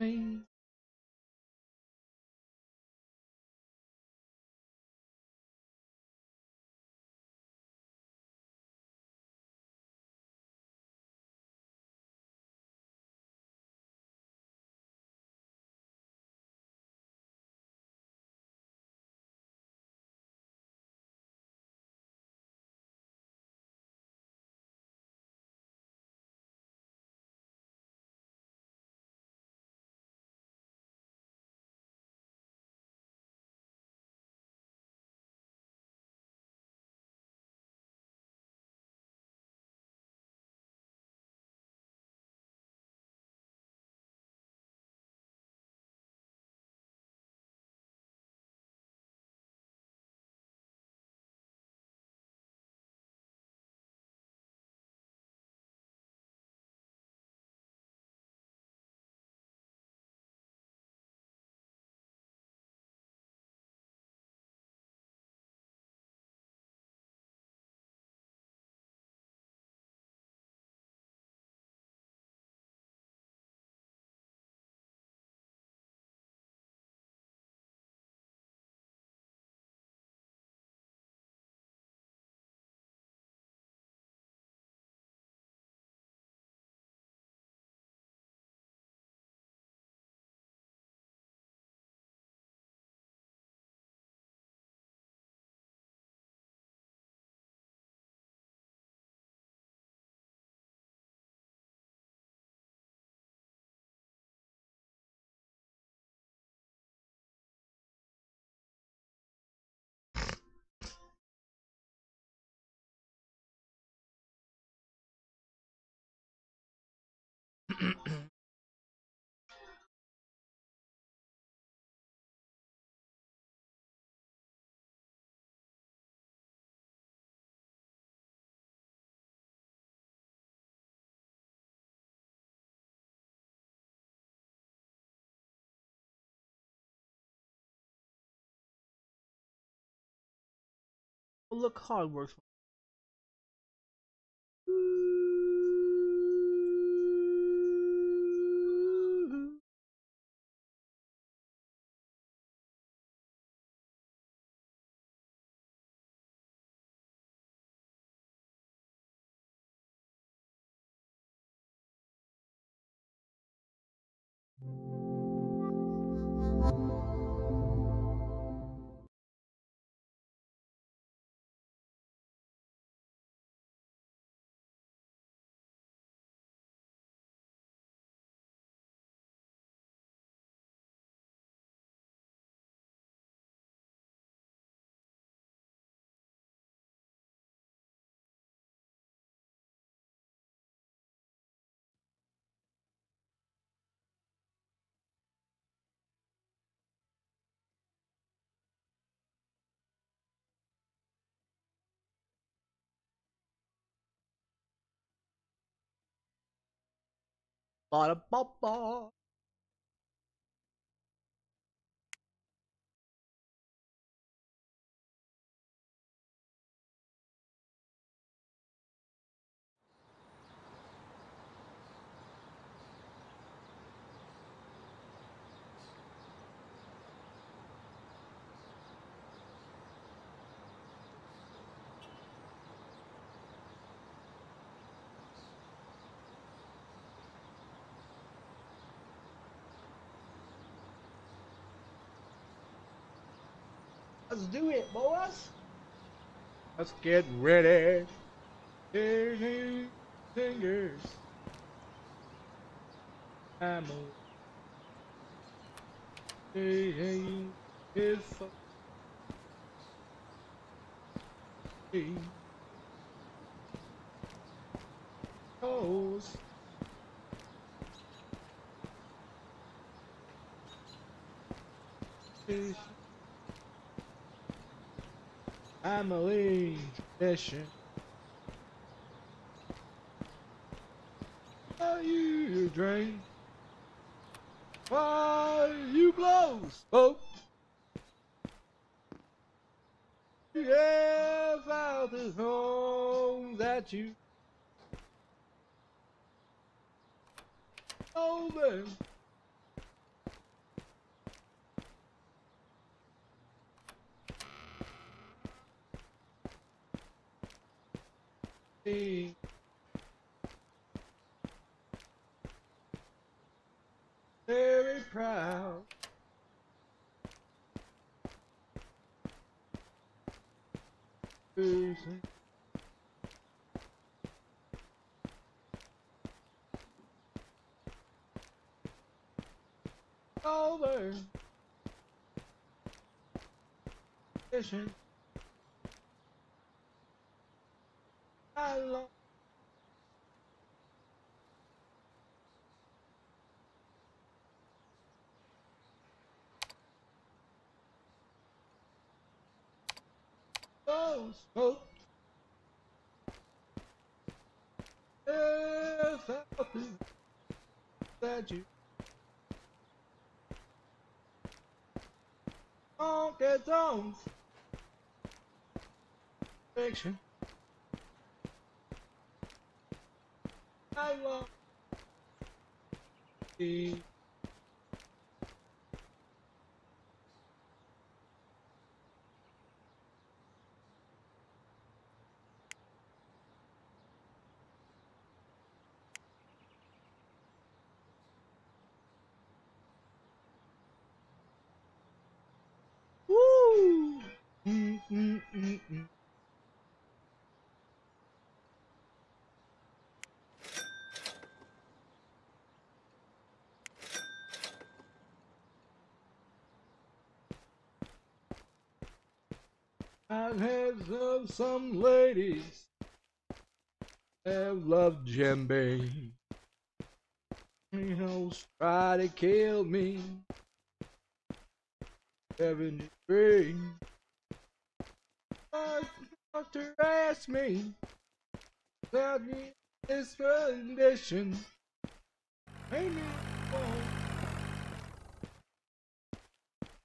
me. Look how boys. Let's get ready. Hey, singers. I'm a hey. Toes. Fish. Emily fishing. Are you drink? Why you blow smoke? Yeah, out the home that you open. Very proud. Susan. Over. Fishing. Love. Oh, smoke. If that you don't get on fiction. I love Woo! Mm, mm, mm, mm. Had some, ladies have loved djembe. You know, try to kill me. Seventy three. Doctor asked me about me this condition. Wrong?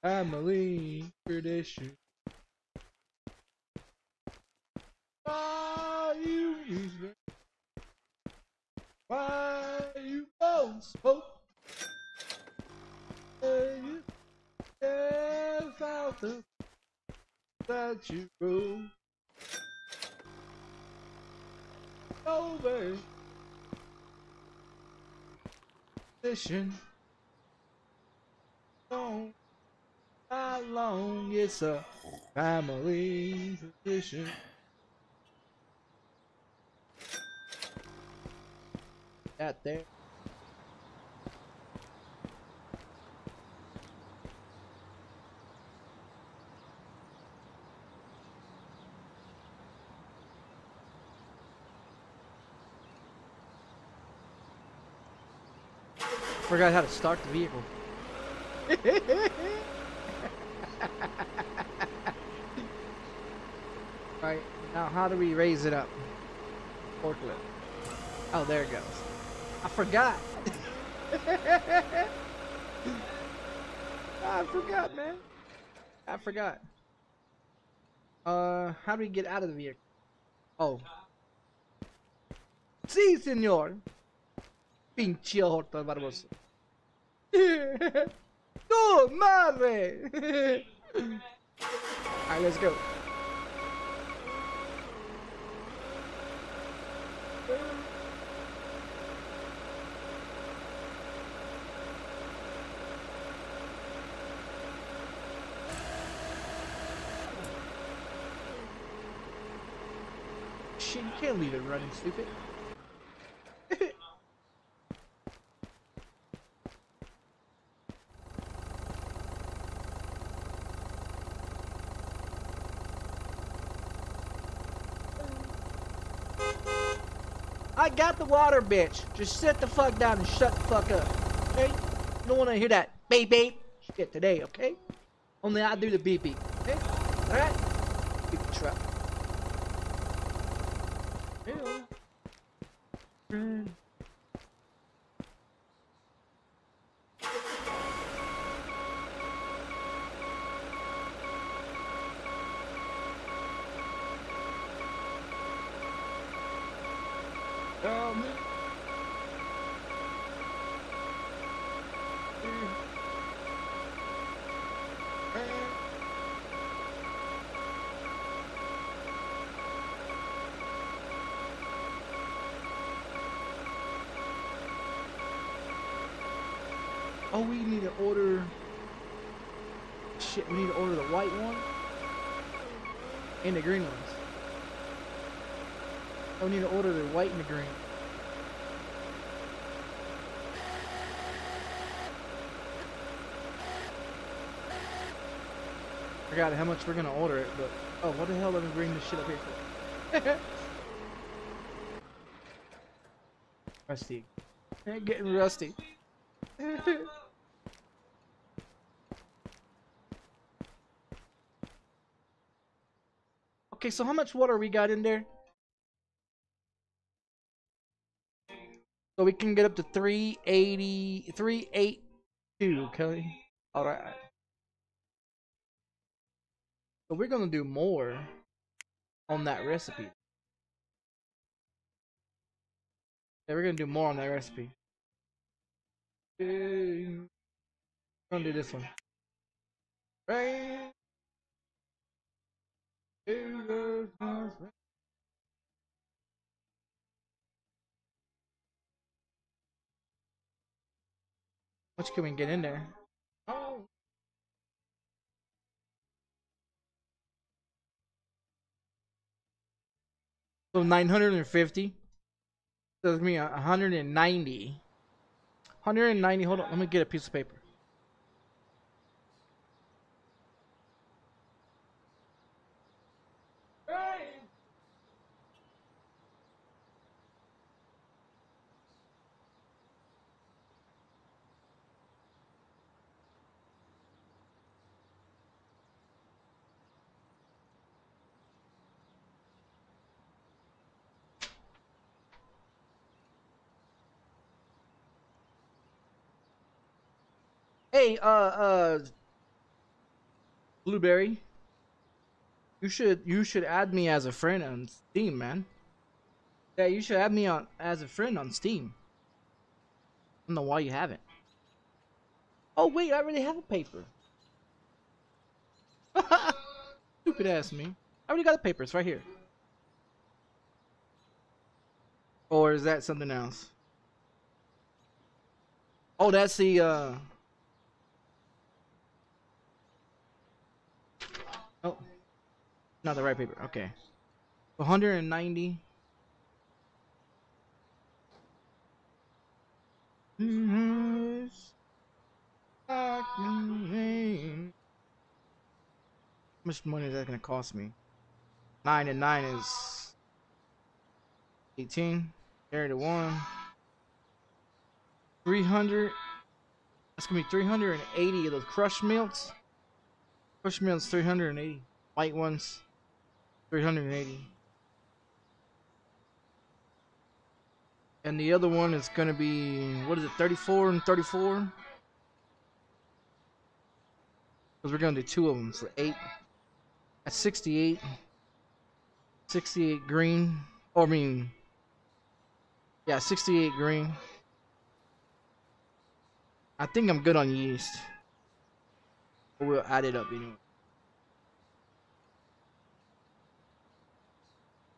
Family tradition. Why you me? Why you won't smoke? You Yes, out the that you go over fishing. Don't how long it's a family tradition. That there. Forgot how to start the vehicle. Right, now how do we raise it up? Forklift. Oh, there it goes. I forgot. I forgot, man. I forgot. Uh, how do we get out of the vehicle? Oh. Sí, señor. Pinche horta barboso. ¡No, madre! Alright, let's go. Shit, you can't leave it running, stupid. I got the water, bitch. Just sit the fuck down and shut the fuck up. Okay? Don't want to hear that beep beep shit today, okay? Only I do the beep beep. Okay? Alright? Need to order. Shit, we need to order the white one and the green ones. Oh, we need to order the white and the green. Forgot how much we're gonna order it, but oh, what the hell? Let me bring this shit up here for. rusty, getting rusty. okay, so how much water we got in there? So we can get up to 380, 382, Kelly. All right. So we're gonna do more on that recipe. Yeah, we're gonna do more on that recipe. We're gonna do this one. Right. How much can we get in there? Oh. So 950. So it's me 190. 190. Hold on. Let me get a piece of paper. Hey, uh, uh, Blueberry. You should you should add me as a friend on Steam, man. Yeah, you should add me on as a friend on Steam. I don't know why you haven't. Oh wait, I already have a paper. Stupid ass me. I already got the papers right here. Or is that something else? Oh, that's the uh not the right paper. Okay, 190. How much money is that gonna cost me? Nine and nine is 18. Carry to one. 300. That's gonna be 380 of those crushed milks. Push meals 380. White ones 380. And the other one is gonna be what is it, 34 and 34? Because we're gonna do two of them, so eight. At 68. 68 green. Or I mean Yeah, 68 green. I think I'm good on yeast. but We'll add it up anyway.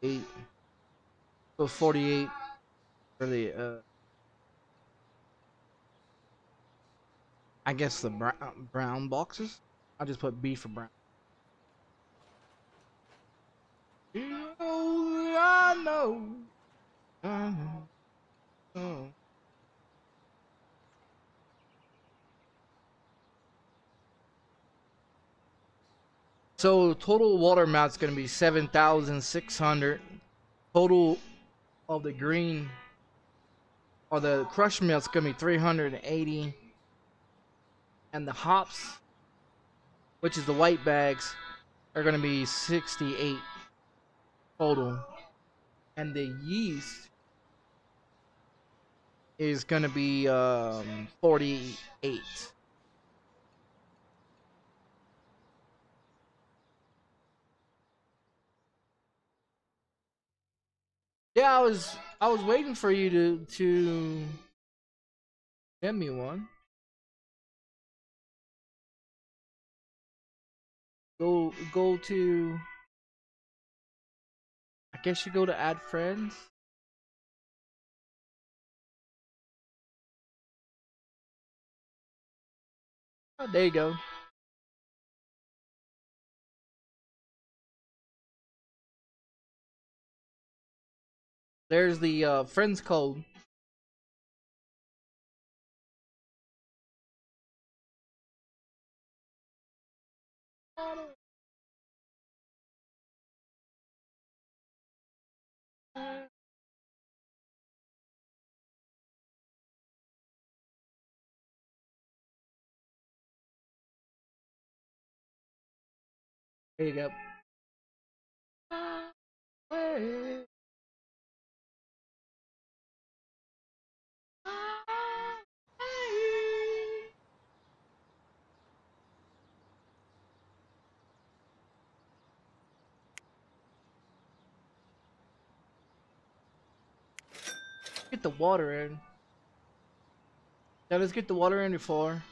Eight. So 48 for the, uh, I guess the brown, brown boxes. I'll just put B for brown. I know. I know. Oh. So total water amount's be seven thousand six hundred. Total of the green or the crush milk's gonna be three hundred and eighty. And the hops, which is the white bags, are gonna be sixty-eight total. And the yeast is gonna be um, forty-eight. Yeah, I was I was waiting for you to to send me one. Go go to I guess you go to add friends. Oh, there you go. There's the uh, friends code. There you go. Get the water in. Now let's get the water in before.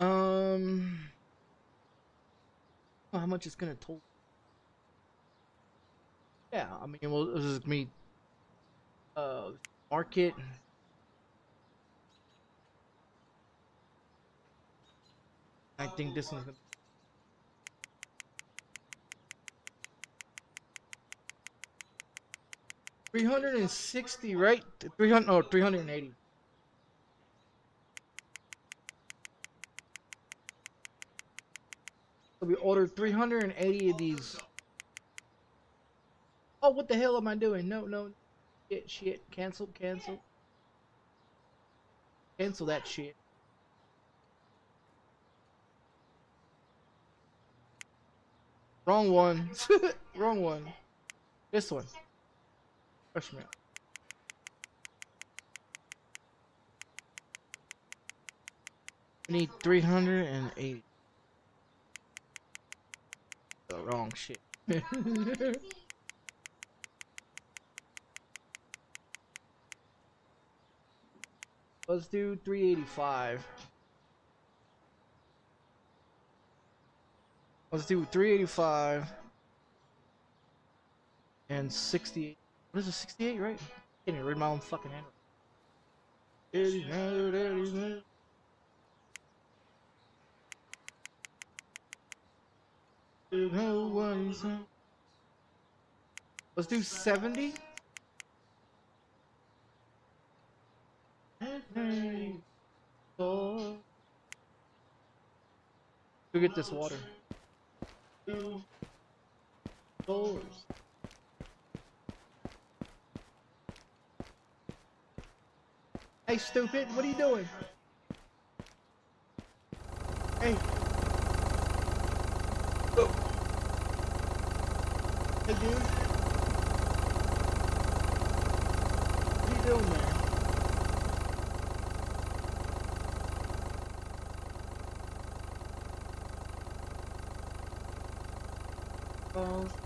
Um, how much it's gonna total? Yeah, I mean, well, this is me. Uh, market. I think this one's gonna. Three hundred and sixty, right? Three hundred, no, three hundred and eighty. So we ordered three hundred and eighty of these. Oh, what the hell am I doing? No, no, shit, shit, cancel, cancel, cancel that shit. Wrong one. Wrong one. This one. Me out. We need 380. The wrong shit. Let's do 385. Let's do 385 and 68. What is it, 68, right? Can't even read my own fucking hand. 89, 89. You know what he's saying. Let's do 70. Go get this water. Hey, stupid, what are you doing? Hey. Hey, dude. What are you doing there? Balls.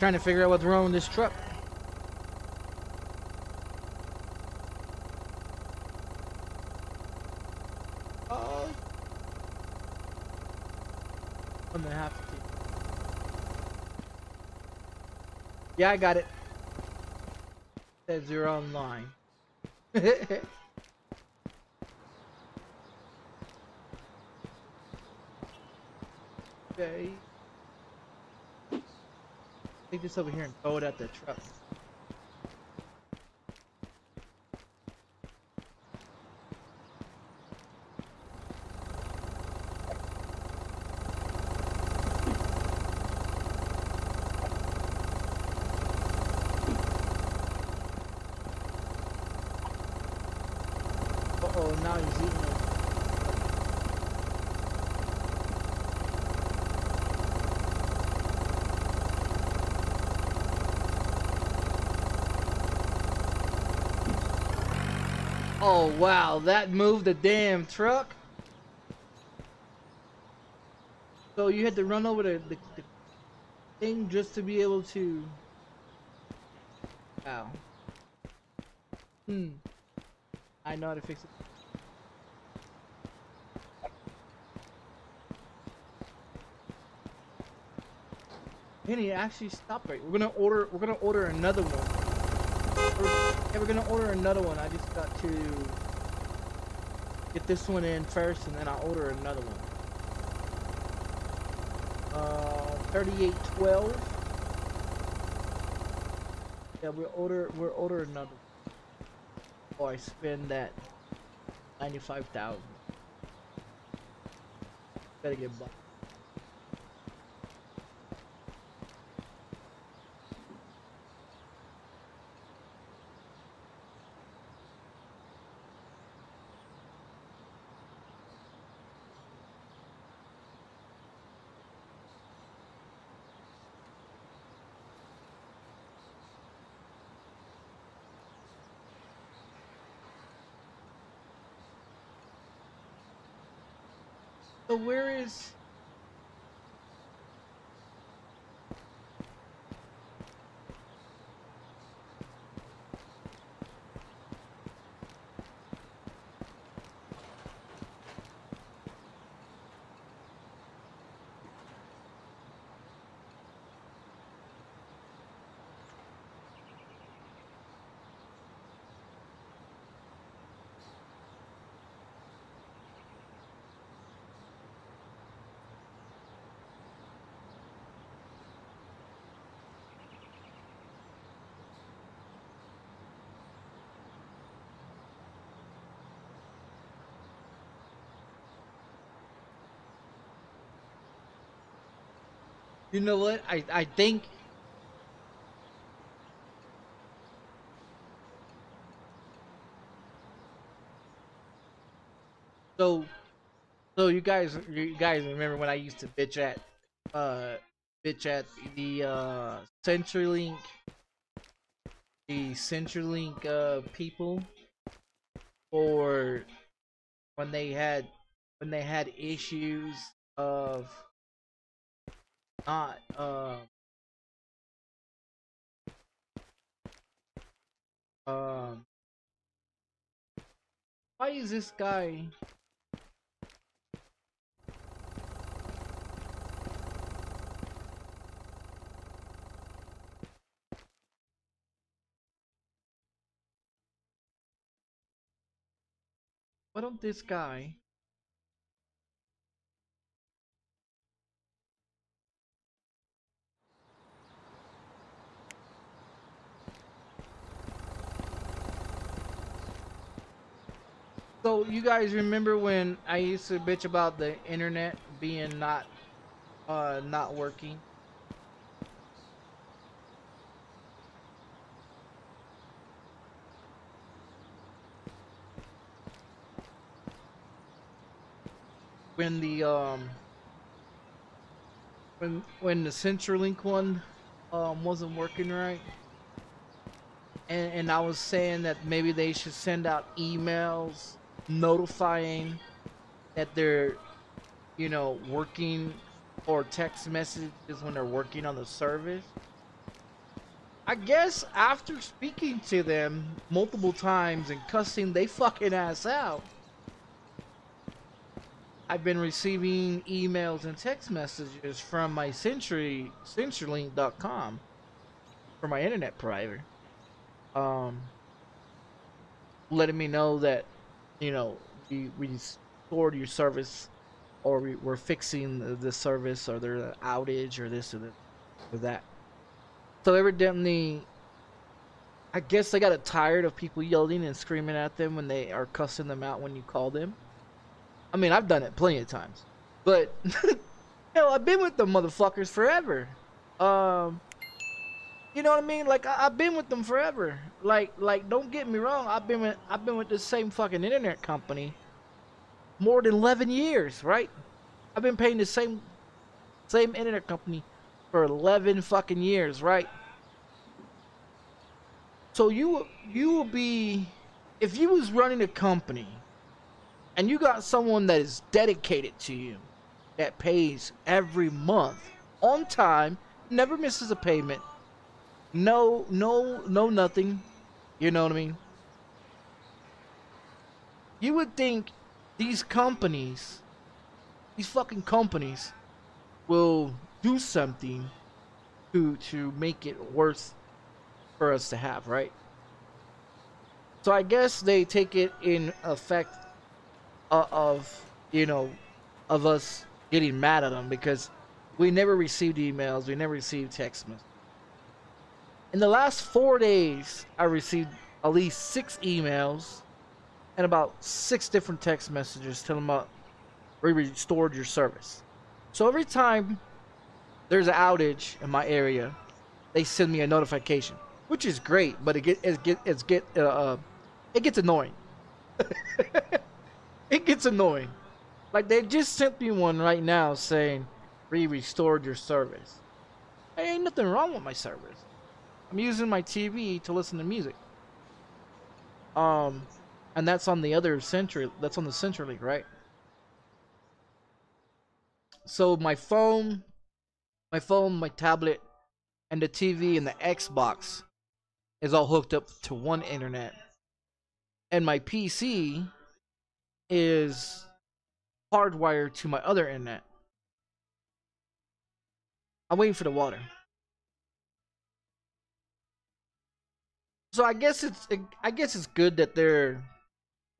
Trying to figure out what's wrong with this truck. Oh. I'm gonna have to. Yeah, I got it. Says you're online. okay. Take this over here and throw it at the truck. Oh, now he's eating it. Oh wow, that moved the damn truck. So you had to run over the, the, the thing just to be able to. Wow. Hmm. I know how to fix it. Penny, actually stop right. We're gonna order. We're gonna order another one. We're, yeah, we're gonna order another one. I just got to get this one in first, and then I'll order another one. Uh, thirty-eight twelve. Yeah, we'll order. We'll order another. Or I spend that ninety-five thousand. Better get buck. So where is? You know what? I I think. So, so you guys, you guys remember when I used to bitch at, uh, bitch at the uh CenturyLink, the CenturyLink uh people, for when they had when they had issues of not uh um why is this guy why don't this guy So you guys remember when I used to bitch about the internet being not uh not working? When the um when when the CenturyLink one um wasn't working right and, and I was saying that maybe they should send out emails notifying that they're, you know, working or text messages when they're working on the service. I guess after speaking to them multiple times and cussing they fucking ass out, I've been receiving emails and text messages from my Century CenturyLink.com for my internet provider, um, letting me know that you know, we, we stored your service or we, we're fixing the, the service or there's an outage or this or, this or that. So evidently, I guess they got tired of people yelling and screaming at them when they are cussing them out when you call them. I mean, I've done it plenty of times. But, hell, I've been with the motherfuckers forever. Um, You know what I mean? Like I, I've been with them forever. Like like don't get me wrong. I've been with I've been with the same fucking internet company more than 11 years, right? I've been paying the same same internet company for 11 fucking years, right? So you you will be if you was running a company and you got someone that is dedicated to you that pays every month on time, never misses a payment, no no no nothing, you know what I mean? You would think these companies these fucking companies will do something to to make it worth for us to have, right? So I guess they take it in effect uh, of you know of us getting mad at them because we never received emails, we never received text messages. In the last four days, I received at least six emails and about six different text messages telling about we restored your service. So every time there's an outage in my area, they send me a notification, which is great, but it get it get it's get uh, uh it gets annoying. it gets annoying. Like they just sent me one right now saying we restored your service. There ain't nothing wrong with my service. I'm using my TV to listen to music. Um, and that's on the other century. That's on the League, right? so my phone, my phone, my tablet, and the TV and the Xbox is all hooked up to one internet. And my PC is hardwired to my other internet. I'm waiting for the water. So I guess it's I guess it's good that they're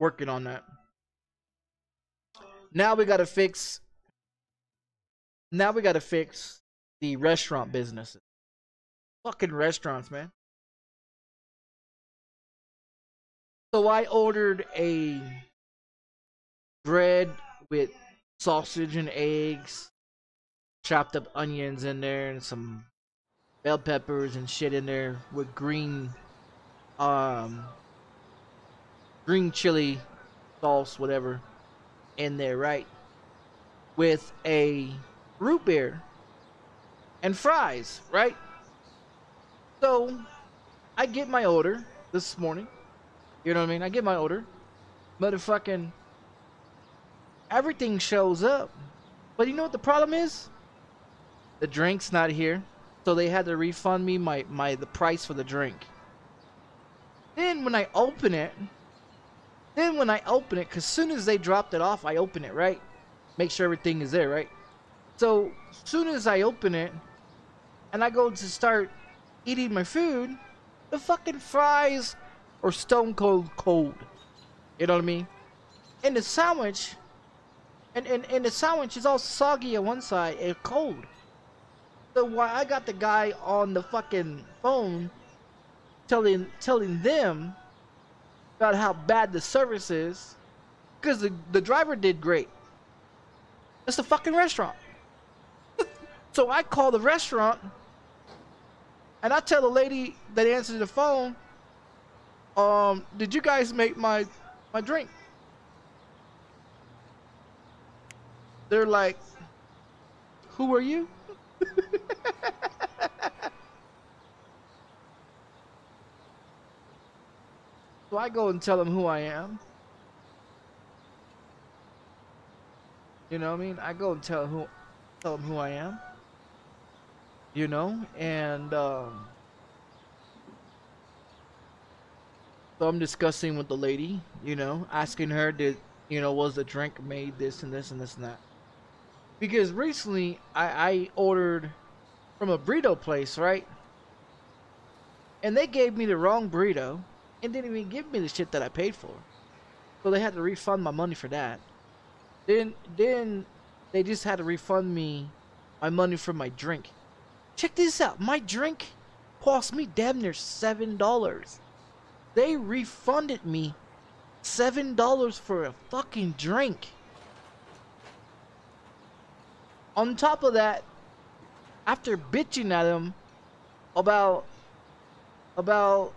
working on that. Now we got to fix now we gotta fix the restaurant businesses. Fucking restaurants, man. So I ordered a bread with sausage and eggs, chopped up onions in there, and some bell peppers and shit in there with green, um, green chili sauce, whatever, in there, right? With a root beer and fries, right? So I get my order this morning. You know what I mean? I get my order. Motherfucking everything shows up. But you know what the problem is? The drink's not here. So they had to refund me my, my the price for the drink. Then when I open it, then when I open it, cause soon as they dropped it off, I open it, right? Make sure everything is there, right? So, soon as I open it and I go to start eating my food, the fucking fries are stone cold cold. You know what I mean? And the sandwich, and, and, and the sandwich is all soggy on one side and cold. So why I got the guy on the fucking phone telling telling them about how bad the service is, because the the driver did great. It's the fucking restaurant. So I call the restaurant and I tell the lady that answers the phone, um, did you guys make my my drink? They're like, who are you? so I go and tell them who I am. You know what I mean? I go and tell who tell them who I am you know, and um, so I'm discussing with the lady, you know, asking her did you know was the drink made this and this and this and that. Because recently I, I ordered from a burrito place, right? And they gave me the wrong burrito and didn't even give me the shit that I paid for. So they had to refund my money for that. Then then they just had to refund me my money for my drink. Check this out. My drink cost me damn near $7. They refunded me $7 for a fucking drink. On top of that, after bitching at them about about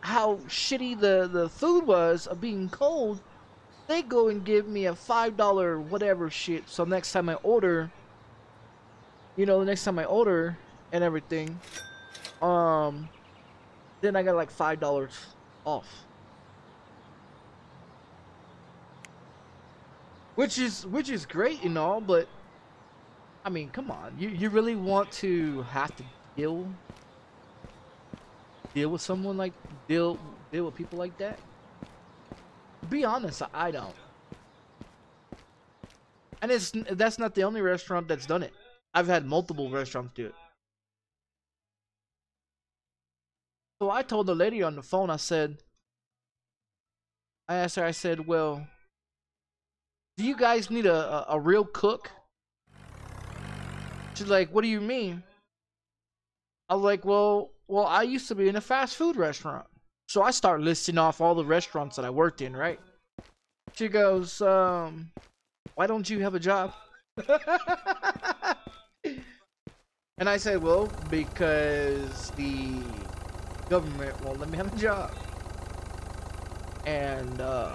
how shitty the, the food was of being cold, they go and give me a five dollar whatever shit. So next time I order, you know, the next time I order and everything, um, then I got like five dollars off. Which is which is great and all, but I mean, come on. You you really want to have to deal deal with someone like deal deal with people like that? Be honest, I don't. And it's that's not the only restaurant that's done it. I've had multiple restaurants do it. So I told the lady on the phone, I said, I asked her, I said, well, do you guys need a, a, a real cook? She's like, what do you mean? I was like, well, well, I used to be in a fast food restaurant. So I start listing off all the restaurants that I worked in, right? She goes, um, why don't you have a job? and I said, well, because the government won't let me have a job. And, uh,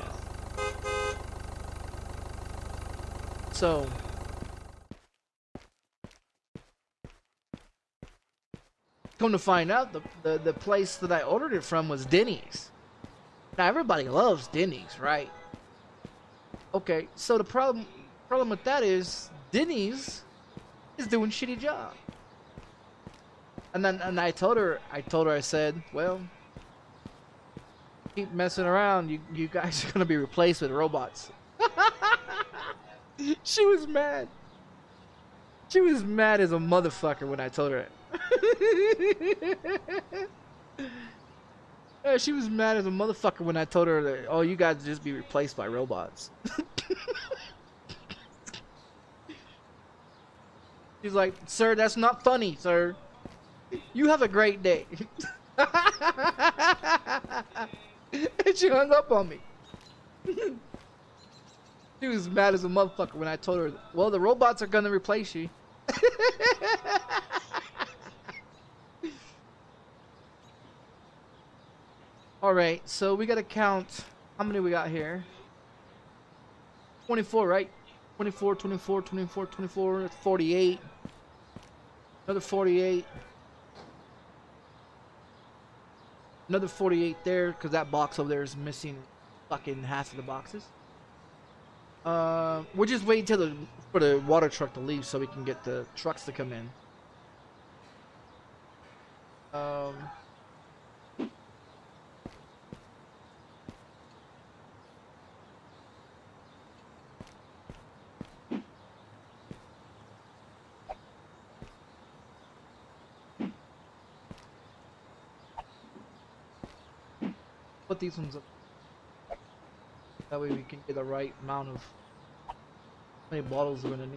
so, come to find out, the, the, the place that I ordered it from was Denny's. Now, everybody loves Denny's, right? Okay, so the problem problem with that is Denny's is doing shitty job. And then and I told her I told her I said, well, keep messing around, you you guys are gonna be replaced with robots. she was mad. She was mad as a motherfucker when I told her it. yeah, she was mad as a motherfucker when I told her that, oh, you guys just be replaced by robots. She's like, sir, that's not funny, sir. You have a great day. and she hung up on me. she was mad as a motherfucker when I told her, well, the robots are gonna replace you. Alright, so we gotta count how many we got here. 24, right? 24, 24, 24, 24, 48. Another 48. Another 48 there, because that box over there is missing fucking half of the boxes. Uh, we're just waiting till the for the water truck to leave so we can get the trucks to come in. Um. Put these ones up. That way we can get the right amount of how many bottles we're gonna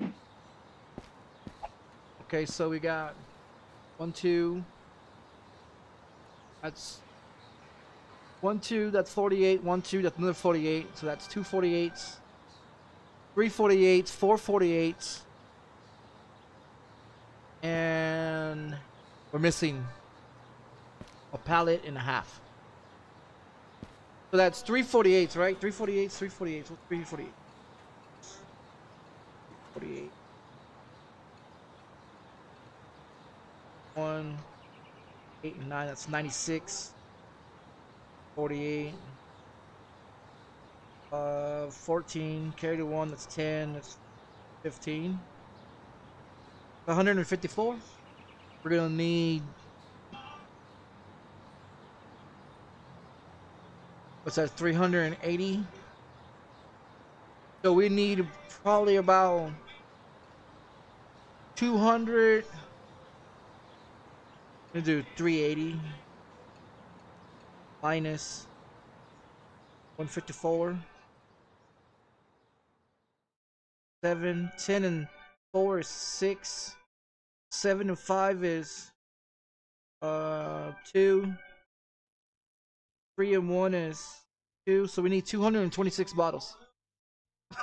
need. Okay, so we got one, two. That's one, two. That's 48. One, two. That's another 48. So that's two 48s, three 48s, four 48s, and we're missing a pallet and a half. So that's 348s, right? 348s, 348s, 348. 48. One, eight, and nine. That's 96. 48. Uh, 14. Carry the one. That's 10. That's 15. 154. We're gonna need what's that 380 so we need probably about 200 we do 380 minus 154 7 10 and 4 is 6 7 and 5 is uh 2 Three and one is two, so we need 226 bottles.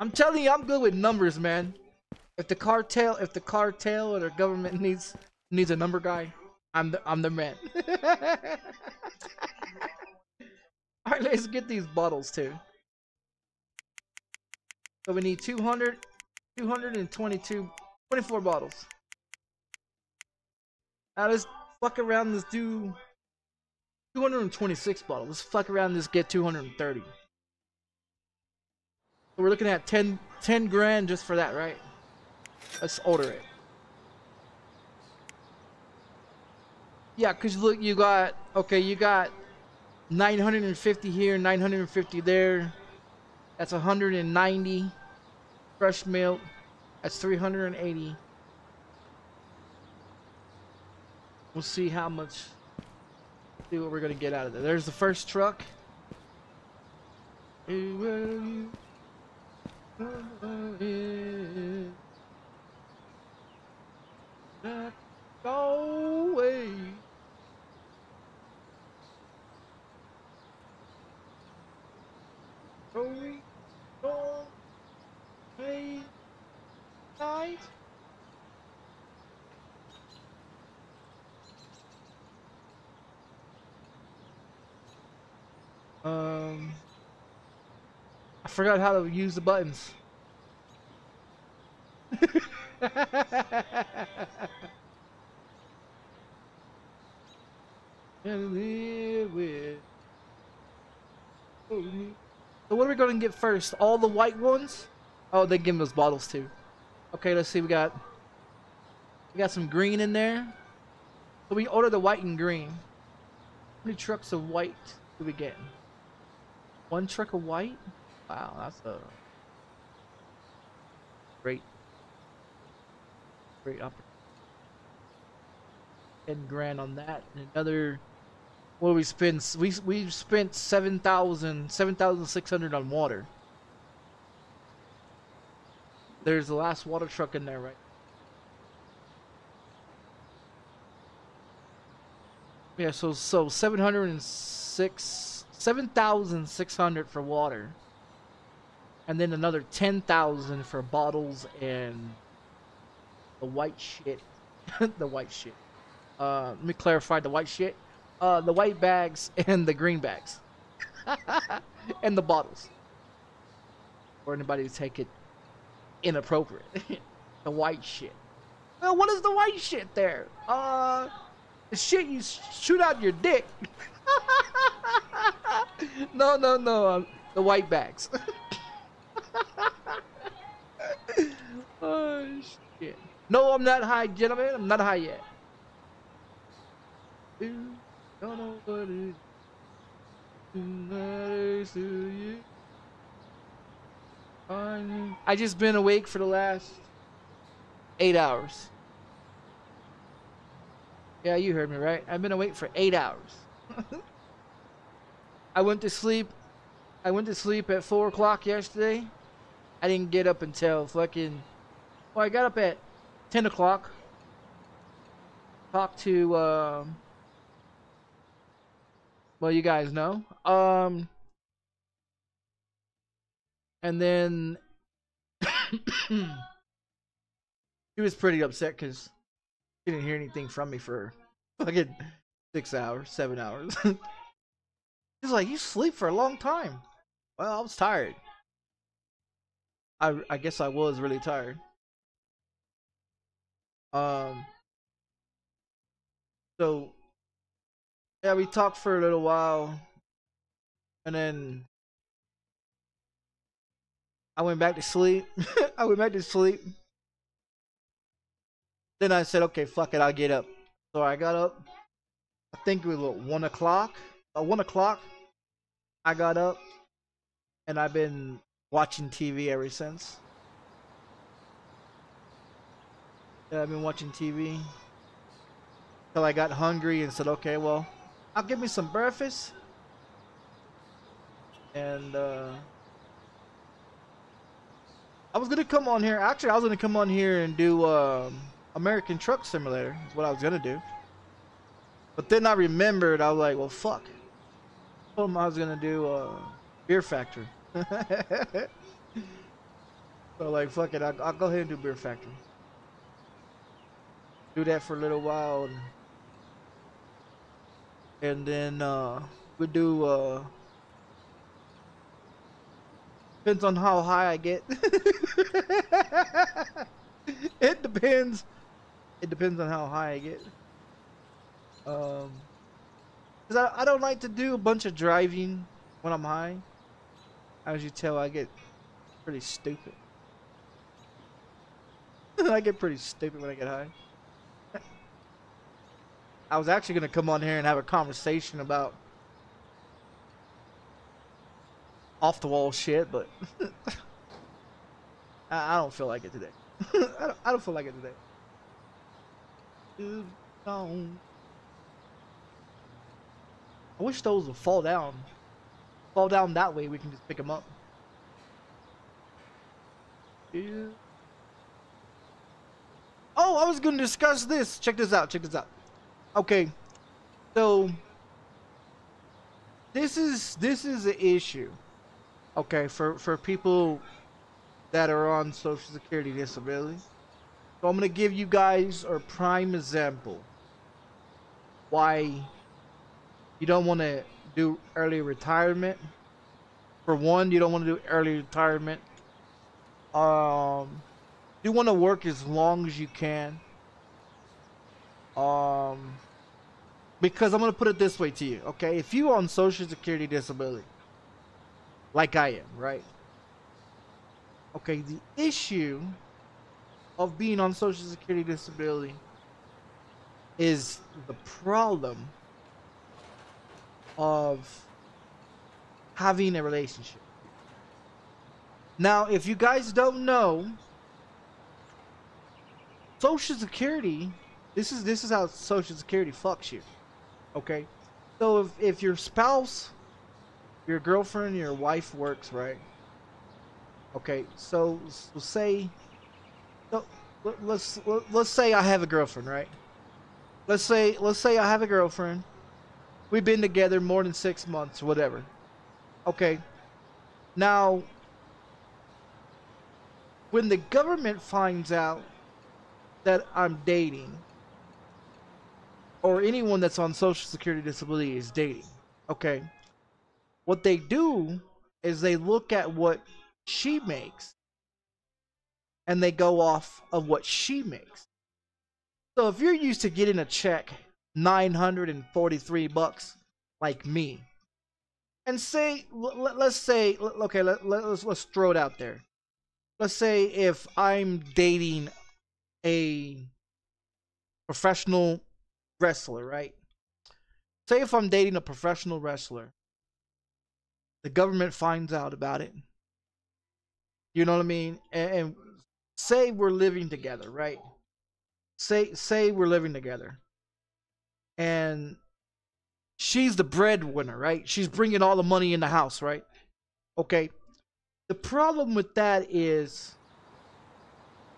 I'm telling you, I'm good with numbers, man. If the cartel, if the cartel or the government needs needs a number guy, I'm the I'm the man. All right, let's get these bottles too. So we need 200, 222, 24 bottles. Now let's fuck around. Let's do 226 bottle. Let's fuck around. Let's get 230. So we're looking at 10, 10 grand just for that, right? Let's order it. Yeah, cause look, you got okay, you got 950 here, 950 there. That's 190 fresh milk. That's 380. We'll see how much. See what we're gonna get out of there. There's the first truck. Go away. Going on a night. Um, I forgot how to use the buttons. and live with. So what are we gonna get first? All the white ones? Oh, they give us bottles too. Okay, let's see. We got we got some green in there. So we order the white and green. How many trucks of white do we get? One truck of white? Wow, that's a great, great opportunity. Ten grand on that. And another. What we spend? We we spent seven thousand, seven thousand six hundred on water. There's the last water truck in there, right? Yeah, so so seven hundred and six, seven thousand six hundred for water, and then another ten thousand for bottles and the white shit, the white shit. Uh, let me clarify the white shit. Uh, the white bags and the green bags, and the bottles. For anybody to take it inappropriate. the white shit. Well, what is the white shit there? Uh, shit you shoot out your dick. no, no, no. Um, the white bags. oh shit. No, I'm not high, gentlemen. I'm not high yet. Don't know what it matters to you. I just been awake for the last eight hours. Yeah, you heard me right. I've been awake for eight hours. I went to sleep. I went to sleep at four o'clock yesterday. I didn't get up until fucking. Well, I got up at ten o'clock. Talked to. Um, well, you guys know. Um, and then he was pretty upset because he didn't hear anything from me for fucking six hours, seven hours. He's like, you sleep for a long time. Well, I was tired. I I guess I was really tired. Um. So. Yeah, we talked for a little while, and then I went back to sleep. I went back to sleep. Then I said, okay, fuck it, I'll get up. So I got up. I think it was what, one o'clock. One o'clock. I got up, and I've been watching TV ever since. Yeah, I've been watching TV till I got hungry and said, okay, well, I'll give me some breakfast. And uh, I was gonna come on here. Actually, I was gonna come on here and do um, American Truck Simulator. Is what I was gonna do. But then I remembered. I was like, well, fuck. I I was gonna do uh, Beer Factory. So like, fuck it, I'll, I'll go ahead and do Beer Factory. Do that for a little while, and, and then uh, we do. Uh, depends on how high I get. it depends. It depends on how high I get. Um, cause I I don't like to do a bunch of driving when I'm high. As you tell, I get pretty stupid. I get pretty stupid when I get high. I was actually gonna come on here and have a conversation about off the wall shit, but I, I don't feel like it today. I, don't, I don't feel like it today. Dude, don't. I wish those would fall down. Fall down that way, we can just pick them up. Yeah. Oh, I was going to discuss this. Check this out. Check this out. Okay. So this is this is an issue. Okay, for for people that are on social security disability. So I'm going to give you guys a prime example why you don't want to do early retirement. For one, you don't want to do early retirement. Um, you want to work as long as you can. Um, because I'm gonna put it this way to you, okay? If you're on Social Security disability, like I am, right? Okay, the issue of being on Social Security disability is the problem of having a relationship. Now, if you guys don't know, Social Security, this is this is how Social Security fucks you. Okay? So if, if your spouse, your girlfriend, your wife works, right? Okay, so, so say so let- let's let's say I have a girlfriend, right? Let's say let's say I have a girlfriend. We've been together more than 6 months, whatever. Okay. Now when the government finds out that I'm dating, or anyone that's on Social Security disability is dating, okay, what they do is they look at what she makes and they go off of what she makes. So if you're used to getting a check 943 bucks like me, and say, l- l- let's say, okay, let, let's, let's throw it out there let's say if I'm dating a professional wrestler, right? Say if I'm dating a professional wrestler, the government finds out about it. You know what I mean? And, and say we're living together, right? Say say we're living together. And she's the breadwinner, right? She's bringing all the money in the house, right? Okay. The problem with that is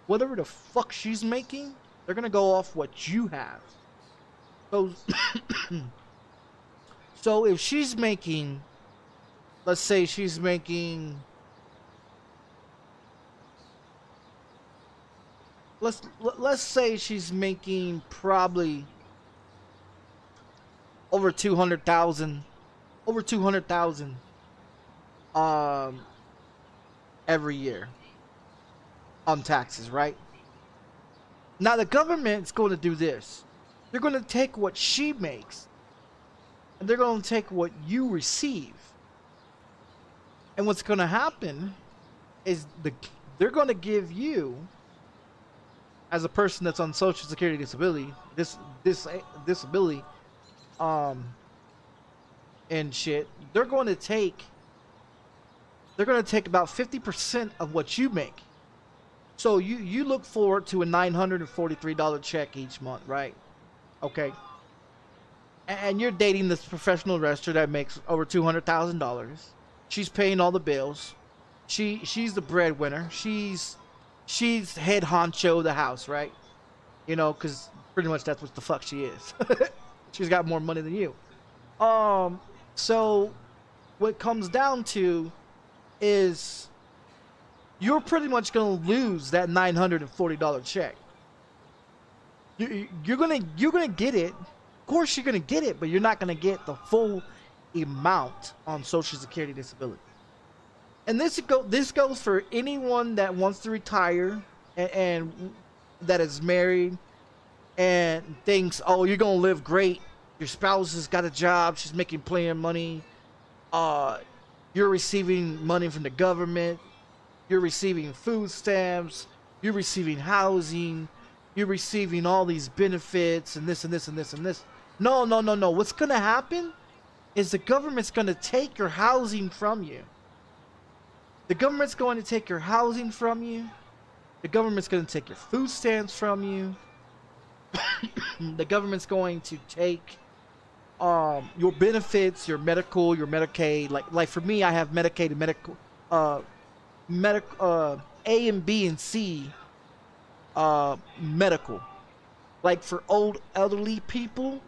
whatever the fuck she's making, they're gonna go off what you have. So, so if she's making, let's say she's making, let's let- let's say she's making probably over two hundred thousand, over two hundred thousand, um, every year on taxes, right? Now the government's going to do this. They're going to take what she makes and they're going to take what you receive. And what's going to happen is the they're going to give you as a person that's on social security disability, this this disability um and shit, they're going to take they're going to take about 50% of what you make. So you you look forward to a $943 check each month, right? Okay. And you're dating this professional wrestler that makes over $200,000. She's paying all the bills. She she's the breadwinner. She's she's head honcho of the house, right? You know, cuz pretty much that's what the fuck she is. she's got more money than you. Um so what comes down to is you're pretty much gonna lose that nine hundred and forty dollar check. You, you're gonna you're gonna get it. Of course, you're gonna get it, but you're not gonna get the full amount on Social Security disability. And this go this goes for anyone that wants to retire and, and that is married and thinks, oh, you're gonna live great. Your spouse has got a job. She's making plenty of money. Uh, you're receiving money from the government. You're receiving food stamps. You're receiving housing. You're receiving all these benefits and this and this and this and this. No, no, no, no. What's gonna happen is the government's gonna take your housing from you. The government's going to take your housing from you. The government's going to take your food stamps from you. the government's going to take um, your benefits, your medical, your Medicaid. Like, like for me, I have Medicaid and medical, uh, medic, uh, A and B and C, uh, medical. Like for old elderly people,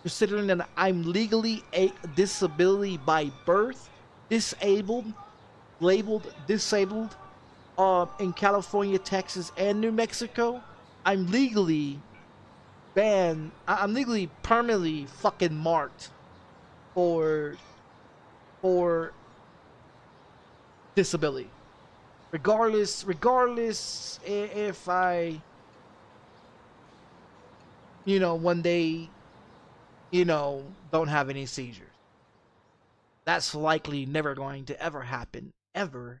considering that I'm legally a disability by birth, disabled, labeled disabled uh, in California, Texas, and New Mexico, I'm legally banned. I'm legally permanently fucking marked for for disability. Regardless, regardless if I, you know, one day, you know, don't have any seizures. That's likely never going to ever happen ever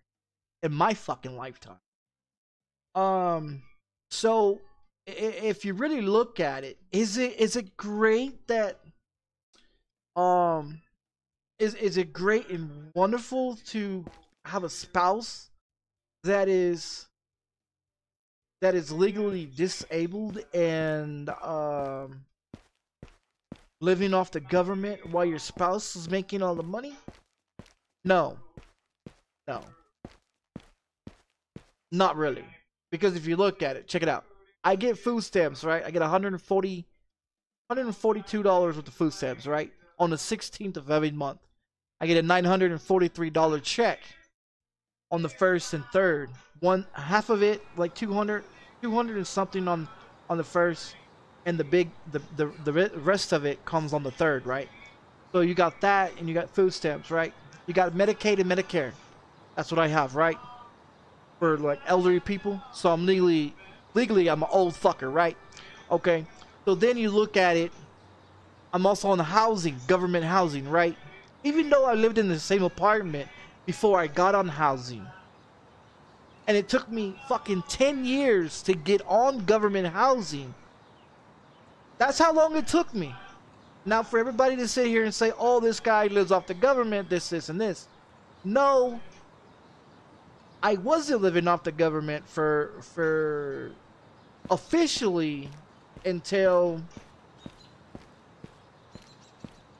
in my fucking lifetime. Um, so if you really look at it, is it is it great that um is is it great and wonderful to have a spouse that is that is legally disabled and um living off the government while your spouse is making all the money? No. No. Not really. Because if you look at it, check it out. I get food stamps, right? I get 140 $142 worth of food stamps, right? On the 16th of every month. I get a $943 check on the first and third. One half of it, like 200 200 and something on on the first and the big the, the the rest of it comes on the third, right? So you got that and you got food stamps, right? You got Medicaid and Medicare. That's what I have, right? For like elderly people. So I'm legally, legally, I'm an old fucker, right? Okay. So then you look at it. I'm also on housing, government housing, right? Even though I lived in the same apartment before I got on housing. And it took me fucking 10 years to get on government housing. That's how long it took me. Now, for everybody to sit here and say, oh, this guy lives off the government, this, this, and this. No, I wasn't living off the government for for officially until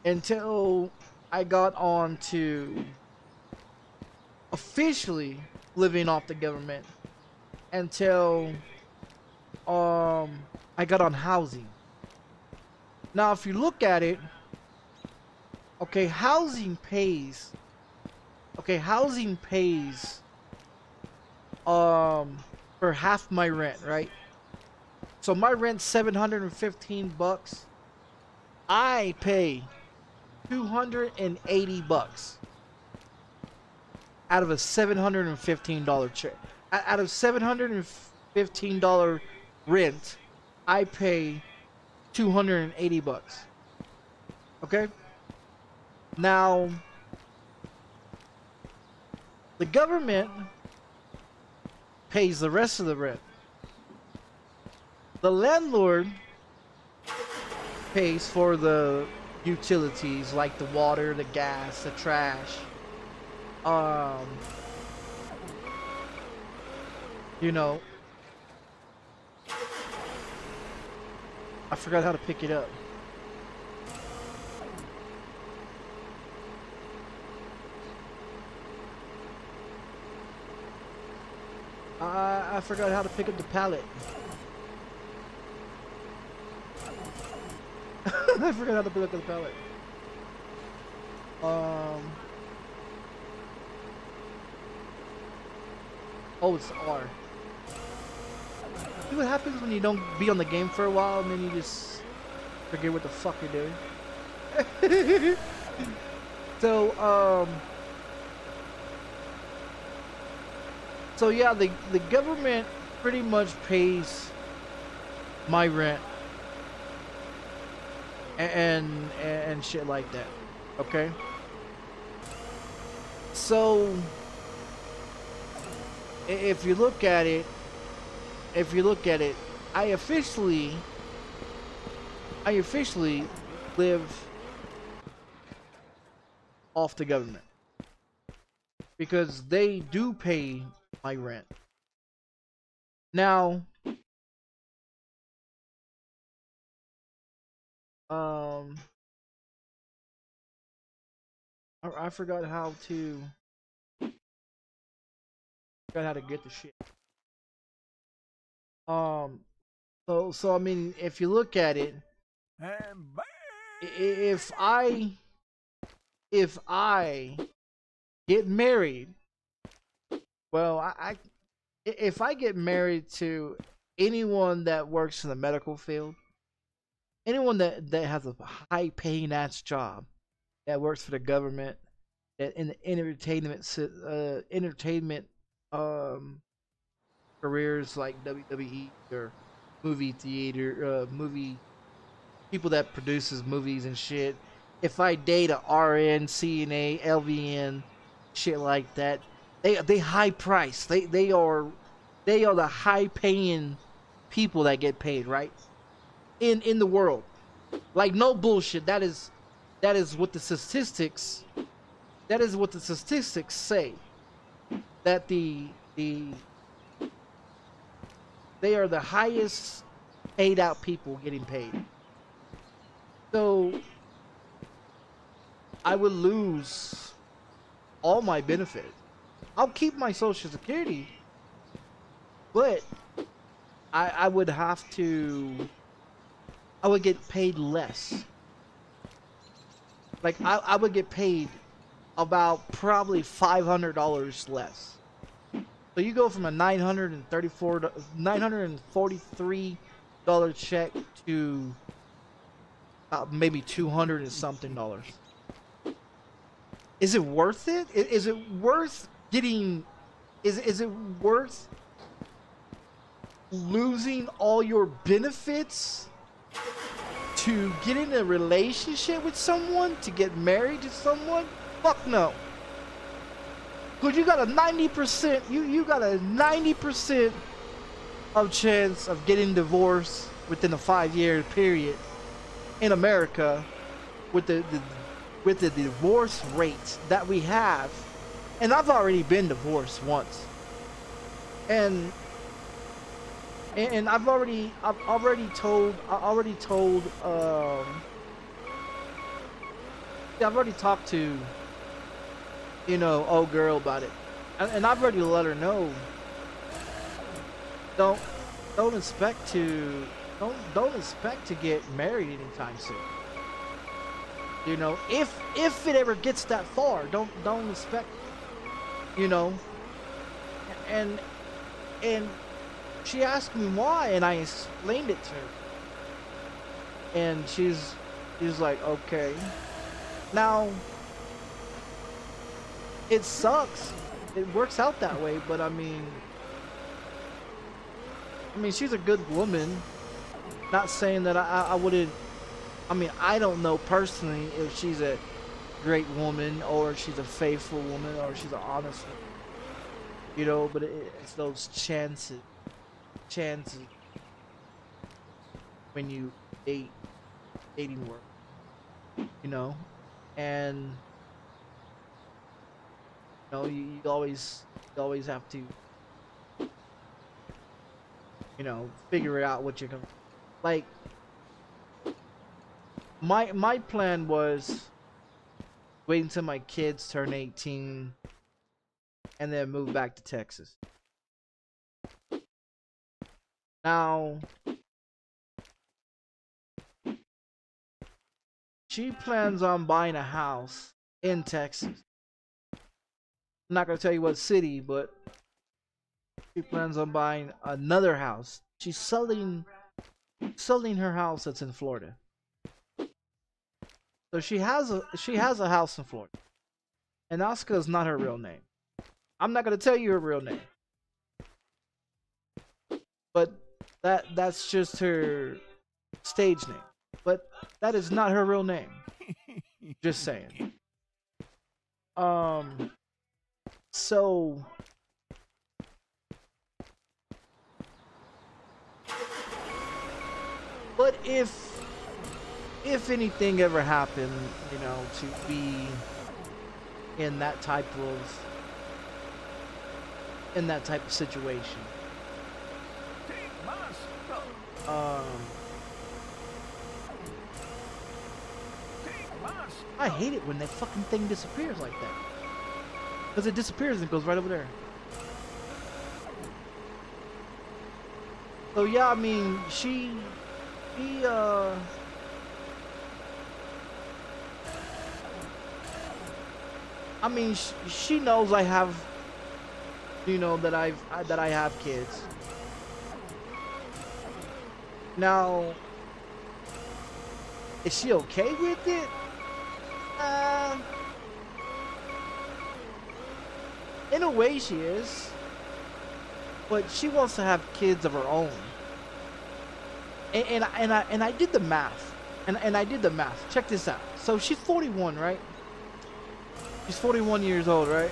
until I got on to officially living off the government until um I got on housing. Now if you look at it okay housing pays okay housing pays um for half my rent, right? So my rent's 715 bucks. I pay 280 bucks out of a $715 check. Out of $715 rent, I pay 280 bucks. Okay? Now the government pays the rest of the rent. The landlord pays for the utilities like the water, the gas, the trash. Um, you know, I forgot how to pick it up. I, I forgot how to pick up the pallet. I forgot how to pick up the pallet. Um. Oh, it's R. See what happens when you don't be on the game for a while and then you just forget what the fuck you're doing. so, um, so yeah, the the government pretty much pays my rent and and, and shit like that. Okay. So if you look at it, if you look at it, I officially, I officially live off the government because they do pay my rent. Now, um, I, I forgot how to. Forgot how to get the shit. Um, so so I mean, if you look at it, And i- i- if I if I get married, well, I, I if I get married to anyone that works in the medical field, anyone that that has a high paying ass job, that works for the government, that in the entertainment uh entertainment um careers like WWE or movie theater uh movie people that produces movies and shit. If I date a RN, CNA, LVN, shit like that, they they high price. They they are they are the high paying people that get paid, right? In in the world. Like no bullshit. That is that is what the statistics that is what the statistics say. That the the they are the highest paid out people getting paid. So I would lose all my benefits. I'll keep my social security, but I I would have to I would get paid less. Like I, I would get paid about probably five hundred dollars less. So you go from a nine hundred and thirty-four, nine hundred and forty-three dollar check to maybe two hundred and something dollars. Is it worth it? Is it worth getting? Is is it worth losing all your benefits to get in a relationship with someone to get married to someone? Fuck no. Cause you got a ninety percent. You you got a ninety percent of chance of getting divorced within a five year period in America with the, the with the divorce rate that we have, and I've already been divorced once, and and, I've already I've already told I already told um I've already talked to you know old girl about it, and, and I've already let her know. Don't don't expect to don't don't expect to get married anytime soon. You know, if if it ever gets that far, don't don't expect. You know, and and she asked me why, and I explained it to her. And she's she's like, okay. Now, it sucks. It works out that way, but I mean, I mean, she's a good woman. Not saying that I, I I wouldn't. I mean, I don't know personally if she's a great woman or she's a faithful woman or she's an honest woman. You know, but it, it's those chances, chances when you date, dating work. You know, and you know you, you always you always have to you know figure it out what you're gonna like my my plan was wait until my kids turn 18 and then move back to Texas. Now she plans on buying a house in Texas. I'm not gonna tell you what city, but she plans on buying another house. She's selling selling her house that's in Florida. So she has a she has a house in Florida. And Oscar is not her real name. I'm not gonna tell you her real name. But that that's just her stage name. But that is not her real name. Just saying. Um so But if if anything ever happened, you know, to be in that type of in that type of situation. Um I hate it when that fucking thing disappears like that. Because it disappears and it goes right over there. So yeah, I mean, she, she, uh, I mean, sh she knows I have, you know, that I've that I have kids. Now, is she okay with it? Uh, in a way, she is. But she wants to have kids of her own. And, and, I, and I and I did the math. And, and I did the math. Check this out. So she's 41, right? She's 41 years old, right?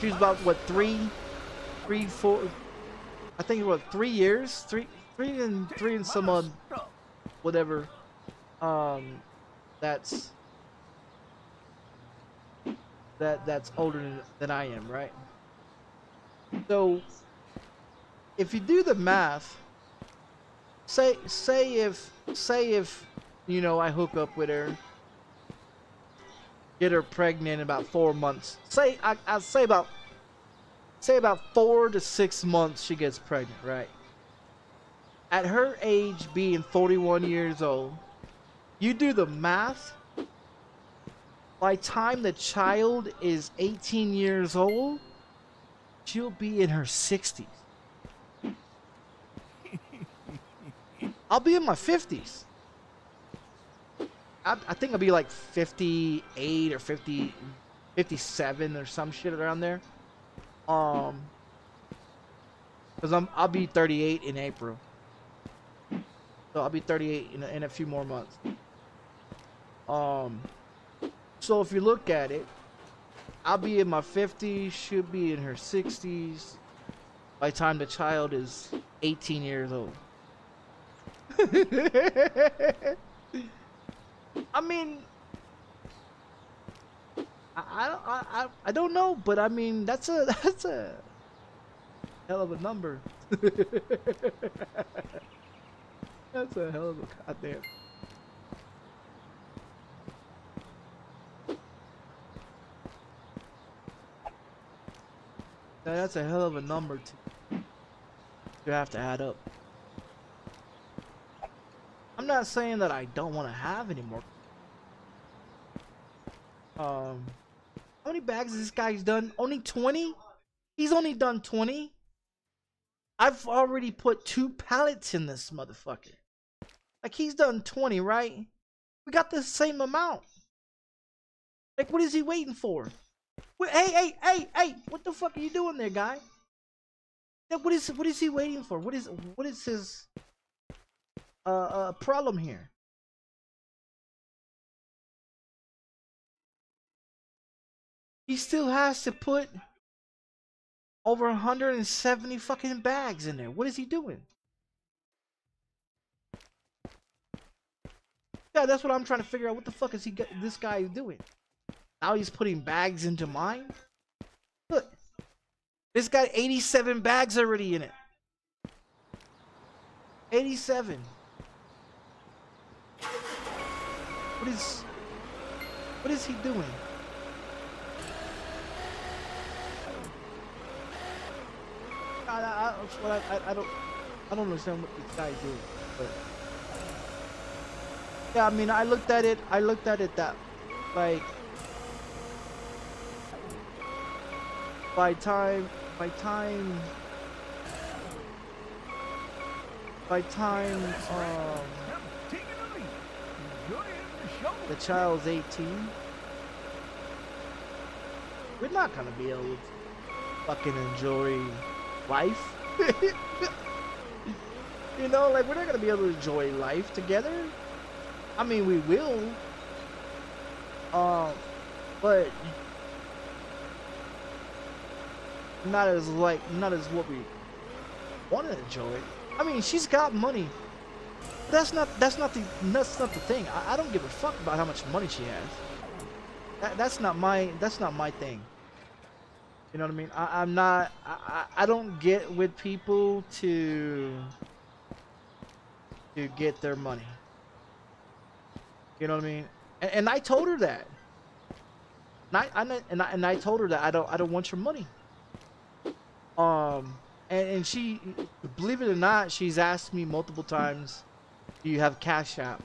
She's about what three, three, four. I think what three years, three, three and three and some odd, whatever. Um, that's that that's older than, than I am, right? So if you do the math, say say if say if you know I hook up with her, get her pregnant in about four months. Say I I say about say about four to six months she gets pregnant, right? At her age being 41 years old, you do the math. By time the child is 18 years old, she'll be in her 60s. I'll be in my 50s. I, I think I'll be like 58 or 50, 57 or some shit around there. Um, cause I'm I'll be 38 in April. So I'll be 38 in a, in a few more months. Um, so if you look at it, I'll be in my 50s, she'll be in her 60s by the time the child is 18 years old. I mean, I, I, I, I don't know, but I mean, that's a, that's a hell of a number. that's a hell of a goddamn. That's a hell of a number to, to have to add up. I'm not saying that I don't want to have any more. Um, how many bags has this guy's done? Only 20? He's only done 20? I've already put two pallets in this motherfucker. Like, he's done 20, right? We got the same amount. Like, what is he waiting for? Wait, hey, hey, hey, hey! What the fuck are you doing there, guy? What is what is he waiting for? What is what is his uh, uh problem here? He still has to put over 170 fucking bags in there. What is he doing? Yeah, that's what I'm trying to figure out. What the fuck is he this guy is doing? Now he's putting bags into mine? Look. This got 87 bags already in it. 87. What is... What is he doing? I, I, I, I don't... I don't understand what this guy's doing, but... Yeah, I mean, I looked at it, I looked at it that, like, by time by time by time um, the child's 18, we're not gonna be able to fucking enjoy life. you know, like we're not gonna be able to enjoy life together. I mean, we will. Um, but not as like not as what we want to enjoy. I mean, she's got money. That's not that's not the that's not the thing. I, I don't give a fuck about how much money she has. That, that's not my that's not my thing. You know what I mean? I, I'm not. I, I I don't get with people to to get their money. You know what I mean? And, and I told her that. And I, I and I and I told her that I don't I don't want your money. Um, and, and she, believe it or not, she's asked me multiple times, "Do you have Cash App?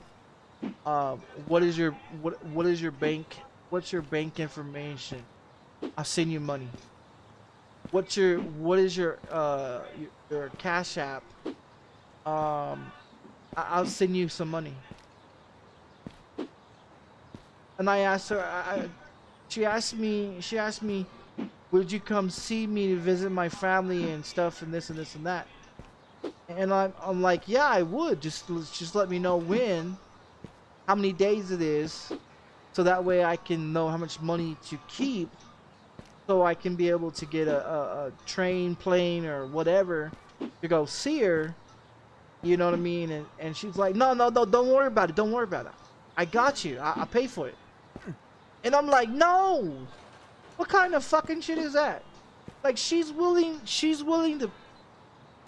Um, what is your what what is your bank? What's your bank information? I'll send you money. What's your what is your uh your, your Cash App? Um, I, I'll send you some money." And I asked her, I, she asked me, she asked me, would you come see me to visit my family and stuff and this and this and that? And I'm, I'm like, yeah, I would. Just, just let me know when, how many days it is, so that way I can know how much money to keep, so I can be able to get a, a, a train, plane, or whatever to go see her. You know what I mean? And, and she's like, no, no, no, don't worry about it. Don't worry about it. I got you. I, I pay for it. And I'm like, no. What kind of fucking shit is that? Like she's willing she's willing to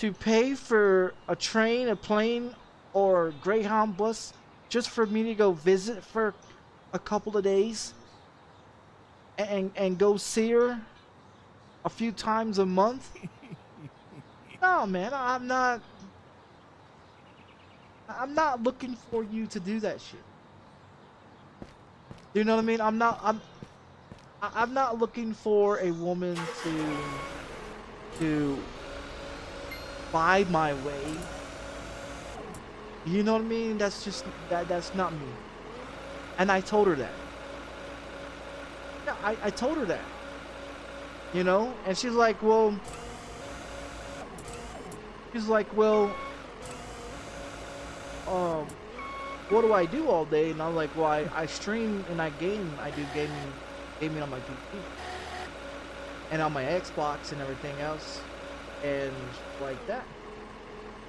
to pay for a train, a plane, or Greyhound bus just for me to go visit for a couple of days and and go see her a few times a month. no, man, I'm not I'm not looking for you to do that shit. You know what I mean? I'm not I'm I'm not looking for a woman to to buy my way. You know what I mean? That's just that that's not me. And I told her that. Yeah, I, I told her that. You know? And she's like, well She's like, well um what do I do all day? And I'm like, well, I, I stream and I game. I do gaming, gaming on my PC and on my Xbox and everything else, and like that.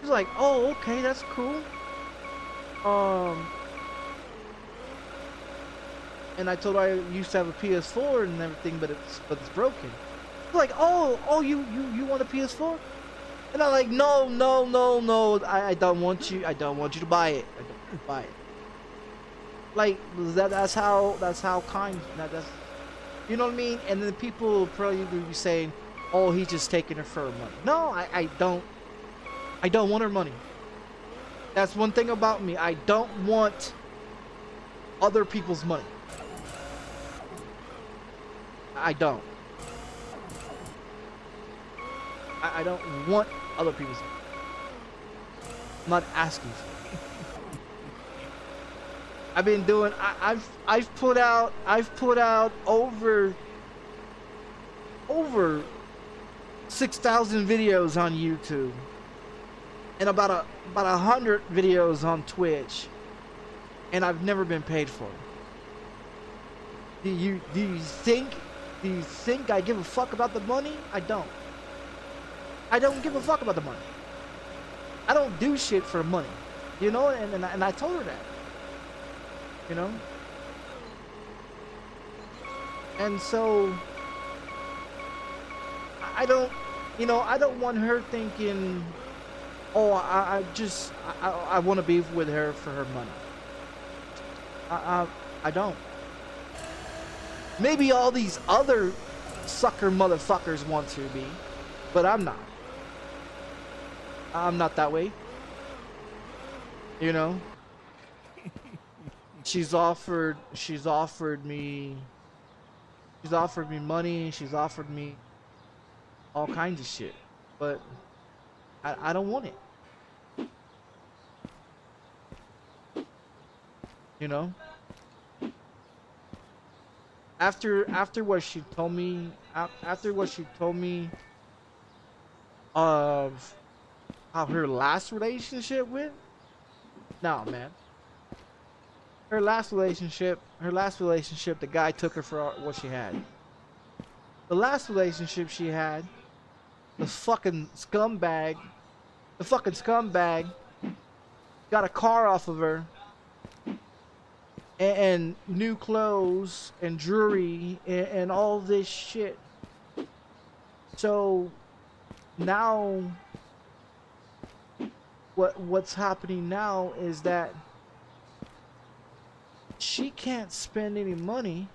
He's like, oh, okay, that's cool. Um, and I told her I used to have a PS4 and everything, but it's but it's broken. He's like, oh, oh, you you you want a PS4? And I'm like, no, no, no, no, I, I don't want you. I don't want you to buy it. I don't buy it. Like that. That's how. That's how kind. That, that's. You know what I mean? And then people will probably be saying, "Oh, he's just taking her for her money." No, I, I don't. I don't want her money. That's one thing about me. I don't want other people's money. I don't. I, I don't want other people's money. I'm not asking for. I've been doing. I, I've I've put out. I've put out over over six thousand videos on YouTube and about a about a hundred videos on Twitch, and I've never been paid for it. Do you do you think do you think I give a fuck about the money? I don't. I don't give a fuck about the money. I don't do shit for money, you know. And and I, and I told her that, you know. And so I don't, you know, I don't want her thinking, oh, I, I just I, I, want to be with her for her money. I, I I don't. Maybe all these other sucker motherfuckers want to be, but I'm not. I'm not that way. You know? She's offered she's offered me she's offered me money, she's offered me all kinds of shit. But I, I don't want it. You know? After after what she told me after what she told me of how her last relationship went? No, man. Her last relationship, her last relationship, the guy took her for what she had. The last relationship she had the fucking scumbag, the fucking scumbag got a car off of her and, and new clothes and jewelry and, and all this shit. So now what what's happening now is that she can't spend any money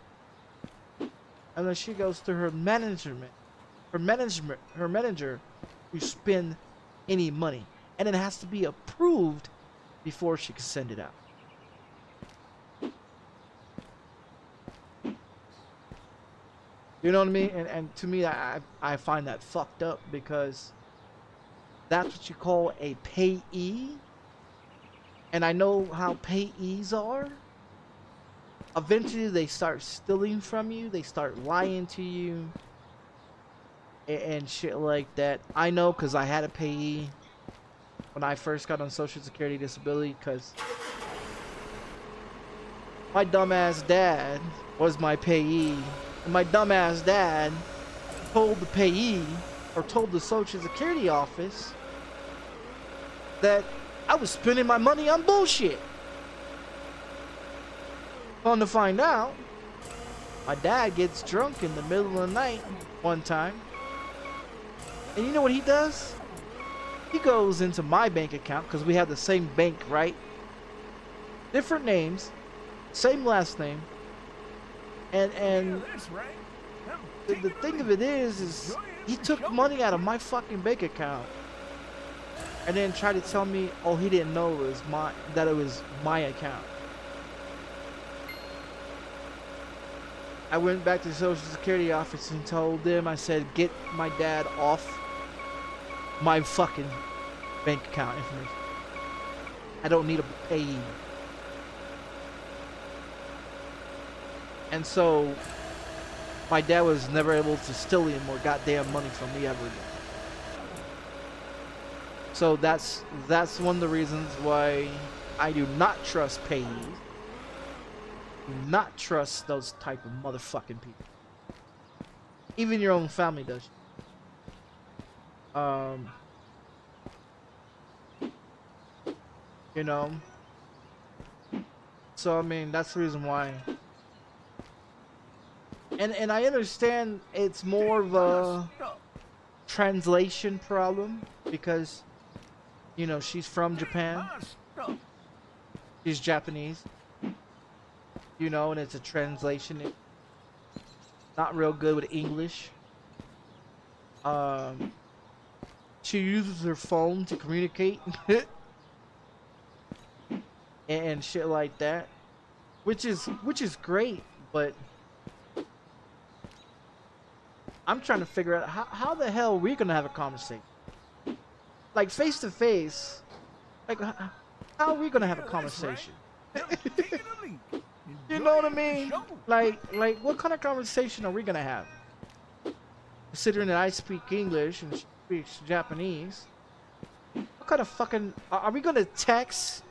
unless she goes to her management her management her manager to spend any money. And it has to be approved before she can send it out. You know what i mean? And, and to me I, I find that fucked up because that's what you call a payee. And i know how payees are. Eventually they start stealing from you. They start lying to you and, shit like that. I know because i had a payee when i first got on social security disability because my dumbass dad was my payee. And my dumbass dad told the payee or told the social security office that i was spending my money on bullshit. Fun to find out, my dad gets drunk in the middle of the night one time. And you know what he does? He goes into my bank account because we have the same bank, right? Different names, same last name. And and Yeah, that's right. Now, the, the thing of it is, is he took money out of my fucking bank account, and then tried to tell me, oh, he didn't know it was my that it was my account. I went back to the Social Security office and told them, I said, get my dad off my fucking bank account information. I don't need a payee. And so my dad was never able to steal any more goddamn money from me ever again. So that's that's one of the reasons why I do not trust payees. Do not trust those type of motherfucking people. Even your own family does. Um you know so I mean that's the reason why and and I understand it's more of a translation problem because you know she's from Japan, she's Japanese, you know, and it's a translation. Not real good with English. Um, she uses her phone to communicate and, shit like that, which is which is great, but. I'm trying to figure out how, how the hell we're we gonna have a conversation? Like face to face, like how are we gonna have a Yeah, that's right. conversation? Now, take it or leave it. You know what I mean? Like, like what kind of conversation are we gonna have? Considering that I speak English and speaks Japanese, what kind of fucking are, we gonna text?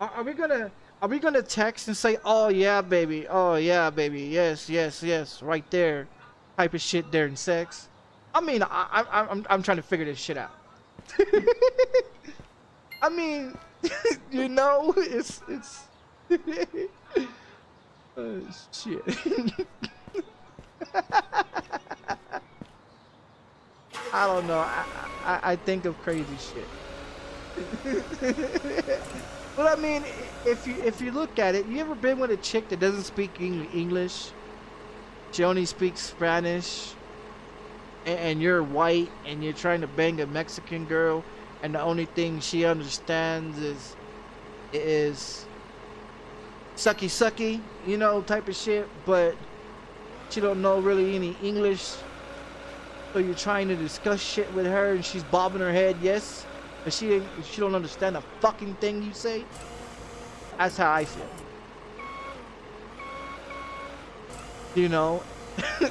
Are, are we gonna are we gonna text and say, "Oh yeah, baby, oh yeah, baby, yes, yes, yes," right there, type of shit during sex? I mean, I, I, I'm I'm trying to figure this shit out. I mean, you know, it's it's. oh shit. I don't know. I, I I think of crazy shit. but I mean, if you if you look at it, you ever been with a chick that doesn't speak English? She only speaks Spanish, and, and you're white, and you're trying to bang a Mexican girl, and the only thing she understands is is sucky sucky, you know, type of shit, but she don't know really any English. So you're trying to discuss shit with her and she's bobbing her head, yes? But she she don't understand a fucking thing you say? That's how I feel. You know?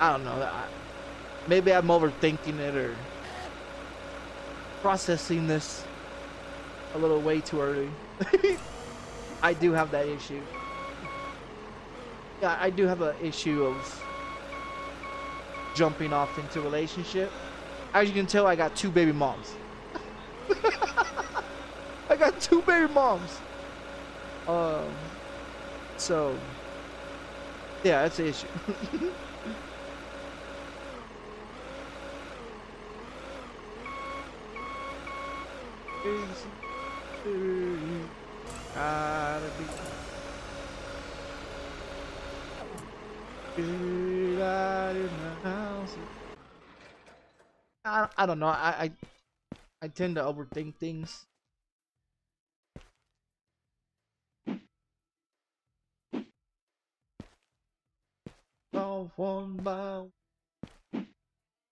I don't know. maybe I'm overthinking it or processing this a little way too early. I do have that issue. Yeah, I do have an issue of jumping off into relationship. As you can tell, I got two baby moms. I got two baby moms. Um, so yeah, that's the issue. Gotta be. Get out in the house. I, I don't know. I, I I tend to overthink things.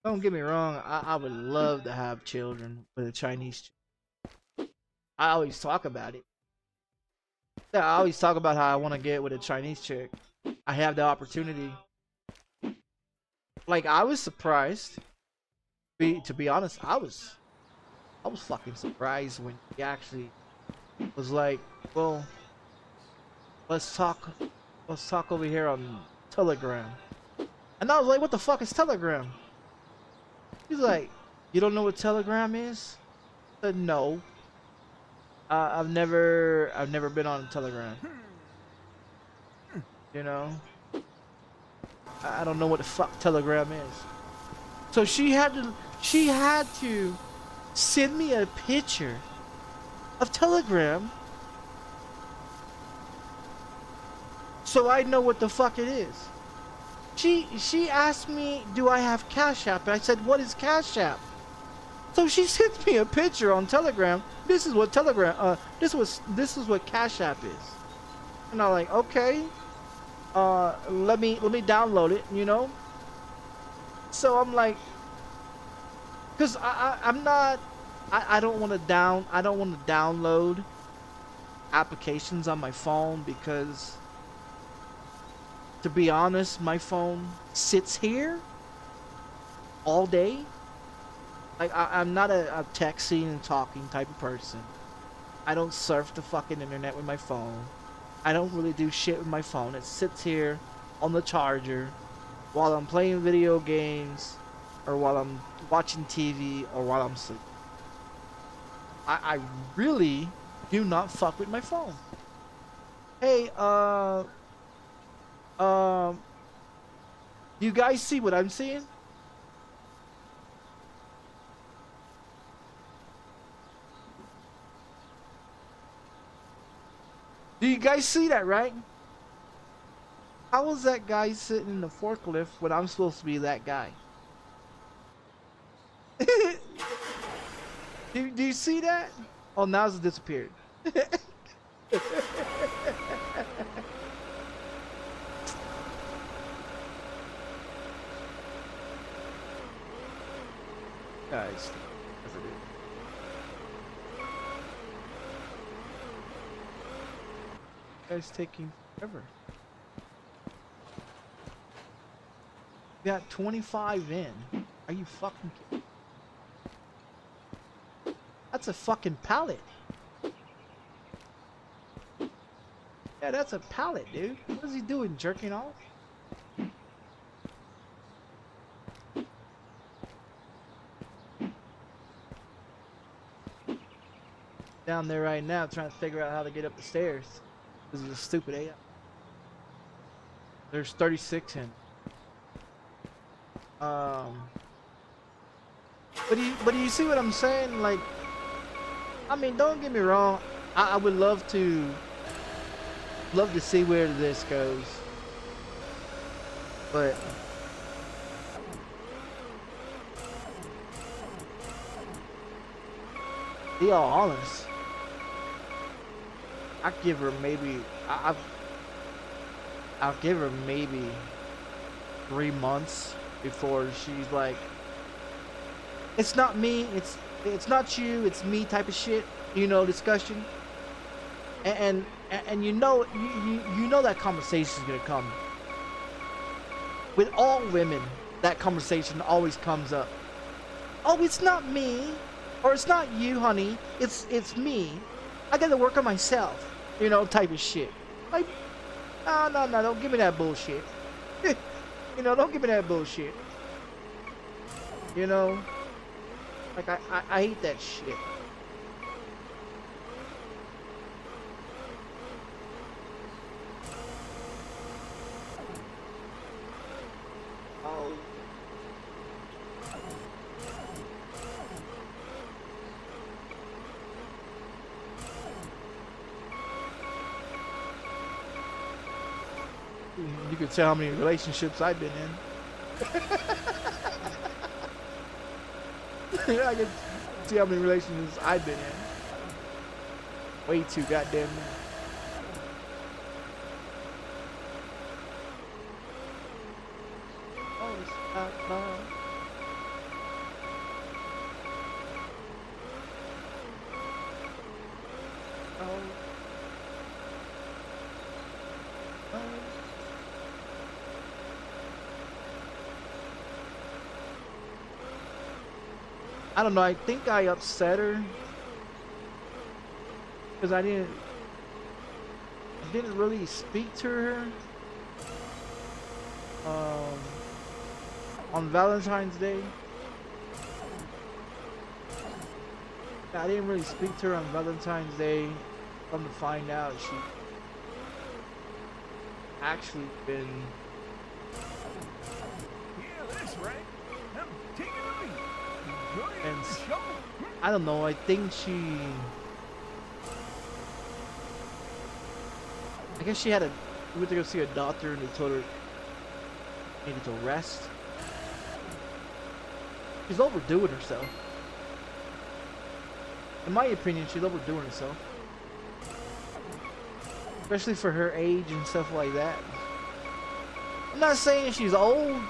Don't get me wrong. I, I would love to have children with a Chinese. ch- I always talk about it. Yeah, I always talk about how I want to get with a Chinese chick. I have the opportunity. Like I was surprised. Be to be honest, I was I was fucking surprised when he actually was like, "Well, let's talk let's talk over here on Telegram." And I was like, "What the fuck is Telegram?" He's like, "You don't know what Telegram is?" I said, "No." Uh, I've never I've never been on Telegram. You know? I don't know what the fuck Telegram is. So she had to she had to send me a picture of Telegram so I know what the fuck it is. She she asked me, "Do I have Cash App?" And I said, "What is Cash App?" So she sent me a picture on Telegram. This is what Telegram uh this was this is what Cash App is. And I'm like, "Okay. Uh let me let me download it, you know?" So I'm like cuz I, I I'm not I, I don't want to down I don't want to download applications on my phone because to be honest, my phone sits here all day. Like I, I'm not a, a texting and talking type of person. I don't surf the fucking internet with my phone. I don't really do shit with my phone. It sits here on the charger while I'm playing video games or while I'm watching TV or while I'm sleeping. I, I really do not fuck with my phone. Hey, uh, um, you guys see what I'm seeing? Do you guys see that, right? How was that guy sitting in the forklift when I'm supposed to be that guy? do, do you see that? Oh, now it's disappeared. Guys, Guys taking forever. Got 25 in. Are you fucking kidding? That's a fucking pallet. Yeah, that's a pallet, dude. What is he doing? Jerking off? Down there right now trying to figure out how to get up the stairs. This is a stupid AI. There's 36 in. Um. But you, but you see what I'm saying? Like, I mean, don't get me wrong. I, I would love to, love to see where this goes. But be all honest. I give her maybe I, I'll give her maybe three months before she's like it's not me it's it's not you it's me type of shit you know discussion and and, and you know you you know that conversation is gonna come. With all women, that conversation always comes up. Oh, it's not me, or it's not you, honey. It's it's me. I gotta work on myself. You know, type of shit. Like, no, no, no, don't give me that bullshit. you know, don't give me that bullshit. You know, like I, I, I hate that shit. Could tell how many relationships I've been in. I can see how many relationships I've been in. Way too goddamn many. Don't know. I think I upset her because I didn't I didn't really speak to her um, on Valentine's Day. I didn't really speak to her on Valentine's Day. Come to find out, she actually been I don't know. I think she. I guess she had a. We went to go see a doctor and they told her needed to rest. She's overdoing herself. In my opinion, she's overdoing herself. Especially for her age and stuff like that. I'm not saying she's old.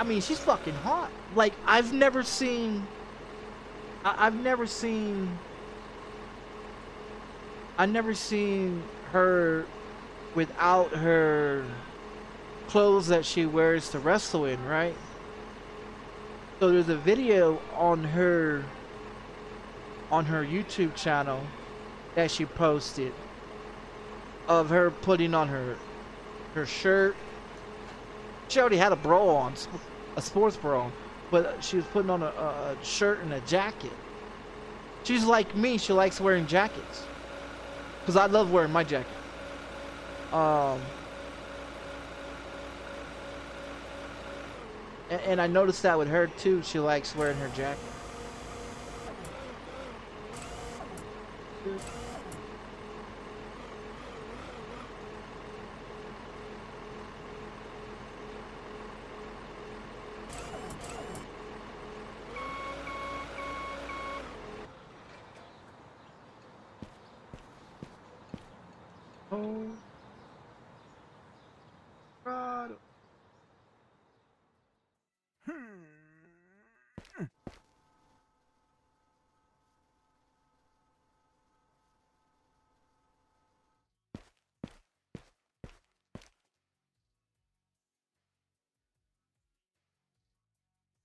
I mean, she's fucking hot. Like, I've never seen. I- I've never seen. I've never seen her without her clothes that she wears to wrestle in, right? So there's a video on her on her YouTube channel that she posted of her putting on her her shirt. She already had a bra on, sp- a sports bra, but she was putting on a, a shirt and a jacket. She's like me; she likes wearing jackets, cause I love wearing my jacket. Um, and, and I noticed that with her too. She likes wearing her jacket.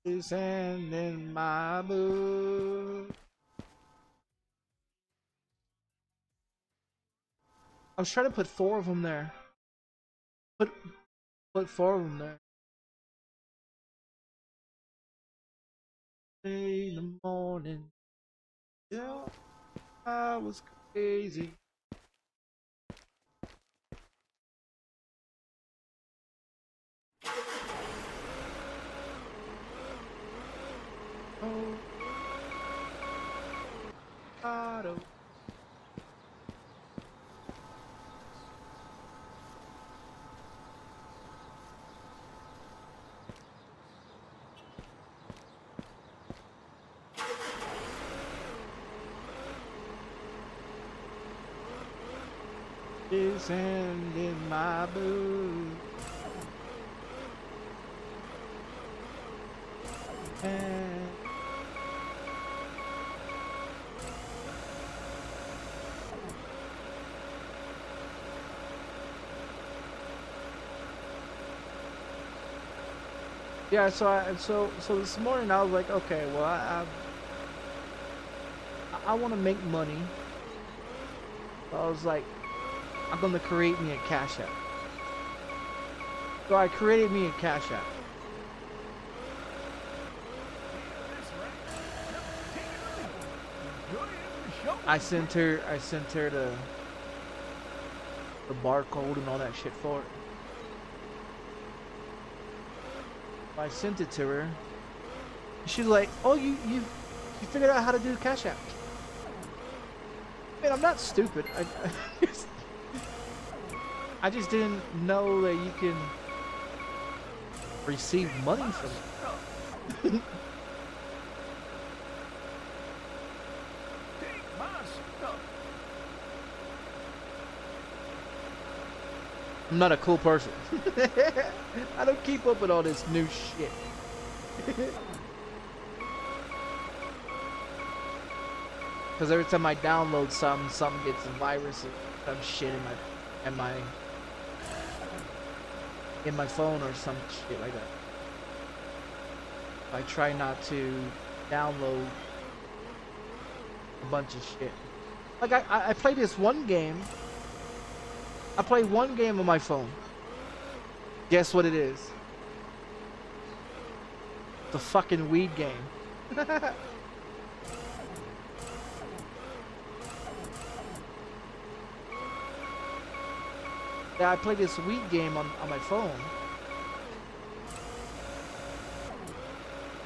His hand in my book. I was trying to put four of them there. Put put four of them there. In the morning. Yeah, I was crazy. I don't. His hand in my boot. And Yeah, so I so so this morning I was like, okay, well I I, I want to make money. So I was like, I'm gonna create me a cash app. So I created me a cash app. I sent her I sent her the the barcode and all that shit for it. I sent it to her. She's like, "Oh, you you you figured out how to do Cash App." Man, I'm not stupid. I, I, just, I just didn't know that you can receive money from it. Take my stuff. I'm not a cool person. I don't keep up with all this new shit. Because every time I download something, something gets a virus or some shit in my, in my, in my phone or some shit like that. I try not to download a bunch of shit. Like I, I, I played this one game. I play one game on my phone. Guess what it is? The fucking weed game. yeah, I play this weed game on, on my phone.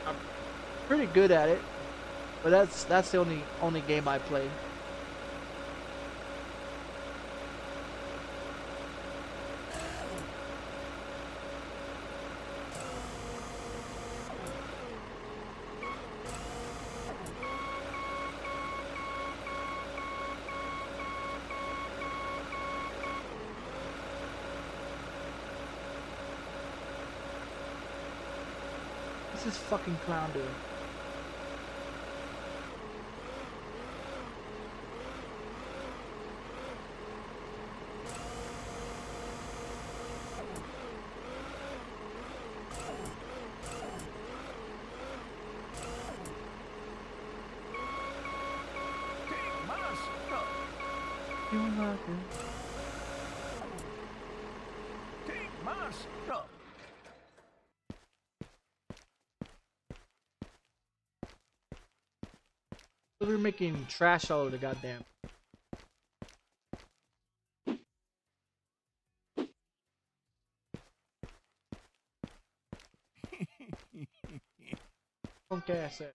I'm pretty good at it, but that's that's the only only game I play. What's this fucking clown doing? Take my stuff. You like it? Take my stuff. We were making trash all over the goddamn. Punk ass. ass.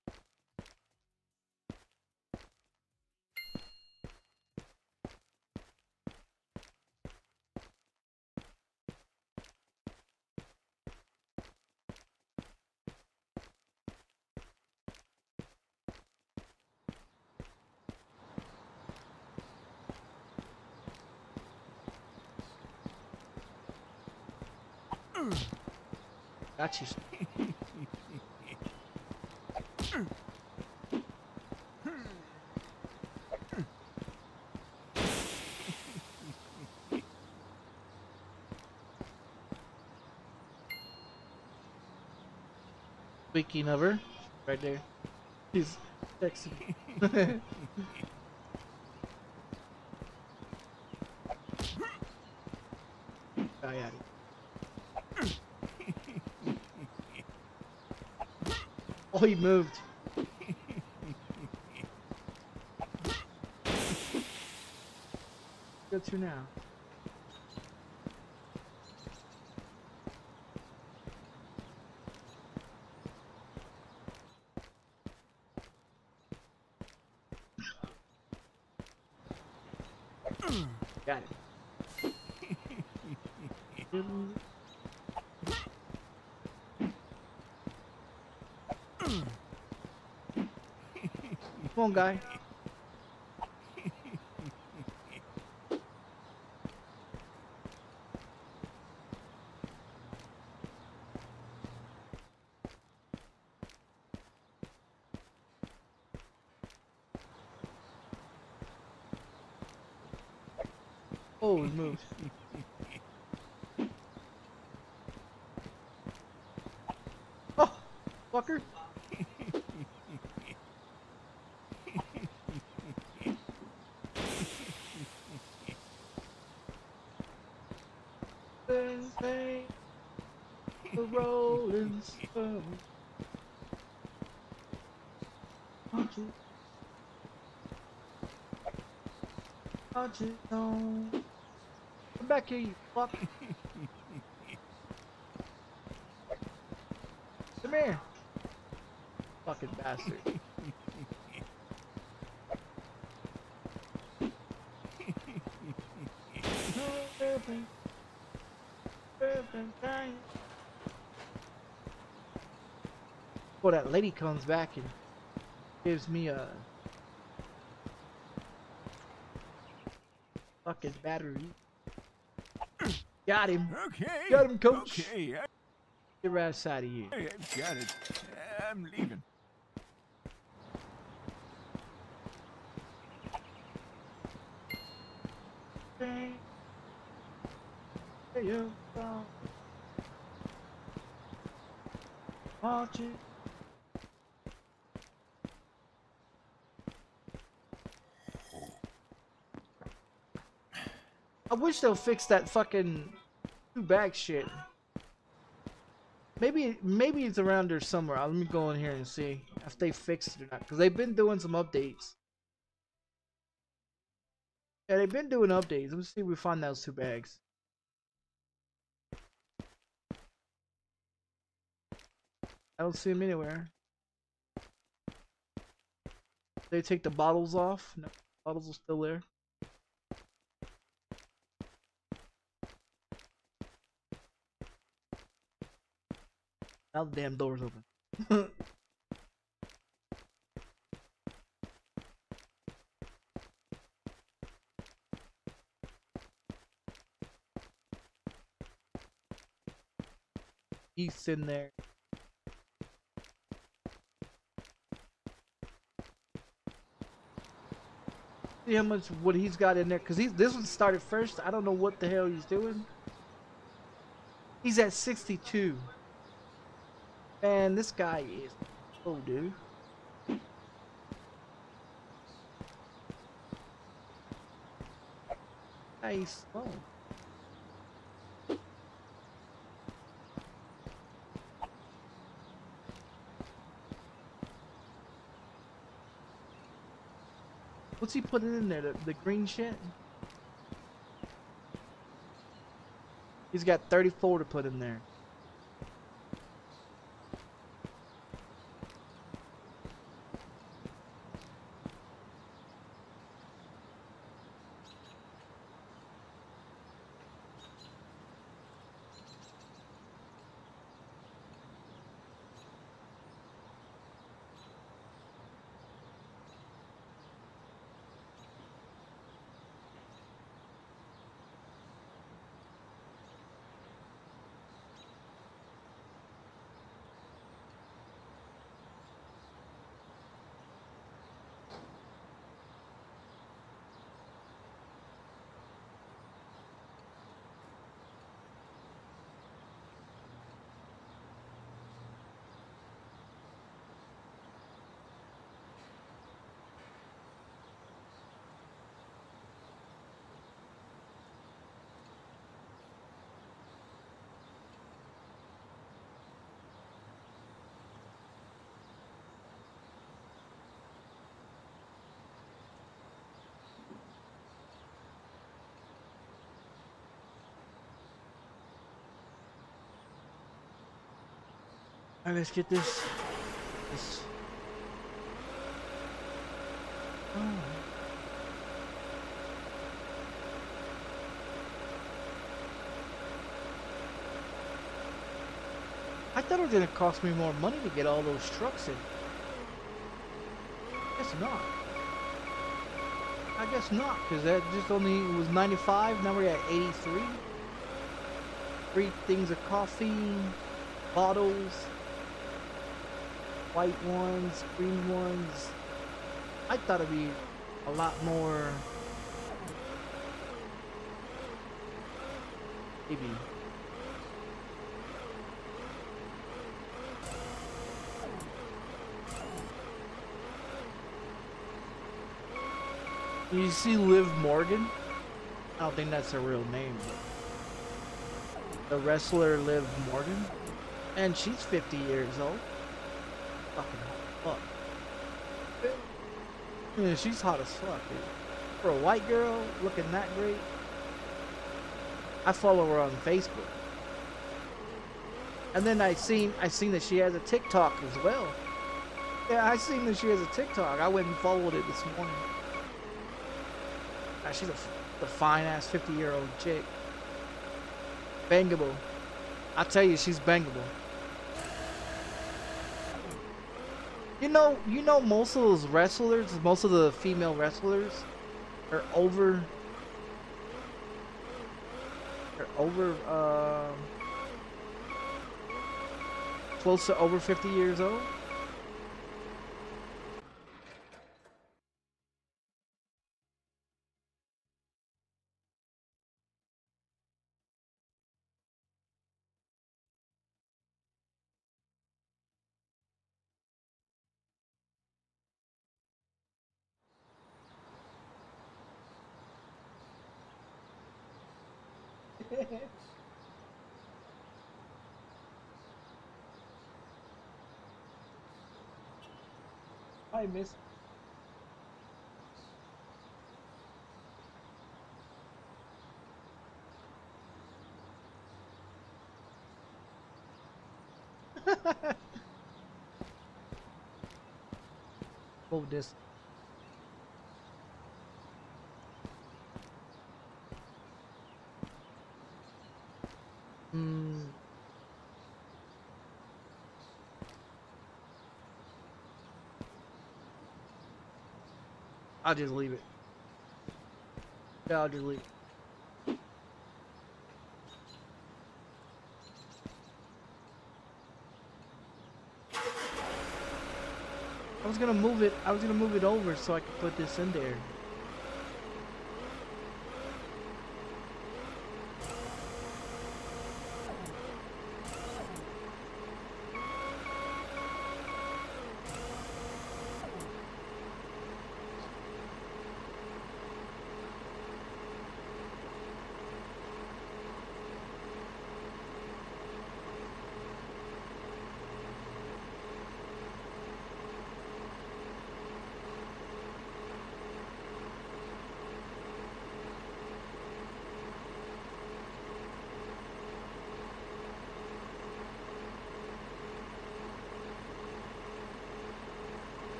Got you. Speaking of her, right there. He's texting. me. oh yeah. Oh, he moved. Go to now. Got it. Come on, guy. Oh, he moved. fucker. Wednesday, the Rolling Stone. Watch it. It on. Come back here, you fuck. Come here. Fucking bastard. Well, that lady comes back and gives me a fucking battery. Got him. Okay. Got him, coach. Okay, Get your ass out of here. I got it. I'm leaving. Watch it. I wish they'll fix that fucking two bag shit. Maybe maybe it's around there somewhere. Let me go in here and see if they fixed it or not. Because they've been doing some updates. Yeah, they've been doing updates. Let's see if we find those two bags. I don't see them anywhere. They take the bottles off. No, bottles are still there. Now the damn door's open. He's in there. See how much what he's got in there, cause he's this one started first. I don't know what the hell he's doing. He's at 62. Man, this guy is oh dude. Nice. What's he putting in there? The, the green shit? He's got 34 to put in there. Alright, let's get this. this. Oh. I thought it was gonna cost me more money to get all those trucks in. Guess not. I guess not, because that just only was 95, now we're at 83. Three things of coffee, bottles, white ones, green ones. I thought it'd be a lot more. Maybe. You see Liv Morgan? I don't think that's a real name, but the wrestler Liv Morgan? And she's 50 years old. Fucking fuck. She's hot as fuck, dude. For a white girl looking that great, I follow her on Facebook. And then I seen I seen that she has a TikTok as well. Yeah, I seen that she has a TikTok. I went and followed it this morning. Ah, she's a fine ass 50 year old chick. Bangable. I tell you, she's bangable. You know, you know, most of those wrestlers, most of the female wrestlers, are over. Are over. Um, close to over 50 years old. I miss. Hold oh, this. I'll just leave it. Yeah, I'll just leave. I was gonna move it. I was gonna move it over so I could put this in there.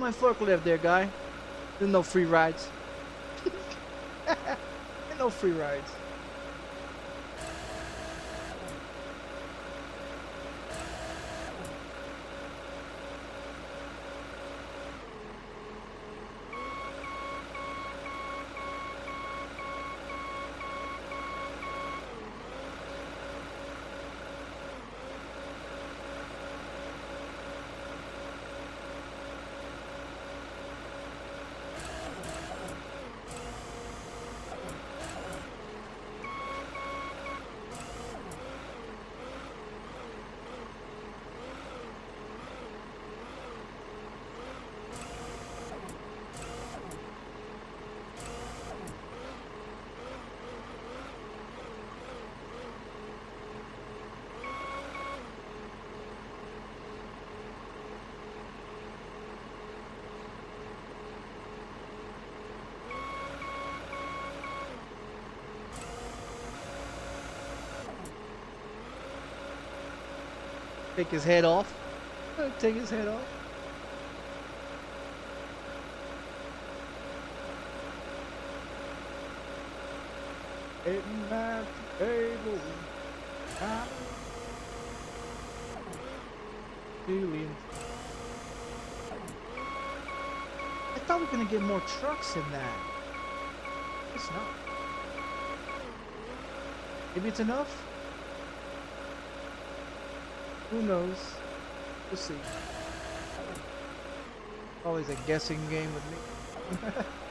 My forklift there, guy. There's no free rides. No free rides. Take his head off. Take his head off. Hitting at the table. I'm. I thought we were gonna get more trucks in that. It's not. Maybe it's enough? Who knows? We'll see. Always a guessing game with me.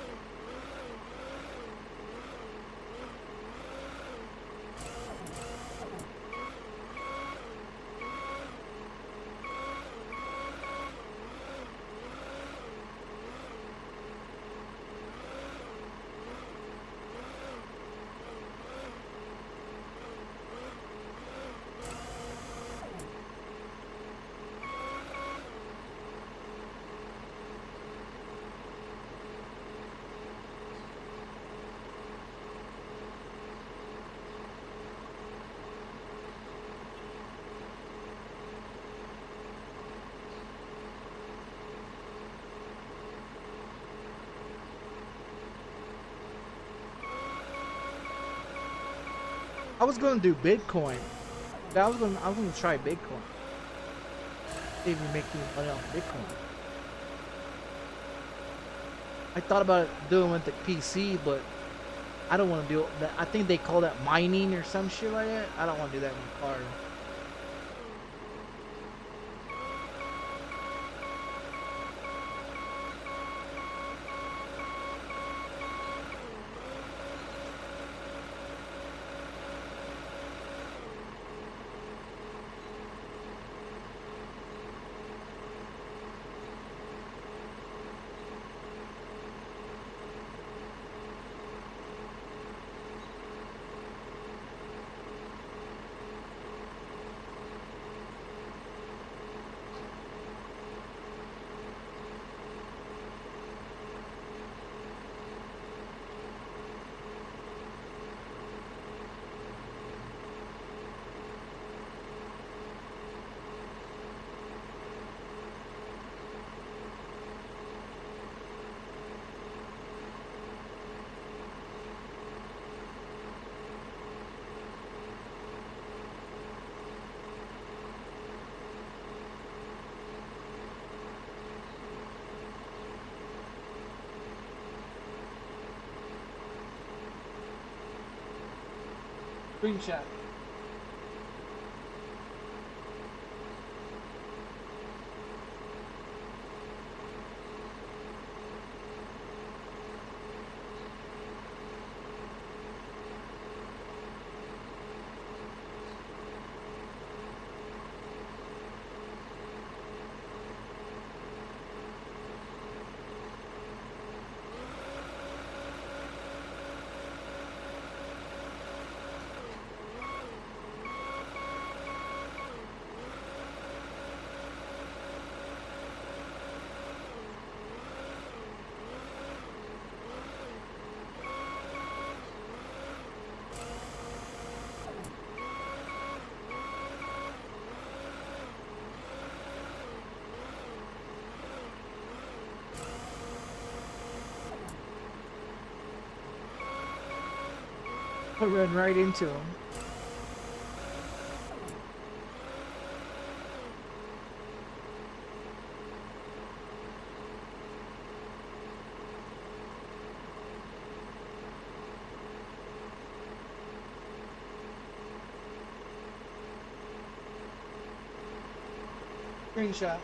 was gonna do Bitcoin. I was gonna I was gonna try Bitcoin. See if you make any money on Bitcoin. I thought about doing with the PC, but I don't want to do that. I think they call that mining or some shit like that. I don't want to do that in my car. Screenshot. I ran right into him. Screenshot.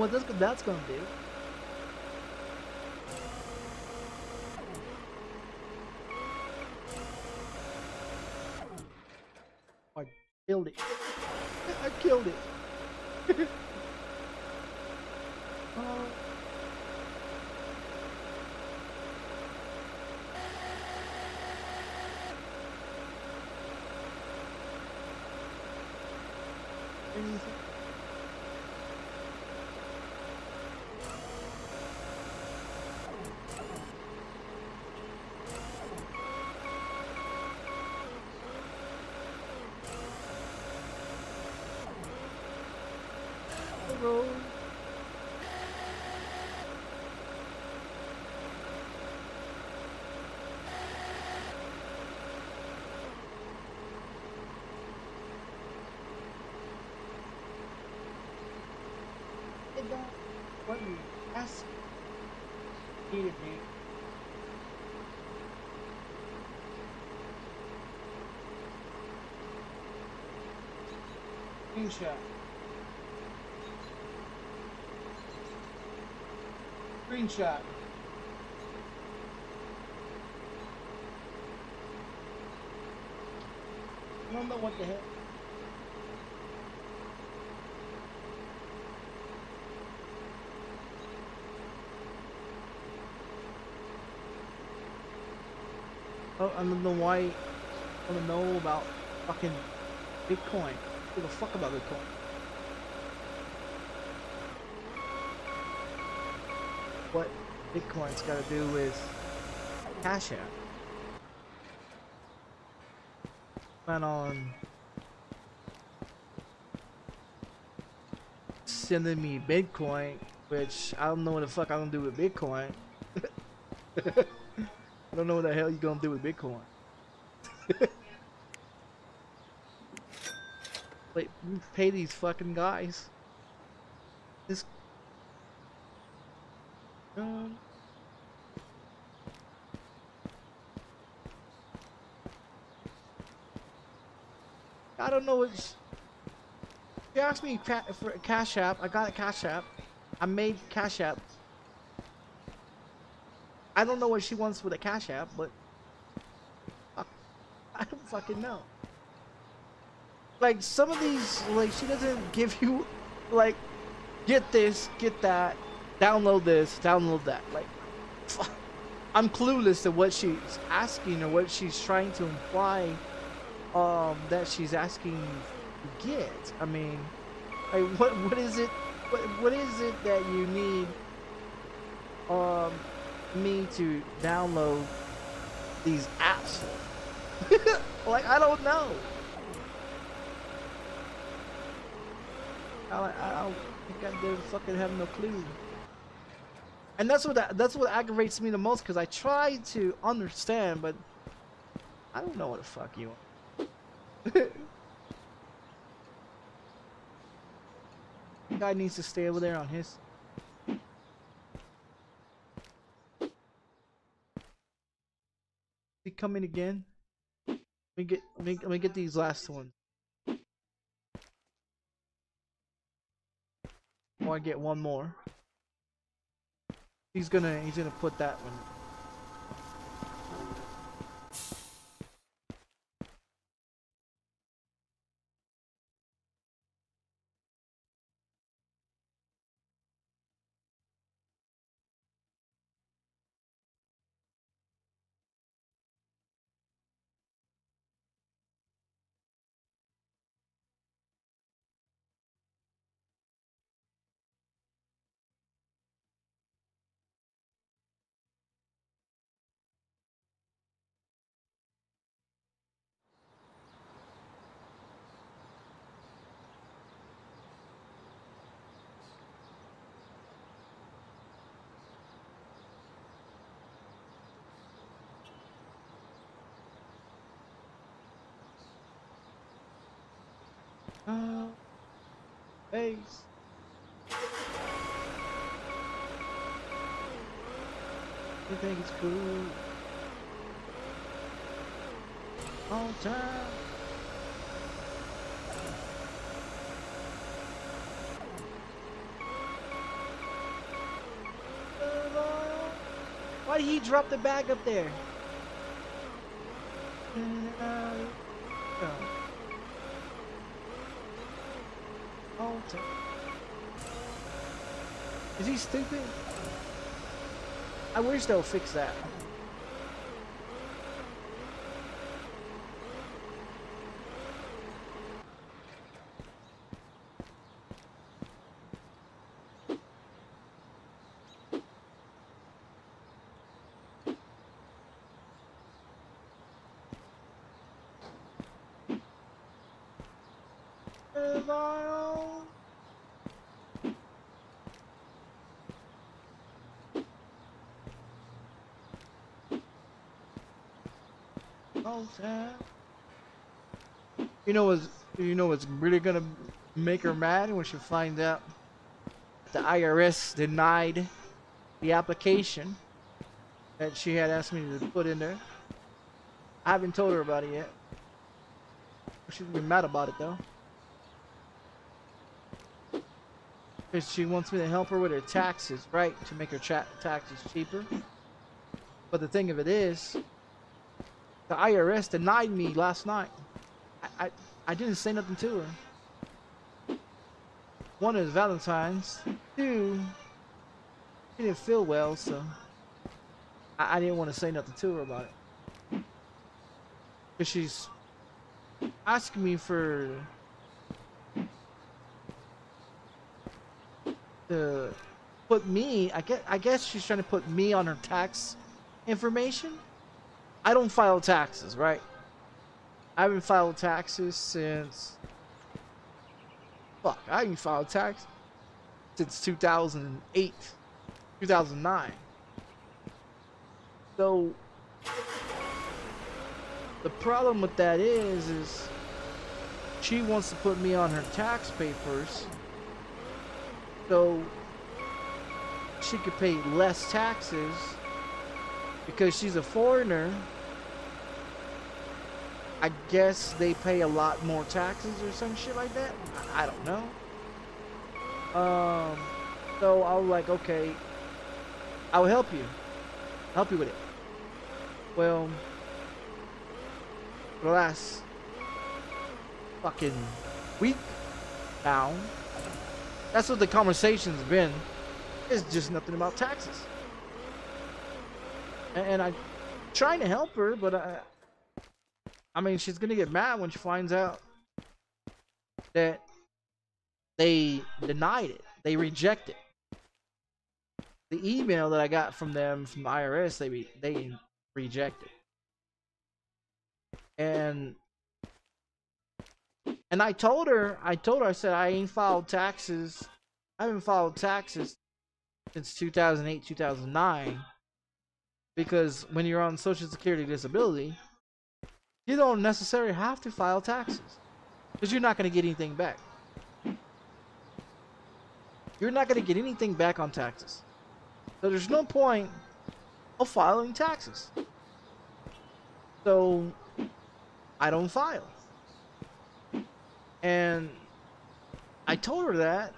What that's, that's gonna do? I killed it. I killed it. oh. Anything? road. It don't what you ask me. Screenshot. I don't know what the hell. I don't know why. I want to know about fucking Bitcoin. Give a fuck about Bitcoin. What? Bitcoin's got to do with Cash App. Plan on sending me Bitcoin, which I don't know what the fuck I'm gonna do with Bitcoin. Don't know what the hell you're gonna do with Bitcoin. Wait, you pay these fucking guys. This. Um. I don't know what. sh- She asked me for Cash App. I got a Cash App. I made Cash App. I don't know what she wants with a Cash App, but I, I don't fucking know. Like some of these, like she doesn't give you, like, get this, get that, download this, download that. Like, fu- I'm clueless to what she's asking or what she's trying to imply um that she's asking to get. I mean, like what what is it what what is it that you need um me to download these apps like I don't know. I, I don't think I did fucking have no clue. And that's what that's what aggravates me the most because I try to understand, but I don't know what the fuck you want. Guy needs to stay over there on his. He coming again? Let me get let me, let me get these last ones. Or I get one more. He's gonna he's gonna put that one. Uh, base. You think it's cool? On time. Why did he drop the bag up there? Uh, oh. Is he stupid? I wish they'll fix that. You know what's you know what's really gonna make her mad when she finds out the IRS denied the application that she had asked me to put in there. I haven't told her about it yet. She's gonna be mad about it though. Because she wants me to help her with her taxes, right? To make her taxes cheaper. But the thing of it is, the IRS denied me last night. I, I, I didn't say nothing to her. One is Valentine's. Two, she didn't feel well, so I, I didn't want to say nothing to her about it. Because she's asking me for the put me. I guess I guess she's trying to put me on her tax information. I don't file taxes, right? I haven't filed taxes since. Fuck, I haven't filed tax since 2008, 2009. So the problem with that is, is she wants to put me on her tax papers so she could pay less taxes because she's a foreigner. I guess they pay a lot more taxes or some shit like that. I, don't know. Um, so I was like, okay, I'll help you. Help you with it. Well, for the last fucking week now, that's what the conversation's been. It's just nothing about taxes. And, I'm trying to help her, but I, I mean, she's gonna get mad when she finds out that they denied it. They rejected the email that I got from them from the IRS. They they rejected, and and I told her, I told her, I said I ain't filed taxes. I haven't filed taxes since 2008, 2009. Because when you're on Social Security disability, you don't necessarily have to file taxes. Because you're not going to get anything back. You're not going to get anything back on taxes. So there's no point of filing taxes. So I don't file. And I told her that.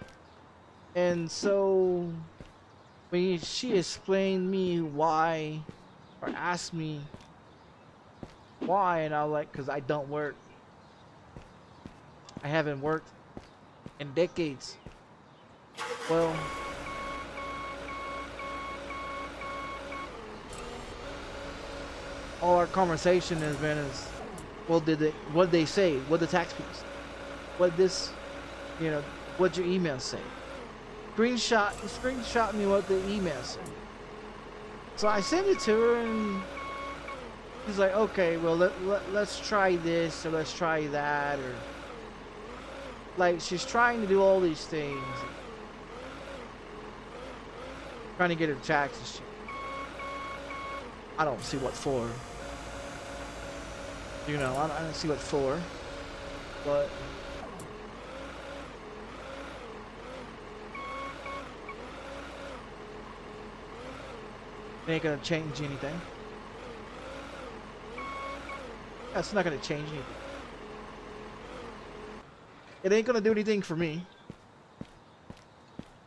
And so when she explained me why or asked me why and I was like cuz I don't work. I haven't worked in decades. Well, all our conversation has been is well did they what did they say? What the tax say? what this, you know, what your email say. Screenshot, screenshot me what the email said. So I sent it to her and she's like, okay, well, let, let, let's try this or let's try that or like she's trying to do all these things. Trying to get her taxes. I don't see what for. You know, I, I don't see what for. But It ain't gonna change anything. That's not gonna change anything. It ain't gonna do anything for me.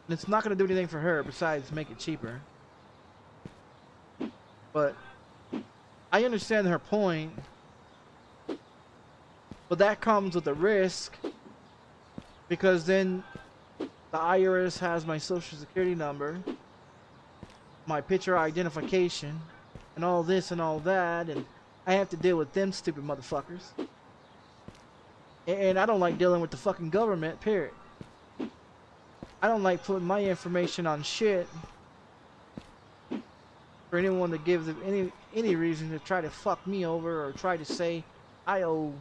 And it's not gonna do anything for her besides make it cheaper. But I understand her point. But that comes with a risk. Because then the IRS has my social security number my picture identification and all this and all that and I have to deal with them stupid motherfuckers. And I don't like dealing with the fucking government, period. I don't like putting my information on shit for anyone to give them any any reason to try to fuck me over or try to say I owe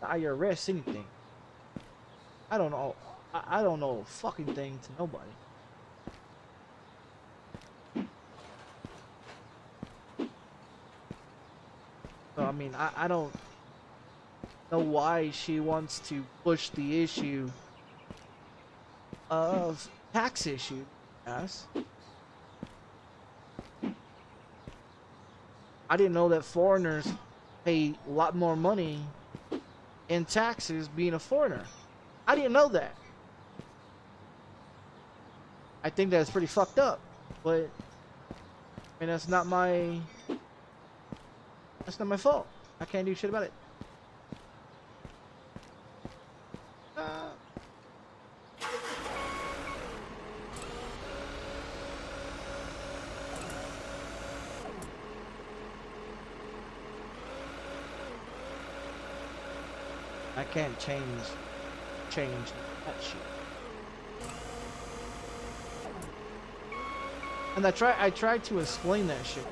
the IRS anything. I don't know. I, I don't know a fucking thing to nobody. So I mean, I, I don't know why she wants to push the issue of tax issue. Yes. I didn't know that foreigners pay a lot more money in taxes being a foreigner. I didn't know that. I think that's pretty fucked up, but I mean that's not my that's not my fault. I can't do shit about it. I can't change change that shit. And I try I tried to explain that shit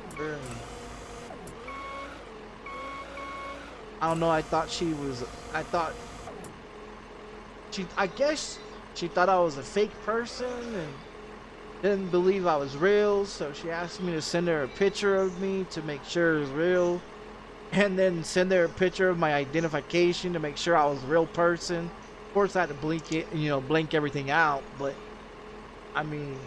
I don't know. I thought she was. I thought she. I guess she thought I was a fake person and didn't believe I was real. So she asked me to send her a picture of me to make sure it was real, and then send her a picture of my identification to make sure I was a real person. Of course, I had to blink it, you know, blink everything out. But I mean.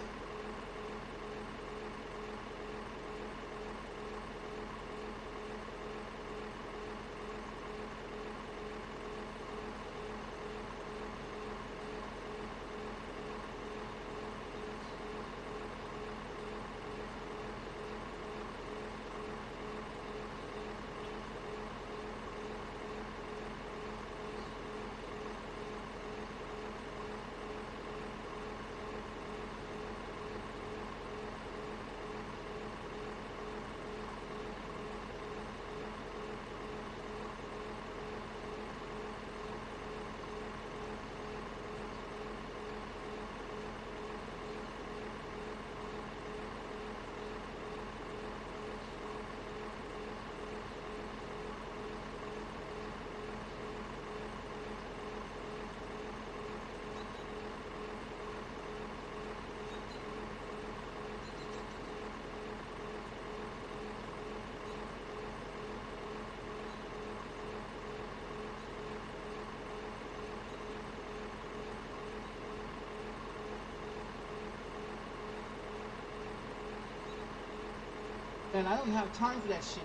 And I don't have time for that shit.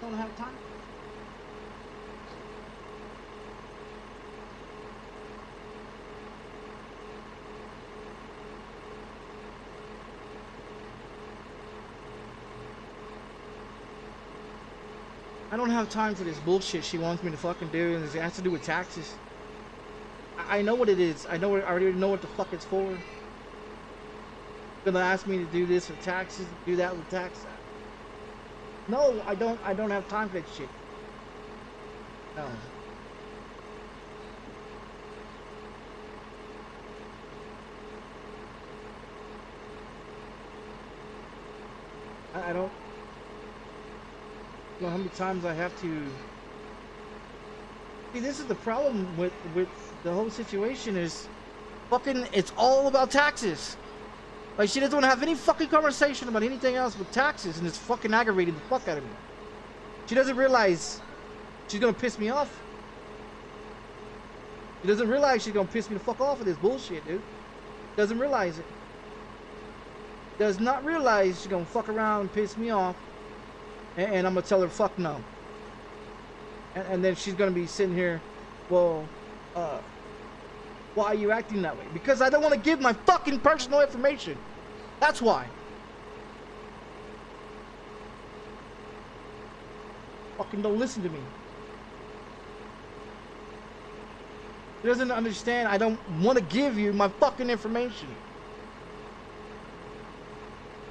Don't have time. I don't have time for this bullshit she wants me to fucking do, and it has to do with taxes. I, I know what it is. I know. What, I already know what the fuck it's for gonna ask me to do this with taxes, do that with tax. No, I don't. I don't have time for that shit. No. I, I don't know how many times I have to. See, this is the problem with with the whole situation is, fucking, it's all about taxes. Like she doesn't want to have any fucking conversation about anything else but taxes, and it's fucking aggravating the fuck out of me. She doesn't realize she's gonna piss me off. She doesn't realize she's gonna piss me the fuck off with this bullshit, dude. Doesn't realize it. Does not realize she's gonna fuck around and piss me off, and, and I'm gonna tell her fuck no. And, and then she's gonna be sitting here, well, uh, why are you acting that way? Because I don't want to give my fucking personal information. That's why. Fucking don't listen to me. He doesn't understand I don't want to give you my fucking information.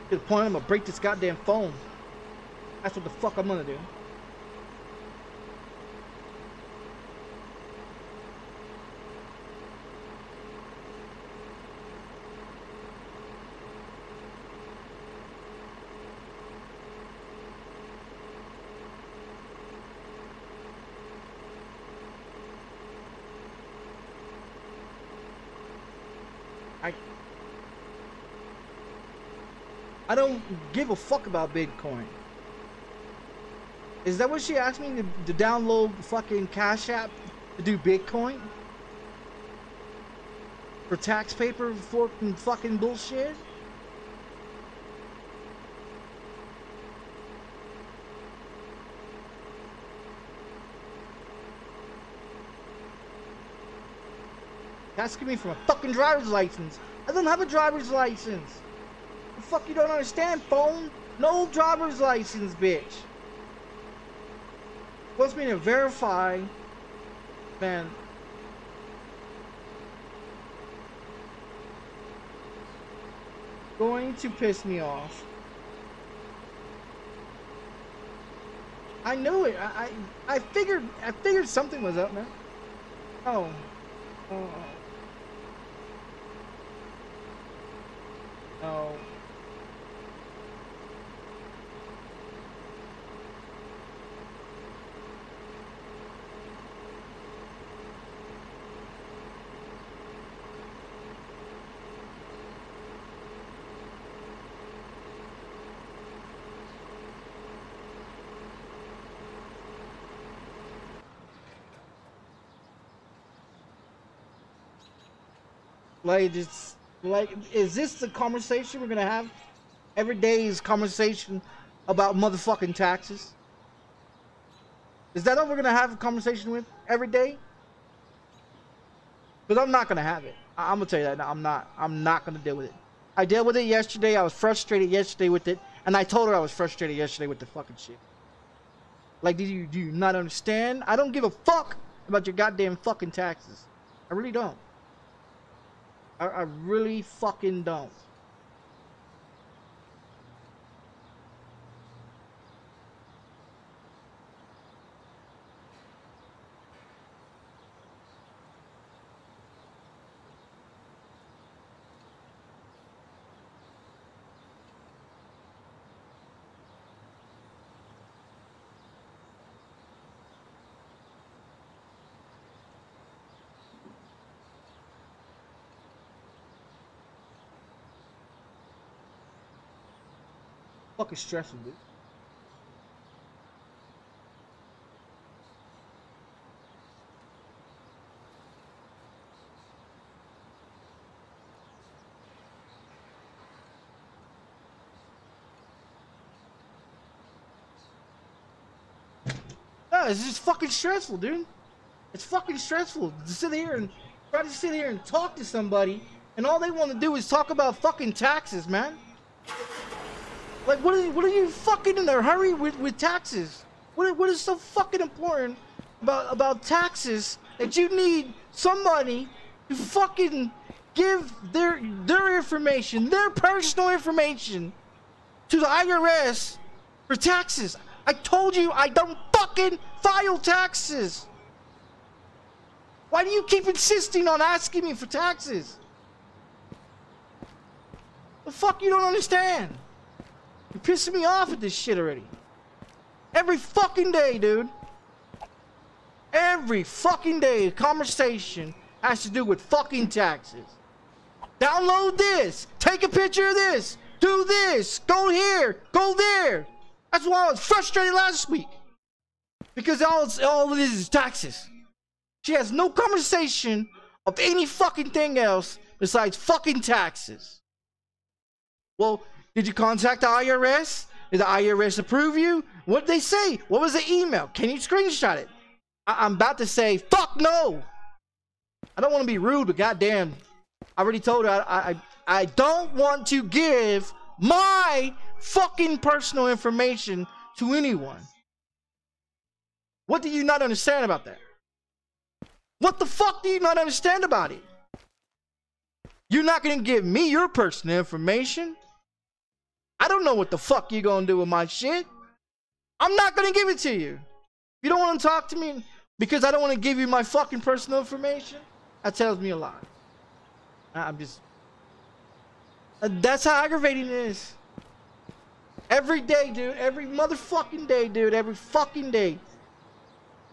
To the point I'm gonna break this goddamn phone. That's what the fuck I'm gonna do. I don't give a fuck about Bitcoin. Is that what she asked me to, to download the fucking Cash App to do Bitcoin? For tax paper for fucking bullshit? Asking me for a fucking driver's license. I don't have a driver's license. Fuck you don't understand, phone? No driver's license, bitch. Wants me to verify, man. Going to piss me off. I knew it. I, I, I figured, I figured something was up, man. Oh. Oh. No. Like, like, is this the conversation we're gonna have? Every day is conversation about motherfucking taxes. Is that all we're gonna have a conversation with every day? Because I'm not gonna have it. I- I'm gonna tell you that now. I'm not. I'm not gonna deal with it. I dealt with it yesterday. I was frustrated yesterday with it, and I told her I was frustrated yesterday with the fucking shit. Like, did you do you not understand? I don't give a fuck about your goddamn fucking taxes. I really don't. I, I really fucking don't. Fucking it's just fucking stressful, dude. It's fucking stressful to sit here and try to sit here and talk to somebody, and all they want to do is talk about fucking taxes, man. Like, what are, what are you fucking in a hurry with, with taxes? What, what is so fucking important about, about taxes that you need somebody to fucking give their, their information, their personal information to the IRS for taxes? I told you I don't fucking file taxes. Why do you keep insisting on asking me for taxes? The fuck you don't understand? You're pissing me off with this shit already. Every fucking day, dude. Every fucking day, conversation has to do with fucking taxes. Download this. Take a picture of this. Do this. Go here. Go there. That's why I was frustrated last week. Because all, all it is is taxes. She has no conversation of any fucking thing else besides fucking taxes. Well, did you contact the IRS? Did the IRS approve you? What did they say? What was the email? Can you screenshot it? I- am about to say, fuck no. I don't want to be rude, but goddamn, I already told her I, I, I don't want to give my fucking personal information to anyone. What do you not understand about that? What the fuck do you not understand about it? You're not gonna give me your personal information. I don't know what the fuck you're gonna do with my shit. I'm not gonna give it to you. You don't wanna talk to me because I don't wanna give you my fucking personal information, that tells me a lot. I'm just. That's how aggravating it is. Every day, dude. Every motherfucking day, dude. Every fucking day.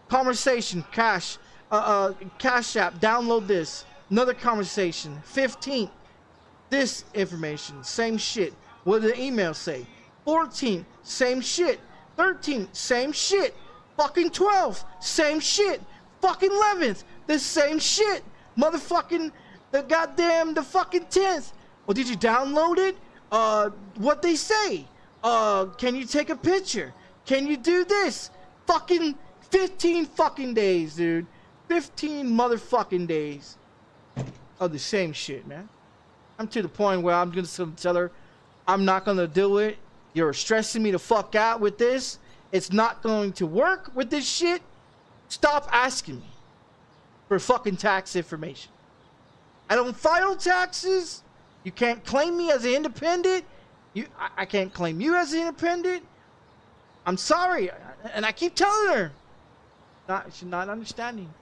Conversation, cash, uh, uh, cash app. Download this. Another conversation. 15th. This information. Same shit. What did the email say? 14, Same shit. 13, Same shit. Fucking 12th. Same shit. Fucking 11th. The same shit. Motherfucking the goddamn the fucking 10th. Well, did you download it? Uh, what they say? Uh, can you take a picture? Can you do this? Fucking 15 fucking days, dude. 15 motherfucking days of the same shit, man. I'm to the point where I'm gonna tell her I'm not gonna do it. You're stressing me the fuck out with this. It's not going to work with this shit. Stop asking me for fucking tax information. I don't file taxes. You can't claim me as an independent. You, I, I can't claim you as an independent. I'm sorry, and I keep telling her. Not, she's not understanding.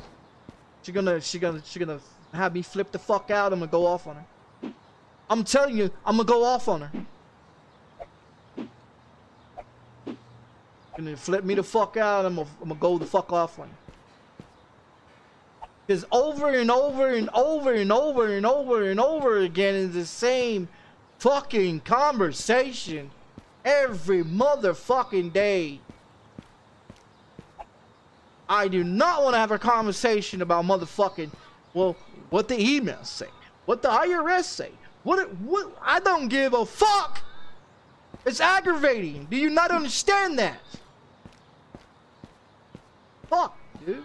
She's gonna, she gonna, she gonna have me flip the fuck out. I'm gonna go off on her. I'm telling you, I'm gonna go off on her. Gonna flip me the fuck out. I'm gonna, I'm go the fuck off on you. Because over and over and over and over and over and over again is the same fucking conversation every motherfucking day. I do not want to have a conversation about motherfucking, well, what the emails say, what the IRS say, what, what, I don't give a fuck. It's aggravating. Do you not understand that? Fuck, dude.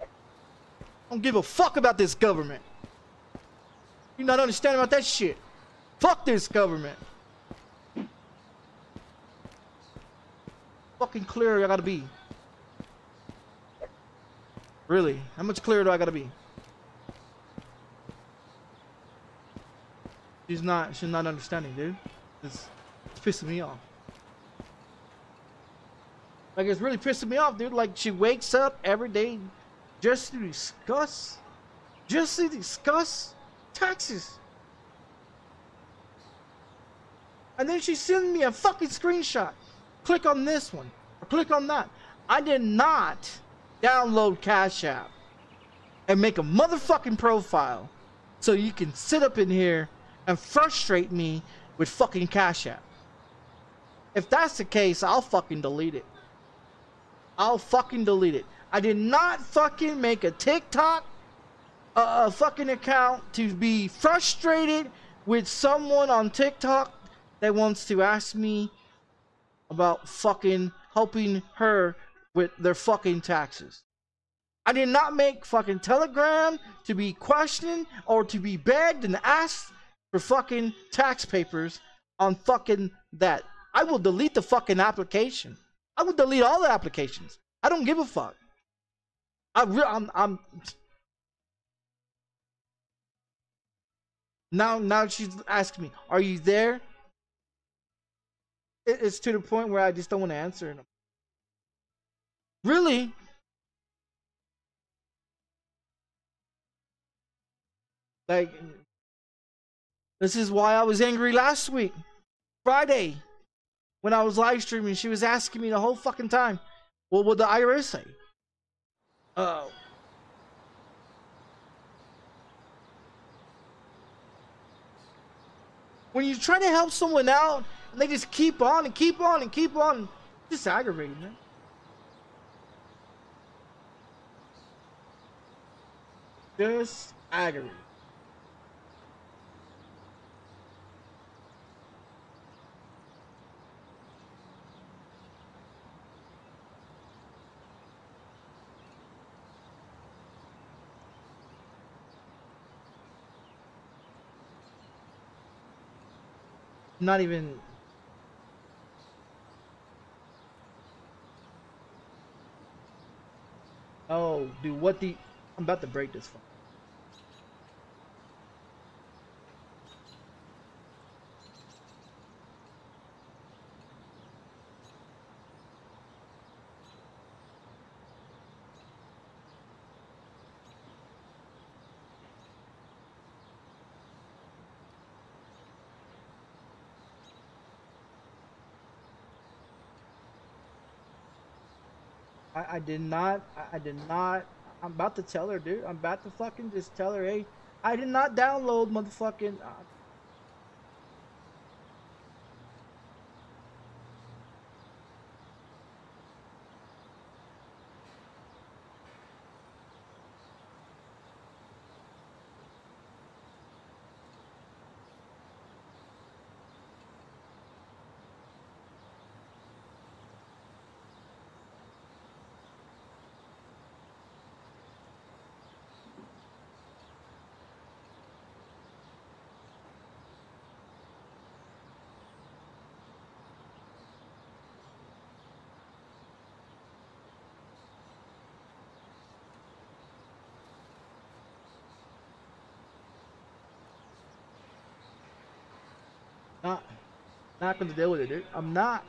I don't give a fuck about this government. You not understand about that shit. Fuck this government. Fucking clear I gotta be. Really? How much clearer do I gotta be? She's not she's not understanding, dude. It's, it's pissing me off. Like it's really pissing me off, dude. Like she wakes up every day just to discuss just to discuss taxes. And then she sends me a fucking screenshot. Click on this one. Or click on that. I did not download Cash App and make a motherfucking profile so you can sit up in here and frustrate me with fucking Cash App. If that's the case, I'll fucking delete it. I'll fucking delete it. I did not fucking make a TikTok a fucking account to be frustrated with someone on TikTok that wants to ask me about fucking helping her with their fucking taxes. I did not make fucking Telegram to be questioned or to be begged and asked for fucking tax papers on fucking that. I will delete the fucking application. I would delete all the applications. I don't give a fuck. I re- I'm, I'm now now she's asking me, "Are you there?" It's to the point where I just don't want to answer. Really? Like, this is why I was angry last week, Friday, when I was live streaming. She was asking me the whole fucking time, "What would the IRS say?" Uh, when you try to help someone out and they just keep on and keep on and keep on, it's just aggravating, man. Just aggravating. Not even. Oh, dude, what the? I'm about to break this phone. I, did not. I, I did not. I'm about to tell her, dude. I'm about to fucking just tell her, hey, I did not download motherfucking. Uh, not, not gonna deal with it, dude. I'm not.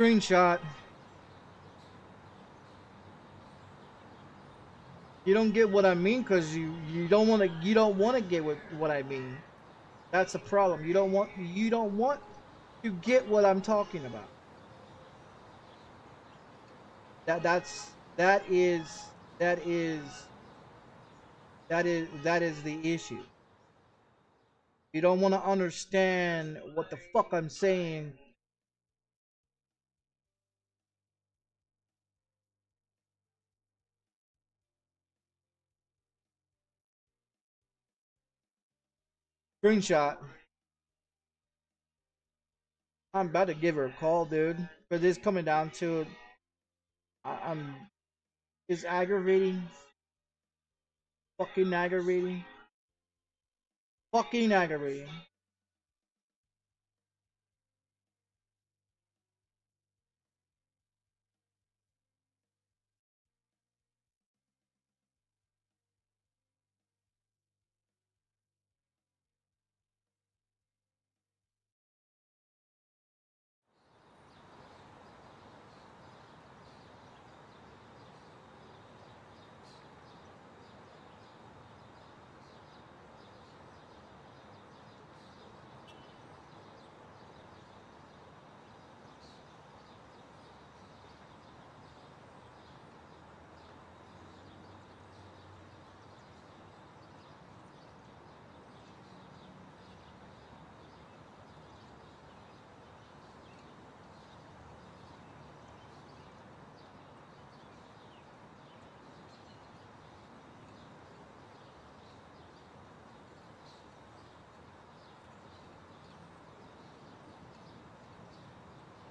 Screenshot. You don't get what I mean because you you don't want to you don't want to get what what I mean. That's the problem. You don't want you don't want to get what I'm talking about. That that's that is that is that is that is the issue. You don't want to understand what the fuck I'm saying. Screenshot. I'm about to give her a call, dude. But this coming down to I, I'm it's aggravating. Fucking aggravating. Fucking aggravating.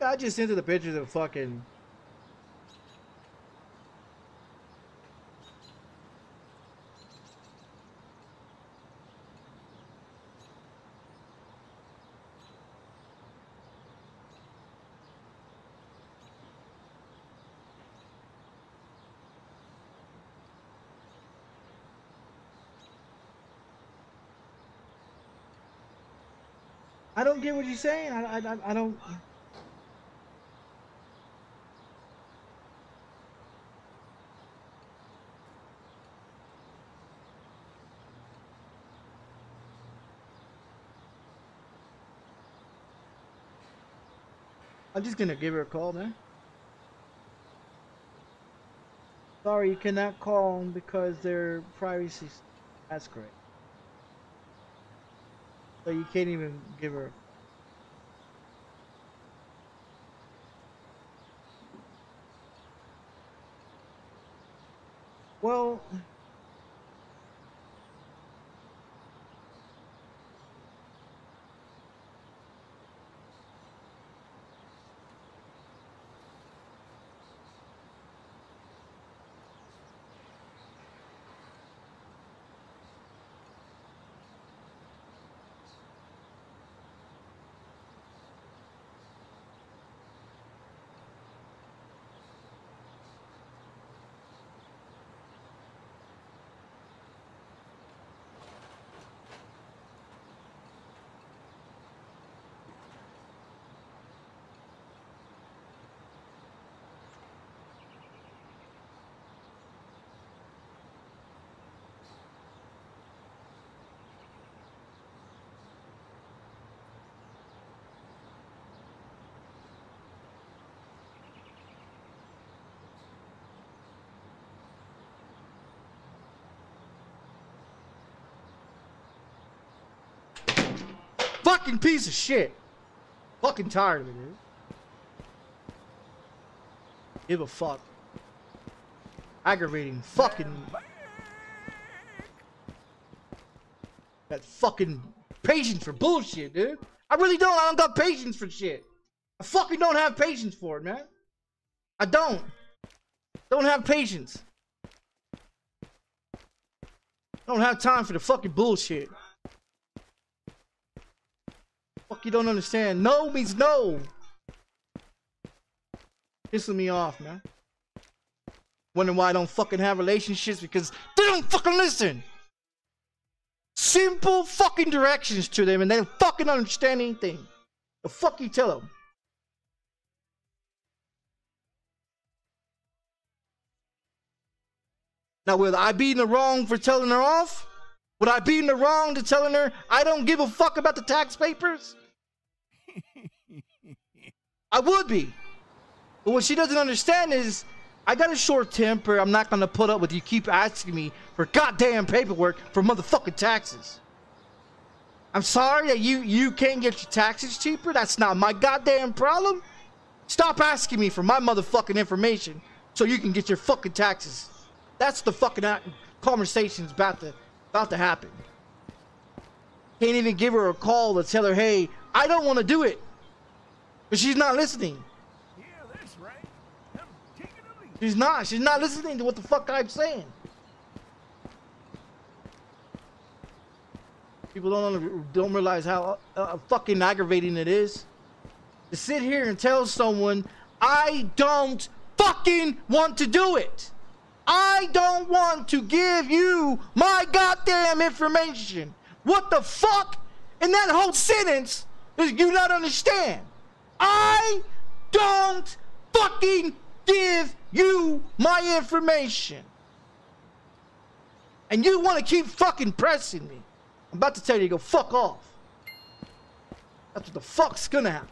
I just sent her the pictures of fucking. I don't get what you're saying. I, I, I- I don't. I'm just gonna give her a call, man. Sorry, you cannot call because their privacy. That's correct. So you can't even give her. Well, fucking piece of shit. Fucking tired of it, dude. Give a fuck. Aggravating. Fucking. That fucking patience for bullshit, dude. I really don't. I don't got patience for shit. I fucking don't have patience for it, man. I don't. Don't have patience. Don't have time for the fucking bullshit fuck you don't understand. No means no. Pissing me off, man. Wondering why I don't fucking have relationships because they don't fucking listen. Simple fucking directions to them and they don't fucking understand anything. The fuck you tell them? Now, will I be in the wrong for telling her off? Would I be in the wrong to telling her I don't give a fuck about the tax papers? I would be. But what she doesn't understand is I got a short temper. I'm not gonna put up with you keep asking me for goddamn paperwork for motherfucking taxes. I'm sorry that you you can't get your taxes cheaper. That's not my goddamn problem. Stop asking me for my motherfucking information so you can get your fucking taxes. That's the fucking conversation's about to about to happen. Can't even give her a call to tell her, hey, I don't want to do it. But she's not listening. Yeah, that's right. She's not. She's not listening to what the fuck I'm saying. People don't don't realize how uh, fucking aggravating it is to sit here and tell someone I don't fucking want to do it. I don't want to give you my goddamn information. What the fuck? In that whole sentence is you not understand. I don't fucking give you my information. And you want to keep fucking pressing me. I'm about to tell you to go fuck off. That's what the fuck's gonna happen.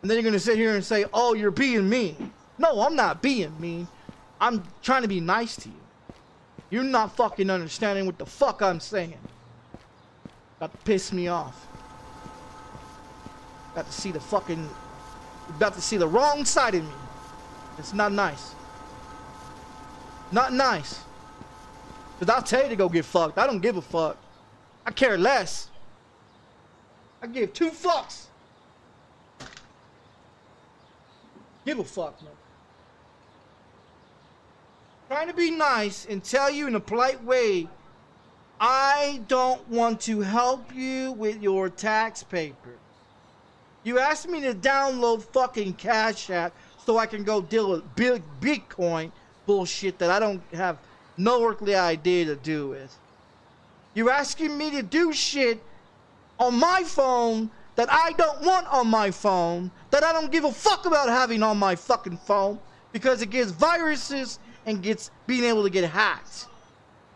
And then you're gonna sit here and say, oh, you're being mean. No, I'm not being mean. I'm trying to be nice to you. You're not fucking understanding what the fuck I'm saying. About to piss me off. Got to see the fucking. About to see the wrong side of me. It's not nice. Not nice. Because I'll tell you to go get fucked. I don't give a fuck. I care less. I give two fucks. Give a fuck, man. Trying to be nice and tell you in a polite way, I don't want to help you with your tax paper. You asked me to download fucking Cash App so I can go deal with big Bitcoin bullshit that I don't have no earthly idea to do with. You're asking me to do shit on my phone that I don't want on my phone, that I don't give a fuck about having on my fucking phone because it gets viruses and gets being able to get hacked.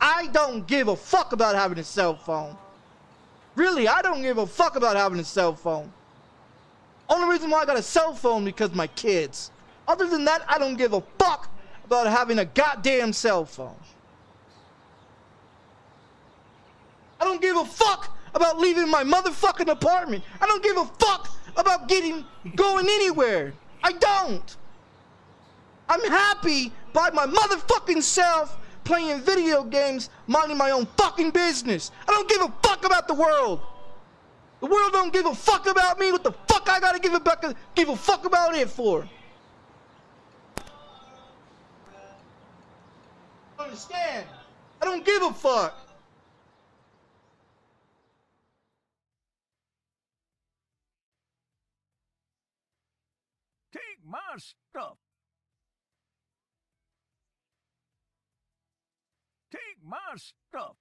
I don't give a fuck about having a cell phone. Really, I don't give a fuck about having a cell phone. Only reason why I got a cell phone because my kids. Other than that, I don't give a fuck about having a goddamn cell phone. I don't give a fuck about leaving my motherfucking apartment. I don't give a fuck about getting going anywhere. I don't. I'm happy by my motherfucking self playing video games, minding my own fucking business. I don't give a fuck about the world. The world don't give a fuck about me. What the fuck I gotta give a fuck, give a fuck about it for? Understand? I don't give a fuck. Take my stuff. Take my stuff.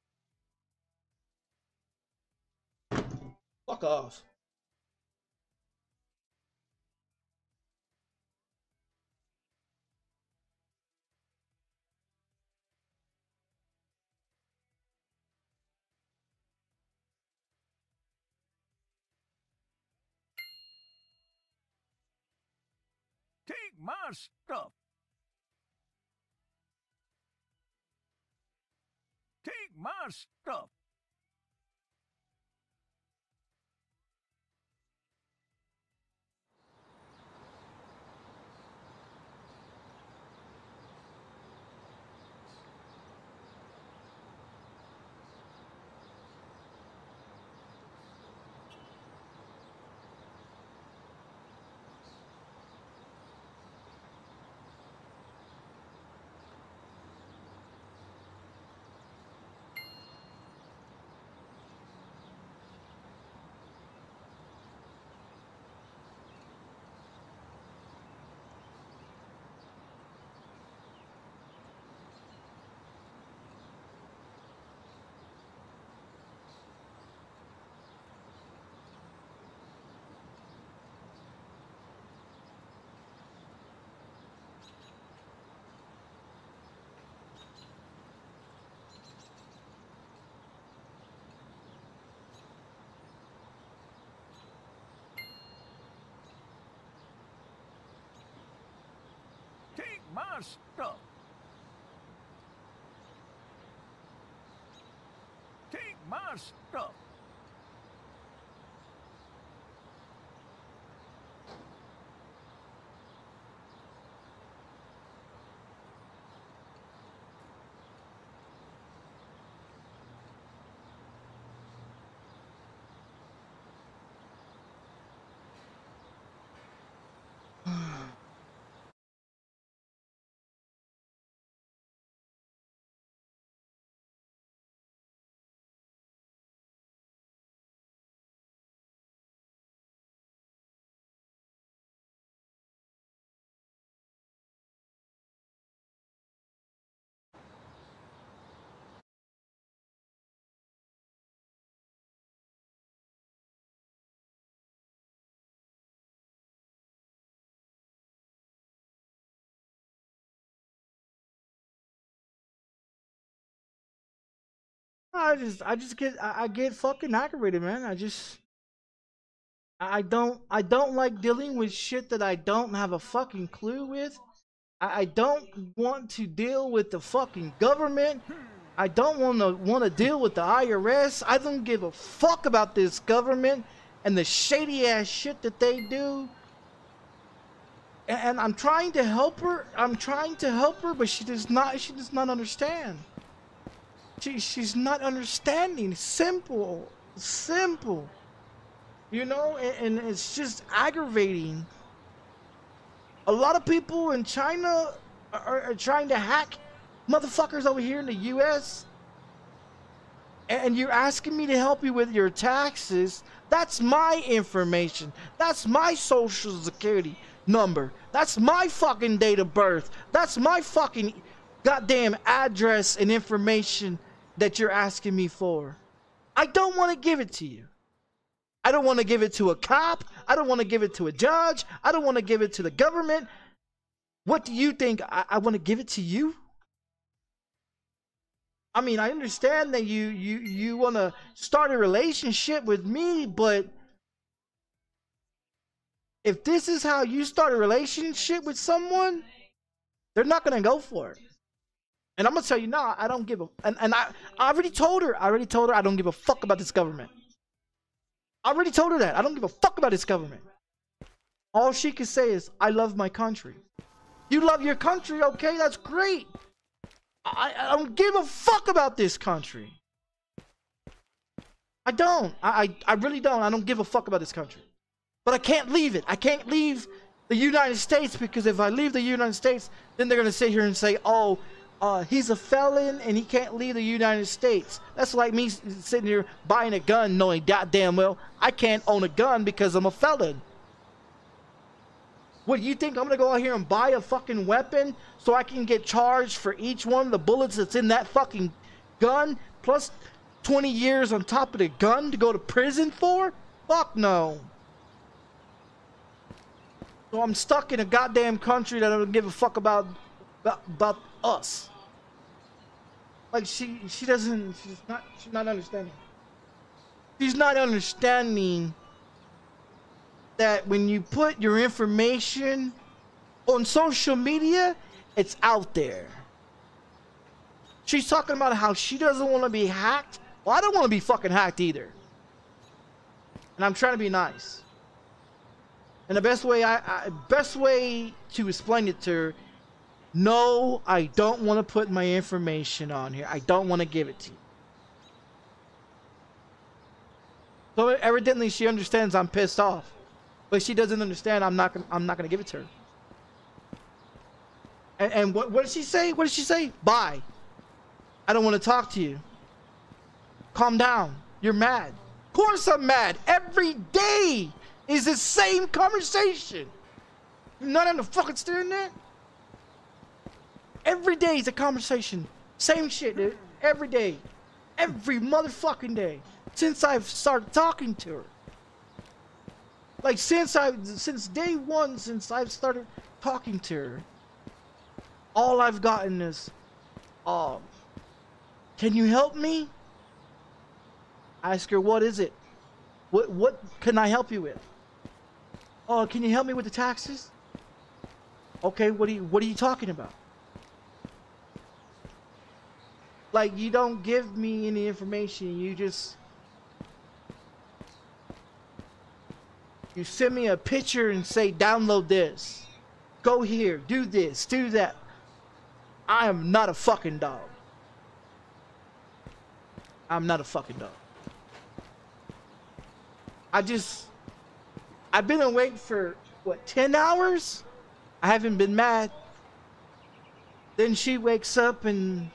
Fuck off. Take my stuff. Take my stuff. My stuff. Take my stuff. I just, I just get, I, I get fucking aggravated, man. I just, I don't, I don't like dealing with shit that I don't have a fucking clue with. I, I don't want to deal with the fucking government. I don't want to want to deal with the IRS. I don't give a fuck about this government and the shady ass shit that they do. And, and I'm trying to help her. I'm trying to help her, but she does not. She does not understand. She, she's not understanding. Simple, simple. You know, and, and it's just aggravating. A lot of people in China are, are trying to hack motherfuckers over here in the U.S. And you're asking me to help you with your taxes. That's my information. That's my social security number. That's my fucking date of birth. That's my fucking goddamn address and information that you're asking me for. I don't want to give it to you. I don't want to give it to a cop. I don't want to give it to a judge. I don't want to give it to the government. What do you think? I, I want to give it to you? I mean, I understand that you you you want to start a relationship with me, but if this is how you start a relationship with someone, they're not gonna go for it. And I'm gonna tell you now, I don't give a and, and I, I already told her, I already told her I don't give a fuck about this government. I already told her that. I don't give a fuck about this government. All she can say is, I love my country. You love your country, okay? That's great. I, I don't give a fuck about this country. I don't. I, I, I really don't. I don't give a fuck about this country. But I can't leave it. I can't leave the United States because if I leave the United States, then they're going to sit here and say, oh, uh, he's a felon and he can't leave the United States. That's like me sitting here buying a gun knowing goddamn well I can't own a gun because I'm a felon. What you think? I'm gonna go out here and buy a fucking weapon so I can get charged for each one of the bullets that's in that fucking gun plus 20 years on top of the gun to go to prison for? Fuck no. So I'm stuck in a goddamn country that I don't give a fuck about about, about us. Like she she doesn't she's not she's not understanding. She's not understanding that when you put your information on social media, it's out there. She's talking about how she doesn't want to be hacked. Well, I don't want to be fucking hacked either. And I'm trying to be nice. And the best way I, I best way to explain it to her no, I don't want to put my information on here. I don't want to give it to you. So evidently she understands I'm pissed off. But she doesn't understand I'm not gonna I'm not gonna give it to her. And, and what what did she say? What did she say? Bye. I don't want to talk to you. Calm down. You're mad. Of course I'm mad. Every day is the same conversation. You're not on the fucking net? Every day is a conversation. Same shit, dude. Every day. Every motherfucking day. Since I've started talking to her. Like since I since day one, since I've started talking to her, all I've gotten is, um, can you help me? I ask her, what is it? What what can I help you with? Oh, can you help me with the taxes? Okay, what are you what are you talking about? Like you don't give me any information, you just You send me a picture and say download this. Go here, do this, do that. I am not a fucking dog. I'm not a fucking dog. I just I've been awake for what 10 hours? I haven't been mad. Then she wakes up and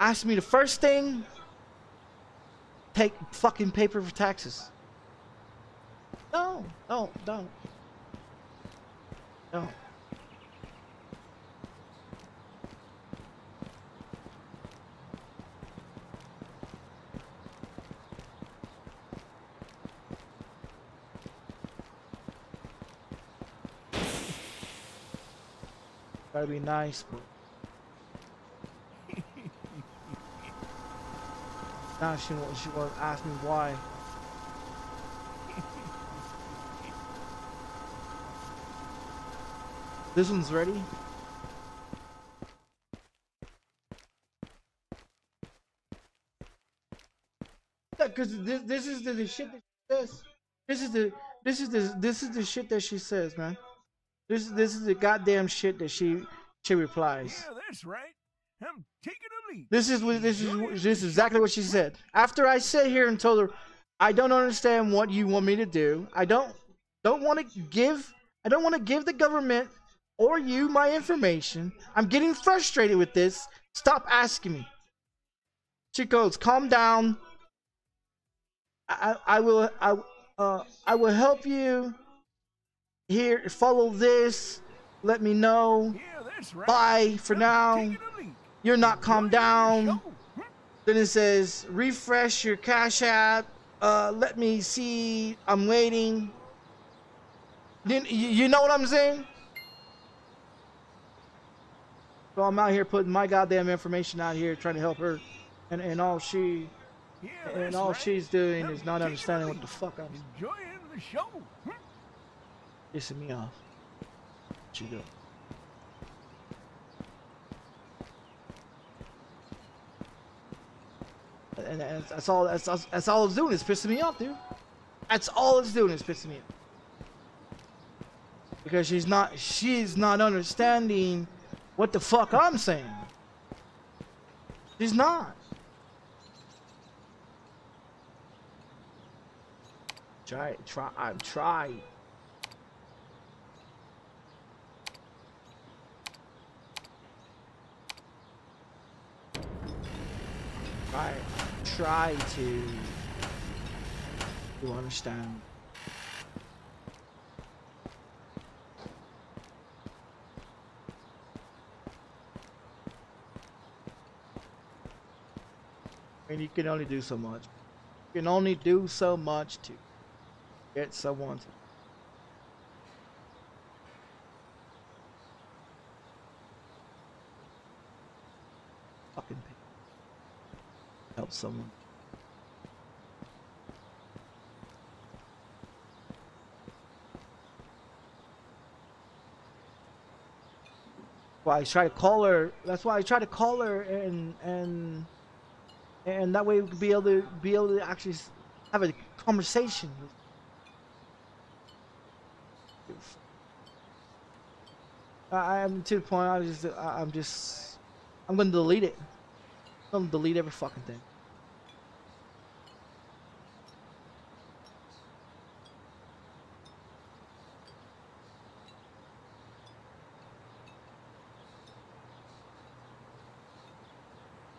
asks me the first thing take fucking paper for taxes. No, no, don't. No. Gotta be nice, but now she won't. She won't ask me why. This one's ready. Because this this is the, the shit that she says. This is the this is the this is the shit that she says, man. This is this is the goddamn shit that she she replies. Yeah, that's right. I'm taking a leak. This is what this is this is exactly what she said. After I sit here and told her, I don't understand what you want me to do. I don't don't want to give I don't want to give the government or you my information. I'm getting frustrated with this. Stop asking me. She goes, calm down. I, I, will I uh I will help you. Here, follow this. Let me know. Yeah, right. Bye for I'm now. Taking a leak. You're not calmed down. Hmm? Then it says refresh your cash app. Uh, let me see. I'm waiting. Then you, you know what I'm saying? So I'm out here putting my goddamn information out here trying to help her, and and all she and all she's doing is not understanding what the fuck I'm Enjoying the show. Hmm? pissing me off. What you do? And and that's all. That's, that's all it's doing is pissing me off, dude. That's all it's doing is pissing me off. Because she's not. She's not understanding what the fuck I'm saying. She's not. Try. Try. I'm trying. try try to to understand. And you can only do so much. You can only do so much to get someone to fucking pay. Help someone. Why I try to call her. That's why I try to call her and and and that way we could be able to be able to actually have a conversation. I, I'm to the point. I just I'm just I'm gonna delete it. I'm gonna delete every fucking thing.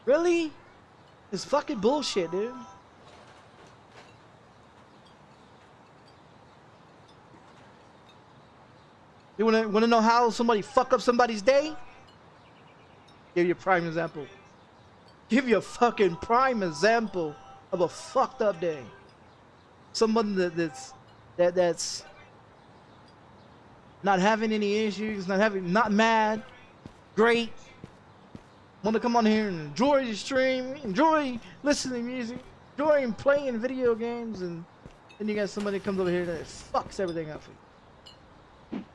Really? It's fucking bullshit, dude. You wanna wanna know how somebody fuck up somebody's day? Give you a prime example. Give you a fucking prime example of a fucked up day. Someone that, that's that that's not having any issues, not having not mad, great. Want to come on here and enjoy the stream, enjoy listening to music, enjoy playing video games, and then you got somebody that comes over here that fucks everything up for you.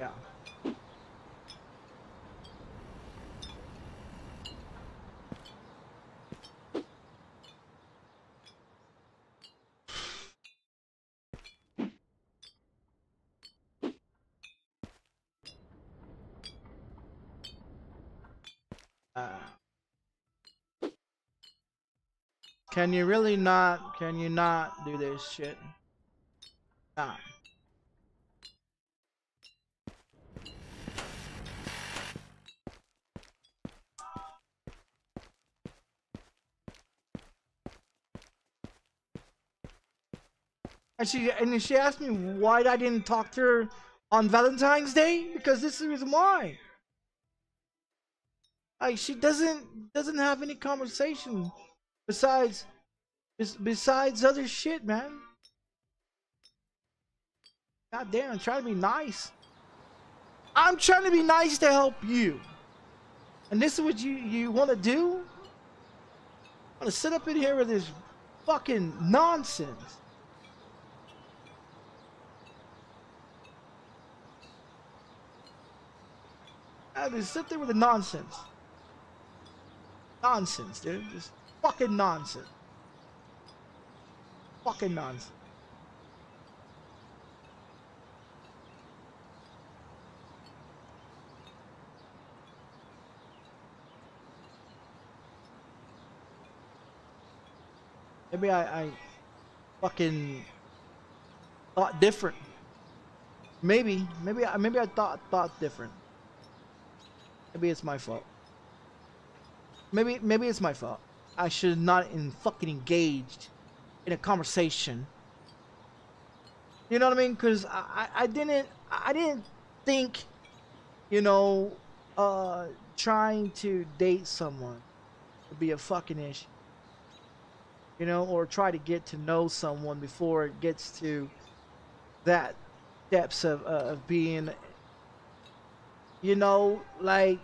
Yeah. Uh, can you really not? Can you not do this shit? Nah. And she and she asked me why I didn't talk to her on Valentine's Day because this is the reason why. Like she doesn't doesn't have any conversation besides besides other shit, man. God damn, try to be nice. I'm trying to be nice to help you. And this is what you you want to do? Want to sit up in here with this fucking nonsense. I just sit there with the nonsense. Nonsense, dude. Just fucking nonsense. Fucking nonsense. Maybe I, I fucking thought different. Maybe, maybe, I maybe I thought thought different. Maybe it's my fault. Maybe maybe it's my fault. I should not in fucking engaged in a conversation. You know what I mean? Cause I, I, didn't I didn't think, you know, uh trying to date someone would be a fucking issue. You know, or try to get to know someone before it gets to that depths of uh, of being you know like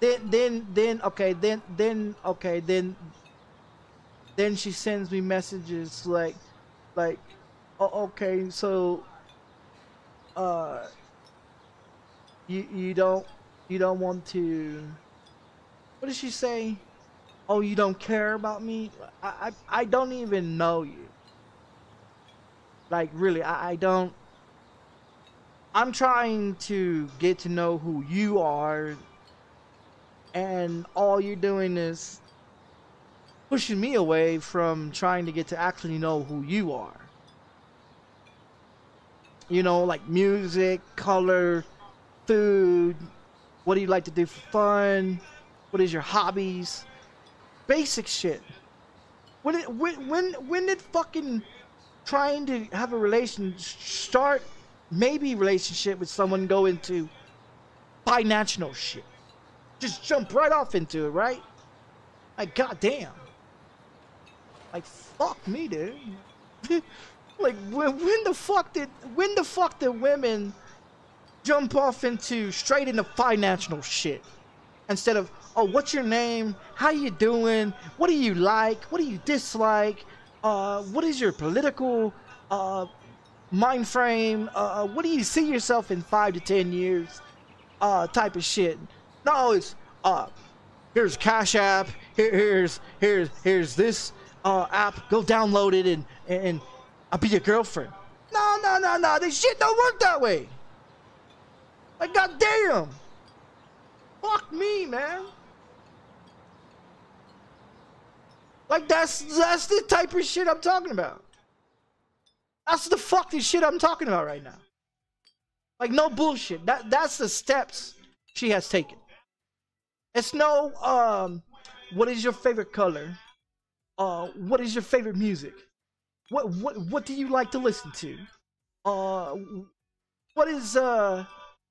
then then then okay then then okay then then she sends me messages like like oh, okay so uh you you don't you don't want to what did she say? Oh you don't care about me? I i, I don't even know you. Like really i, I don't I'm trying to get to know who you are, and all you're doing is pushing me away from trying to get to actually know who you are. You know, like music, color, food, what do you like to do for fun? What is your hobbies? Basic shit. When it, when when when did fucking trying to have a relation start maybe relationship with someone go into financial shit. Just jump right off into it, right? Like, goddamn. Like, fuck me, dude. like, when, when the fuck did when the fuck did women jump off into straight into financial shit instead of oh, what's your name? How you doing? What do you like? What do you dislike? Uh, what is your political uh, mind frame. Uh, what do you see yourself in five to ten years? Uh, type of shit. No, it's uh, here's Cash App. Here, here's here's here's this uh app. Go download it and and I'll be your girlfriend. No, no, no, no. This shit don't work that way. Like goddamn. Fuck me, man. Like that's that's the type of shit I'm talking about. That's the fucking shit I'm talking about right now. Like no bullshit. That that's the steps she has taken. It's no um what is your favorite color? Uh what is your favorite music? What what what do you like to listen to? Uh what is uh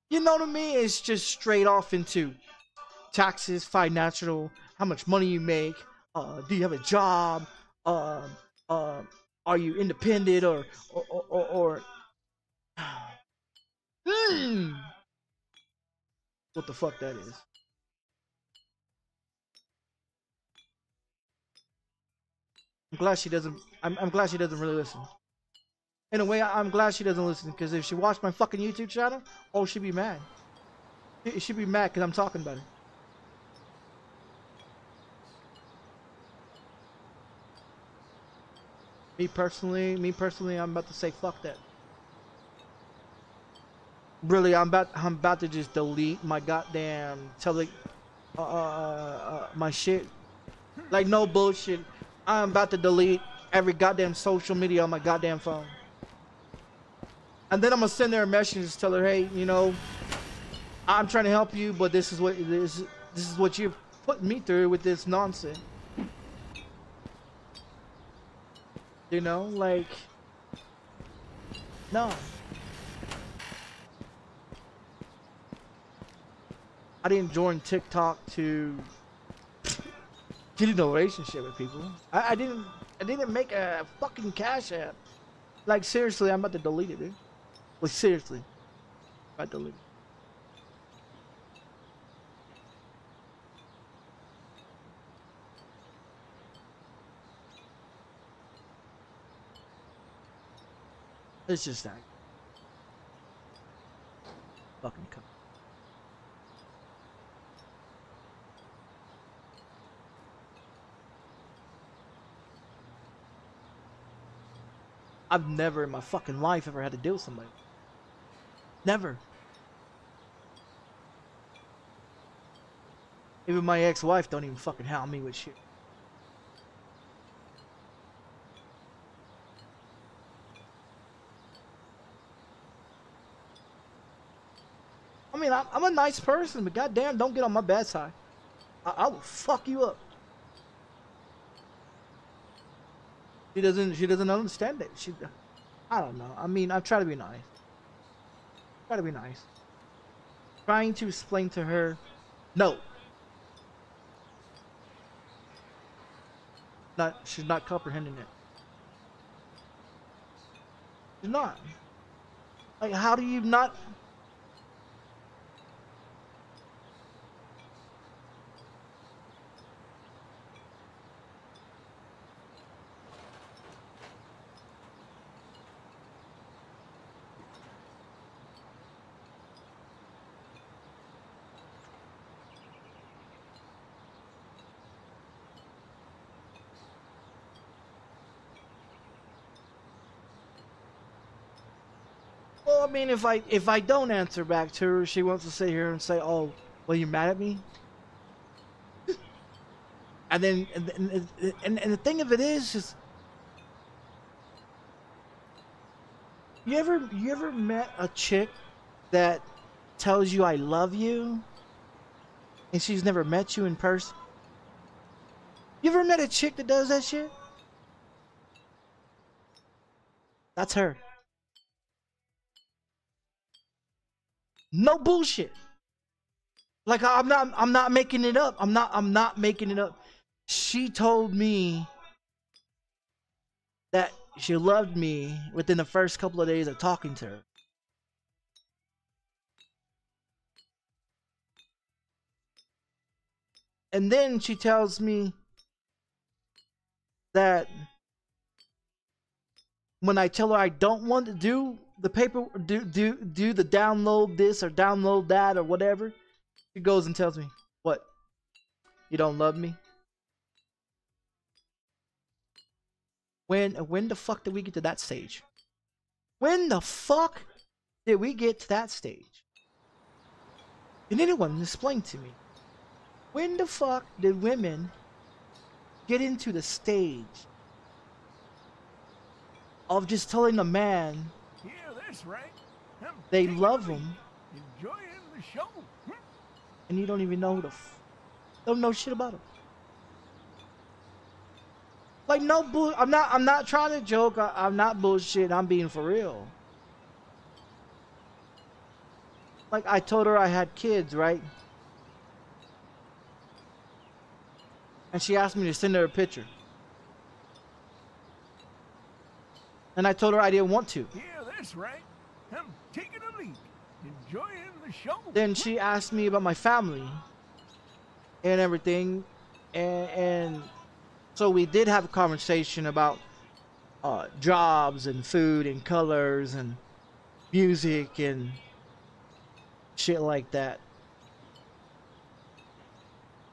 you know what I mean? It's just straight off into taxes, financial, how much money you make, uh do you have a job? Uh, uh are you independent or or or, or, hmm. what the fuck that is? I'm glad she doesn't. I'm, I'm glad she doesn't really listen. In a way, I, am glad she doesn't listen because if she watched my fucking YouTube channel, oh, she'd be mad. She, she'd be mad because I'm talking about it. Me personally, me personally, I'm about to say fuck that. Really, I'm about I'm about to just delete my goddamn tele uh, uh, uh, my shit. Like no bullshit. I'm about to delete every goddamn social media on my goddamn phone. And then I'm gonna send her a message and tell her, hey, you know, I'm trying to help you, but this is what this this is what you're putting me through with this nonsense. You know, like no. I didn't join TikTok to get in a relationship with people. I, I didn't I didn't make a fucking cash app. Like seriously, I'm about to delete it, dude. Like seriously. To delete it. It's just that. Fucking come. I've never in my fucking life ever had to deal with somebody. Never. Even my ex-wife don't even fucking hound me with shit. I mean, I'm, I'm a nice person, but goddamn, don't get on my bad side. I, I will fuck you up. She doesn't. She doesn't understand it. She. I don't know. I mean, I try to be nice. Try to be nice. Trying to explain to her, no. Not. She's not comprehending it. She's not. Like, how do you not? I mean, if I if I don't answer back to her, she wants to sit here and say, "Oh, well, you're mad at me." and then, and, and, and, and the thing of it is, is you ever you ever met a chick that tells you I love you, and she's never met you in person? You ever met a chick that does that shit? That's her. No bullshit. Like I'm not I'm not making it up. I'm not I'm not making it up. She told me that she loved me within the first couple of days of talking to her. And then she tells me that when I tell her I don't want to do the paper do do do the download this or download that or whatever, she goes and tells me, "What? You don't love me?" When when the fuck did we get to that stage? When the fuck did we get to that stage? Can anyone explain to me? When the fuck did women get into the stage of just telling a man that's right. I'm they love him Enjoying the show. And you don't even know who the f- don't know shit about him. Like no bull. I'm not. I'm not trying to joke. I, I'm not bullshit. I'm being for real. Like I told her I had kids, right? And she asked me to send her a picture. And I told her I didn't want to. Yeah, that's right. I'm taking a leak. Enjoying the show. then she asked me about my family and everything and, and so we did have a conversation about uh, jobs and food and colors and music and shit like that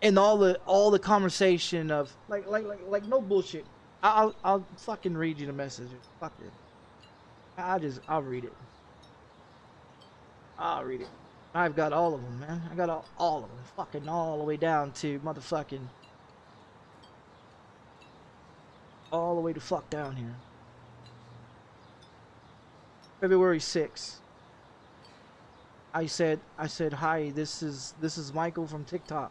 and all the all the conversation of like like like, like no bullshit I'll I'll fucking read you the message fuck it I just I'll read it I'll read it I've got all of them, man. I got all, all of them. Fucking all the way down to motherfucking. All the way to fuck down here. February 6th. I said, I said, hi, this is, this is Michael from TikTok.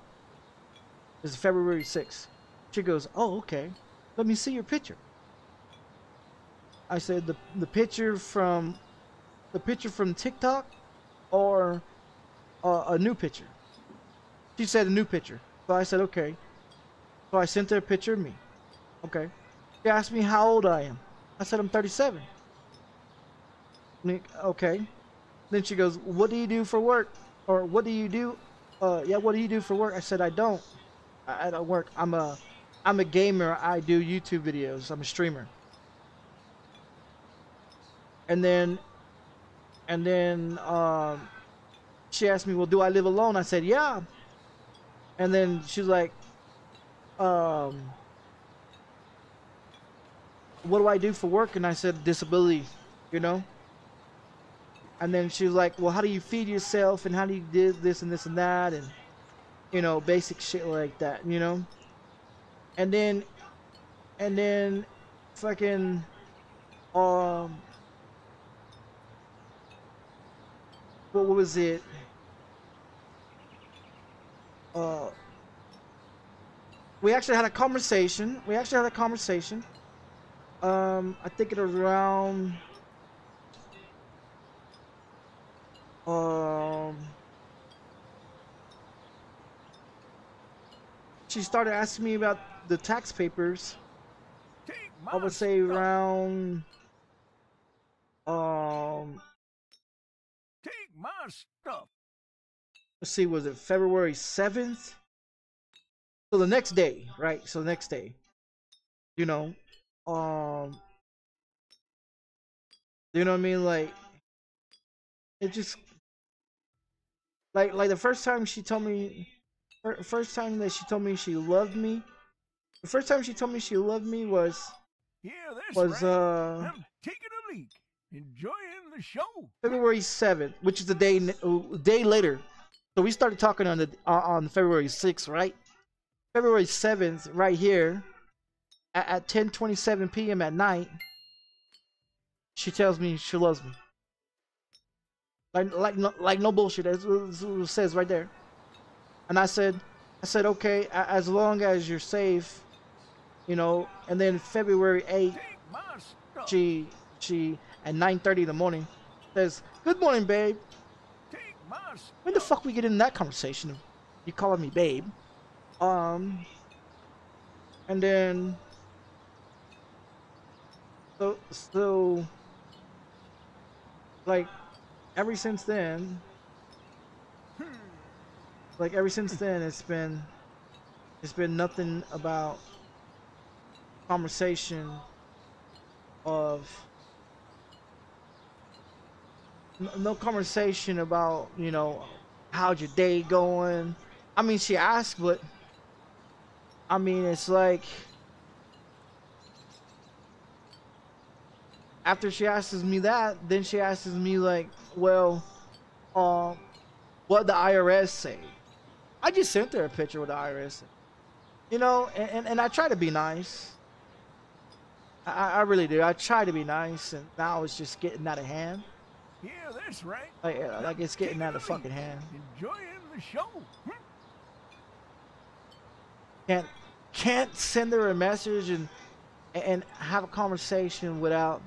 This is February 6th. She goes, oh, okay. Let me see your picture. I said, the, the picture from, the picture from TikTok or uh, a new picture. She said a new picture. So I said, okay. So I sent her a picture of me. Okay. She asked me how old I am. I said, I'm 37. Nick, Okay. Then she goes, what do you do for work? Or what do you do? Uh, yeah, what do you do for work? I said, I don't. I, I don't work. I'm a, I'm a gamer. I do YouTube videos. I'm a streamer. And then, and then, um, she asked me, well, do I live alone? I said, yeah. And then she's like, um, what do I do for work? And I said, disability, you know? And then she was like, well, how do you feed yourself? And how do you do this and this and that? And, you know, basic shit like that, you know? And then, and then, fucking, um, what was it? Uh, we actually had a conversation. We actually had a conversation. Um, I think it was around. Um, she started asking me about the tax papers. I would say around. Um, my stuff. let's see, was it February 7th? So the next day, right? So the next day, you know, um, you know what I mean? Like, it just, like, like the first time she told me, first time that she told me she loved me, the first time she told me she loved me was, Yeah, that's was, right. uh, I'm taking a leak. Enjoying the show. February 7th, which is the day, uh, day later. So we started talking on the, uh, on February 6th, right? February 7th, right here, at, at 10:27 p.m. at night, she tells me she loves me. Like, like, no, like no bullshit. That's what it says right there. And I said, I said, okay, as long as you're safe, you know. And then February 8th, Take my she, she, at 9:30 in the morning, says, "Good morning, babe." When the fuck we get in that conversation? You calling me babe? Um, and then so so like ever since then, like ever since then, it's been it's been nothing about conversation of no conversation about you know how's your day going i mean she asked but i mean it's like after she asks me that then she asks me like well um what the irs say i just sent her a picture with the irs you know and, and, and i try to be nice I, I really do. I try to be nice, and now it's just getting out of hand. Yeah, that's right. Like, like it's getting out of fucking hand. Enjoying the show. Hmm? Can't can't send her a message and and have a conversation without.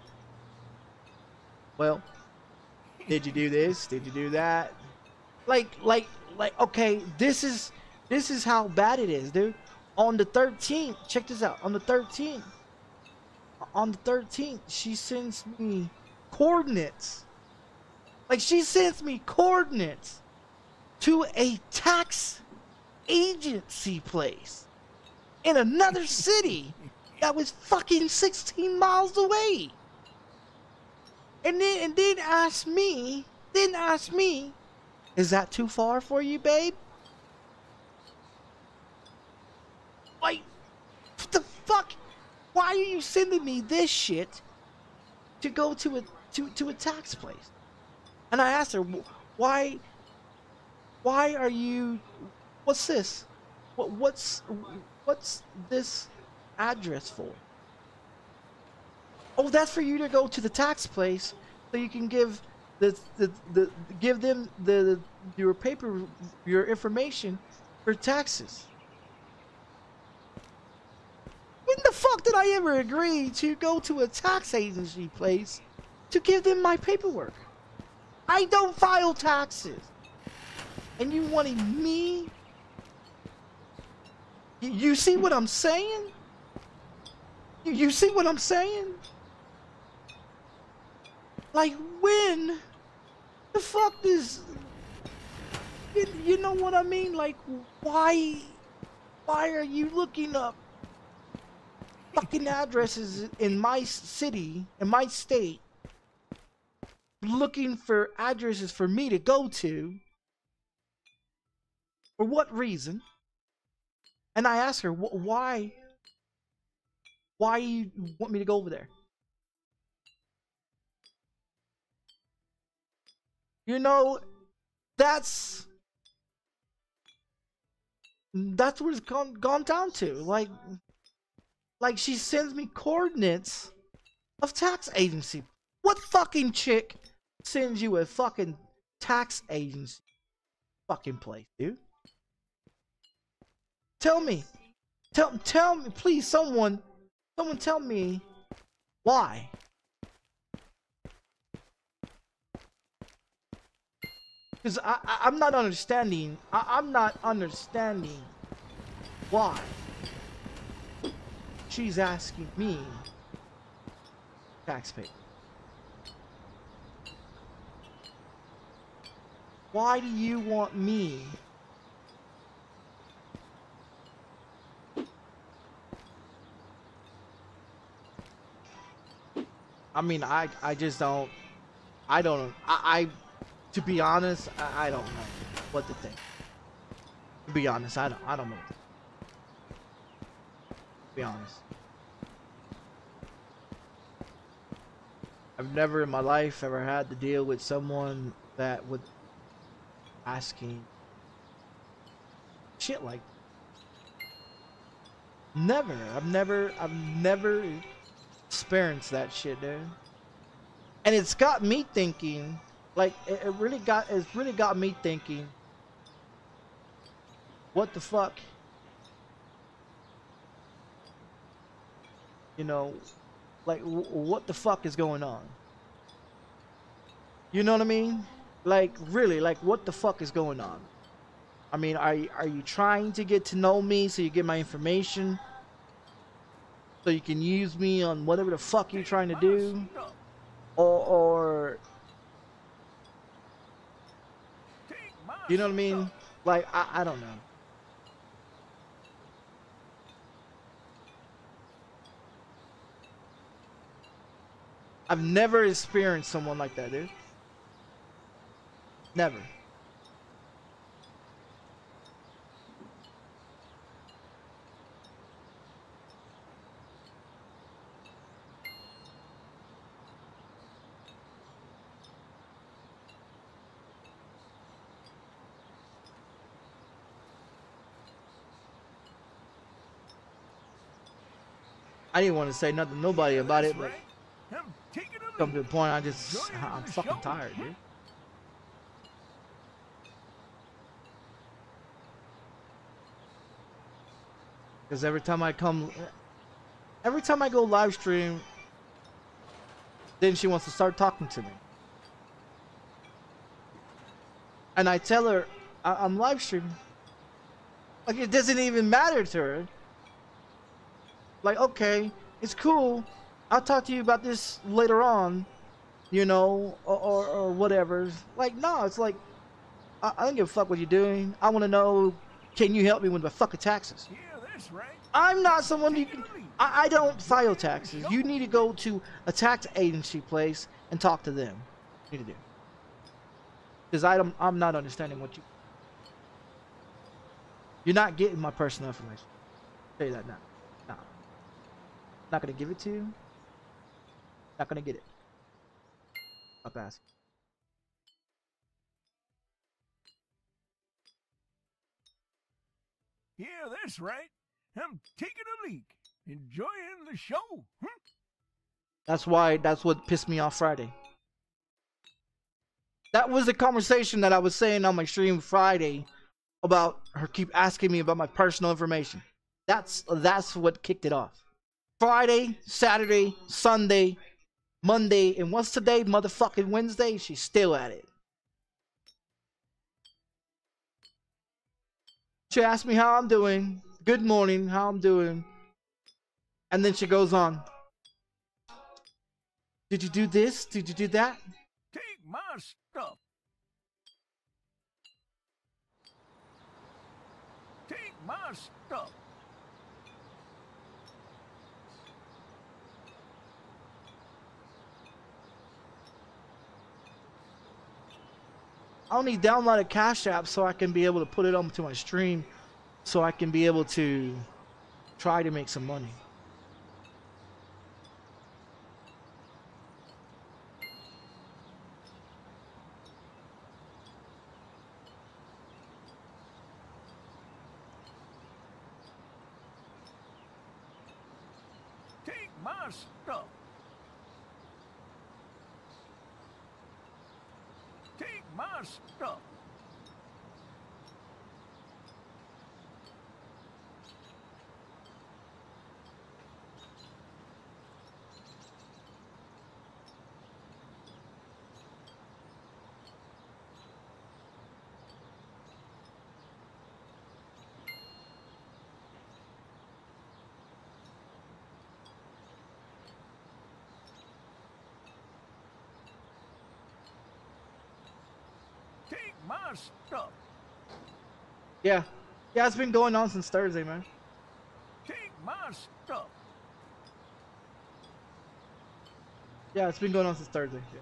Well, did you do this? Did you do that? Like like like okay, this is this is how bad it is, dude. On the 13th, check this out. On the 13th, on the 13th, she sends me coordinates. Like she sends me coordinates to a tax agency place in another city that was fucking 16 miles away. And then and then ask me, then ask me, is that too far for you, babe? Like, what the fuck? Why are you sending me this shit to go to a to, to a tax place? And I asked her, why why are you? What's this? What what's what's this address for? Oh, that's for you to go to the tax place so you can give the the, the give them the your paper your information for taxes. When the fuck did I ever agree to go to a tax agency place to give them my paperwork? I don't file taxes. And you wanting me? You, you see what I'm saying? You, you see what I'm saying? Like when the fuck does you, you know what I mean? Like why why are you looking up fucking addresses in my city, in my state, looking for addresses for me to go to? For what reason? And I asked her, why? Why you want me to go over there? You know, that's that's what it's gone gone down to. Like, like she sends me coordinates of tax agency. What fucking chick sends you a fucking tax agency fucking place, dude? Tell me. Tell tell me please someone someone tell me why. Cuz I, I I'm not understanding. I, I'm not understanding why she's asking me taxpayer. Why do you want me I mean, I I just don't. I don't. I, I to be honest, I, I don't know what to think. To be honest, I don't. I don't know. To, be honest, I've never in my life ever had to deal with someone that would asking shit like. Never. I've never. I've never experienced that shit, dude. And it's got me thinking, like, it, it really got, it's really got me thinking, what the fuck? You know, like, what the fuck is going on? You know what I mean? Like, really, like, what the fuck is going on? I mean, are, are you trying to get to know me so you get my information? So you can use me on whatever the fuck you're trying to do? Or, or you know what I mean? Like, I, I don't know. I've never experienced someone like that, dude. Never. I didn't want to say nothing nobody about it, but I'm taking a come to the point, I just, I'm fucking tired, dude. Because every time I come, every time I go live stream, then she wants to start talking to me. And I tell her, I- I'm live streaming. Like, it doesn't even matter to her. Like, okay, it's cool. I'll talk to you about this later on, you know, or, or, or whatever. Like, no, it's like, I, I don't give a fuck what you're doing. I want to know, can you help me with my fucking taxes? I'm not someone you can. I, I don't file taxes. You need to go to a tax agency place and talk to them. You need to do. Because I don't. I'm not understanding what you. You're not getting my personal information. I'll tell you that now. No. Not gonna give it to you. Not gonna get it. Stop asking. Yeah, that's right. I'm taking a leak. Enjoying the show. Hmm? That's why. That's what pissed me off Friday. That was the conversation that I was saying on my stream Friday about her keep asking me about my personal information. That's that's what kicked it off. Friday, Saturday, Sunday, Monday, and what's today? Motherfucking Wednesday. She's still at it. She asked me how I'm doing. Good morning, how I'm doing. And then she goes on. Did you do this? Did you do that? Take my stuff. Take my stuff. I only downloaded a Cash App so I can be able to put it onto my stream so I can be able to try to make some money. Take my stuff. Take my stuff. Take my stuff. Yeah. Yeah, it's been going on since Thursday, man. Take my stuff. Yeah, it's been going on since Thursday. Yeah.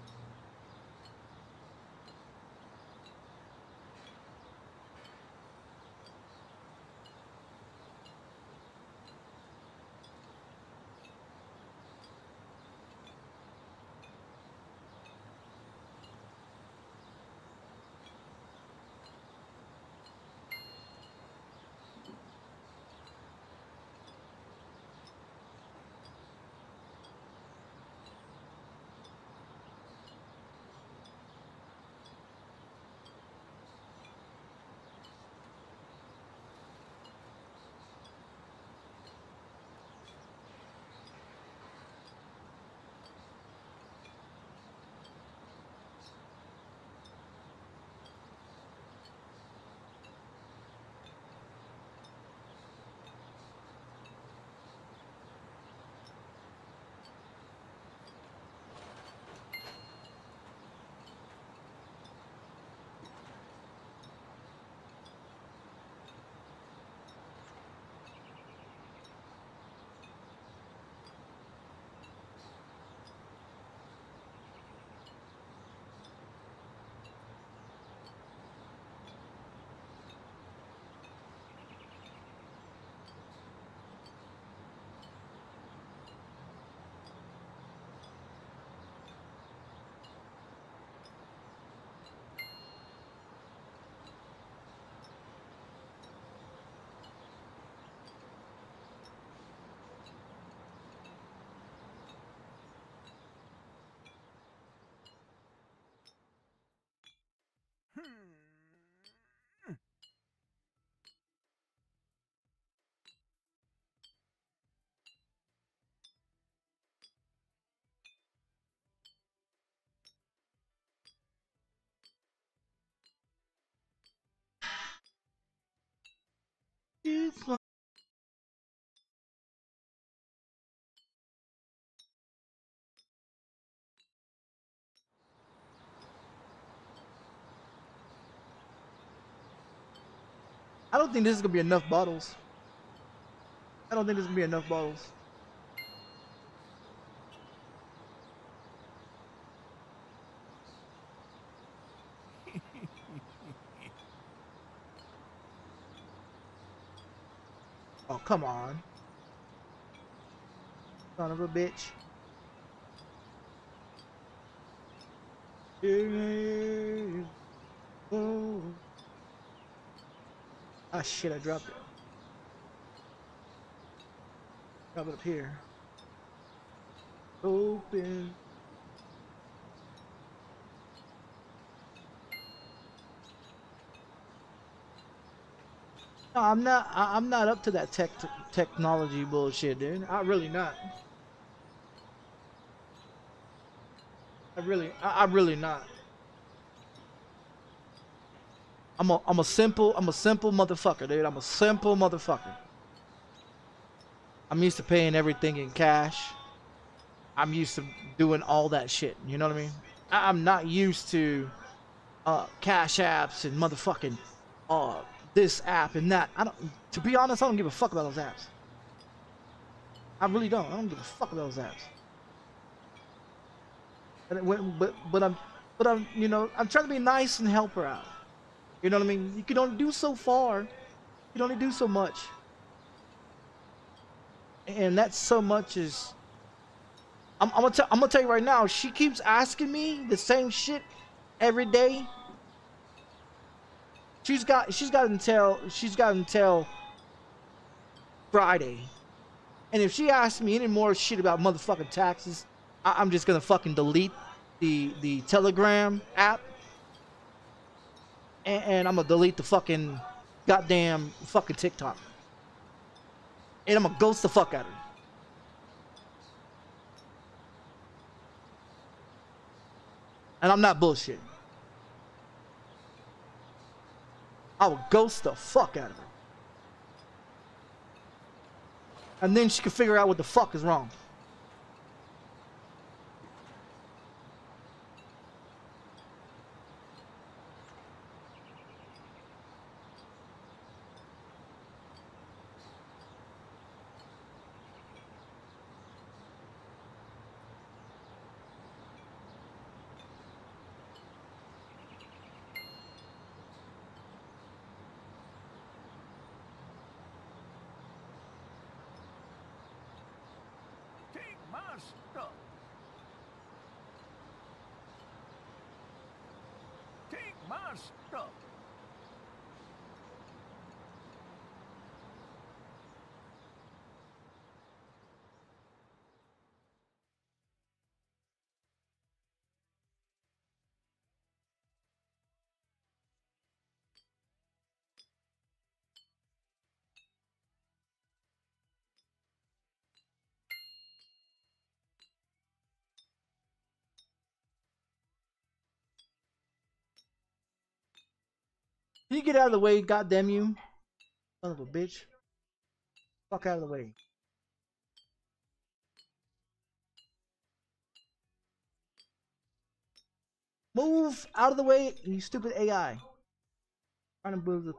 I don't think this is gonna be enough bottles. I don't think this is gonna be enough bottles. Come on. Son of a bitch. Ah oh, shit, I dropped it. Drop it up here. Open. No, I'm not. I, I'm not up to that tech technology bullshit, dude. I really not. I really, I, I really not. I'm a, I'm a simple, I'm a simple motherfucker, dude. I'm a simple motherfucker. I'm used to paying everything in cash. I'm used to doing all that shit. You know what I mean? I, I'm not used to uh, cash apps and motherfucking uh, this app and that. I don't. To be honest, I don't give a fuck about those apps. I really don't. I don't give a fuck about those apps. Went, but but I'm but I'm you know I'm trying to be nice and help her out. You know what I mean? You can only do so far. You can only do so much. And that's so much is. I'm, I'm gonna tell I'm gonna tell you right now. She keeps asking me the same shit every day. She's got she's got until she's got until Friday. And if she asks me any more shit about motherfucking taxes, I, am just gonna fucking delete the the Telegram app, and, and I'm gonna delete the fucking goddamn fucking TikTok, and I'm gonna ghost the fuck out of her. And I'm not bullshitting. I will ghost the fuck out of her. And then she can figure out what the fuck is wrong. You get out of the way, goddamn you? Son of a bitch. Fuck out of the way. Move out of the way, you stupid AI. Trying to move the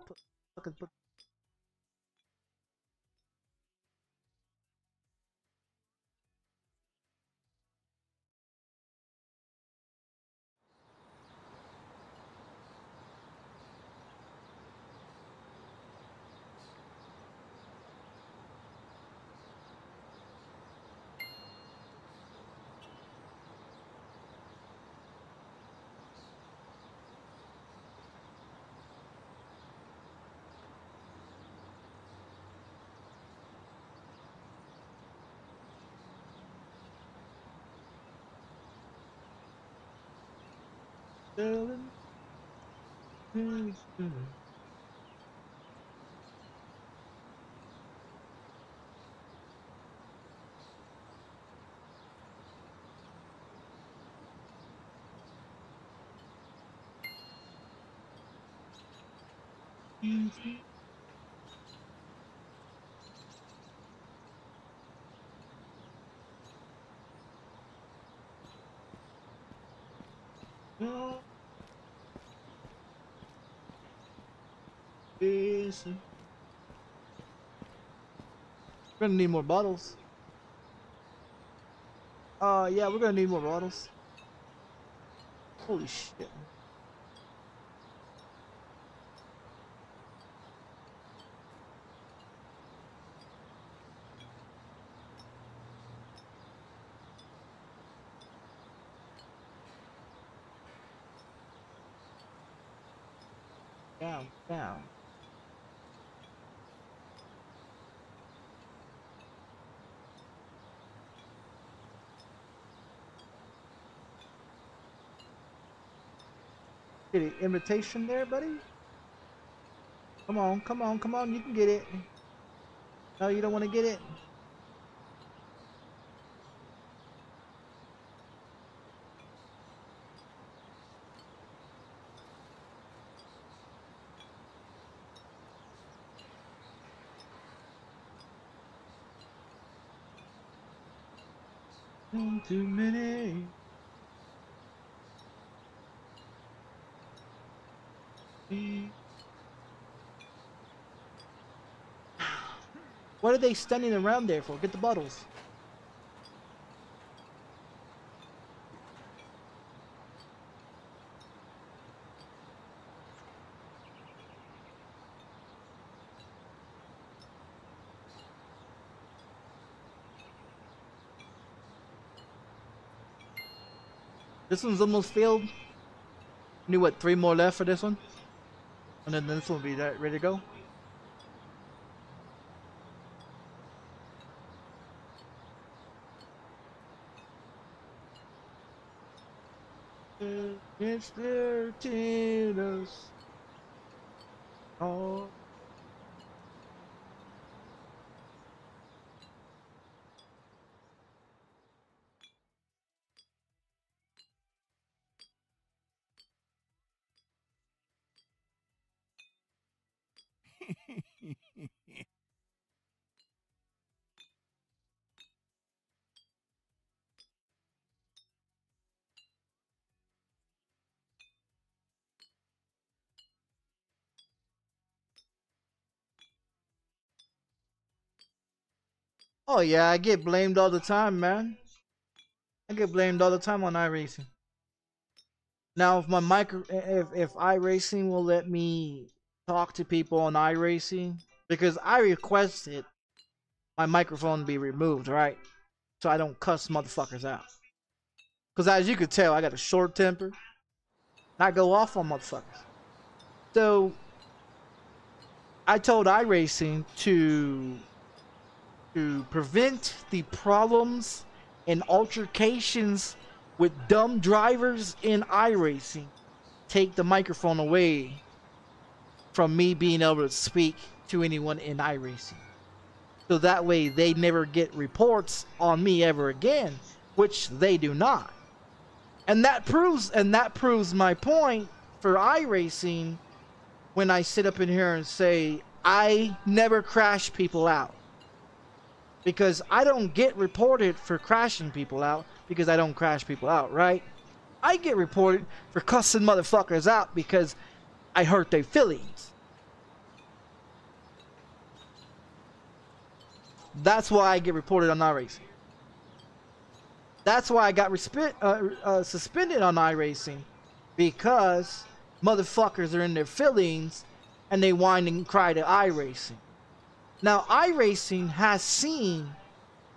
pu- fucking put. We're gonna need more bottles. Uh, yeah, we're gonna need more bottles. Holy shit. Down, down. Get an invitation there, buddy? Come on, come on, come on, you can get it. No, you don't want to get it? Too many. What are they standing around there for? Get the bottles. This one's almost filled. Need what, three more left for this one? And then this one will be ready to go. It's their. Oh. Oh yeah, I get blamed all the time, man. I get blamed all the time on iRacing. Now, if my micro, if if iRacing will let me talk to people on iRacing, because I requested my microphone be removed, right? So I don't cuss motherfuckers out. Because as you could tell, I got a short temper. I go off on motherfuckers. So I told iRacing to to prevent the problems and altercations with dumb drivers in iRacing, take the microphone away from me being able to speak to anyone in iRacing. So that way they never get reports on me ever again, which they do not. And that proves and that proves my point for iRacing when I sit up in here and say I never crash people out because I don't get reported for crashing people out because I don't crash people out, right? I get reported for cussing motherfuckers out because I hurt their feelings. That's why I get reported on iRacing. That's why I got uh, uh, suspended on iRacing because motherfuckers are in their feelings and they whine and cry to iRacing. Now, iRacing has seen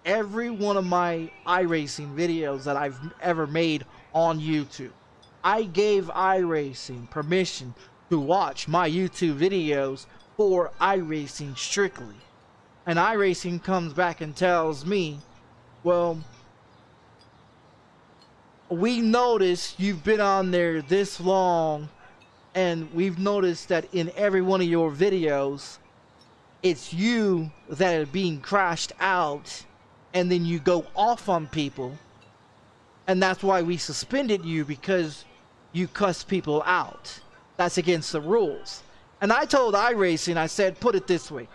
every one of my iRacing videos that I've ever made on YouTube. I gave iRacing permission to watch my YouTube videos for iRacing strictly. And iRacing comes back and tells me, well, we noticed you've been on there this long and we've noticed that in every one of your videos it's you that are being crashed out and then you go off on people and that's why we suspended you because you cuss people out. That's against the rules. And i told iracing i said put it this way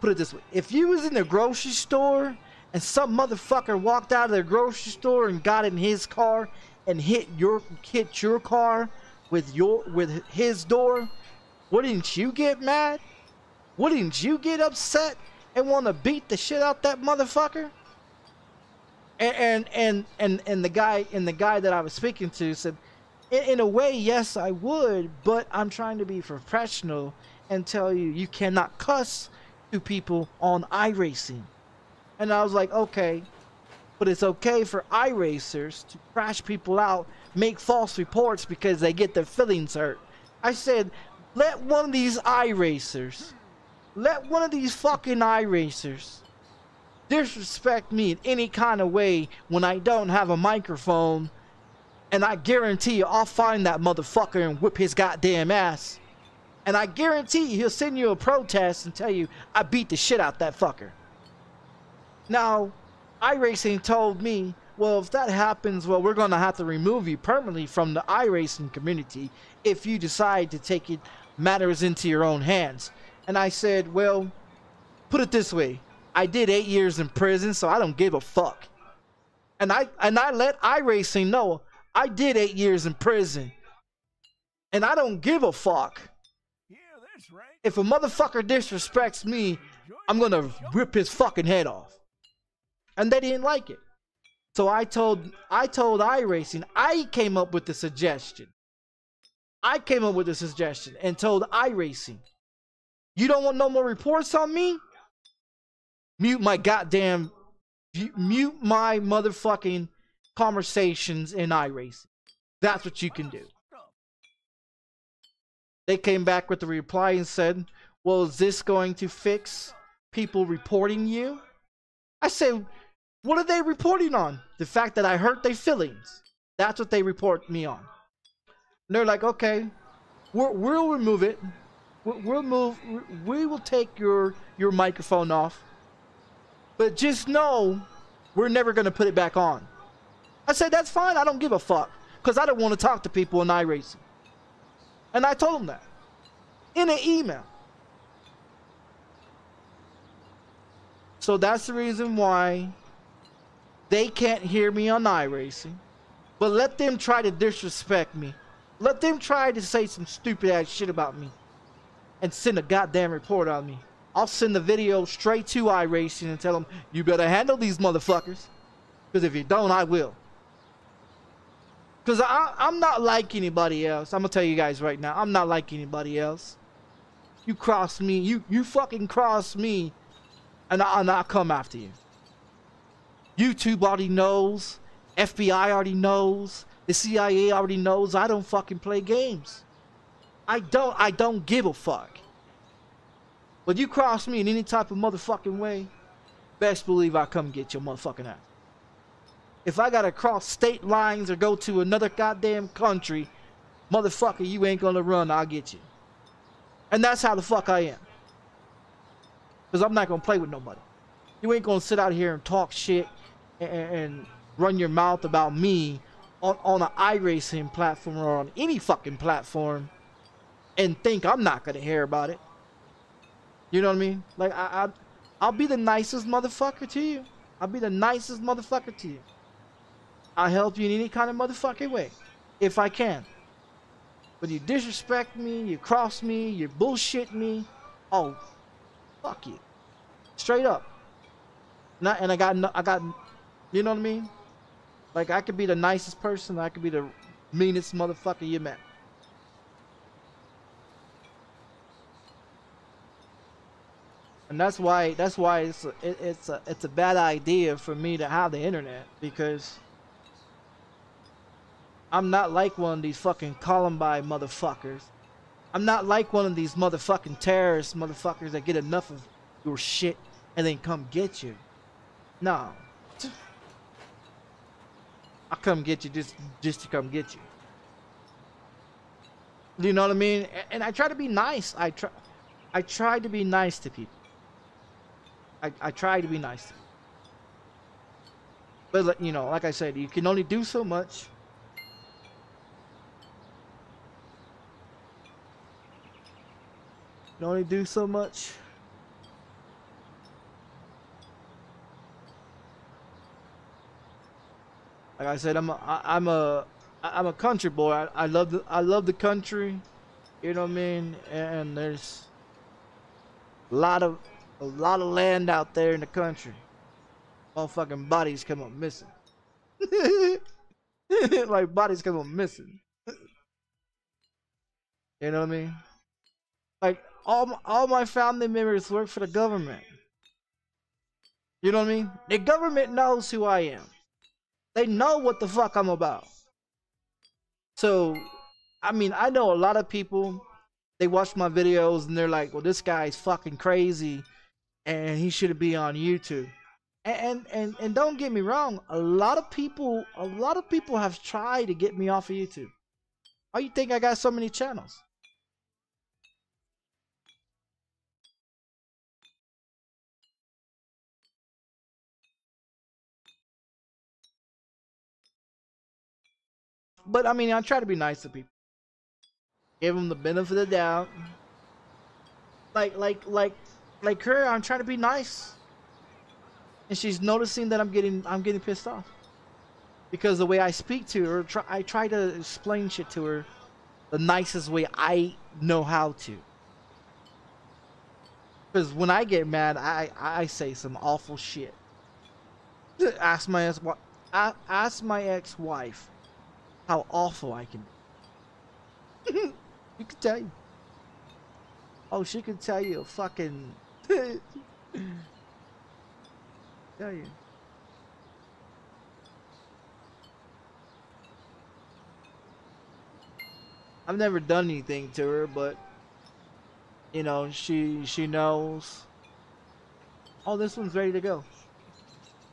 put it this way. If you was in the grocery store and some motherfucker walked out of the grocery store and got in his car and hit your hit your car with your with his door wouldn't you get mad wouldn't you get upset and want to beat the shit out that motherfucker? And and and and, and the guy and the guy that I was speaking to said, in, in a way, yes, I would, but I'm trying to be professional and tell you you cannot cuss to people on iRacing. And I was like, okay, but it's okay for iRacers to crash people out, make false reports because they get their feelings hurt. I said, let one of these iRacers let one of these fucking iRacers disrespect me in any kind of way when I don't have a microphone And I guarantee you, I'll find that motherfucker and whip his goddamn ass. And I guarantee you, he'll send you a protest and tell you, I beat the shit out that fucker. Now, iRacing told me, well, if that happens, well, we're going to have to remove you permanently from the iRacing community if you decide to take it matters into your own hands. And I said, well, put it this way. I did eight years in prison, so I don't give a fuck. And I and I let iRacing know I did eight years in prison. And I don't give a fuck. Yeah, that's right. If a motherfucker disrespects me, I'm gonna rip his fucking head off. And they didn't like it. So I told I told iRacing, I came up with the suggestion. I came up with the suggestion and told iRacing, you don't want no more reports on me? Mute my goddamn mute my motherfucking conversations in iRacing. That's what you can do. They came back with the reply and said, Well, is this going to fix people reporting you? I said, What are they reporting on? The fact that I hurt their feelings. That's what they report me on. And they're like, Okay, we'll, we'll remove it. We'll, move. We will take your your microphone off. But just know, we're never gonna put it back on. I said, That's fine. I don't give a fuck. Because I don't want to talk to people in iRacing. And I told them that in an email. So that's the reason why they can't hear me on iRacing. But let them try to disrespect me. Let them try to say some stupid ass shit about me. And send a goddamn report on me. I'll send the video straight to iRacing and tell them, you better handle these motherfuckers. Because if you don't, I will. Because I'm not like anybody else. I'm going to tell you guys right now. I'm not like anybody else. You cross me. You you fucking cross me. And, I, and I'll come after you. YouTube already knows. FBI already knows. The CIA already knows I don't fucking play games. I don't. I don't give a fuck. But you cross me in any type of motherfucking way, best believe I come get your motherfucking ass. If I gotta cross state lines or go to another goddamn country, motherfucker, you ain't gonna run, I'll get you. And that's how the fuck I am. Because I'm not gonna play with nobody. You ain't gonna sit out here and talk shit and, and run your mouth about me on, on an iRacing platform or on any fucking platform and think I'm not gonna hear about it. You know what I mean? Like I, I I'll be the nicest motherfucker to you. I'll be the nicest motherfucker to you. I'll help you in any kind of motherfucking way. If I can. But you disrespect me, you cross me, you bullshit me. Oh, fuck you. Straight up. Not, and I got, no, I got, you know what I mean? Like I could be the nicest person, I could be the meanest motherfucker you met. And that's why, that's why it's, it, it's a, it's a bad idea for me to have the internet because I'm not like one of these fucking Columbine motherfuckers. I'm not like one of these motherfucking terrorist motherfuckers that get enough of your shit and then come get you. No. I come get you just just to come get you. You know what I mean? And I try to be nice. I try I try to be nice to people. I, I try to be nice But you know, like I said, you can only do so much. You can only do so much. Like I said, I'm a, I, I'm a, I'm a country boy. I, I love the, I love the country. You know what I mean? And there's a lot of, a lot of land out there in the country. All fucking bodies come up missing. like bodies come up missing. you know what I mean? Like all my, all my family members work for the government. You know what I mean? The government knows who I am. They know what the fuck I'm about. So, I mean, I know a lot of people. They watch my videos and they're like, "Well, this guy's fucking crazy, and he shouldn't be on YouTube." And, and and don't get me wrong, a lot of people a lot of people have tried to get me off of YouTube. Why you think I got so many channels? But I mean, I try to be nice to people. Give them the benefit of the doubt. Like like like like her, I'm trying to be nice and she's noticing that I'm getting I'm getting pissed off because the way I speak to her, try, I try to explain shit to her the nicest way I know how to. Because when I get mad, I I say some awful shit. Ask my ex ask my ex wife how awful I can. be. you can tell you. Oh, she can tell you fucking. You. I've never done anything to her, but you know, she she knows. Oh, this one's ready to go.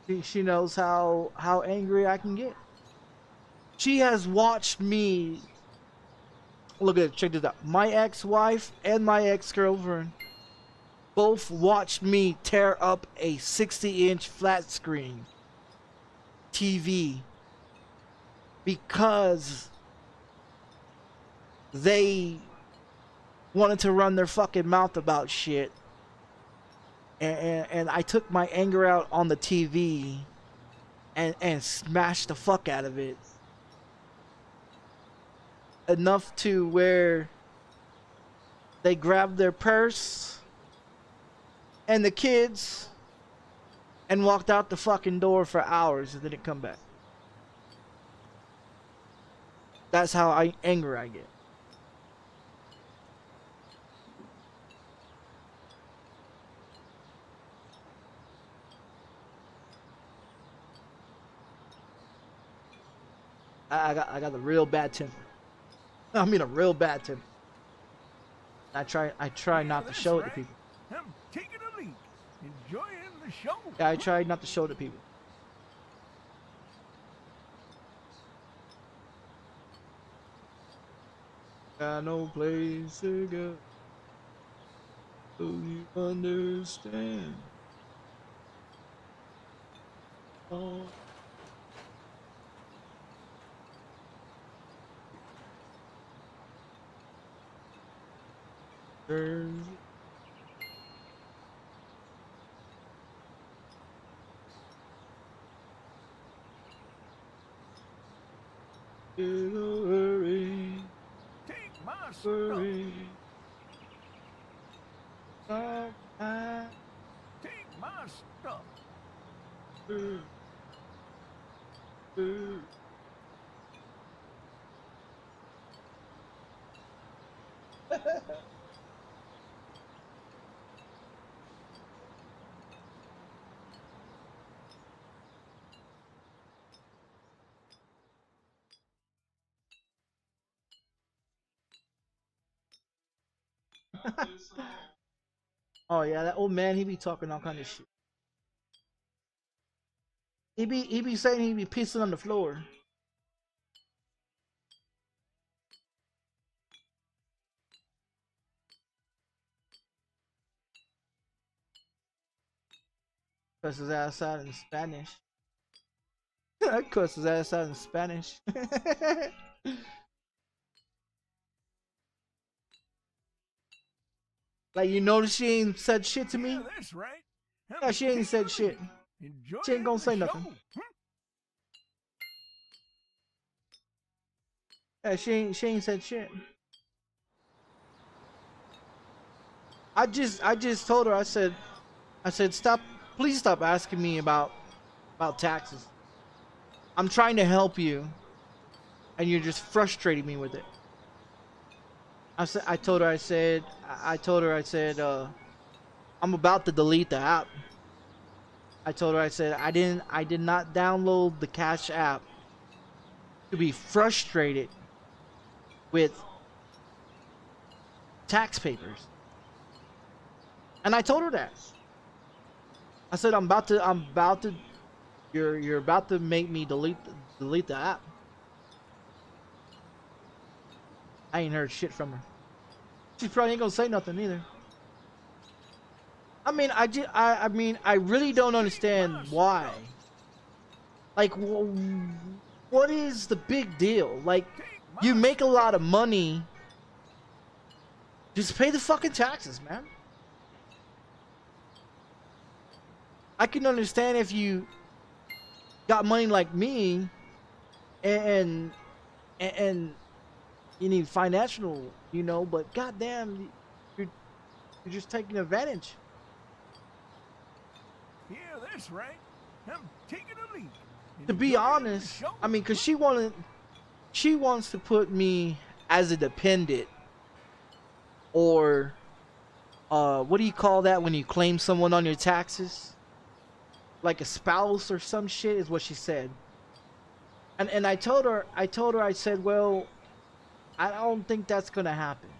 She she knows how how angry I can get. She has watched me. Look at it. Check this out. My ex-wife and my ex-girlfriend both watched me tear up a 60 inch flat screen TV because they wanted to run their fucking mouth about shit. And, and, and, I took my anger out on the TV and, and smashed the fuck out of it. Enough to where they grabbed their purse and the kids and walked out the fucking door for hours and didn't come back. That's how I anger I get. I, I got I got a real bad temper. I mean a real bad temper. I try I try not to show it to people. I'm taking a leak, enjoying the show. Yeah, I tried not to show to people. Got no place to go. So you understand. Oh. There's Hurry, Take my I, Take my stuff. hurry, hurry. oh yeah, that old man, he be talking all kind of shit. He be he be saying he be pissing on the floor. Cuss his ass out in Spanish. Cuss his ass out in Spanish. like you notice she ain't said shit to me? Yeah, that's right. Yeah, she ain't said shit. Enjoying She ain't gonna say nothing. show. Hmm? Yeah, she ain't she ain't said shit. I just I just told her I said I said stop please stop asking me about about taxes. I'm trying to help you and you're just frustrating me with it. I said I told her I said I told her I said uh I'm about to delete the app. I told her I said I didn't I did not download the Cash app to be frustrated with tax papers. And I told her that. I said I'm about to. I'm about to. You're you're about to make me delete delete the app. I ain't heard shit from her. She probably ain't gonna say nothing either. I mean, I just, I, I mean, I really don't understand why. Like, wh- what is the big deal? Like, you make a lot of money. Just pay the fucking taxes, man. I can understand if you got money like me and and, and you need financial, you know, but goddamn you're you're just taking advantage. Yeah, that's right. I'm taking a leak. To be honest, I mean cuz she wanted she wants to put me as a dependent or uh what do you call that when you claim someone on your taxes? Like a spouse or some shit is what she said. And and I told her I told her I said, "Well, I don't think that's going to happen."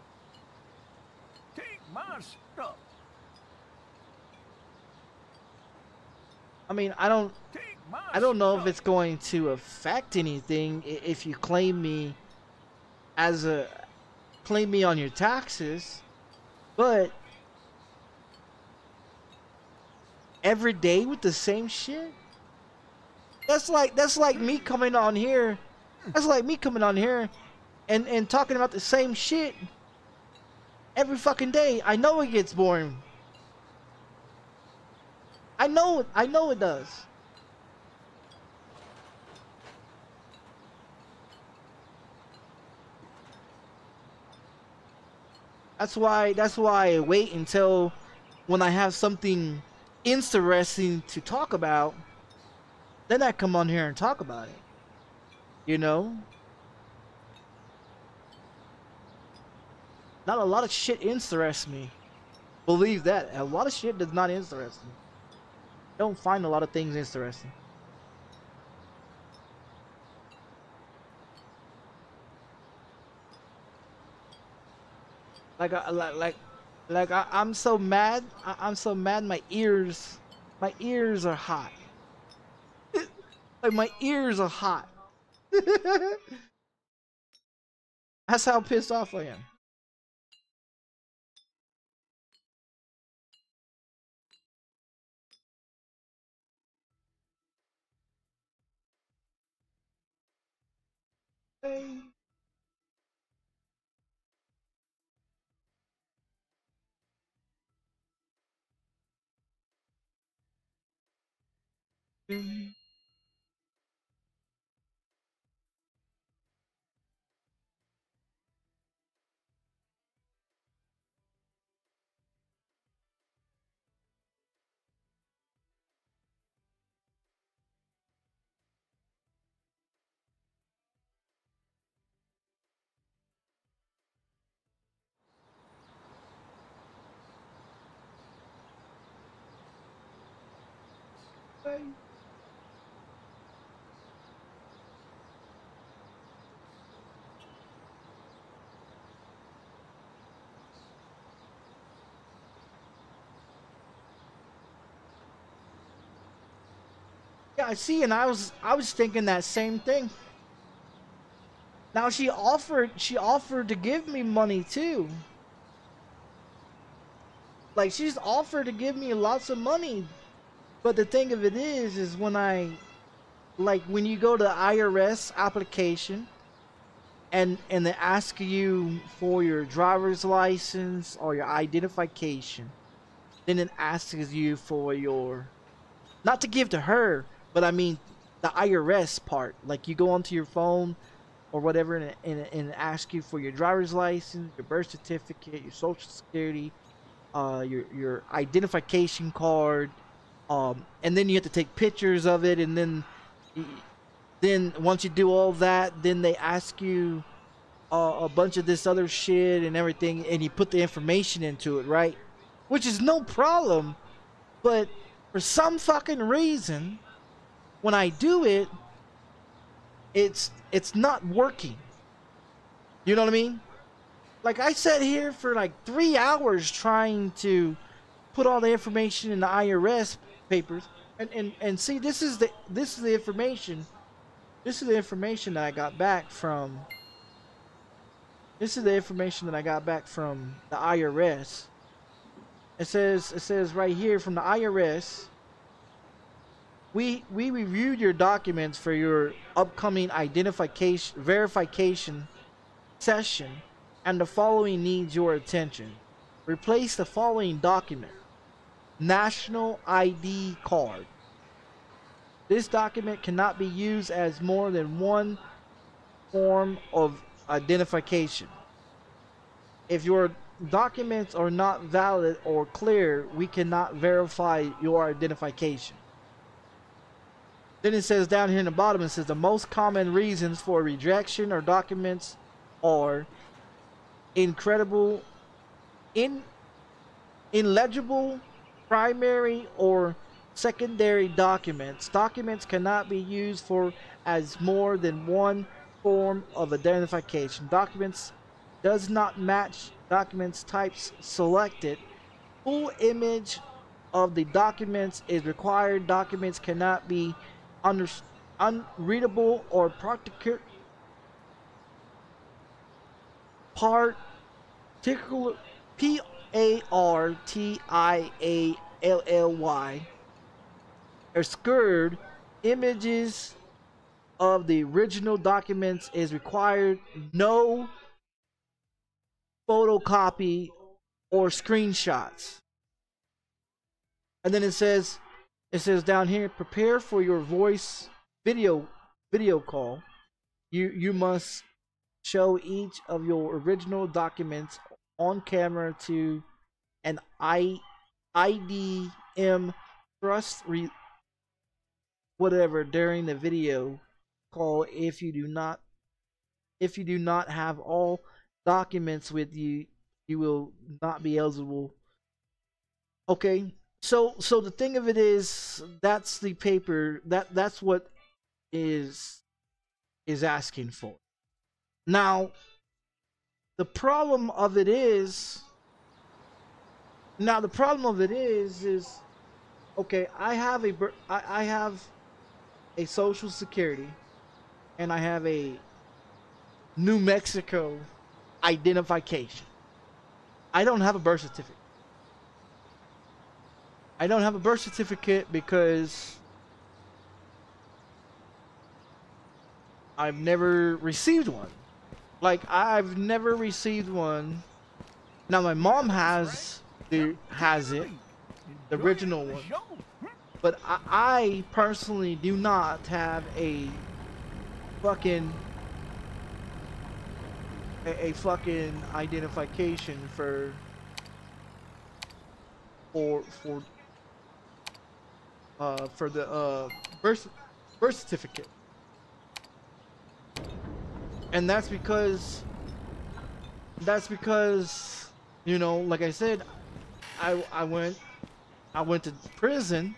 Take my stuff. I mean, I don't Take my I don't know if it's going to affect anything if you claim me as a claim me on your taxes, but every day with the same shit. That's like that's like me coming on here. That's like me coming on here and and talking about the same shit every fucking day. I know it gets boring. I know it. I know it does. That's why that's why I wait until when I have something interesting to talk about, then I come on here and talk about it. You know? Not a lot of shit interests me. Believe that. A lot of shit does not interest me. I Don't find a lot of things interesting. Like, I, like, like, like I, I'm so mad. I, I'm so mad. My ears, my ears are hot. like my ears are hot. That's how pissed off I am. Hey. Mm. I see, and I was I was thinking that same thing. Now she offered she offered to give me money too. Like she's offered to give me lots of money. But the thing of it is is when I like when you go to the IRS application and and they ask you for your driver's license or your identification, then it asks you for your not to give to her, but I mean the IRS part. Like you go onto your phone or whatever and, and, and ask you for your driver's license, your birth certificate, your social security, uh, your your identification card, um, and then you have to take pictures of it, and then then once you do all that, then they ask you uh, a bunch of this other shit and everything, and you put the information into it, right? Which is no problem, but for some fucking reason, when I do it, it's it's not working. You know what I mean? Like I sat here for like three hours trying to put all the information in the IRS, papers. And, and and see this is the this is the information this is the information that I got back from this is the information that I got back from the IRS. It says it says right here from the IRS we we reviewed your documents for your upcoming identification verification session and the following needs your attention. Replace the following document. National ID card. This document cannot be used as more than one form of identification. If your documents are not valid or clear, we cannot verify your identification. Then it says down here in the bottom, it says the most common reasons for rejection or documents are incredible, in, illegible, primary or secondary documents. Documents cannot be used for as more than one form of identification. Documents does not match documents types selected. Full image of the documents is required. Documents cannot be under, unreadable or particular part, particular P A R T I A L L Y obscured images of the original documents is required. No photocopy or screenshots. And then it says it says down here prepare for your voice video video call. You you must show each of your original documents on camera to an I, IDM trust re, whatever during the video call if you do not if you do not have all documents with you you will not be eligible. Okay so so the thing of it is that's the paper that that's what is is asking for now, the problem of it is, now the problem of it is, is, okay, I have a, I, I have a social security, and I have a New Mexico identification. I don't have a birth certificate. I don't have a birth certificate because I've never received one. Like I've never received one. Now my mom has the has it, the original one. But I, I personally do not have a fucking a, a fucking identification for for for uh for the uh birth birth certificate. And that's because that's because you know like i said i i went i went to prison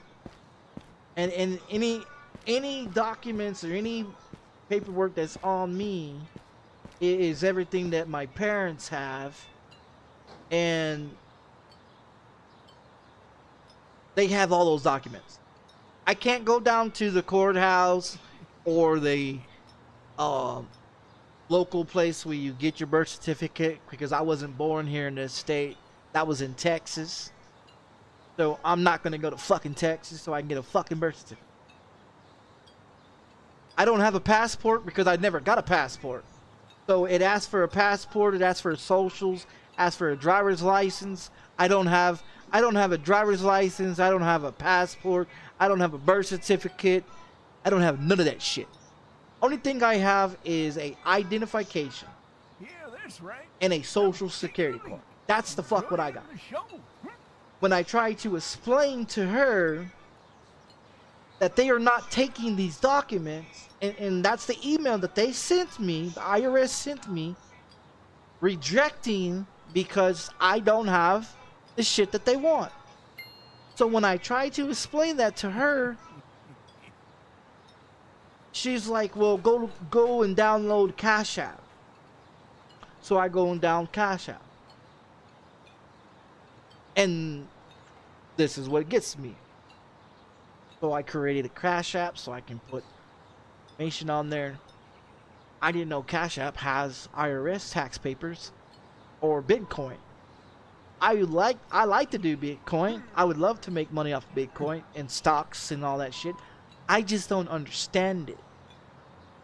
and and any any documents or any paperwork that's on me is everything that my parents have and they have all those documents i can't go down to the courthouse or the um local place where you get your birth certificate because I wasn't born here in this state. That was in Texas. So I'm not going to go to fucking Texas so I can get a fucking birth certificate. I don't have a passport because I never got a passport. So it asks for a passport, it asks for socials, asks for a driver's license. I don't have I don't have a driver's license, I don't have a passport, I don't have a birth certificate. I don't have none of that shit. Only thing I have is a identification Yeah, that's right. and a social security card. That's the fuck what I got. When I try to explain to her that they are not taking these documents, and, and that's the email that they sent me, the IRS sent me, rejecting because I don't have the shit that they want. So when I try to explain that to her, she's like, "Well, go go and download Cash App." So I go and down Cash App, and this is what gets me. So I created a Cash App so I can put information on there. I didn't know Cash App has IRS tax papers or Bitcoin. I like I like to do Bitcoin. I would love to make money off Bitcoin and stocks and all that shit. I just don't understand it.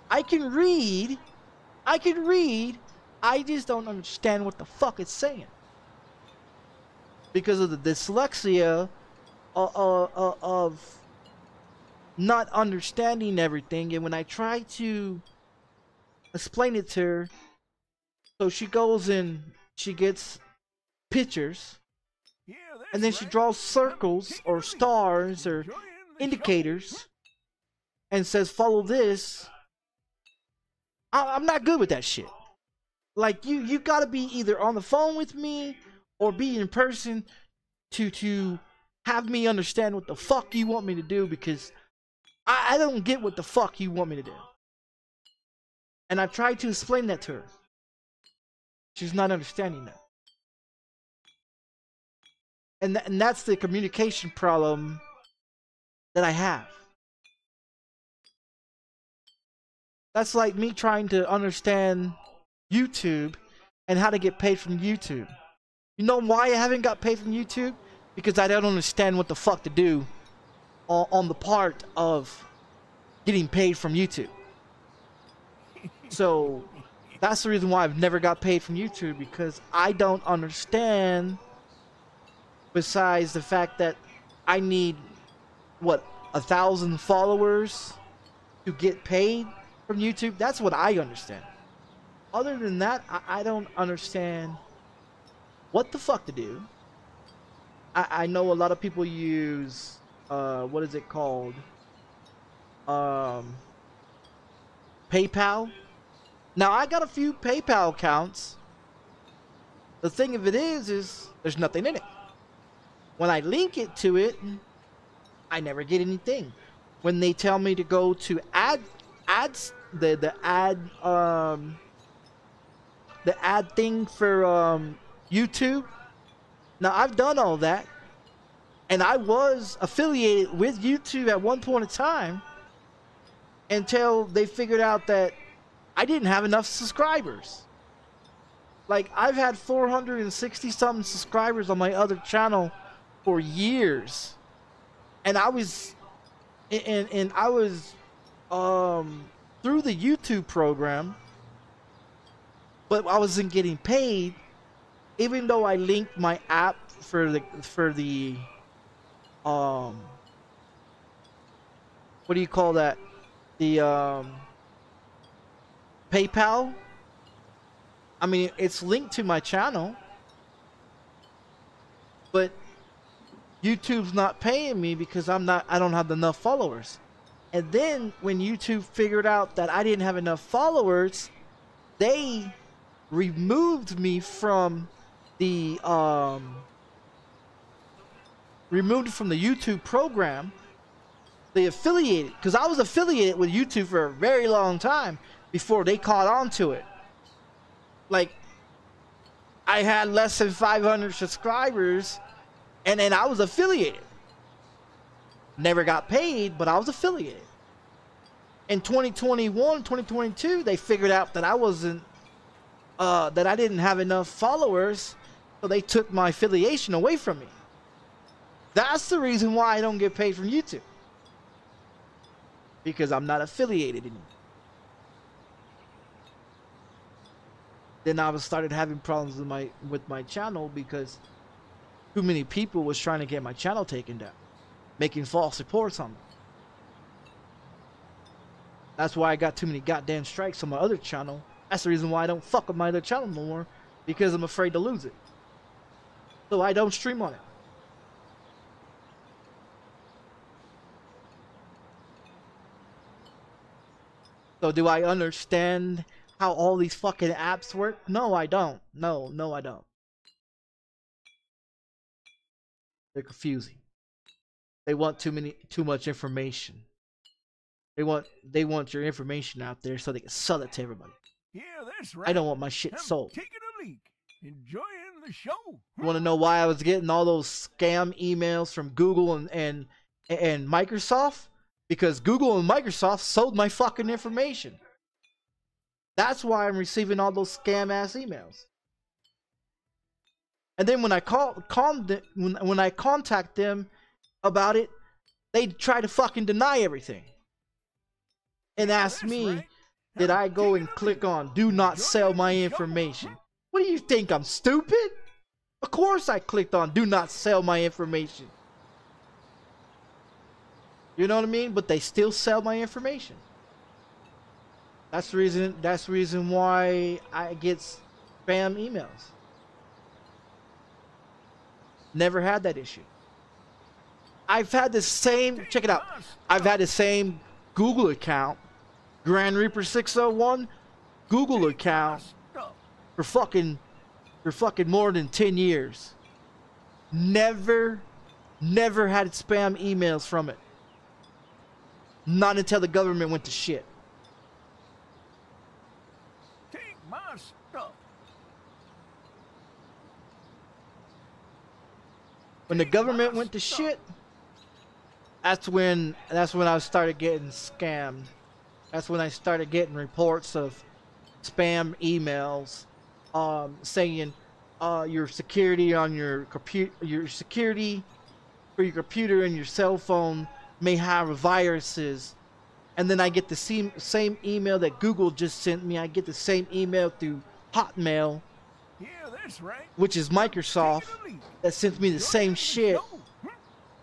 I can read, I can read, I just don't understand what the fuck it's saying. Because of the dyslexia of, of, of not understanding everything, and when I try to explain it to her, so she goes and she gets pictures, and then she draws circles or stars or Enjoying the show. indicators and says follow this. I- i'm not good with that shit. Like you you gotta be either on the phone with me or be in person to to have me understand what the fuck you want me to do because i, I don't get what the fuck you want me to do. And i tried to explain that to her. She's not understanding that and, tha- and that's the communication problem that I have. That's like me trying to understand YouTube and how to get paid from YouTube. You know why I haven't got paid from YouTube? Because I don't understand what the fuck to do on, on the part of getting paid from YouTube. So that's the reason why I've never got paid from YouTube because I don't understand besides the fact that I need what a thousand followers to get paid from YouTube. That's what I understand. Other than that, I, I don't understand what the fuck to do. I, I know a lot of people use uh what is it called? Um PayPal. Now I got a few PayPal accounts. The thing of it is is there's nothing in it. When I link it to it, I never get anything. When they tell me to go to ad ads the the ad um the ad thing for um YouTube. Now I've done all that and I was affiliated with YouTube at one point in time until they figured out that I didn't have enough subscribers. Like I've had 460 something subscribers on my other channel for years. And I was and and I was um through the YouTube program but I wasn't getting paid even though I linked my app for the for the um what do you call that? The um PayPal? I mean it's linked to my channel but YouTube's not paying me because I'm not I don't have enough followers. And then when YouTube figured out that I didn't have enough followers, they removed me from the um removed from the YouTube program. They affiliated because I was affiliated with YouTube for a very long time before they caught on to it. Like I had less than 500 subscribers and then I was affiliated. Never got paid, but I was affiliated. In 2021, 2022, they figured out that I wasn't, uh, that I didn't have enough followers, so they took my affiliation away from me. That's the reason why I don't get paid from YouTube. Because I'm not affiliated anymore. Then I was started having problems with my with my channel because too many people was trying to get my channel taken down, making false reports on me. That's why I got too many goddamn strikes on my other channel. That's the reason why I don't fuck with my other channel no more, because I'm afraid to lose it. So I don't stream on it. So do I understand how all these fucking apps work? No, I don't. No, no, I don't. They're confusing. They want too many too much information. They want they want your information out there so they can sell it to everybody. Yeah, that's right. I don't want my shit I'm sold. taking a leak. Enjoying the show. You want to know why I was getting all those scam emails from Google and, and and Microsoft because Google and Microsoft sold my fucking information. That's why I'm receiving all those scam ass emails. And then when I call, them, when, when I contact them about it, they try to fucking deny everything and ask me, did I go and click on do not sell my information? What do you think? I'm stupid? Of course I clicked on do not sell my information. You know what I mean? But they still sell my information. That's the reason that's the reason why I get spam emails. Never had that issue. I've had the same check it out. I've had the same Google account, Grand Reaper 601 Google account for fucking for fucking more than 10 years. Never never had spam emails from it. Not until the government went to shit. Take my stuff. When the government went to shit, that's when that's when I started getting scammed. That's when I started getting reports of spam emails um, saying uh, your security on your computer, your security for your computer and your cell phone may have viruses. And then I get the same same email that Google just sent me. I get the same email through Hotmail. Which is Microsoft, Take it or leave it. that sends me the same shit. Hmm.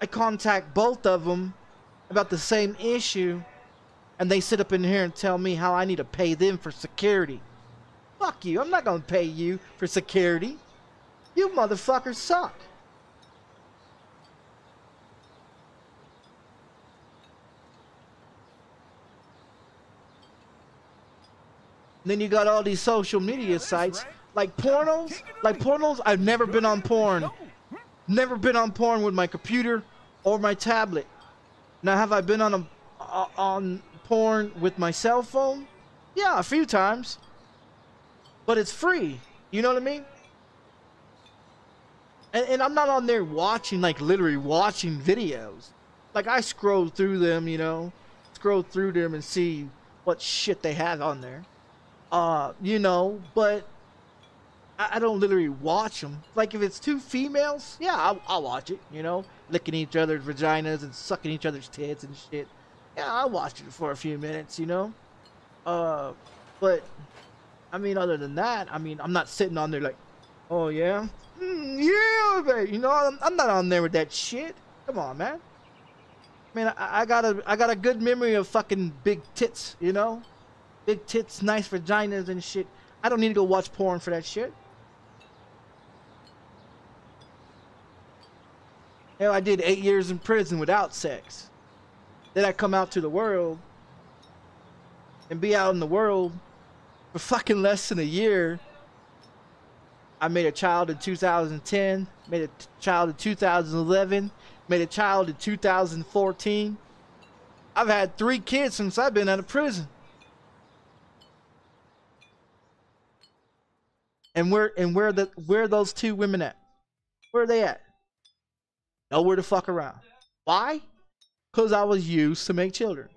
I contact both of them about the same issue, and they sit up in here and tell me how I need to pay them for security. Fuck you! I'm not gonna pay you for security. You motherfuckers suck. Then you got all these social media sites. Like pornos, like pornos. I've never been on porn. Never been on porn with my computer or my tablet. Now, have I been on a on porn with my cell phone? Yeah, a few times. But it's free. You know what I mean? And, and I'm not on there watching, like literally watching videos. Like I scroll through them, you know, scroll through them and see what shit they have on there. Uh, you know, but I, I don't literally watch them. Like if it's two females, yeah, I'll, I'll watch it. You know, licking each other's vaginas and sucking each other's tits and shit. Yeah, I'll watch it for a few minutes. You know, uh, but I mean, other than that, I mean, I'm not sitting on there like, oh yeah, mm, yeah, baby. You know, I'm, I'm not on there with that shit. Come on, man. I mean, I, I got a I got a good memory of fucking big tits. You know, big tits, nice vaginas and shit. I don't need to go watch porn for that shit. Hell, I did eight years in prison without sex. Then I come out to the world and be out in the world for fucking less than a year. I made a child in 2010, made a child in 2011, made a child in 2014. I've had three kids since I've been out of prison. And where and where the where are those two women at? Where are they at? Nowhere to fuck around. Why? Cause I was used to make children.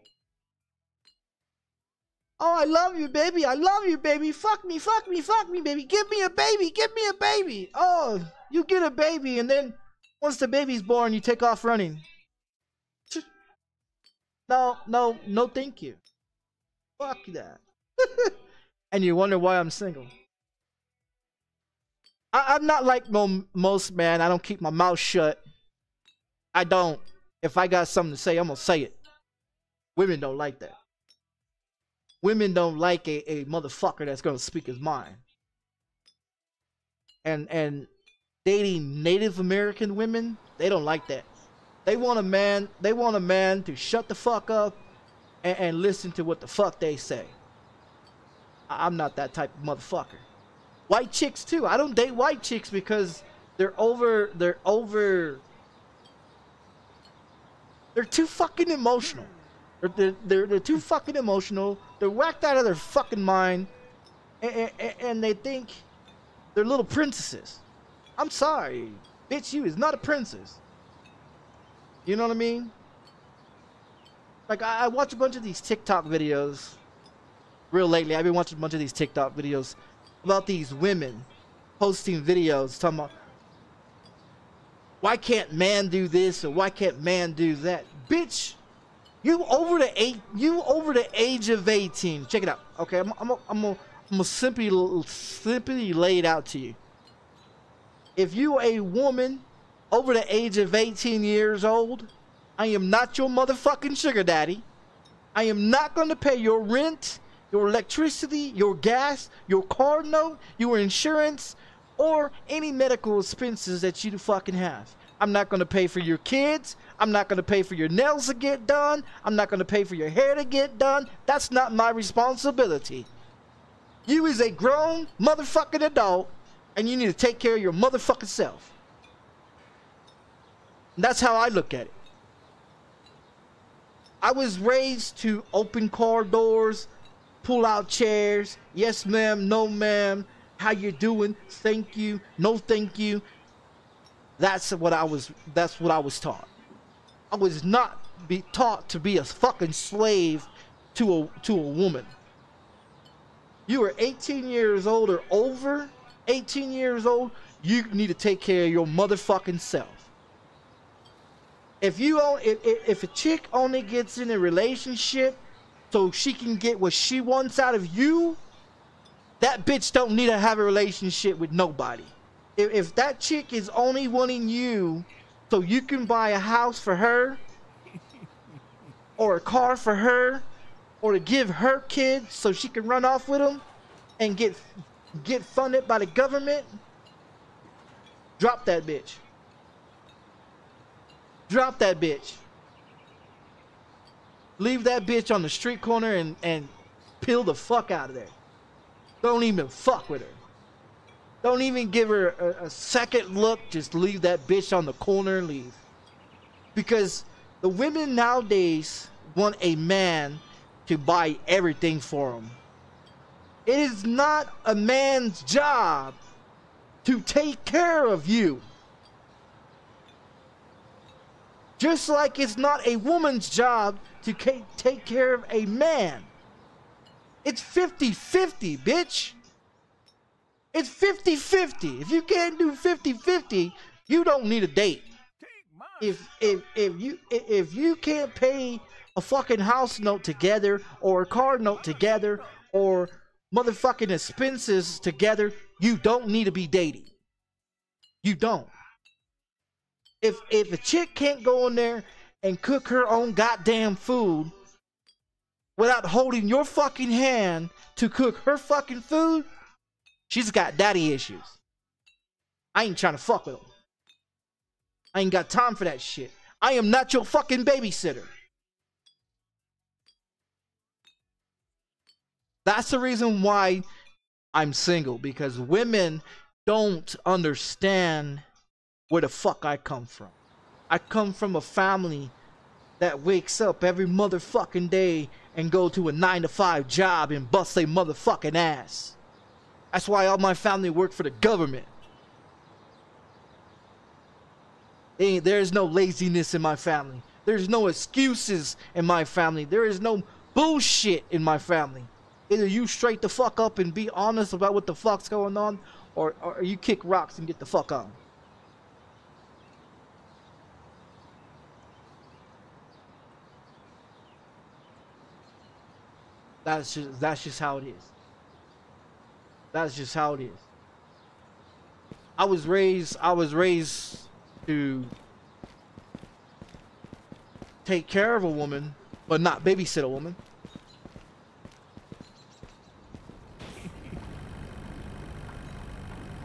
Oh, I love you, baby. I love you, baby. Fuck me, fuck me, fuck me, baby. Give me a baby. Give me a baby. Oh, you get a baby, and then once the baby's born, you take off running. No, no, no, thank you. Fuck that. and you wonder why I'm single. I, I'm not like mo- most man. I don't keep my mouth shut. I don't. If I got something to say, I'm gonna say it. Women don't like that. Women don't like a, a motherfucker that's gonna speak his mind. And and dating Native American women, they don't like that. They want a man. They want a man to shut the fuck up and, and listen to what the fuck they say. I- I'm not that type of motherfucker. White chicks too. I don't date white chicks because they're over. They're over. They're too fucking emotional. They're, they're, they're, too fucking emotional. They're whacked out of their fucking mind. And, and, and they think they're little princesses. I'm sorry. Bitch, you is not a princess. You know what I mean? like I, I watch a bunch of these TikTok videos. Real lately, I've been watching a bunch of these TikTok videos about these women posting videos talking about why can't man do this or why can't man do that? Bitch, you over the eight, you over the age of 18. Check it out. Okay, I'm I'm I'm I'm gonna simply simply lay it out to you. If you a woman over the age of 18 years old, I am not your motherfucking sugar daddy. I am not going to pay your rent, your electricity, your gas, your car note, your insurance, or any medical expenses that you fucking have. I'm not going to pay for your kids. I'm not going to pay for your nails to get done. I'm not going to pay for your hair to get done. That's not my responsibility. You is a grown motherfucking adult and you need to take care of your motherfucking self. That's how I look at it. I was raised to open car doors, pull out chairs. Yes, ma'am. No, ma'am. How you doing? Thank you. No, thank you. That's what I was. That's what I was taught. I was not be taught to be a fucking slave to a to a woman. You are 18 years old or over, 18 years old. You need to take care of your motherfucking self if you own, if, if a chick only gets in a relationship so she can get what she wants out of you that bitch don't need to have a relationship with nobody if, if that chick is only wanting you so you can buy a house for her or a car for her or to give her kids so she can run off with them and get get funded by the government drop that bitch Drop that bitch. Leave that bitch on the street corner and, and peel the fuck out of there. Don't even fuck with her. Don't even give her a, a second look. Just leave that bitch on the corner and leave. Because the women nowadays want a man to buy everything for them. It is not a man's job to take care of you. Just like it's not a woman's job to take care of a man. It's 50 50, bitch. It's 50 50. If you can't do 50 50, you don't need a date. If if if you if you can't pay a fucking house note together or a car note together or motherfucking expenses together, you don't need to be dating. You don't if if a chick can't go in there and cook her own goddamn food without holding your fucking hand to cook her fucking food, she's got daddy issues. I ain't trying to fuck with them. I ain't got time for that shit. I am not your fucking babysitter. That's the reason why I'm single because women don't understand where the fuck I come from. I come from a family that wakes up every motherfucking day and go to a 9 to 5 job and bust a motherfucking ass. That's why all my family work for the government. There's no laziness in my family. There's no excuses in my family. There is no bullshit in my family. Either you straight the fuck up and be honest about what the fuck's going on, or, or you kick rocks and get the fuck on. That's just that's just how it is. That's just how it is. I was raised I was raised to take care of a woman, but not babysit a woman.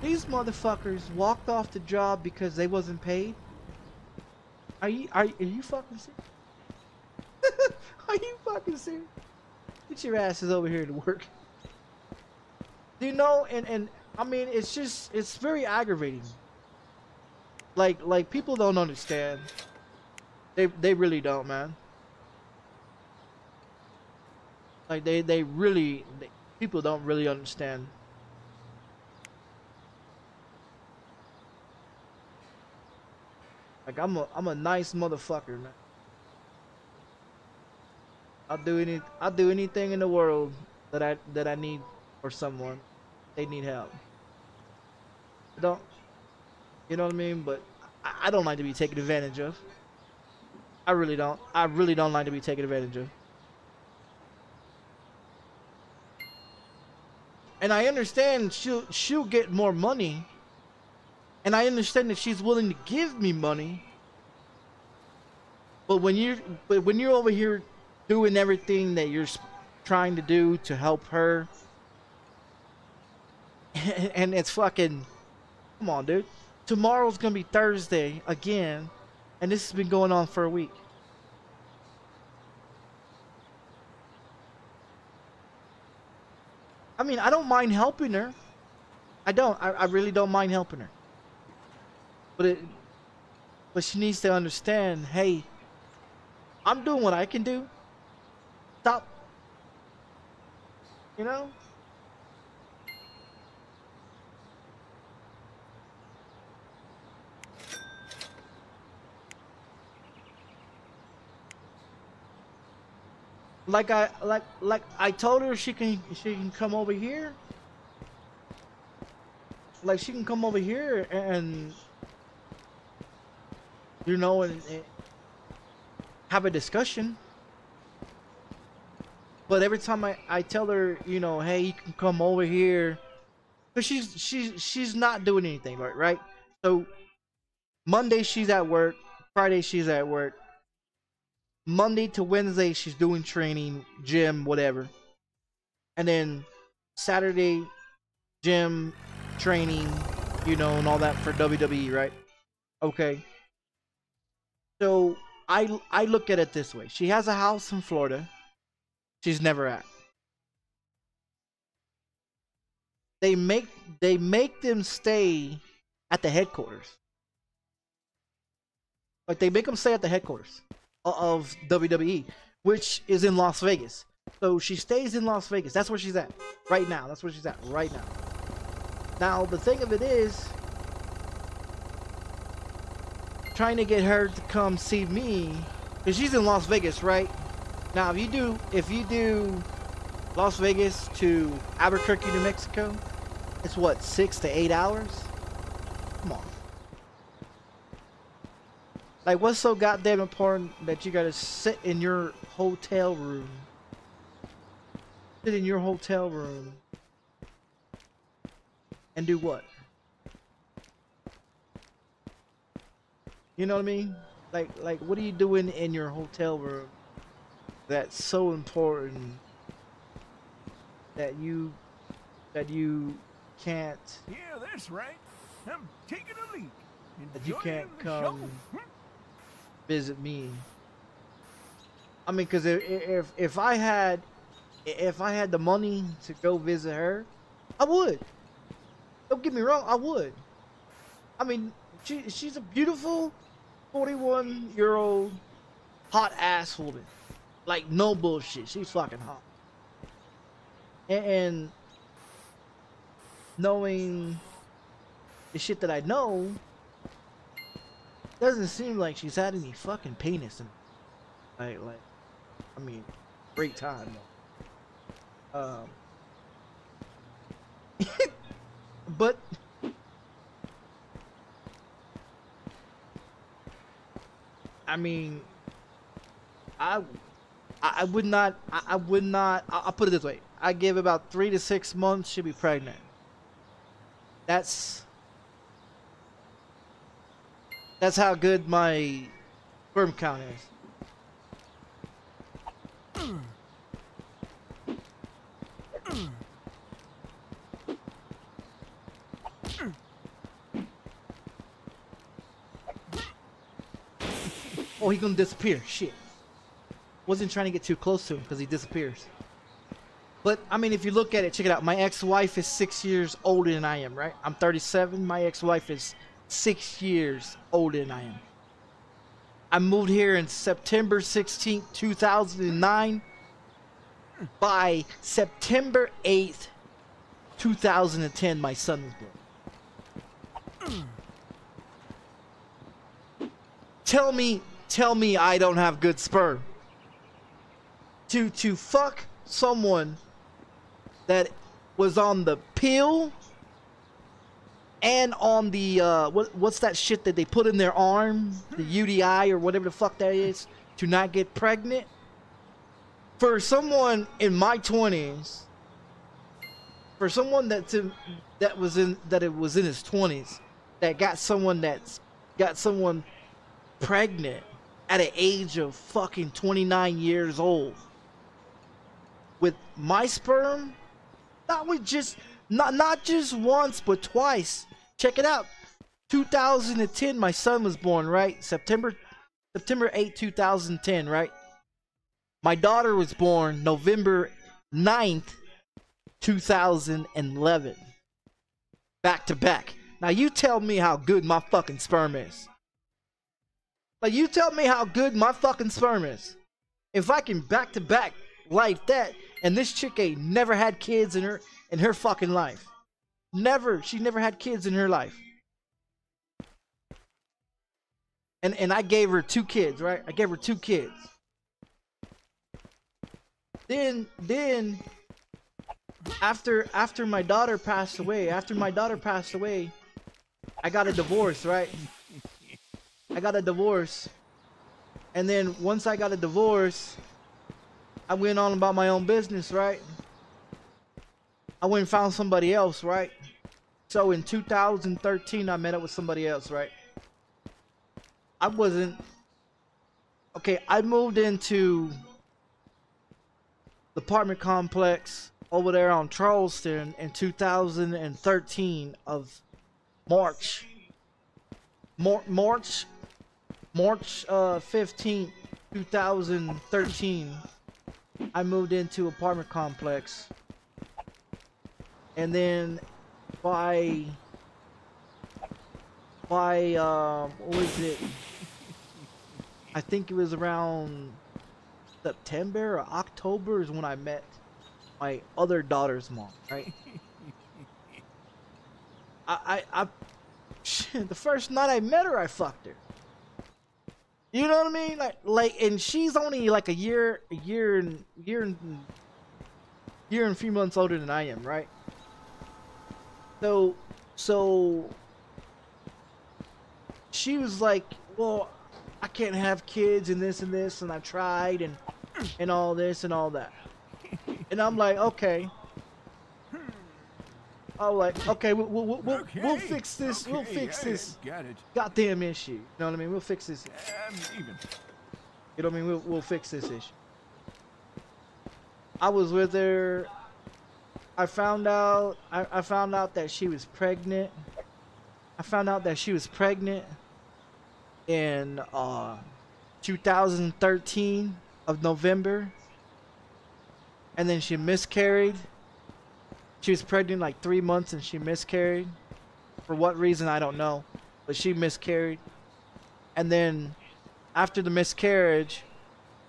These motherfuckers walked off the job because they wasn't paid. Are you are, are you fucking serious? are you fucking serious? Get your asses over here to work. You know? And and I mean, it's just it's very aggravating. Like like people don't understand. They they really don't, man. Like they they really they, people don't really understand. Like I'm a I'm a nice motherfucker, man. I'll do any I'll do anything in the world that I that I need for someone. They need help. I don't you know what I mean? But I, I don't like to be taken advantage of. I really don't. I really don't like to be taken advantage of. And I understand she'll she'll get more money. And I understand that she's willing to give me money. But when you're but when you're over here doing everything that you're trying to do to help her and it's fucking come on, dude. Tomorrow's to be Thursday again and this has been going on for a week. I mean, I don't mind helping her. I don't. I, I really don't mind helping her. But it but she needs to understand, hey, I'm doing what I can do. Stop. You know? Like I like like I told her she can she can come over here. Like she can come over here and you know and, and have a discussion. But every time I, I tell her, you know, hey, you can come over here, cause she's she's she's not doing anything, right? Right. So Monday she's at work, Friday she's at work, Monday to Wednesday she's doing training, gym, whatever, and then Saturday, gym, training, you know, and all that for WWE, right? Okay. So I I look at it this way: she has a house in Florida. She's never at. They make they make them stay at the headquarters. Like they make them stay at the headquarters of WWE, which is in Las Vegas. So she stays in Las Vegas. That's where she's at right now. That's where she's at right now. Now the thing of it is, trying to get her to come see me, because she's in Las Vegas, right? Now if you do if you do Las Vegas to Albuquerque, New Mexico, it's what six to eight hours. Come on. Like, what's so goddamn important that you gotta sit in your hotel room? Sit in your hotel room and do what? You know what I mean? Like, like, what are you doing in your hotel room that's so important that you that you can't Yeah, that's right. I'm taking a leak. That you can't come- visit me. I mean, cause if if if I had if I had the money to go visit her, I would. Don't get me wrong, I would. I mean, she she's a beautiful, forty-one year old, hot ass woman. Like no bullshit, she's fucking hot. And, and knowing the shit that I know, doesn't seem like she's had any fucking penis in like like I mean great time though. Um but I mean I I would not I, I would not I, I'll put it this way. I give about three to six months she'll be pregnant. That's that's how good my sperm count is. Oh, he gonna disappear. Shit. Wasn't trying to get too close to him because he disappears. But I mean, if you look at it, check it out. My ex-wife is six years older than I am, right? I'm 37. My ex-wife is six years older than I am. I moved here in September 16th, 2009. By September 8th, 2010, my son was born. Tell me, tell me I don't have good sperm. To to fuck someone that was on the pill and on the uh what what's that shit that they put in their arm? The UDI or whatever the fuck that is to not get pregnant? For someone in my 20s for someone that's in that was in that it was in his 20s that got someone that's got someone pregnant at an age of fucking 29 years old with my sperm? Not with just not not just once but twice. Check it out. 2010 my son was born right? September september 8 2010 right? My daughter was born november 9th 2011 back to back. Now you tell me how good my fucking sperm is. Like you tell me how good my fucking sperm is. If i can back to back like that and this chick ain't never had kids in her in her fucking life. Never. She never had kids in her life. And and I gave her two kids, right? I gave her two kids. Then then after after my daughter passed away, after my daughter passed away, I got a divorce, right? I got a divorce. And then once I got a divorce, I went on about my own business, right? I went and found somebody else, right? So in 2013, I met up with somebody else, right? I wasn't. Okay, I moved into the apartment complex over there on Charleston in 2013 of March. Mar- March, March uh, 15th, 2013. I moved into apartment complex. And then by by um what was it? I think it was around September or October is when I met my other daughter's mom, right? I I, I the first night I met her I fucked her. You know what I mean? Like, like, and she's only like a year, a year and year and year and a few months older than I am, right? So, so she was like, "Well, I can't have kids and this and this, and I tried and and all this and all that," and I'm like, "Okay." I'm like, okay, we'll, we'll, we'll, Okay, we'll fix this. we'll fix this Got it. goddamn issue. You know what I mean? We'll fix this. Um, even. You know what I mean? We'll, we'll fix this issue. I was with her. I found out. I, I found out that she was pregnant. I found out that she was pregnant in uh, 2013 of November, and then she miscarried. She was pregnant like three months and she miscarried. For what reason I don't know, but she miscarried. And then after the miscarriage,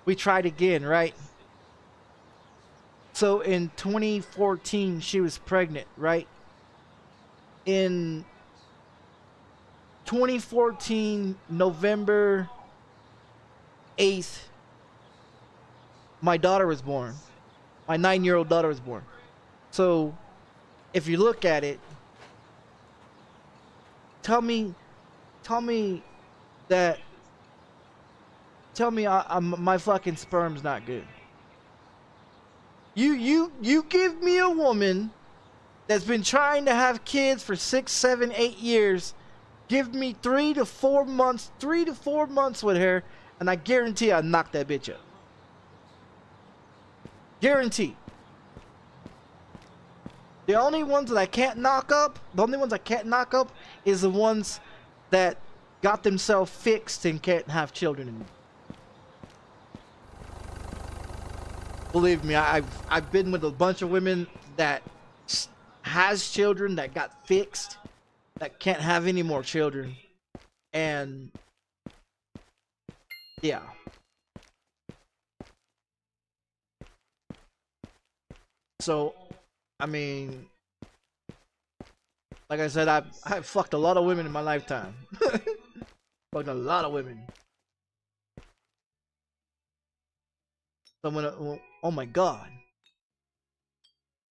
we tried again, right? So in 2014, she was pregnant, right? In 2014, November 8th, my daughter was born. My nine year old daughter was born. So if you look at it, tell me, tell me that tell me I, my fucking sperm's not good. You you you give me a woman that's been trying to have kids for six, seven, eight years. Give me three to four months, three to four months with her, and I guarantee I knock that bitch up. Guarantee. The only ones that I can't knock up, the only ones I can't knock up, is the ones that got themselves fixed and can't have children. Believe me, I've I've been with a bunch of women that has children that got fixed, that can't have any more children, and yeah. So, I mean, like I said, I I fucked a lot of women in my lifetime. fucked a lot of women. So when a, Oh my god.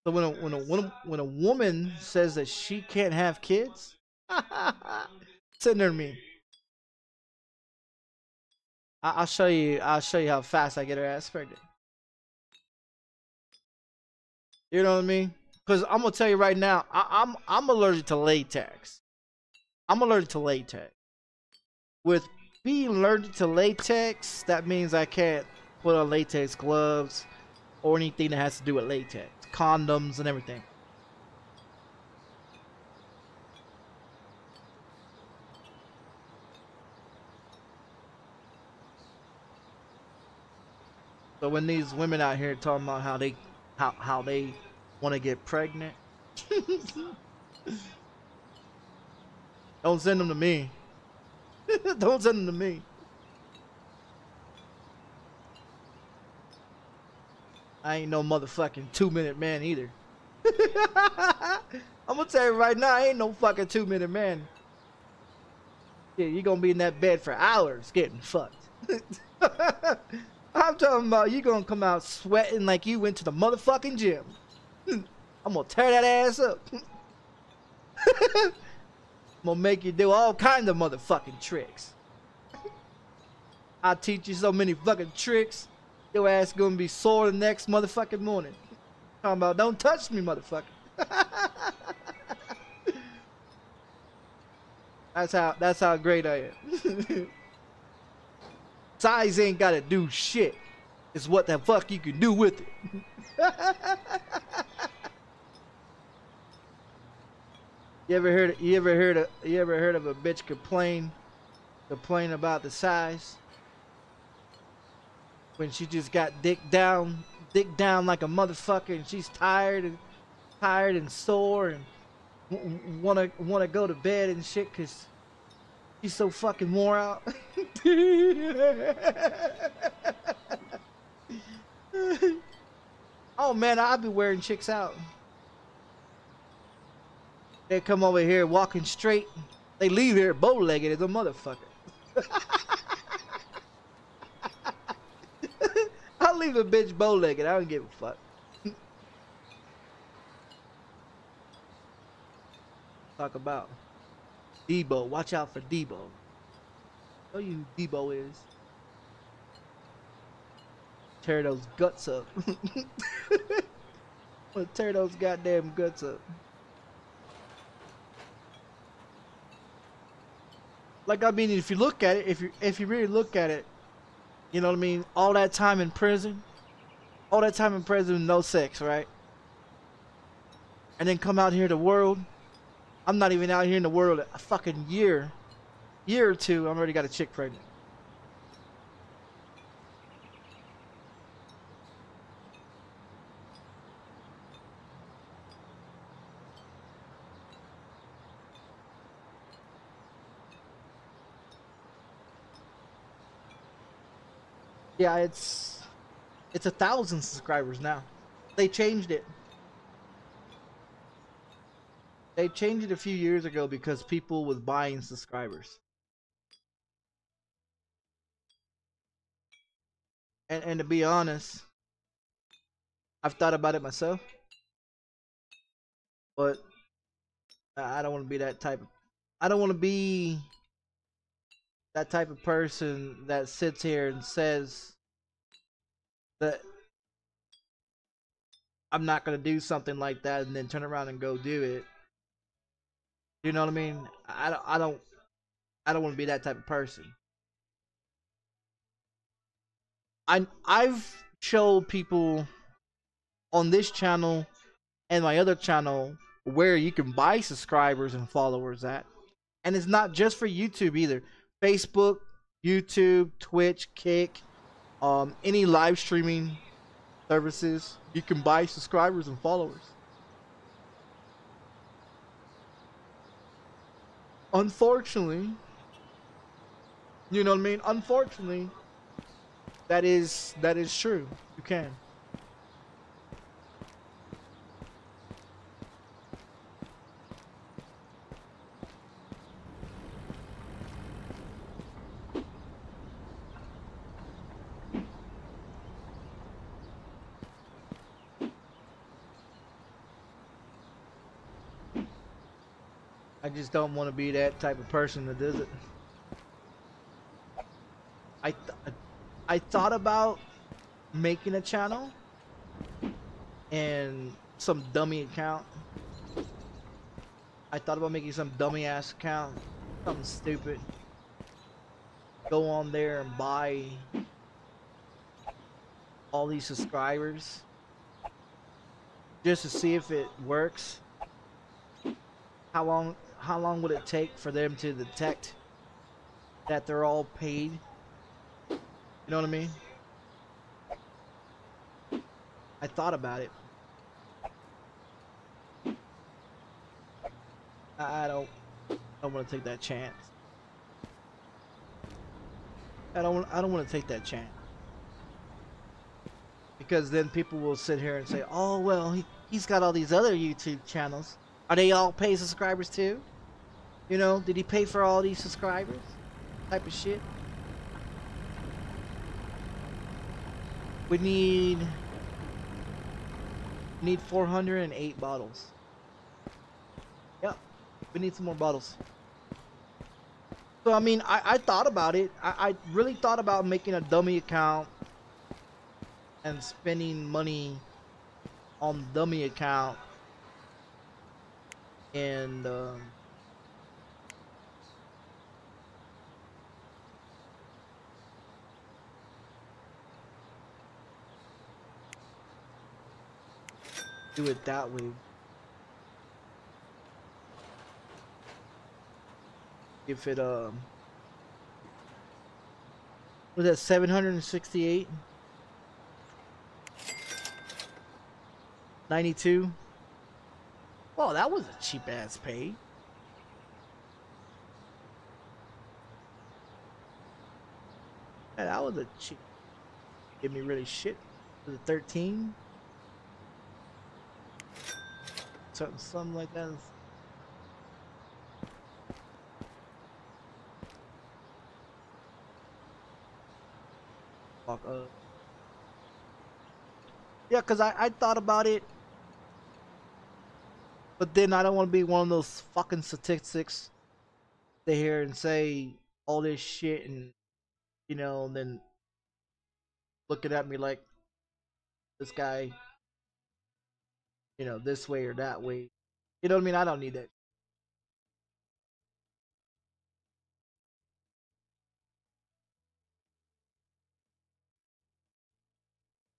So when a when a when a, when a woman says that she can't have kids, send her me. I, I'll show you. I'll show you how fast I get her ass pregnant. You know what I mean? Because I'm gonna tell you right now, I, I'm I'm allergic to latex. I'm allergic to latex. With being allergic to latex, that means I can't put on latex gloves or anything that has to do with latex, condoms and everything. So when these women out here talking about how they how how they want to get pregnant, don't send them to me. don't send them to me. I ain't no motherfucking two minute man either. I'm gonna tell you right now, I ain't no fucking two minute man. Yeah, you gonna be in that bed for hours getting fucked. I'm talking about you gonna come out sweating like you went to the motherfucking gym. I'm gonna tear that ass up. I'm gonna make you do all kinds of motherfucking tricks. I'll teach you so many fucking tricks. Your ass gonna be sore the next motherfucking morning. Talking about don't touch me, motherfucker. that's how that's how great I am. Size ain't gotta do shit. It's what the fuck you can do with it. you ever heard? You ever heard? Of, you ever heard of a bitch complain, complain about the size? When she just got dick down, dick down like a motherfucker, and she's tired and tired and sore and wanna wanna go to bed and shit, cause she's so fucking wore out. oh man, I'll be wearing chicks out. They come over here walking straight. They leave here bow-legged as a motherfucker. I'll leave a bitch bow-legged. I don't give a fuck. Talk about Deebo. Watch out for Deebo. Tell you Deebo is. Tear those guts up. Tear those goddamn guts up. Like I mean, if you look at it, if you if you really look at it, you know what I mean. All that time in prison, all that time in prison, no sex, right? And then come out here to the world. I'm not even out here in the world a fucking year, year or two. I'm already got a chick pregnant. Yeah, it's it's a thousand subscribers now. They changed it. They changed it a few years ago because people was buying subscribers. And and to be honest, I've thought about it myself. But I don't want to be that type of I don't want to be that type of person that sits here and says that I'm not gonna do something like that and then turn around and go do it. You know what I mean? I don't. I don't. I don't want to be that type of person. I I've showed people on this channel and my other channel where you can buy subscribers and followers at, and it's not just for YouTube either. Facebook, YouTube, Twitch, Kick, um, any live streaming services, you can buy subscribers and followers. Unfortunately, you know what I mean? Unfortunately, that is that is true. You can. Don't want to be that type of person that does it. I th- I thought about making a channel and some dummy account. I thought about making some dummy ass account, something stupid. Go on there and buy all these subscribers just to see if it works. How long how long would it take for them to detect that they're all paid? You know what I mean? I thought about it. I don't I don't want to take that chance. I don't I don't want to take that chance. Because then people will sit here and say, "Oh, well, he he's got all these other YouTube channels. Are they all paid subscribers too? You know, did he pay for all these subscribers? Type of shit." We need need 408 bottles. Yep, we need some more bottles. So I mean, I, I thought about it. I, I really thought about making a dummy account and spending money on dummy account and um, do it that way. If it um was that 768 92 Oh, that was a cheap ass pay. Yeah, that was a cheap. Give me really shit. Was it 13? Something, like that. Fuck up. Yeah, cause I I thought about it, but then I don't want to be one of those fucking statistics. Sit here and say all this shit and you know, and then looking at me like this guy you know, this way or that way. You know what I mean? I don't need that.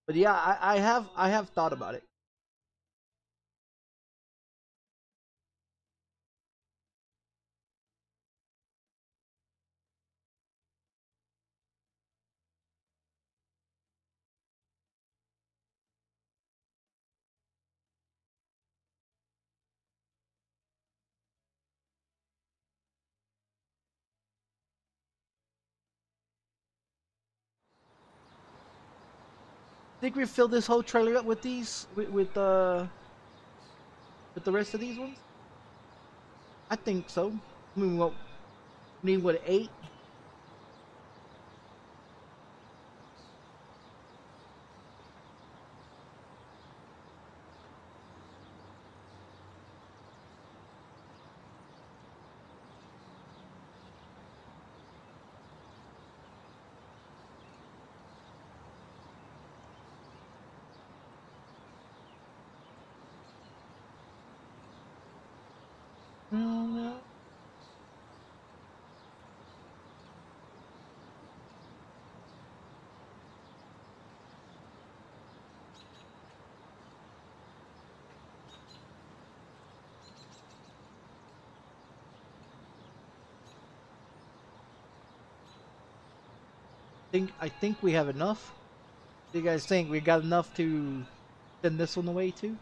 But yeah, I, I have I have thought about it. Think we fill this whole trailer up with these with with uh with the rest of these ones? I think so. I mean, what? Need what? Eight? Think I think we have enough. Do you guys think we got enough to send this one away too?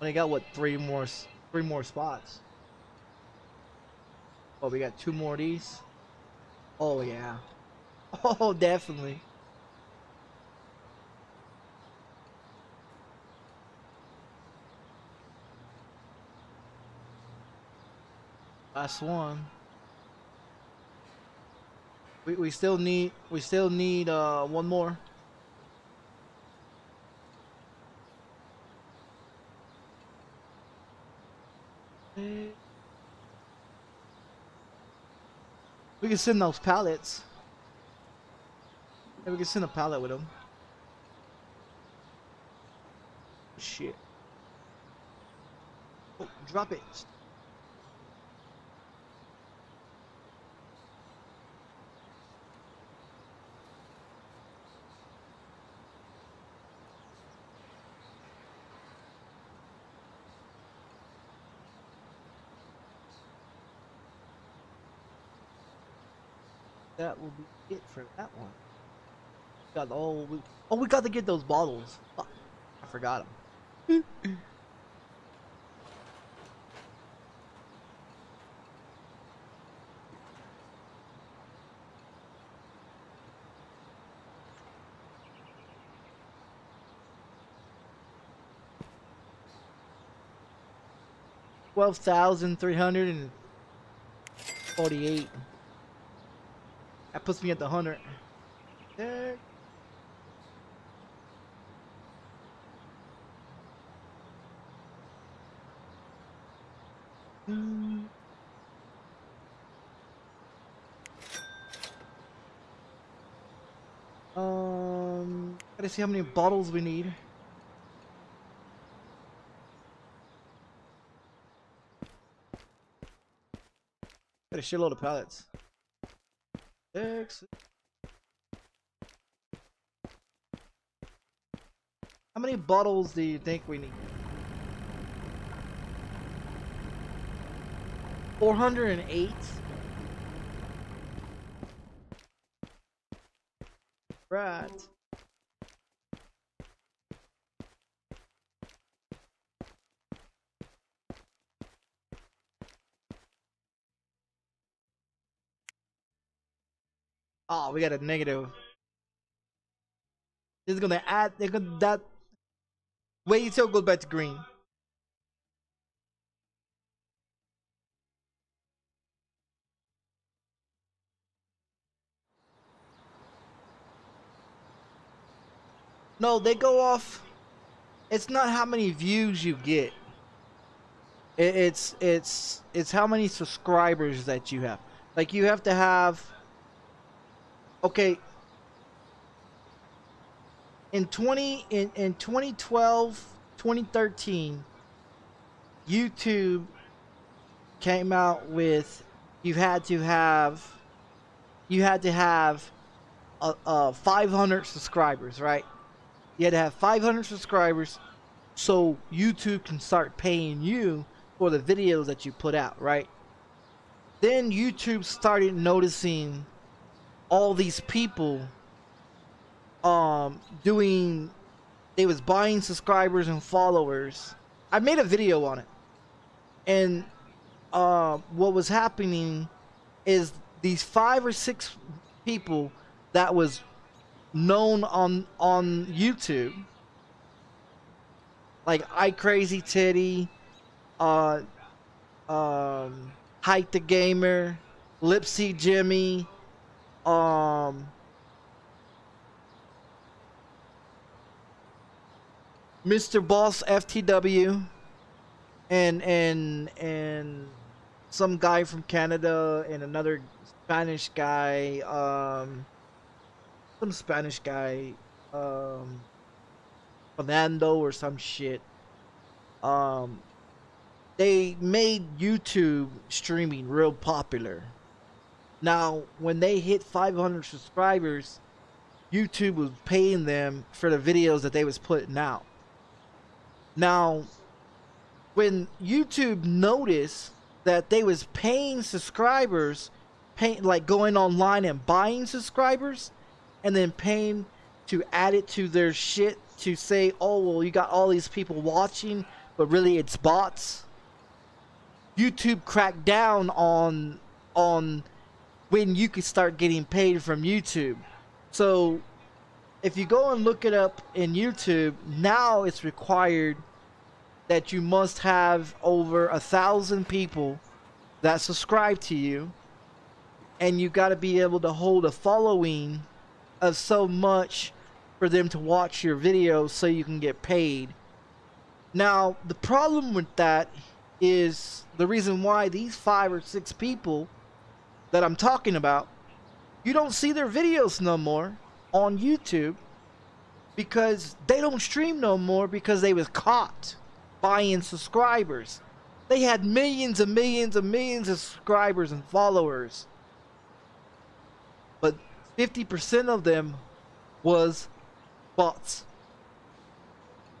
Only got what three more three more spots. Oh, we got two more of these. Oh yeah. Oh, definitely. Last one. We we still need we still need uh one more. We can send those pallets. Yeah, we can send a pallet with them. Shit. Oh, drop it. That will be it for that one. Got oh we oh we got to get those bottles. Fuck, I forgot them. Twelve thousand three hundred and forty-eight. That puts me at the hundred. There. Um, gotta see how many bottles we need. Got a shitload of pallets. Excellent. How many bottles do you think we need? 408? Right. Oh, we got a negative. This is gonna add. They're that. Wait till it goes back to green. No, they go off. It's not how many views you get. It, it's it's it's how many subscribers that you have. Like you have to have. Okay. In 20 in in 2012, 2013, YouTube came out with you had to have you had to have uh 500 subscribers, right? You had to have 500 subscribers so YouTube can start paying you for the videos that you put out, right? Then YouTube started noticing all these people um doing they was buying subscribers and followers. I made a video on it. And uh, what was happening is these five or six people that was known on on YouTube, like I Crazy Teddy, uh, um, Hike the Gamer, Lispy Jimmy, um, Mr. Boss FTW, and and and some guy from Canada and another Spanish guy. Um, some Spanish guy, um, Fernando or some shit. Um, they made YouTube streaming real popular. Now, when they hit 500 subscribers, YouTube was paying them for the videos that they was putting out. Now, when YouTube noticed that they was paying subscribers, paying like going online and buying subscribers, and then paying to add it to their shit to say, oh well, you got all these people watching, but really it's bots. YouTube cracked down on on when you could start getting paid from YouTube. So if you go and look it up in YouTube, now it's required that you must have over a thousand people that subscribe to you and you got to be able to hold a following of so much for them to watch your videos so you can get paid now the problem with that is the reason why these five or six people that I'm talking about, you don't see their videos no more on YouTube because they don't stream no more because they was caught buying subscribers. They had millions and millions and millions of subscribers and followers. But 50% of them was bots.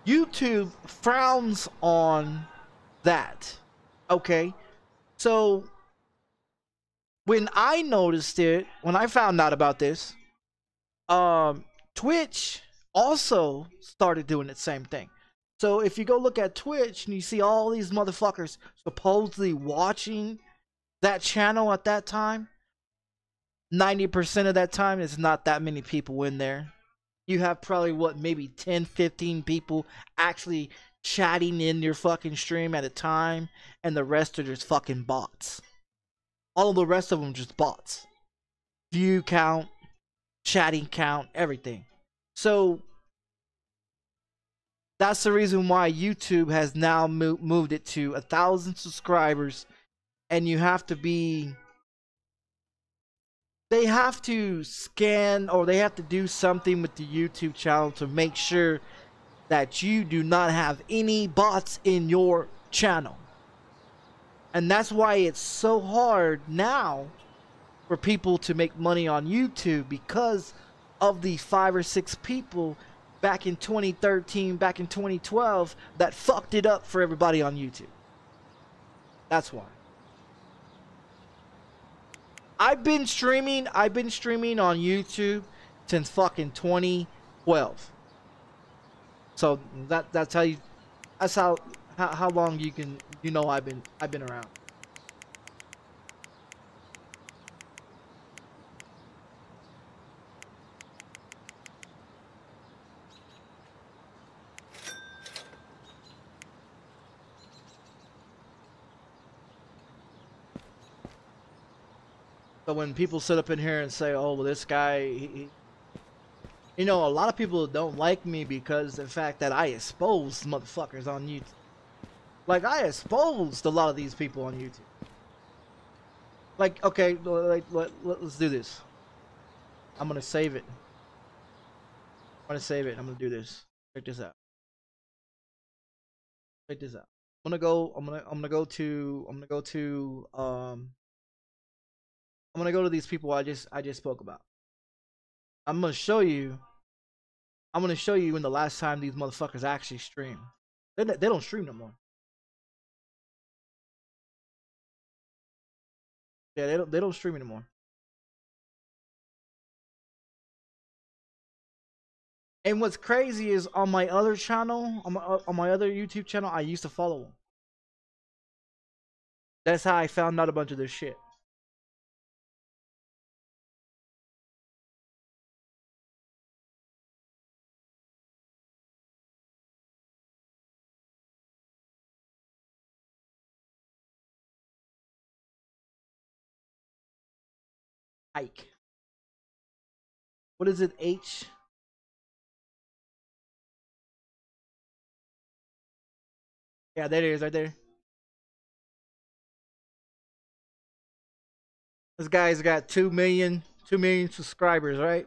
YouTube frowns on that. Okay? So when I noticed it, when I found out about this, um Twitch also started doing the same thing. So if you go look at Twitch and you see all these motherfuckers supposedly watching that channel at that time, 90% of that time is not that many people in there. You have probably what maybe 10, 15 people actually chatting in your fucking stream at a time and the rest are just fucking bots. All of the rest of them just bots. View count, chatting count, everything. So that's the reason why YouTube has now mo- moved it to a thousand subscribers, and you have to be. They have to scan or they have to do something with the YouTube channel to make sure that you do not have any bots in your channel. And that's why it's so hard now for people to make money on YouTube because of the five or six people back in 2013, back in 2012 that fucked it up for everybody on YouTube. That's why. I've been streaming, I've been streaming on YouTube since fucking 2012. So that that's how you that's how how, how long you can you know I've been I've been around. So when people sit up in here and say, "Oh, well, this guy," he, he, you know, a lot of people don't like me because the fact that I expose motherfuckers on YouTube. Like I exposed a lot of these people on YouTube. Like, okay, like let, let, let's do this. I'm gonna save it. I'm gonna save it. I'm gonna do this. Check this out. Check this out. I'm gonna go. I'm gonna. I'm gonna go to. I'm gonna go to. Um. I'm gonna go to these people I just I just spoke about. I'm gonna show you. I'm gonna show you when the last time these motherfuckers actually stream. They they don't stream no more. Yeah, they don't they don't stream anymore. And what's crazy is on my other channel, on my uh, on my other YouTube channel, I used to follow them. That's how I found out a bunch of this shit. What is it? H. Yeah, there it is, right there. This guy's got two million, two million subscribers, right?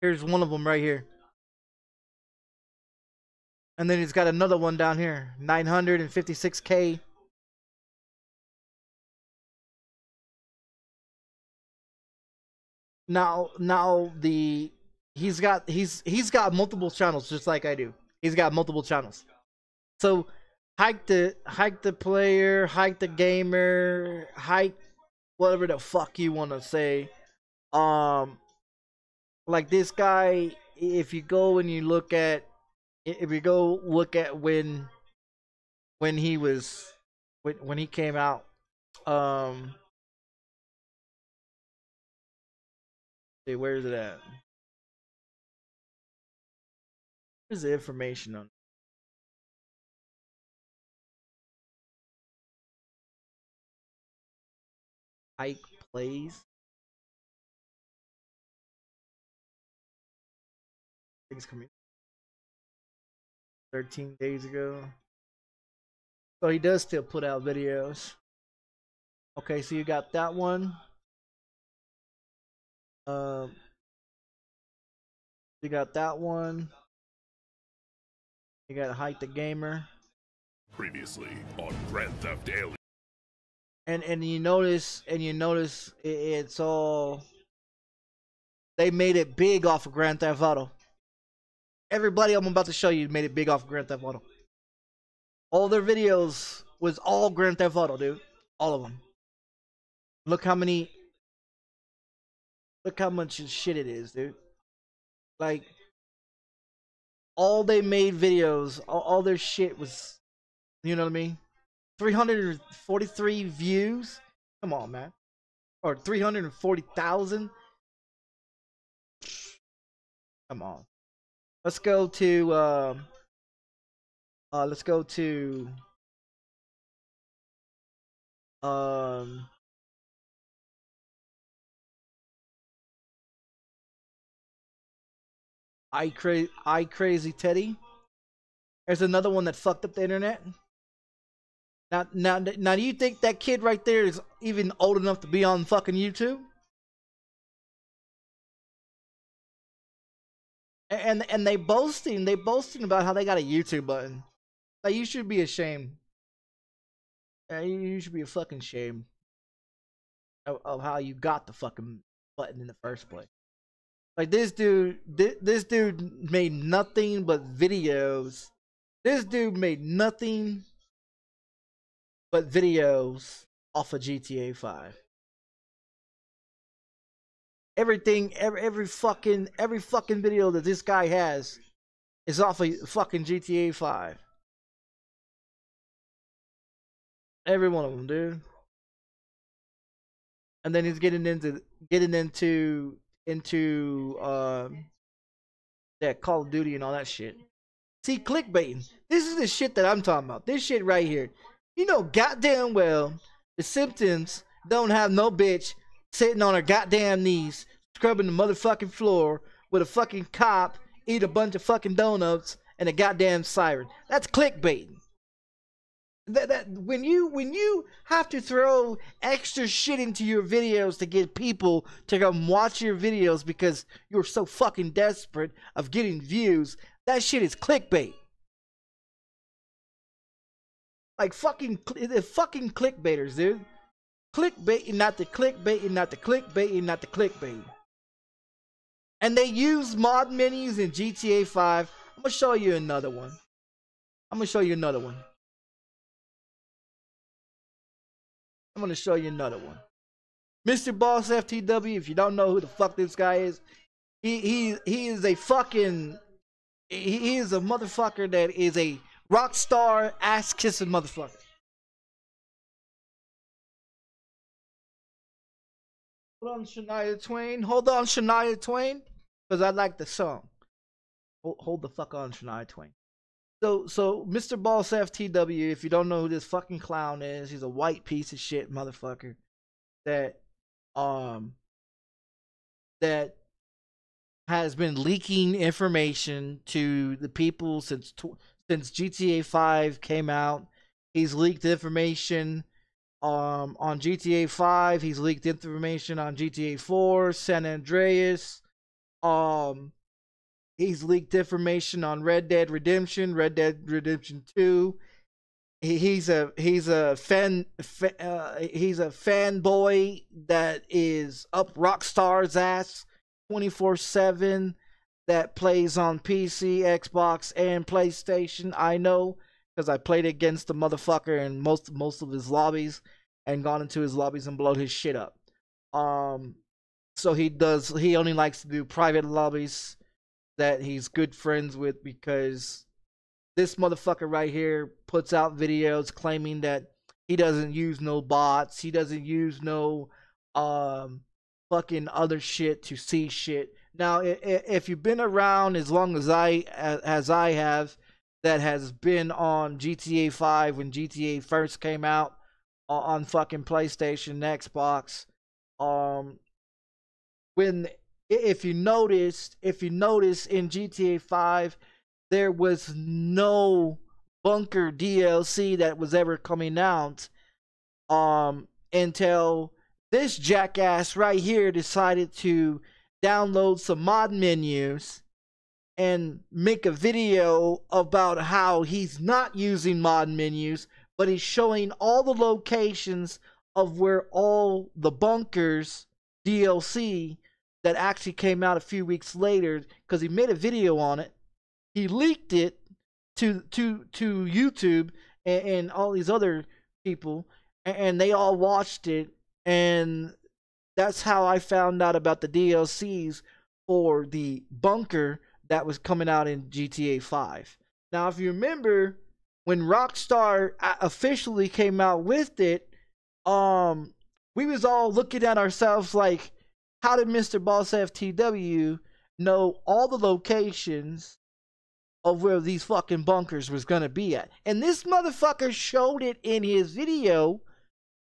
Here's one of them right here. And then he's got another one down here, 956k. Now, now the he's got he's he's got multiple channels just like I do. He's got multiple channels. So hike the hike the player, hike the gamer, hike whatever the fuck you want to say. Um, like this guy, if you go and you look at, if you go look at when, when he was, when when he came out, um, where is it at? Where's the information on? Ike plays. Things coming. Thirteen days ago. So he does still put out videos. Okay, so you got that one. Um, you got that one. You got Hike the Gamer. Previously on Grand Theft Alien. and and you notice and you notice i it's all they made it big off of Grand Theft Auto. Everybody I'm about to show you made it big off of Grand Theft Auto. All their videos was all Grand Theft Auto, dude. All of them. Look how many. Look how much shit it is, dude. Like, all they made videos, all, all their shit was, you know what I mean? 343 views. Come on, man. Or 340,000. Come on. Let's go to um uh let's go to um I crazy I crazy Teddy. There's another one that fucked up the internet. Now, now, now, do you think that kid right there is even old enough to be on fucking YouTube? And and they boasting, they boasting about how they got a YouTube button. Like you should be ashamed. You should be a fucking shame of, of how you got the fucking button in the first place. Like this dude, this, this dude made nothing but videos. This dude made nothing but videos off of GTA 5. Everything, every, every fucking, every fucking video that this guy has is off of fucking GTA 5. Every one of them, dude. And then he's getting into, getting into, into, um, yeah, Call of Duty and all that shit. See, clickbaiting. This is the shit that I'm talking about. This shit right here. You know goddamn well the Simpsons don't have no bitch sitting on her goddamn knees scrubbing the motherfucking floor with a fucking cop, eat a bunch of fucking donuts and a goddamn siren. That's clickbaiting. That, that when you when you have to throw extra shit into your videos to get people to come watch your videos because you're so fucking desperate of getting views, that shit is clickbait. Like fucking, they're fucking clickbaiters, dude. Clickbaiting, not the clickbaiting, not the clickbaiting, not the clickbait. And they use mod menus in GTA 5. I'm gonna show you another one. I'm gonna show you another one. I'm gonna show you another one. Mr. Boss FTW, if you don't know who the fuck this guy is, he he he is a fucking he, is a motherfucker that is a rock star ass kissing motherfucker. Hold on, Shania Twain. Hold on, Shania Twain, because I like the song. Hold, hold the fuck on, Shania Twain. So, so Mr. Boss FTW, if you don't know who this fucking clown is, he's a white piece of shit motherfucker that, um, that has been leaking information to the people since since GTA 5 came out. He's leaked information um on GTA 5, he's leaked information on GTA 4, San Andreas. Um he's leaked information on Red Dead Redemption, Red Dead Redemption 2. He, he's a he's a fan fa- uh, he's a fanboy that is up Rockstar's ass 24/7 that plays on PC, Xbox, and PlayStation. I know because I played against the motherfucker in most most of his lobbies and gone into his lobbies and blown his shit up. Um, so he does. He only likes to do private lobbies that he's good friends with because this motherfucker right here puts out videos claiming that he doesn't use no bots. He doesn't use no um fucking other shit to see shit. Now, if you've been around as long as I as I have, that has been on GTA 5 when GTA first came out on fucking PlayStation, Xbox. Um, when if you noticed, if you notice in GTA 5, there was no bunker DLC that was ever coming out um until this jackass right here decided to download some mod menus and make a video about how he's not using mod menus but he's showing all the locations of where all the bunkers DLC that actually came out a few weeks later because he made a video on it. He leaked it to to to YouTube and, and all these other people, and, and they all watched it, and that's how I found out about the DLCs for the bunker that was coming out in GTA 5. Now, if you remember when Rockstar uh, officially came out with it, um, we was all looking at ourselves like, how did Mr. Boss FTW know all the locations of where these fucking bunkers was gonna be at? And this motherfucker showed it in his video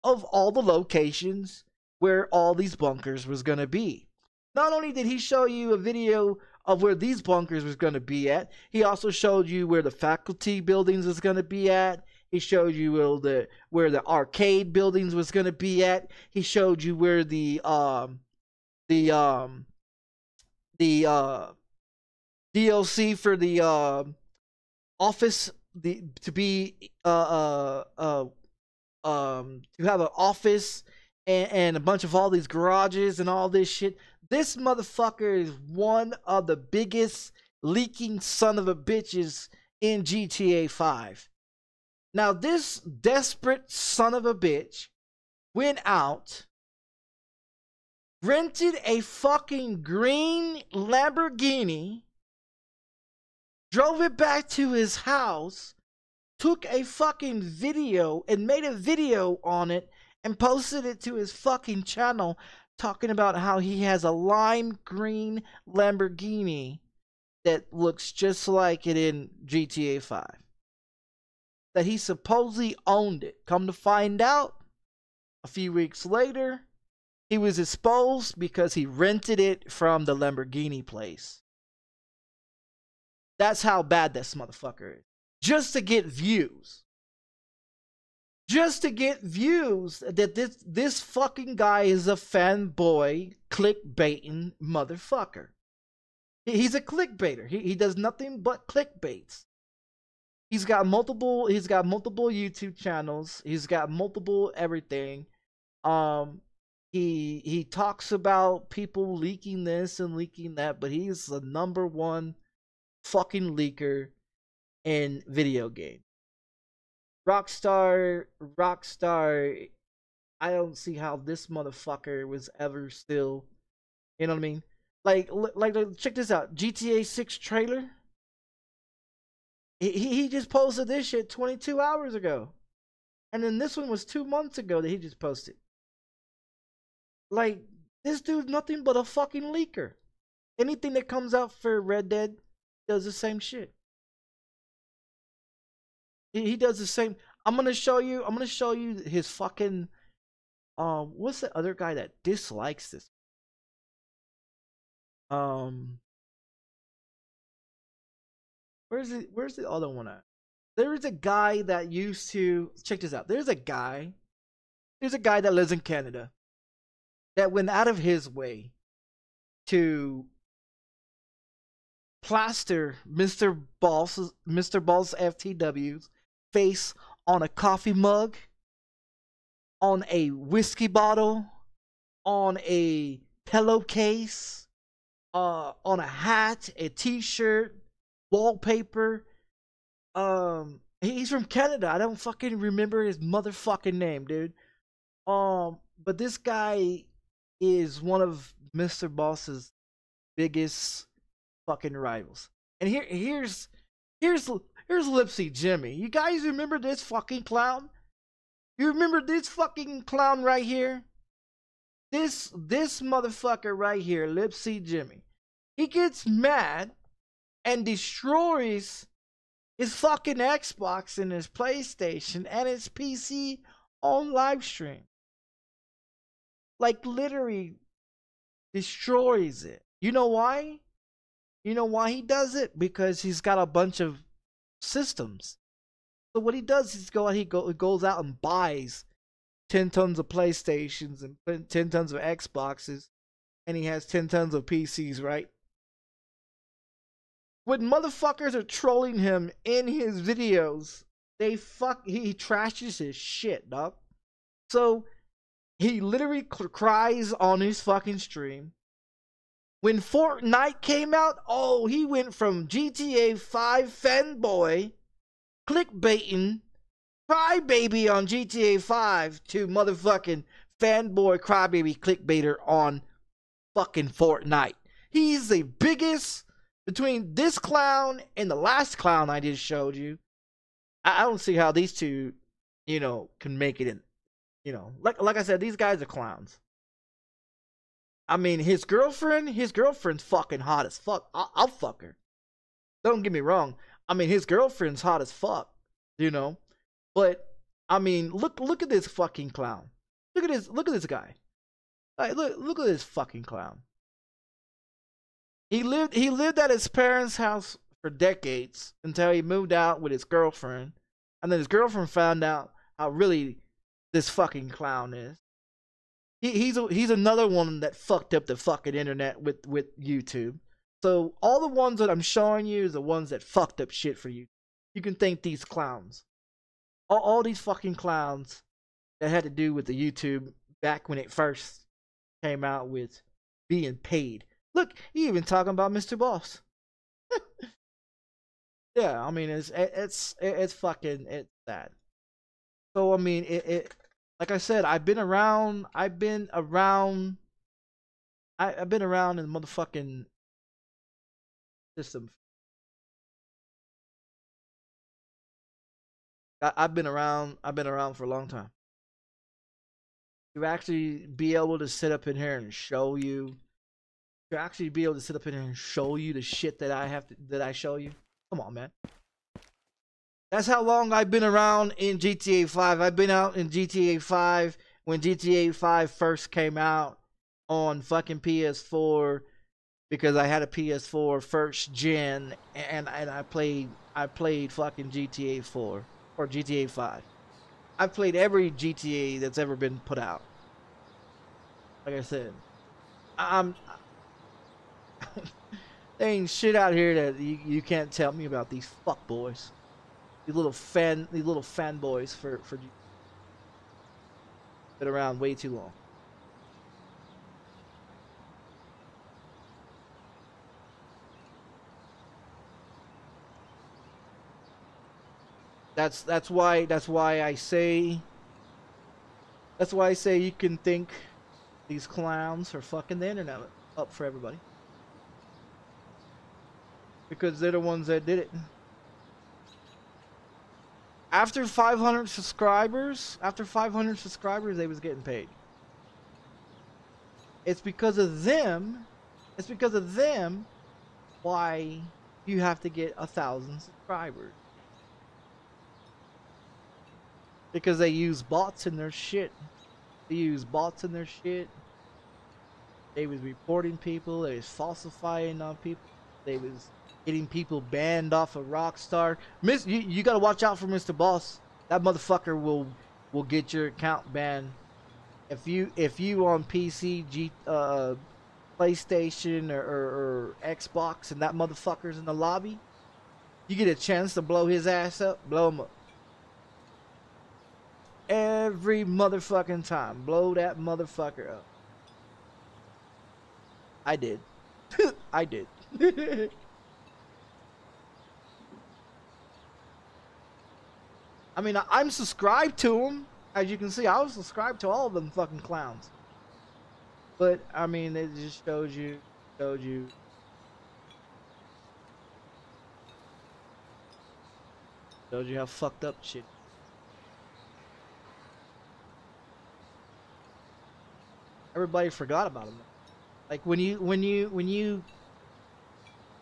of all the locations where all these bunkers was gonna be. Not only did he show you a video of where these bunkers was gonna be at, he also showed you where the faculty buildings was gonna be at. He showed you where the where the arcade buildings was gonna be at. He showed you where the um the um the uh DLC for the uh, office the to be uh uh uh um to have an office and, and a bunch of all these garages and all this shit. This motherfucker is one of the biggest leaking son of a bitches in GTA 5. Now this desperate son of a bitch went out rented a fucking green Lamborghini, drove it back to his house, took a fucking video and made a video on it and posted it to his fucking channel talking about how he has a lime green Lamborghini that looks just like it in GTA 5. That he supposedly owned it. Come to find out, a few weeks later, he was exposed because he rented it from the Lamborghini place. That's how bad this motherfucker is. Just to get views. Just to get views that this this fucking guy is a fanboy clickbaiting motherfucker. He's a clickbaiter. He he does nothing but clickbaits. He's got multiple he's got multiple YouTube channels. He's got multiple everything. Um he he talks about people leaking this and leaking that, but he's the number one fucking leaker in video game. Rockstar, Rockstar, I don't see how this motherfucker was ever still, you know what I mean? Like, like, check this out, GTA 6 trailer. He he just posted this shit 22 hours ago, and then this one was two months ago that he just posted. Like, this dude's nothing but a fucking leaker. Anything that comes out for Red Dead does the same shit. He, does the same. I'm gonna show you. I'm gonna show you his fucking. Um, what's the other guy that dislikes this? Um, where's the Where's the other one at? There's a guy that used to check this out. There's a guy. There's a guy that lives in Canada that went out of his way to plaster Mr. Boss Mr. Boss FTW's face on a coffee mug, on a whiskey bottle, on a pillowcase, uh, on a hat, a t-shirt, wallpaper. Um, he's from Canada. I don't fucking remember his motherfucking name, dude. Um, but this guy is one of Mr. Boss's biggest fucking rivals. And here here's here's here's Lispy Jimmy. You guys remember this fucking clown? You remember this fucking clown right here? This this motherfucker right here, Lispy Jimmy. He gets mad and destroys his fucking Xbox and his PlayStation and his PC on live stream like literally destroys it. You know why? You know why he does it? Because he's got a bunch of systems So what he does is go out, he go, goes out and buys 10 tons of PlayStations and 10 tons of Xboxes, and he has 10 tons of PCs, right? When motherfuckers are trolling him in his videos, they fuck, he trashes his shit, dog. So he literally cries on his fucking stream. When Fortnite came out, oh, he went from GTA 5 fanboy, clickbaiting, crybaby on GTA 5 to motherfucking fanboy crybaby clickbaiter on fucking Fortnite. He's the biggest between this clown and the last clown I just showed you. I don't see how these two, you know, can make it in. You know, like like I said, these guys are clowns. I mean, his girlfriend, his girlfriend's fucking hot as fuck. I- I'll fuck her. Don't get me wrong. I mean, his girlfriend's hot as fuck. You know, but I mean, look look at this fucking clown. Look at this look at this guy. Like, look look at this fucking clown. He lived he lived at his parents' house for decades until he moved out with his girlfriend, and then his girlfriend found out how really this fucking clown is. He, he's a, he's another one that fucked up the fucking internet with with YouTube. So all the ones that I'm showing you is the ones that fucked up shit for you. You can thank these clowns. All, all these fucking clowns that had to do with the YouTube back when it first came out with being paid. Look, he even talking about Mr. Boss. yeah, I mean it's it's it's fucking it's sad. So I mean it, it like I said, I've been around I've been around I, I've been around in the motherfucking system. I, I've been around I've been around for a long time. To actually be able to sit up in here and show you to actually be able to sit up in here and show you the shit that I have to that I show you. Come on, man. That's how long I've been around in GTA 5. I've been out in GTA 5 when GTA 5 first came out on fucking PS4 because I had a PS4 first gen and and I played I played fucking GTA 4 or GTA 5. I've played every GTA that's ever been put out. Like I said, I'm ain't shit out here that you, you can't tell me about these fuck boys. These little fan these little fanboys for for been around way too long. That's that's why that's why I say that's why I say you can think these clowns are fucking the internet up for everybody. Because they're the ones that did it. After 500 subscribers, after 500 subscribers, they was getting paid. It's because of them, it's because of them why you have to get a thousand subscribers. Because they use bots in their shit. They use bots in their shit. They was reporting people. They was falsifying on people. They was getting people banned off of Rockstar. Miss, you, you gotta watch out for Mr. Boss. That motherfucker will will get your account banned. If you if you on PC, G, uh, PlayStation or, or, or Xbox, and that motherfucker's in the lobby, you get a chance to blow his ass up, blow him up. Every motherfucking time, blow that motherfucker up. I did. I did. I mean, I'm subscribed to them. As you can see, I was subscribed to all of them fucking clowns. But I mean, it just shows you, shows you. Shows you how fucked up shit. Everybody forgot about him. Like when you when you when you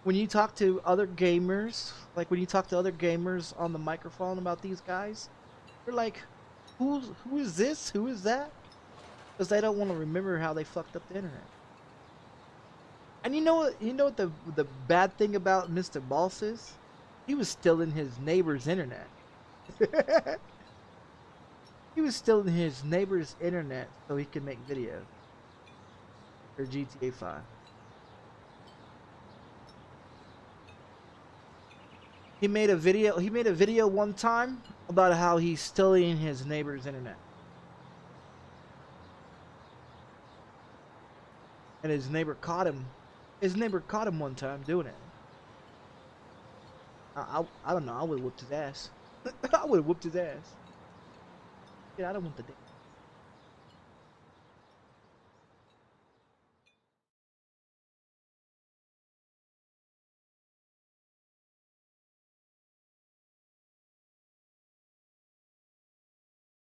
when you talk to other gamers, like when you talk to other gamers on the microphone about these guys, they're like, "Who's who is this? Who is that?" Because they don't want to remember how they fucked up the internet. And you know what? You know what the the bad thing about Mr. Boss is? He was stealing his neighbor's internet. he was stealing his neighbor's internet so he could make videos for GTA 5. He made a video. He made a video one time about how he's stealing his neighbor's internet, and his neighbor caught him. His neighbor caught him one time doing it. I, I, I don't know. I would have his ass. I would have whooped his ass. Yeah, I don't want the dick.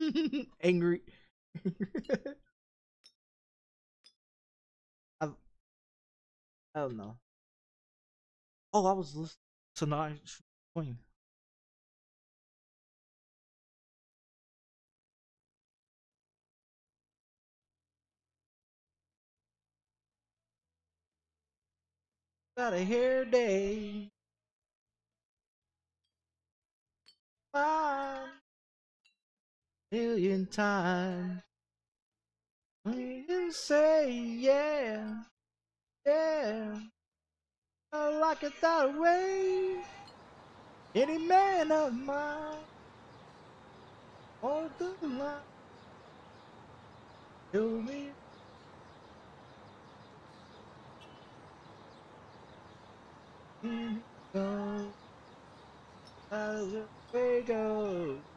Angry. I've, I don't know. Oh, I was listening to Night Queen. Got a hair day. One million times. When you say yeah, yeah, I like it that way. Any man of mine, all the line. Tell me go. Out of the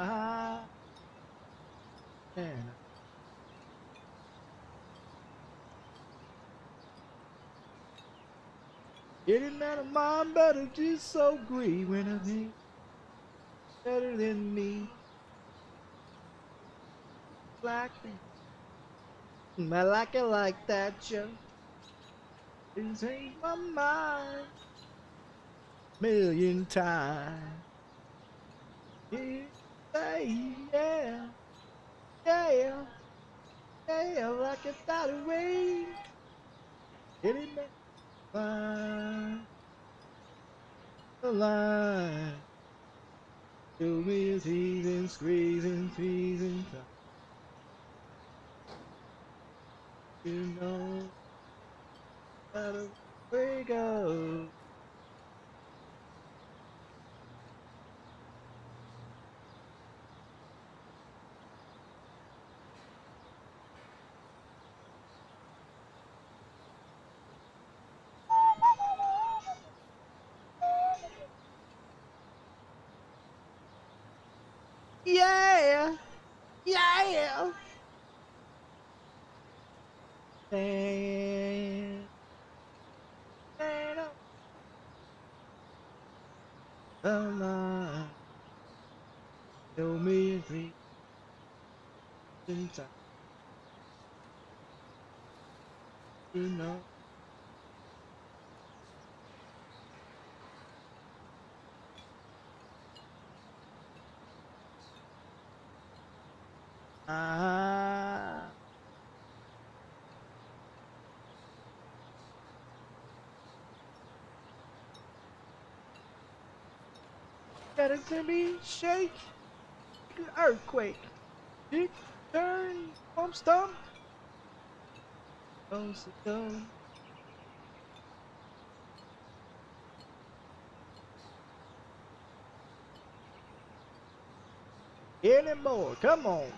Ah, man. Any man of mine better just so agree when I think better than me. Like that. I like it like that, Joe. Didn't change my mind million times. Yeah, yeah, yeah, yeah, like it that way. Any man line, the line. Me is heaving, squeezing, time. You know how the way goes. Yeah, yeah. And, and the line. Show me inside. You know. Ah. Gotta to me shake, earthquake. Big turn, bump stump. Goes the go. Any more? Come on,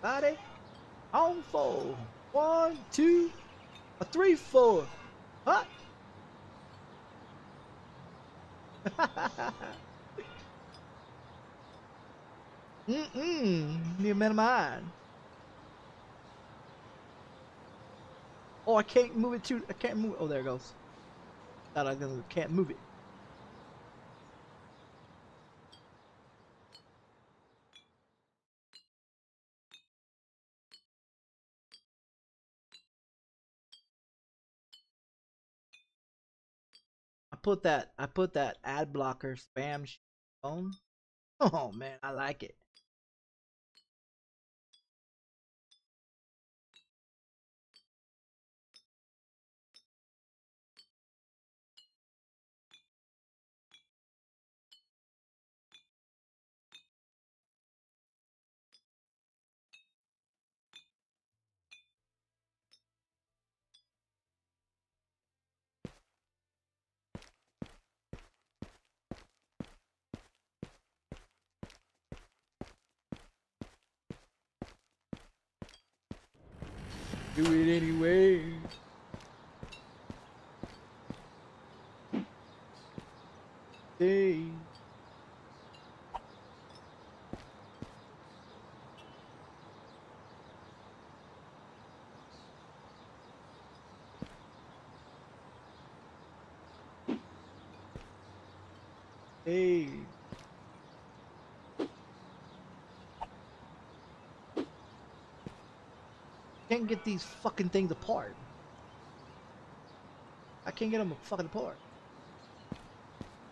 body. On four. One, two, a three, four. Hot. Mm-mm. Of mine. Oh, I can't move it too. I can't move. Oh, there it goes. Thought I can't move it. Put that. I put that ad blocker spam on. Oh man, I like it. Do it anyway. Hey. Hey. Can't get these fucking things apart. I can't get them fucking apart.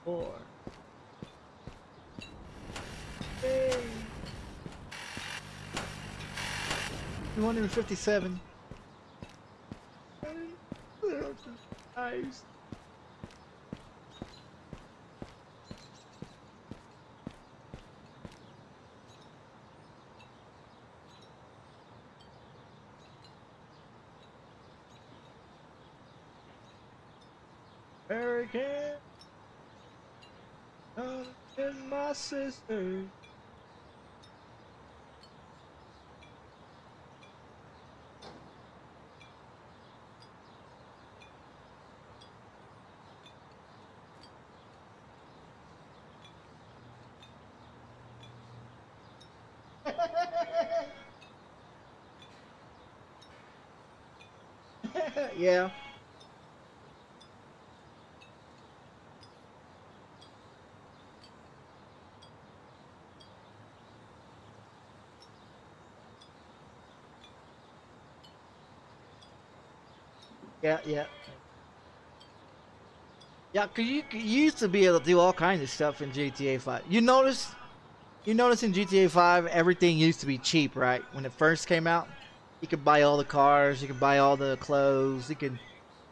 Four. Hey. 257. Nice. Hurricane. Oh, and my sister. yeah. Yeah, yeah. Yeah, cause you, you used to be able to do all kinds of stuff in GTA 5. You notice, you notice in GTA 5 everything used to be cheap, right? When it first came out, you could buy all the cars, you could buy all the clothes, you could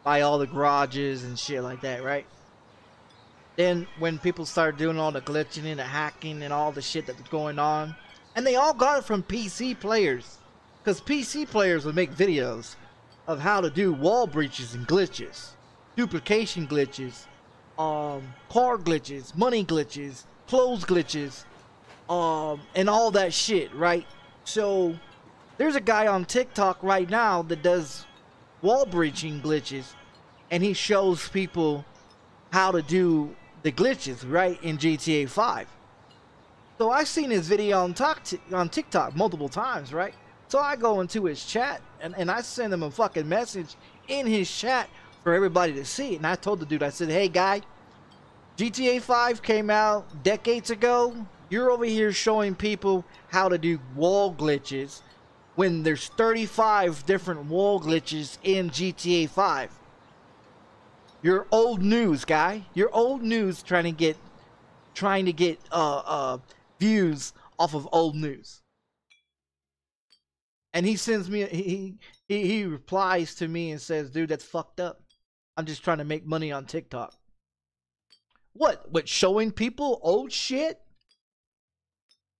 buy all the garages and shit like that, right? Then when people started doing all the glitching and the hacking and all the shit that was going on, and they all got it from PC players, because PC players would make videos of how to do wall breaches and glitches, duplication glitches, um, car glitches, money glitches, clothes glitches, um, and all that shit, right? So there's a guy on TikTok right now that does wall breaching glitches, and he shows people how to do the glitches, right, in GTA 5. So I've seen his video on, on TikTok multiple times, right? So I go into his chat and, and I send him a fucking message in his chat for everybody to see. And I told the dude, I said, hey guy, GTA 5 came out decades ago. You're over here showing people how to do wall glitches when there's 35 different wall glitches in GTA 5. You're old news, guy. You're old news trying to get trying to get uh uh views off of old news. And he sends me he he he replies to me and says, "Dude, that's fucked up. I'm just trying to make money on TikTok." What? What showing people old shit?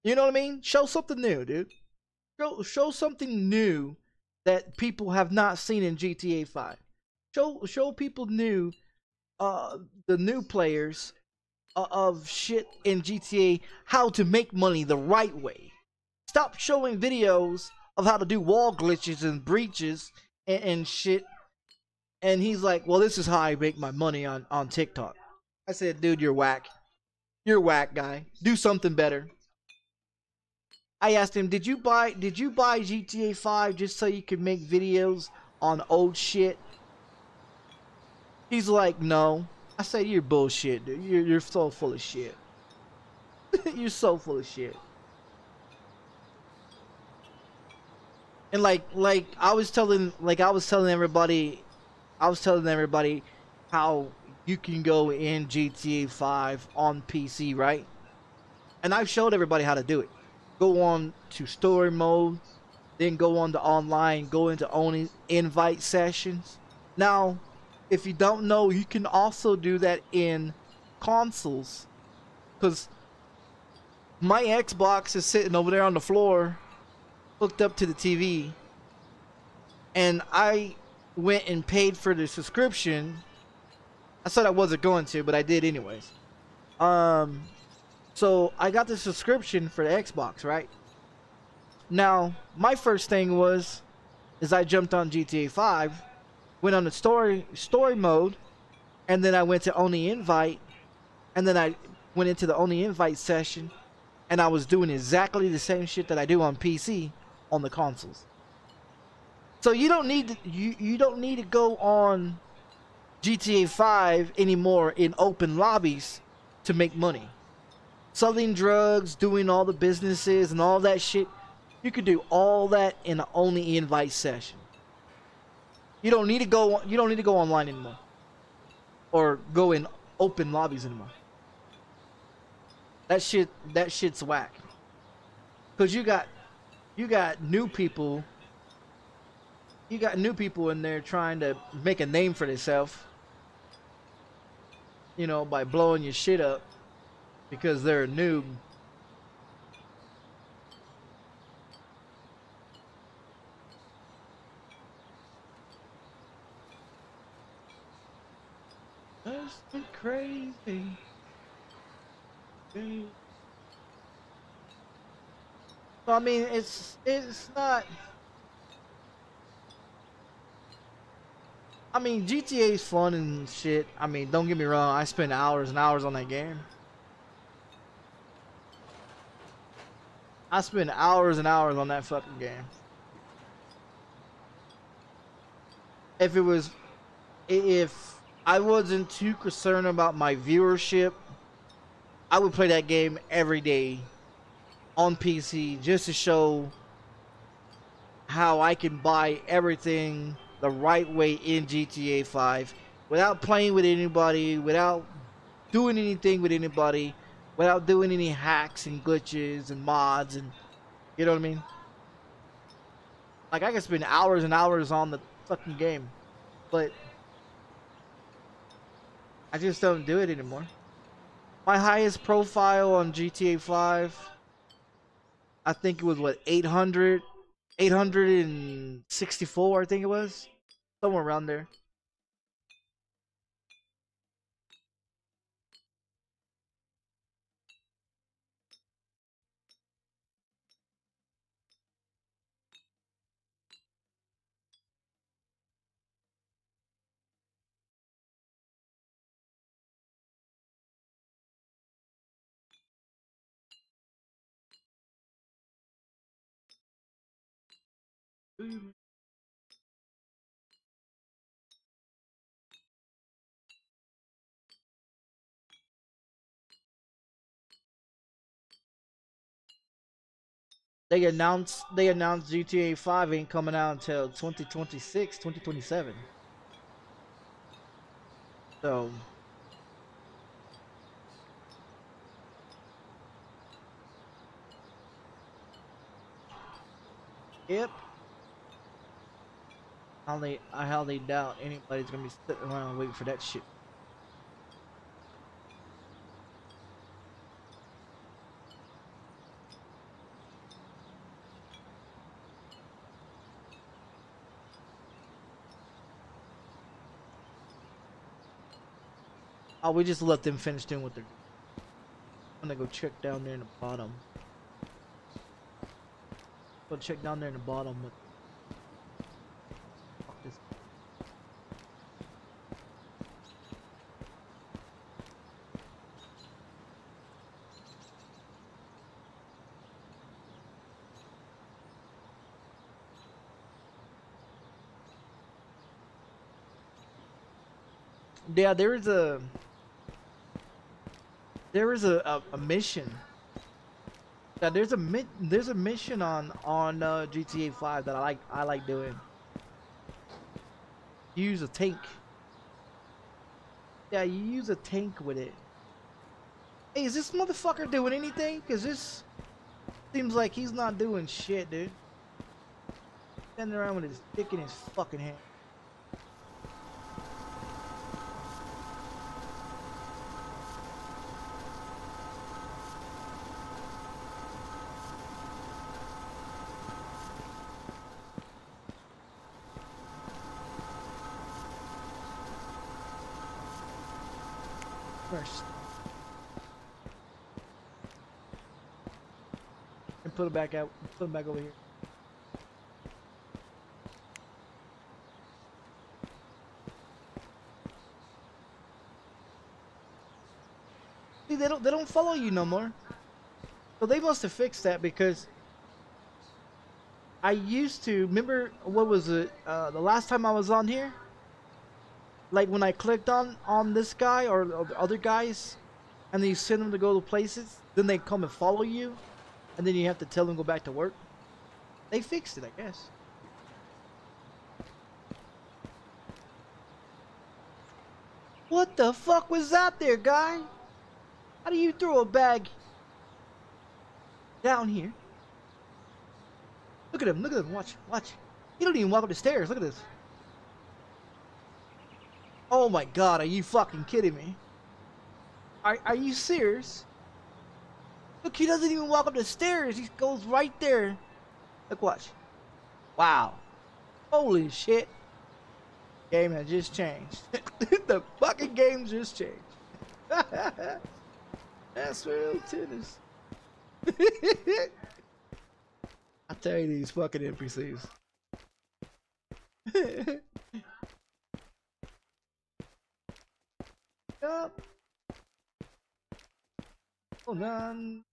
You know what I mean? Show something new, dude. Show show something new that people have not seen in GTA 5. Show show people new uh the new players uh, of shit in GTA how to make money the right way. Stop showing videos of how to do wall glitches and breaches and, and shit. And he's like, "Well, this is how I make my money on on TikTok." I said, "Dude, you're whack. You're whack, guy. Do something better." I asked him, "Did you buy did you buy GTA 5 just so you could make videos on old shit?" He's like, "No." I said, "You're bullshit, dude. You're you're so full of shit. you're so full of shit." And like like I was telling like I was telling everybody I was telling everybody how you can go in GTA 5 on PC, right? And I've showed everybody how to do it. Go on to story mode, then go on to online, go into only invite sessions. Now, if you don't know, you can also do that in consoles. Because my Xbox is sitting over there on the floor, hooked up to the TV. And I went and paid for the subscription. I said I wasn't going to, but I did anyways. Um, so I got the subscription for the Xbox, right? Now, my first thing was, is I jumped on GTA 5, went on the story story mode, and then I went to only invite, and then I went into the only invite session, and I was doing exactly the same shit that I do on PC on the consoles. So you don't need to, you you don't need to go on GTA 5 anymore in open lobbies to make money. Selling drugs, doing all the businesses and all that shit, you could do all that in an only invite session. You don't need to go you don't need to go online anymore. Or go in open lobbies anymore. That shit that shit's whack. Cuz you got you got new people you got new people in there trying to make a name for themselves you know, by blowing your shit up because they're a noob. That's crazy. thing. So, I mean, it's it's not. I mean, GTA is fun and shit. I mean, don't get me wrong. I spend hours and hours on that game. I spend hours and hours on that fucking game. If it was, if I wasn't too concerned about my viewership, I would play that game every day on PC just to show how I can buy everything the right way in GTA 5 without playing with anybody, without doing anything with anybody, without doing any hacks and glitches and mods and you know what I mean? Like I can spend hours and hours on the fucking game, but I just don't do it anymore. My highest profile on GTA 5 I think it was what 800 864 I think it was somewhere around there. Mm-hmm. They announced they announced GTA 5 ain't coming out until 2026, 2027. So Yep. Highly, I highly doubt anybody's gonna be sitting around waiting for that shit. Oh, we just let them finish doing what they're doing. I'm gonna go check down there in the bottom. Go check down there in the bottom Yeah, there is a there is a, a, a mission. Yeah, there's a mi- there's a mission on on uh, GTA 5 that I like I like doing. You use a tank. Yeah, you use a tank with it. Hey, is this motherfucker doing anything? Cause this seems like he's not doing shit, dude. Standing around with his dick in his fucking hand. back out. Put them back over here. See, they don't they don't follow you no more. So they must have fixed that because I used to remember what was it uh, the last time I was on here. Like when I clicked on on this guy or, or the other guys, and you send them to go to places, then they come and follow you and then you have to tell them go back to work. They fixed it, I guess. What the fuck was that there, guy? How do you throw a bag down here? Look at him, look at him, watch, watch. He don't even walk up the stairs, look at this. Oh my god, are you fucking kidding me? Are, are you serious? Look, he doesn't even walk up the stairs, he goes right there. Look, watch. Wow. Holy shit. Game has just changed. the fucking game just changed. That's real tennis. I tell you these fucking NPCs. Yup. Hold man.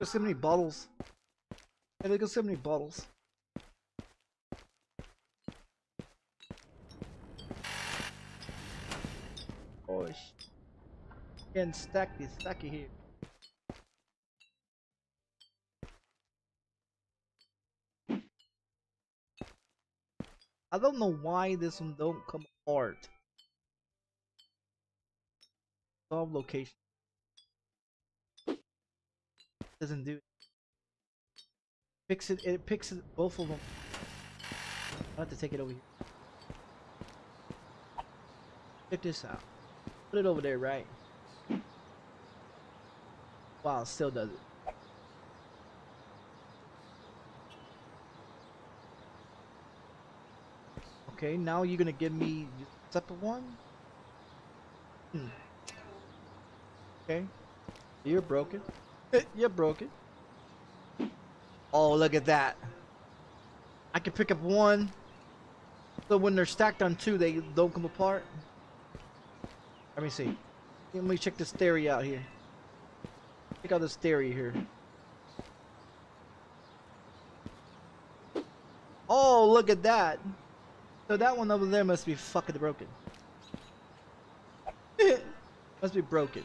There's so many bottles. Hey, look at so many bottles. Oh, sh- can stack this stacky here. I don't know why this one don't come apart. Solve location. Doesn't do it. Fix it, it picks it, both of them. I have to take it over here. Check this out. Put it over there, right? Wow, it still does it. Okay, now you're gonna give me separate one? Hmm. Okay. You're broken. You're broken. Oh, look at that. I can pick up one. So when they're stacked on two, they don't come apart. Let me see. Let me check this theory out here. Check out this theory here. Oh, look at that. So that one over there must be fucking broken. must be broken.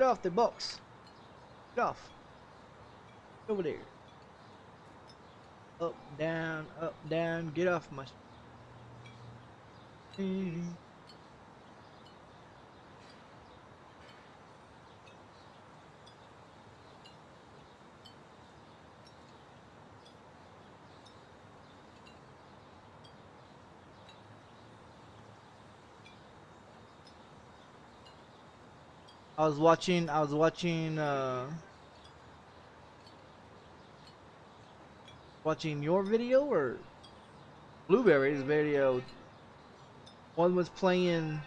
Get off the box. Get off. Over there. Up, down, up, down. Get off my. I was watching. I was watching. uh Watching your video or Blueberry's video. One was playing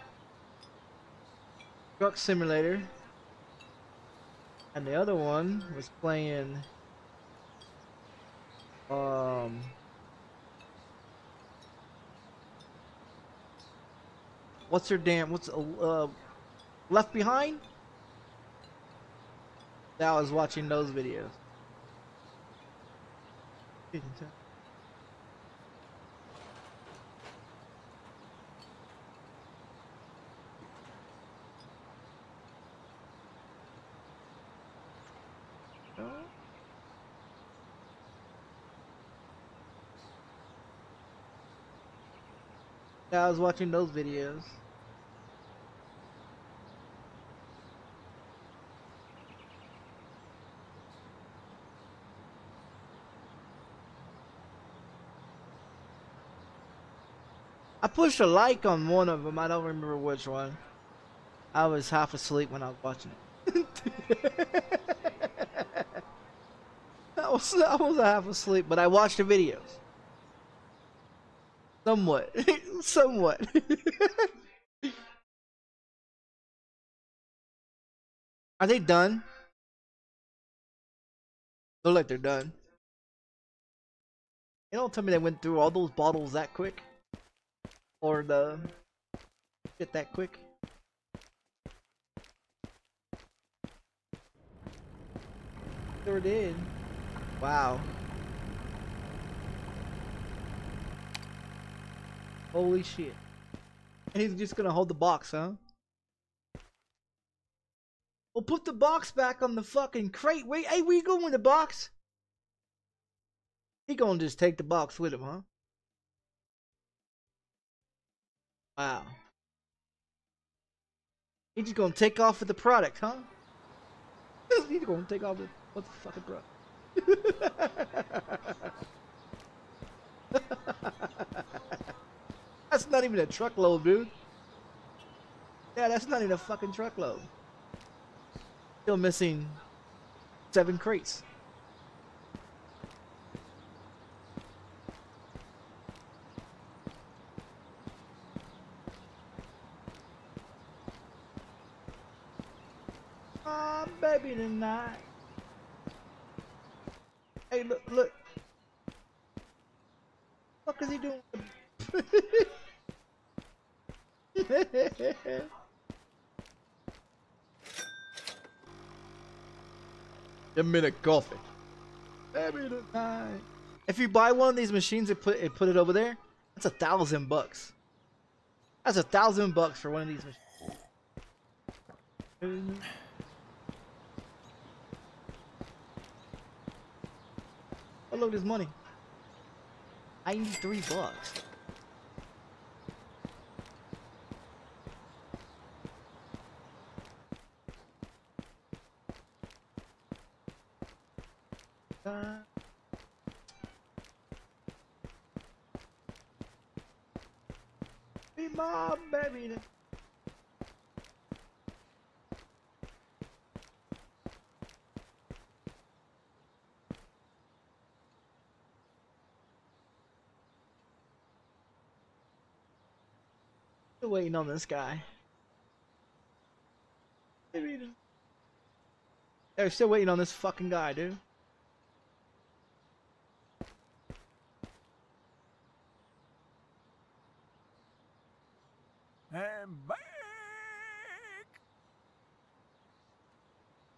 Truck Simulator, and the other one was playing. Um. What's her damn? What's uh, Left Behind? That I was watching those videos. I was watching those videos. I pushed a like on one of them. I don't remember which one. I was half asleep when I was watching it. I was I was half asleep, but I watched the videos. Somewhat, somewhat. Are they done? Look like they're done. You don't tell me they went through all those bottles that quick, or the shit that quick. Sure did. Wow. Holy shit. And he's just gonna hold the box, huh? Well, put the box back on the fucking crate. Wait, hey, you going with the box? He gonna just take the box with him, huh? Wow. He's just gonna take off with the product, huh? He's gonna take off with what the fucking product? that's not even a truckload, dude. Yeah, that's not even a fucking truckload. Still missing seven crates. Baby tonight. Hey, look, look. What is he doing? Me the coffee. Baby tonight. If you buy one of these machines and put it put it over there, that's a thousand bucks. That's a thousand bucks for one of these machines. Oh look, there's money. 93 bucks. Uh, be my baby. Waiting on this guy. They're still waiting on this fucking guy, dude. And back.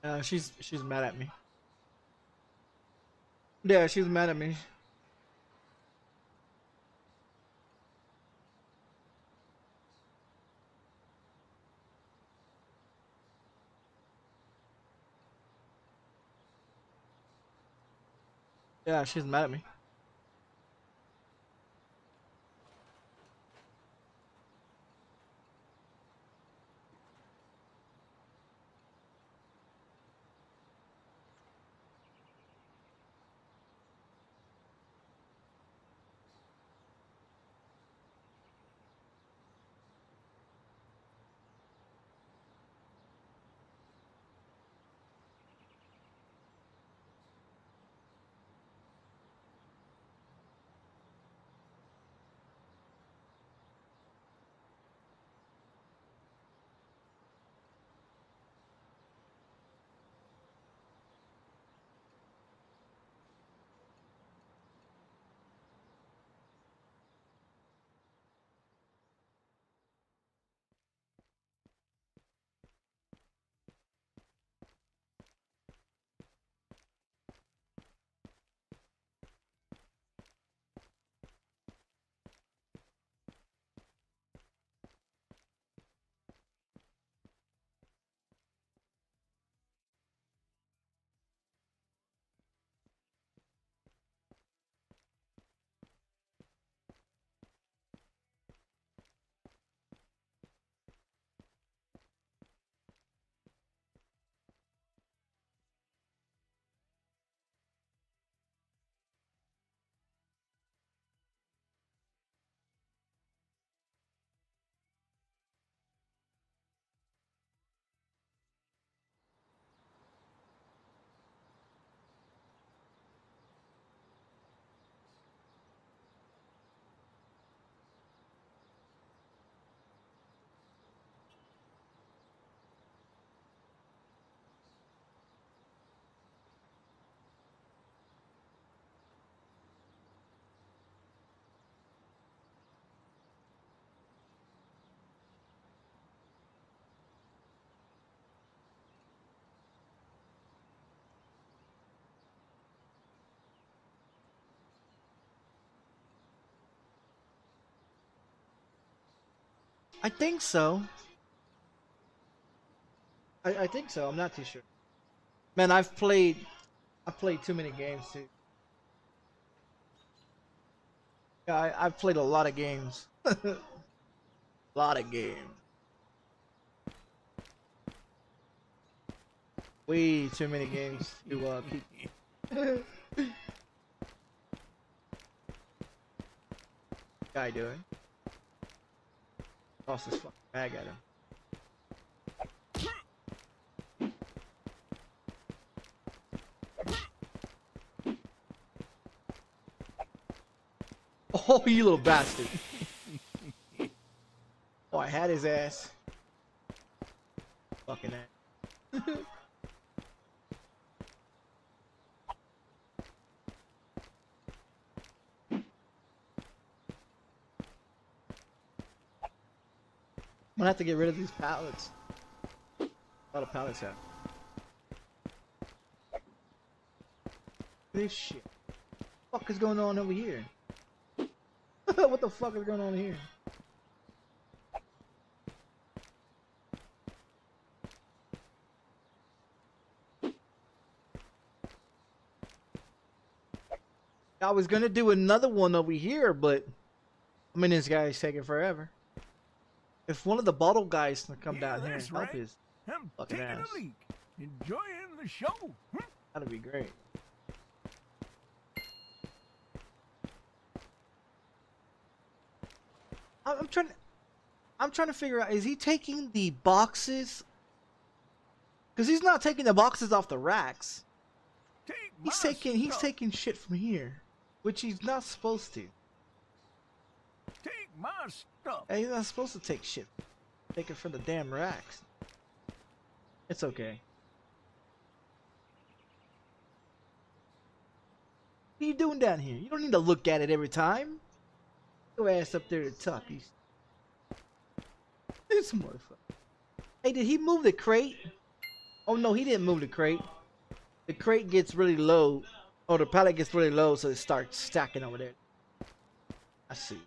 Uh, she's she's mad at me. Yeah, she's mad at me. Yeah, she's mad at me. I think so. I, I think so. I'm not too sure. Man, I've played. I played too many games too. Yeah, I, I've played a lot of games. a lot of games. Way too many games to uh, keep. Guy doing? Toss this fucking bag at him. Oh, you little bastard. oh, I had his ass. Fucking ass. gonna have to get rid of these pallets. A lot of pallets out. This shit. What fuck is going on over here? what the fuck is going on here? I was gonna do another one over here, but I mean this guy's taking forever. If one of the bottle guys can come Yeah, down here and help right. his, I'm Fucking taking ass. a leak. Enjoying the show. Hmm? that'd be great. I'm trying. I'm trying to figure out: is he taking the boxes? Because he's not taking the boxes off the racks. Take He's taking. He's taking shit from here, which he's not supposed to. Take my stuff. Hey, He's not supposed to take shit. Take it from the damn racks. It's okay. What are you doing down here? You don't need to look at it every time. Go ass up there to the top. You... This motherfucker. Hey, did he move the crate? Oh no, he didn't move the crate. The crate gets really low. Oh, the pallet gets really low, so it starts stacking over there. I see.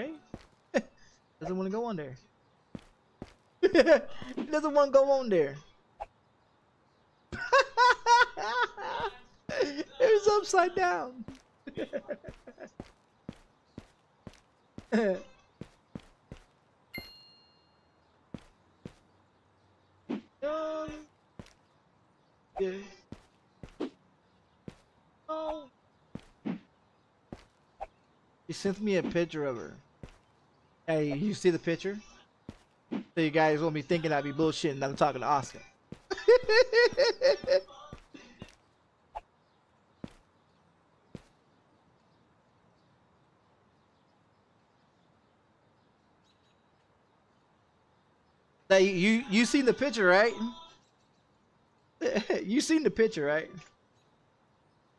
Okay. Go on there. he doesn't want to go on there. it was upside down. Um, yeah. Oh. He sent me a picture of her. Hey, you see the picture? So you guys won't be thinking I'd be bullshitting that I'm talking to Oscar. Hey, you you seen the picture, right? you seen the picture, right?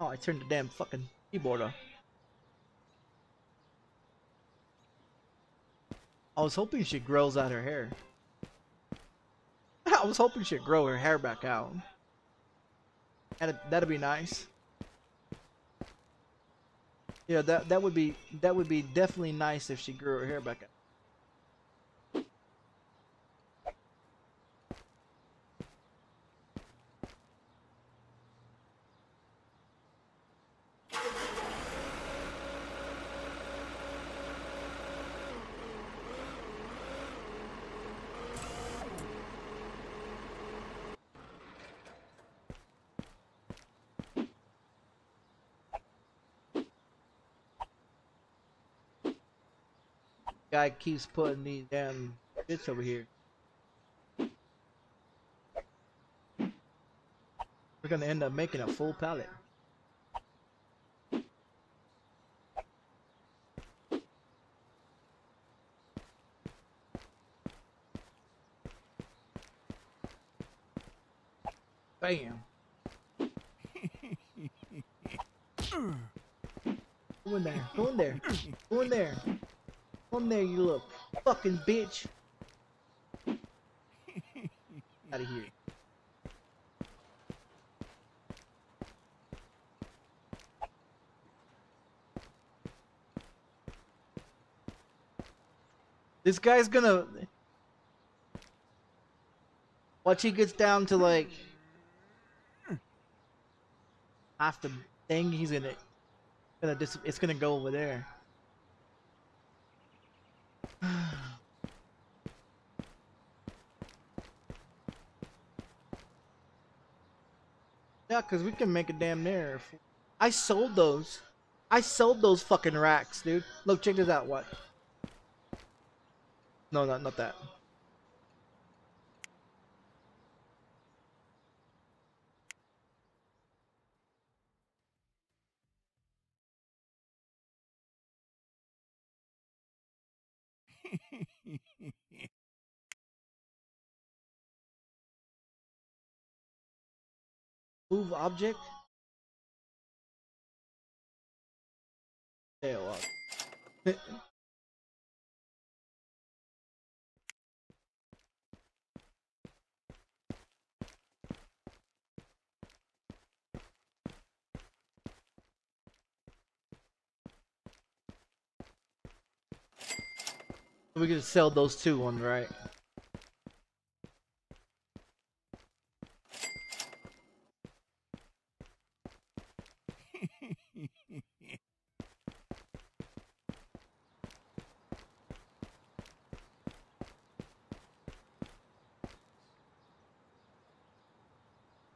Oh, I turned the damn fucking keyboard off. I was hoping she grows out her hair. I was hoping she'd grow her hair back out. That'd, that'd be nice. Yeah, that that would be that would be definitely nice if she grew her hair back out. Guy keeps putting these damn bits over here. We're gonna end up making a full pallet. Bam. Go in there. Go in there. Go in there. Go in there, you little fucking bitch. Out of here. This guy's gonna watch he gets down to like half the thing he's gonna gonna dis it's gonna go over there. Yeah, cause we can make a damn near. I sold those. I sold those fucking racks, dude. Look, check this out. What? No, not not that. Move object. There what? we can sell those two ones, right?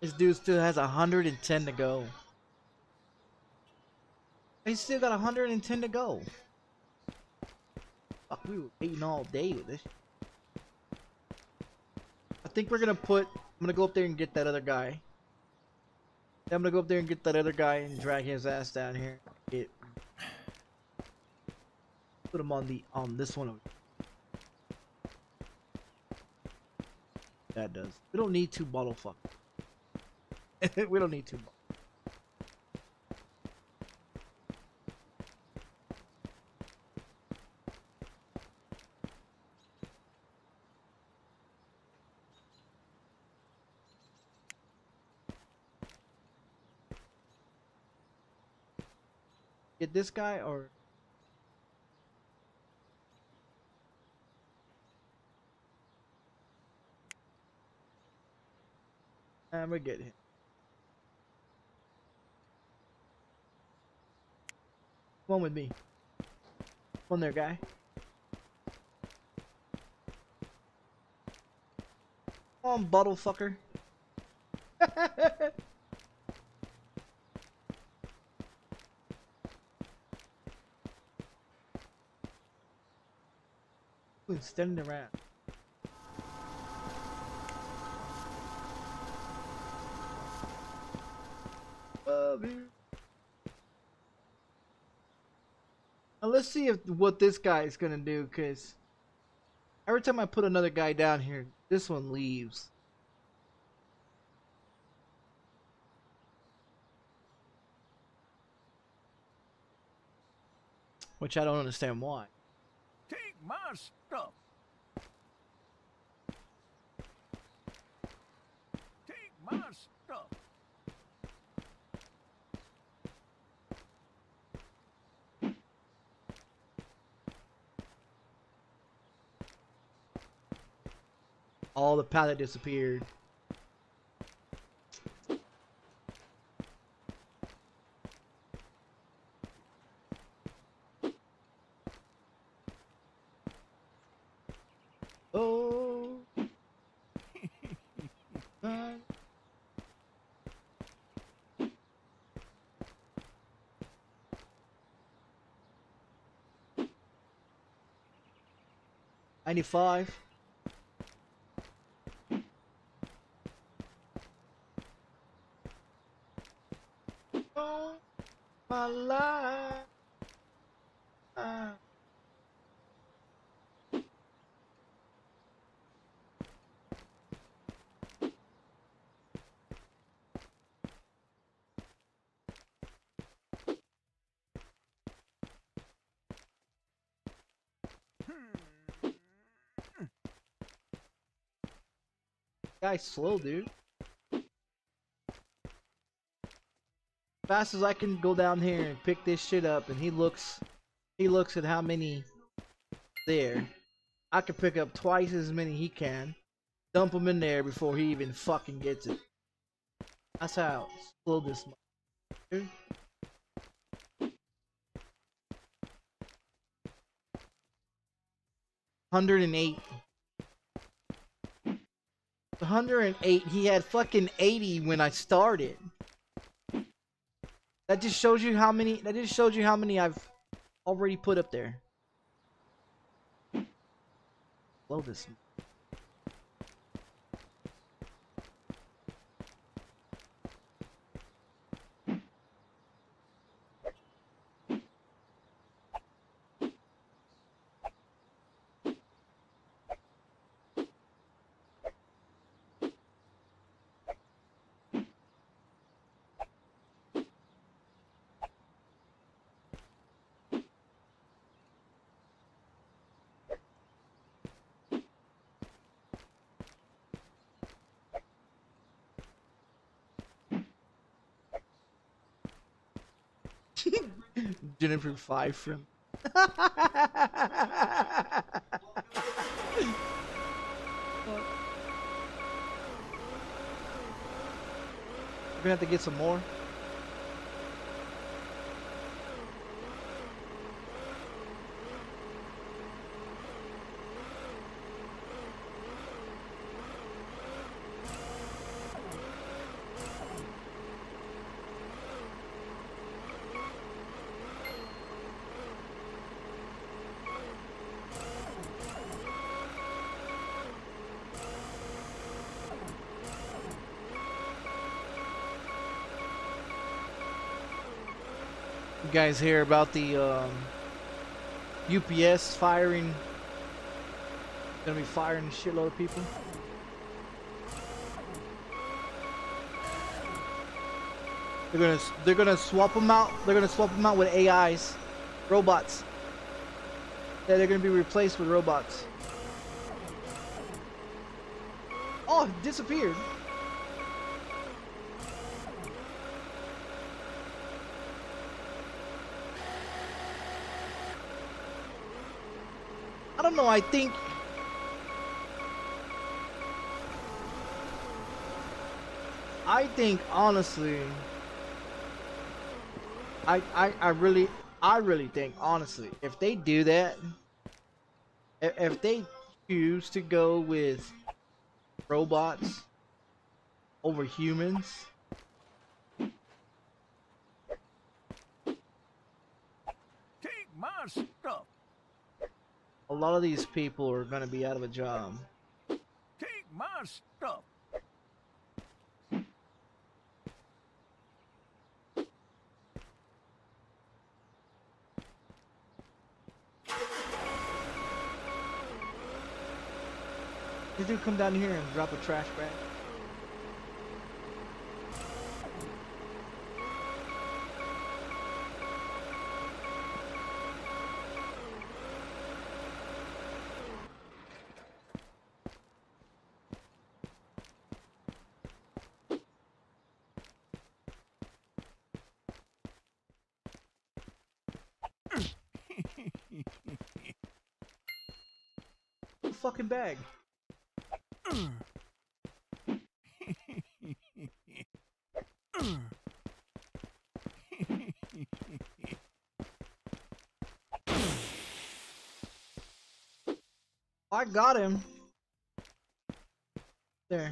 This dude still has 110 to go. He still got 110 to go. Fuck, we were waiting all day with this. I think we're gonna put. I'm gonna go up there and get that other guy. I'm gonna go up there and get that other guy and drag his ass down here. Get. Put him on the on this one. That does. We don't need two bottle fuck. we don't need two. Get this guy or I'm gonna get him. Come on with me. Come on there, guy. Come on, bottle fucker. Standing around. Love you. Now let's see if what this guy is gonna do, cause every time I put another guy down here, this one leaves. Which I don't understand why. Take my stuff. Take my stuff. All the pallet disappeared. Oh. Uh, 95. Oh, my life. Ah. Guy's slow, dude. Fast as I can go down here and pick this shit up, and he looks, he looks at how many there. I can pick up twice as many he can, dump them in there before he even fucking gets it. That's how slow this. Dude. Hundred and eight. 108. He had fucking 80 when I started. That just shows you how many. That just shows you how many I've already put up there. Blow this. Jennifer Five from. We're gonna have to get some more. Guys hear about the um, UPS firing? Gonna be firing a shitload of people. They're gonna they're gonna swap them out. They're gonna swap them out with AIs, robots. Yeah, they're gonna be replaced with robots. Oh, disappeared. Don't know. I think. I think honestly. I, I I really I really think honestly if they do that if, if they choose to go with robots over humans Take my stuff. a lot of these people are going to be out of a job Take my stuff. This dude come down here and drop a trash bag. fucking bag. I got him. There.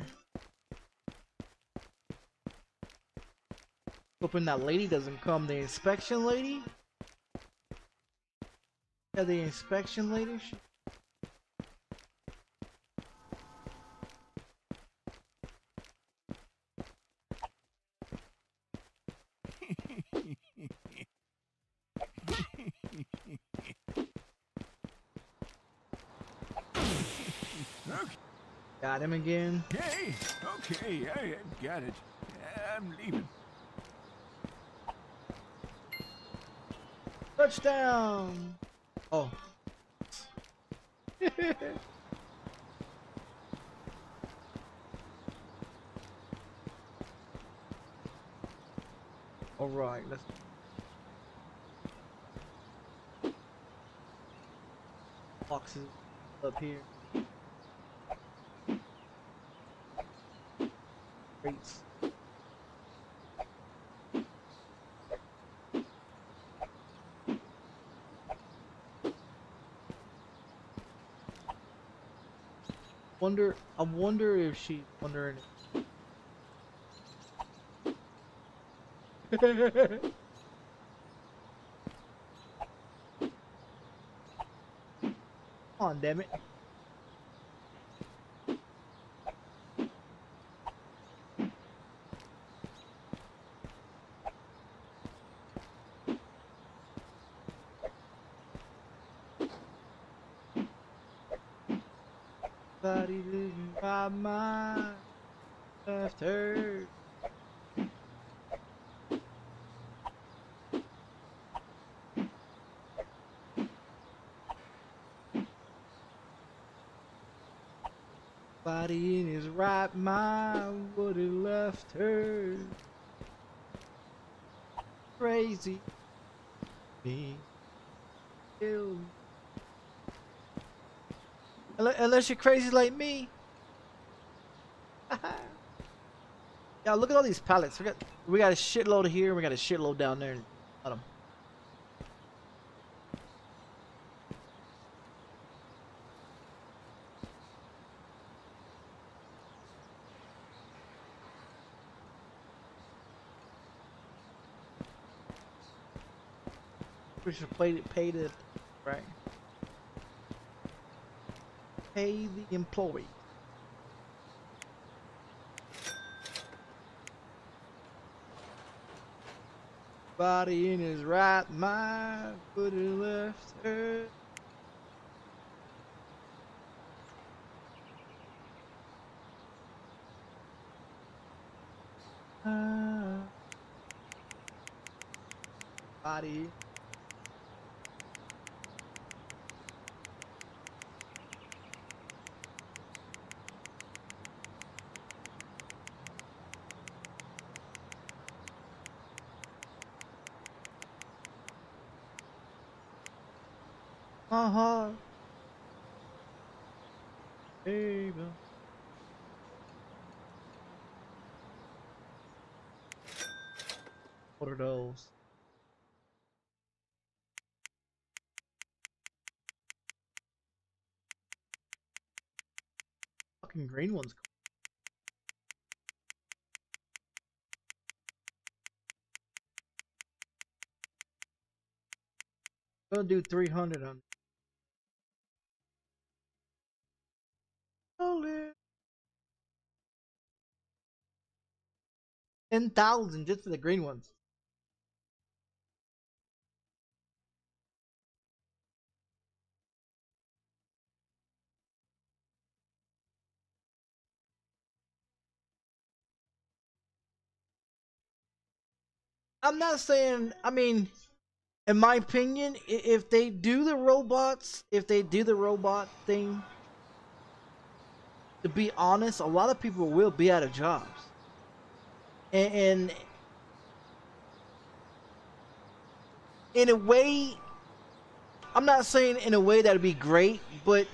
Hoping that lady doesn't come. The inspection lady? Yeah, the inspection lady? She Okay. Got him again. Okay, I got it. I'm leaving. Touchdown! Oh. All right, let's. Boxes up here. Crates. Wonder. I wonder if she's wondering. Come on, damn it. Body living by my left her. Body in his right mind would have left her crazy. Me. Unle- Unless you're crazy like me. yeah, look at all these pallets. We got we got a shitload here. We got a shitload down there. in the We should play pay the right. Pay the employee. Body in his right mind, but he left her. Ah. Body. Uh-huh. Baby. Those? Fucking green ones. Gonna do 300 on Holy. 10,000 just for the green ones. I'm not saying, I mean, in my opinion, if they do the robots, if they do the robot thing, to be honest, a lot of people will be out of jobs. And, and in a way, I'm not saying in a way that'd be great, but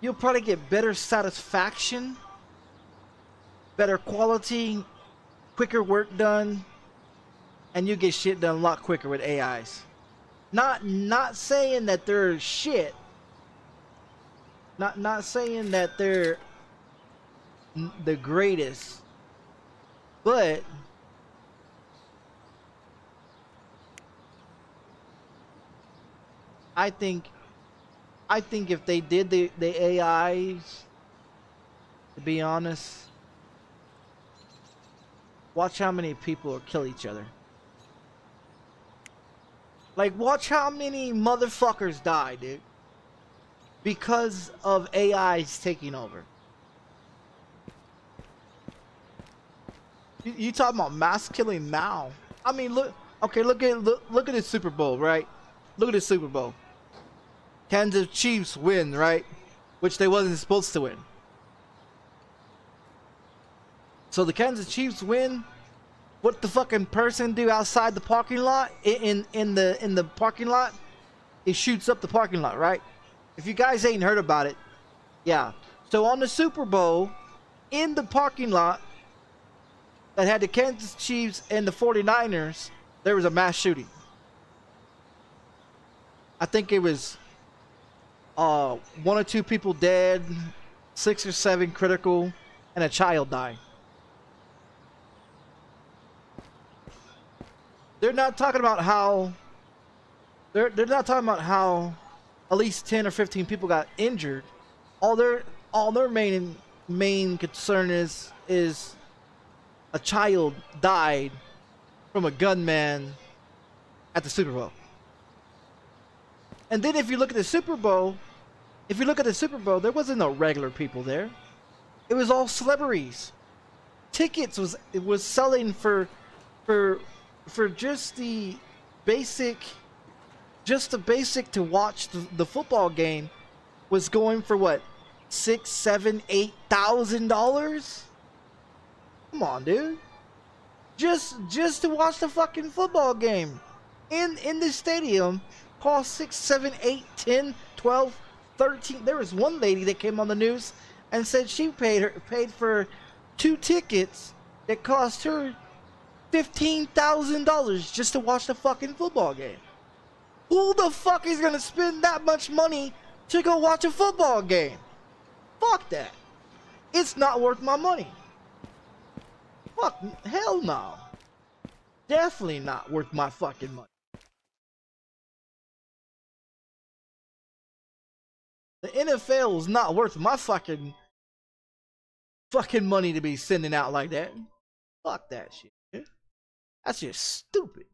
you'll probably get better satisfaction, better quality, quicker work done, and you get shit done a lot quicker with AIs. Not not saying that they're shit. Not not saying that they're the greatest, but I think I think if they did the the AIs, to be honest, watch how many people kill each other. Like, watch how many motherfuckers die, dude. because of AI's taking over. You, you talking about mass killing now? I mean, look. Okay, look at look, look at the Super Bowl, right? Look at the Super Bowl. Kansas Chiefs win, right? Which they wasn't supposed to win. So the Kansas Chiefs win. What the fucking person do outside the parking lot in in, the in the parking lot? He shoots up the parking lot, right? If you guys ain't heard about it, yeah. So on the Super Bowl, in the parking lot that had the Kansas Chiefs and the 49ers, there was a mass shooting. I think it was uh, one or two people dead, six or seven critical, and a child died. They're not talking about how they're they're not talking about how at least 10 or 15 people got injured. All their all their main main concern is is a child died from a gunman at the Super Bowl. And then if you look at the Super Bowl, if you look at the Super Bowl, there wasn't no regular people there. It was all celebrities. Tickets was it was selling for for for just the basic just the basic to watch the, the football game was going for what six, seven, eight thousand dollars? Come on, dude. Just just to watch the fucking football game in in the stadium cost six, seven, eight, ten, twelve, thirteen. There was one lady that came on the news and said she paid her paid for two tickets that cost her fifteen thousand dollars just to watch the fucking football game. Who the fuck is gonna spend that much money to go watch a football game? Fuck that. It's not worth my money. Fuck, hell no. Definitely not worth my fucking money. The NFL is not worth my fucking fucking money to be sending out like that. Fuck that shit. That's just stupid.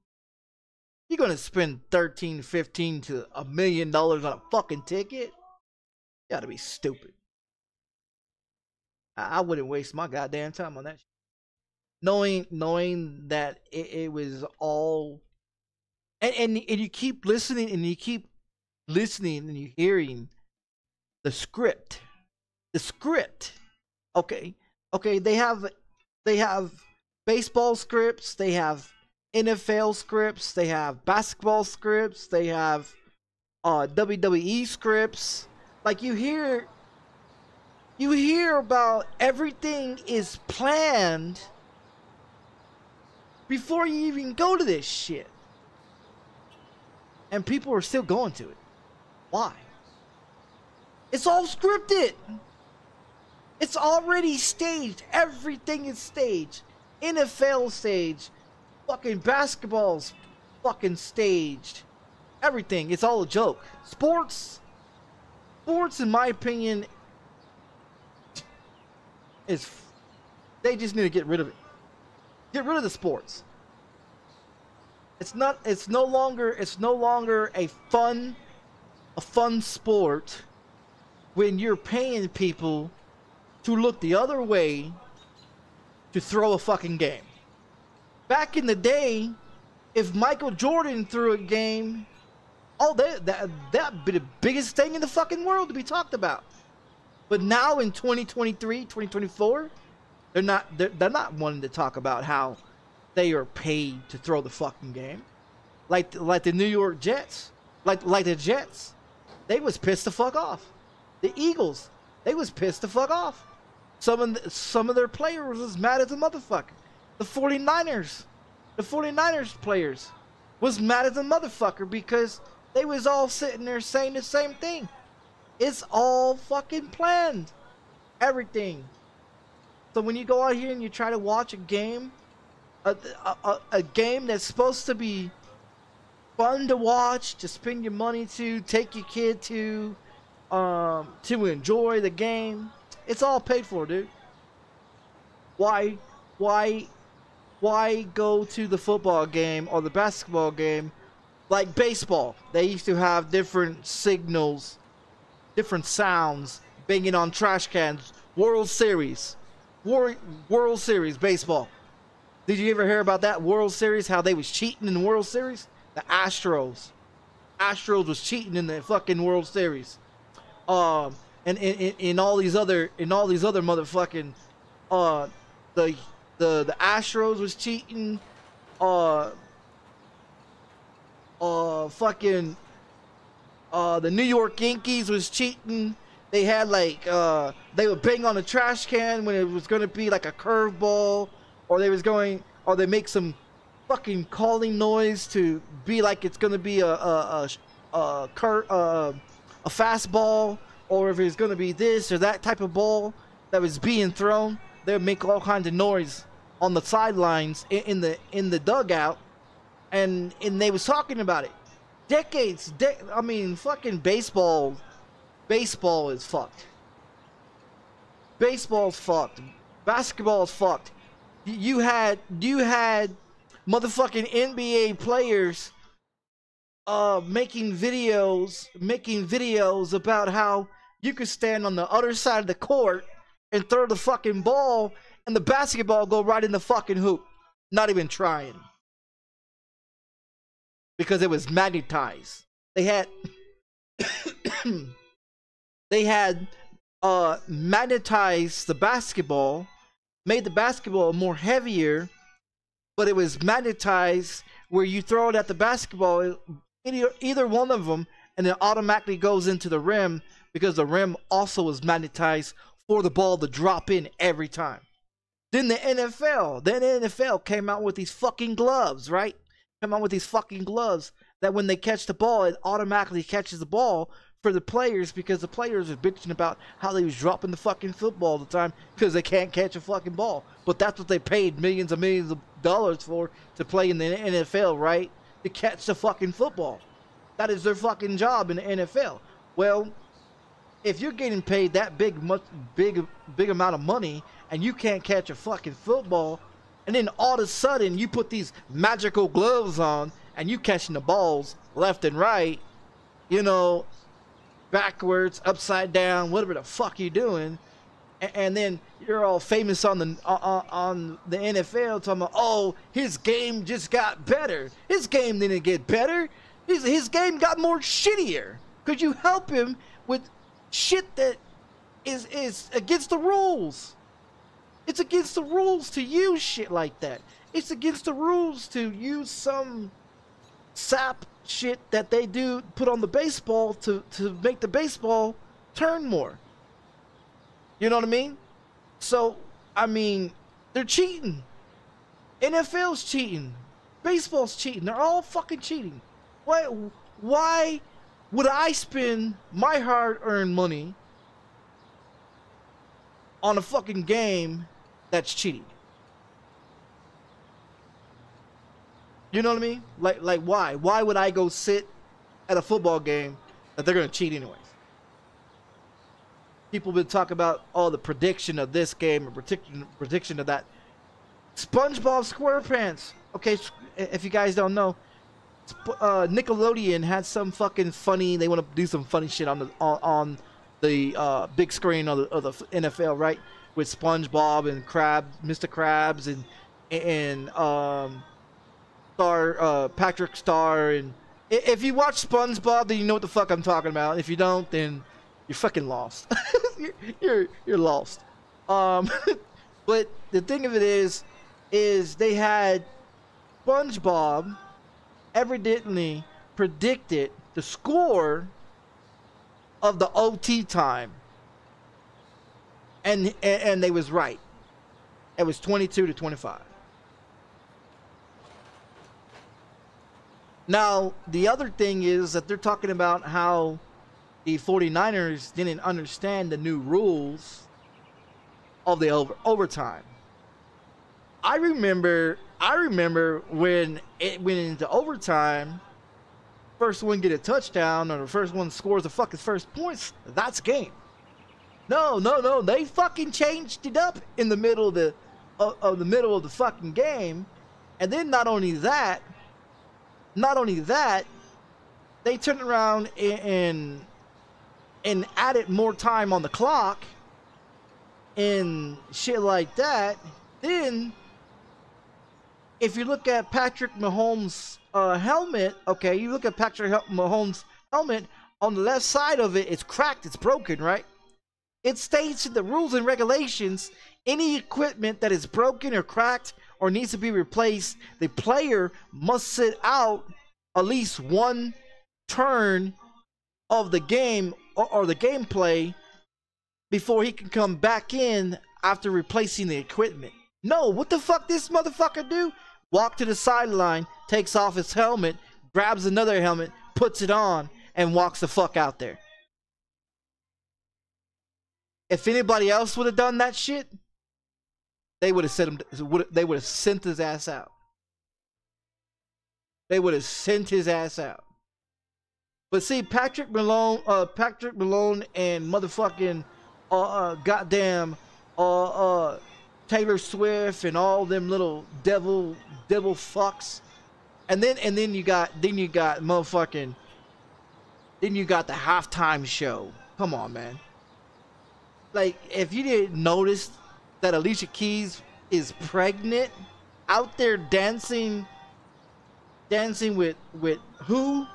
You're gonna spend 13, 15 to a million dollars on a fucking ticket? You gotta be stupid. I, I wouldn't waste my goddamn time on that. Shit. Knowing knowing that it, it was all and, and and you keep listening and you keep listening and you hearing the script. The script. Okay. Okay, they have they have baseball scripts, they have NFL scripts, they have basketball scripts, they have uh, WWE scripts. Like you hear you hear about everything is planned before you even go to this shit. And people are still going to it. Why? It's all scripted. It's already staged. Everything is staged. NFL stage, fucking basketball's fucking staged. Everything, it's all a joke. Sports, sports, in my opinion, is they just need to get rid of it. Get rid of the sports. It's not. It's no longer. It's no longer a fun, a fun sport when you're paying people to look the other way to throw a fucking game. Back in the day, if Michael Jordan threw a game, oh, that that that'd be the biggest thing in the fucking world to be talked about. But now in 2023, 2024, they're not they're, they're not wanting to talk about how they are paid to throw the fucking game. Like like the New York Jets, like like the Jets, they was pissed the fuck off. The Eagles, they was pissed the fuck off. Some of some of their players was mad as a motherfucker. The 49ers, the 49ers players was mad as a motherfucker because they was all sitting there saying the same thing. It's all fucking planned. Everything. So when you go out here and you try to watch a game, a, a, a game that's supposed to be fun to watch, to spend your money to, take your kid to, um, to enjoy the game, it's all paid for, dude. Why, why, why go to the football game or the basketball game like baseball? They used to have different signals different sounds banging on trash cans. World Series, War, World Series baseball. Did you ever hear about that World Series? How they was cheating in the World Series? The Astros. Astros was cheating in the fucking World Series. Um, and in, in, all these other in all these other motherfucking uh the the the Astros was cheating. Uh, uh, fucking uh, the New York Yankees was cheating. They had like uh, they would bang on a trash can when it was gonna be like a curveball, or they was going, or they make some fucking calling noise to be like it's gonna be a a a, a, cur- uh, a fastball, or if it's gonna be this or that type of ball that was being thrown. They would make all kinds of noise on the sidelines in, in the in the dugout, and and they was talking about it. Decades, de- I mean, fucking baseball, baseball is fucked. Baseball's fucked. Basketball's fucked. You had you had motherfucking NBA players uh making videos making videos about how you could stand on the other side of the court and throw the fucking ball and the basketball go right in the fucking hoop. Not even trying. Because it was magnetized. They had they had uh magnetized the basketball, made the basketball more heavier, but it was magnetized where you throw it at the basketball either, either one of them and it automatically goes into the rim because the rim also is magnetized for the ball to drop in every time. Then the NFL, then the NFL came out with these fucking gloves, right? Come out with these fucking gloves that when they catch the ball, it automatically catches the ball for the players because the players are bitching about how they was dropping the fucking football all the time because they can't catch a fucking ball. But that's what they paid millions and millions of dollars for to play in the NFL, right? To catch the fucking football. That is their fucking job in the NFL. Well, if you're getting paid that big much big big amount of money and you can't catch a fucking football and then all of a sudden you put these magical gloves on and you catching the balls left and right you know backwards upside down whatever the fuck you doing and then you're all famous on the on, on the NFL talking about oh his game just got better his game didn't get better his, his game got more shittier could you help him with shit that is is against the rules. It's against the rules to use shit like that. It's against the rules to use some sap shit that they do put on the baseball to to make the baseball turn more. You know what I mean? So, I mean, they're cheating. NFL's cheating. Baseball's cheating. They're all fucking cheating. Why why would I spend my hard earned money on a fucking game that's cheating? You know what I mean? Like like why? Why would I go sit at a football game that they're gonna cheat anyways? People been talking about oh the prediction of this game or prediction prediction of that. SpongeBob SquarePants. Okay, if you guys don't know, uh, Nickelodeon had some fucking funny. They want to do some funny shit on the on, on the uh, big screen of the, of the NFL, right? With SpongeBob and Crab, Mr. Krabs, and and um, Star uh, Patrick Star, and if you watch SpongeBob, then you know what the fuck I'm talking about. If you don't, then you're fucking lost. you're, you're you're lost. Um, but the thing of it is, is they had SpongeBob evidently predicted the score of the OT time. And, and and they was right. It was 22 to 25. Now, the other thing is that they're talking about how the 49ers didn't understand the new rules of the over overtime. I remember I remember when it went into overtime, first one get a touchdown or the first one scores the fucking first points, that's game. No, no, no, they fucking changed it up in the middle of the of, of the middle of the fucking game. And then not only that, not only that, they turned around and, and and added more time on the clock and shit like that, then if you look at Patrick Mahomes' uh, helmet, okay, you look at Patrick Mahomes' helmet on the left side of it, it's cracked, it's broken, right? It states in the rules and regulations any equipment that is broken or cracked or needs to be replaced, the player must sit out at least one turn of the game or, or the gameplay before he can come back in after replacing the equipment. No, what the fuck this motherfucker do? Walk to the sideline, takes off his helmet, grabs another helmet, puts it on, and walks the fuck out there. If anybody else would have done that shit, they would have sent him. They would have sent his ass out. They would have sent his ass out. But see, Patrick Malone, uh, Patrick Malone, and motherfucking, uh, uh goddamn, uh, uh, Taylor Swift, and all them little devil, devil fucks, and then and then you got then you got motherfucking, then you got the halftime show. Come on, man. Like, if you didn't notice that Alicia Keys is pregnant, out there dancing, dancing with with who?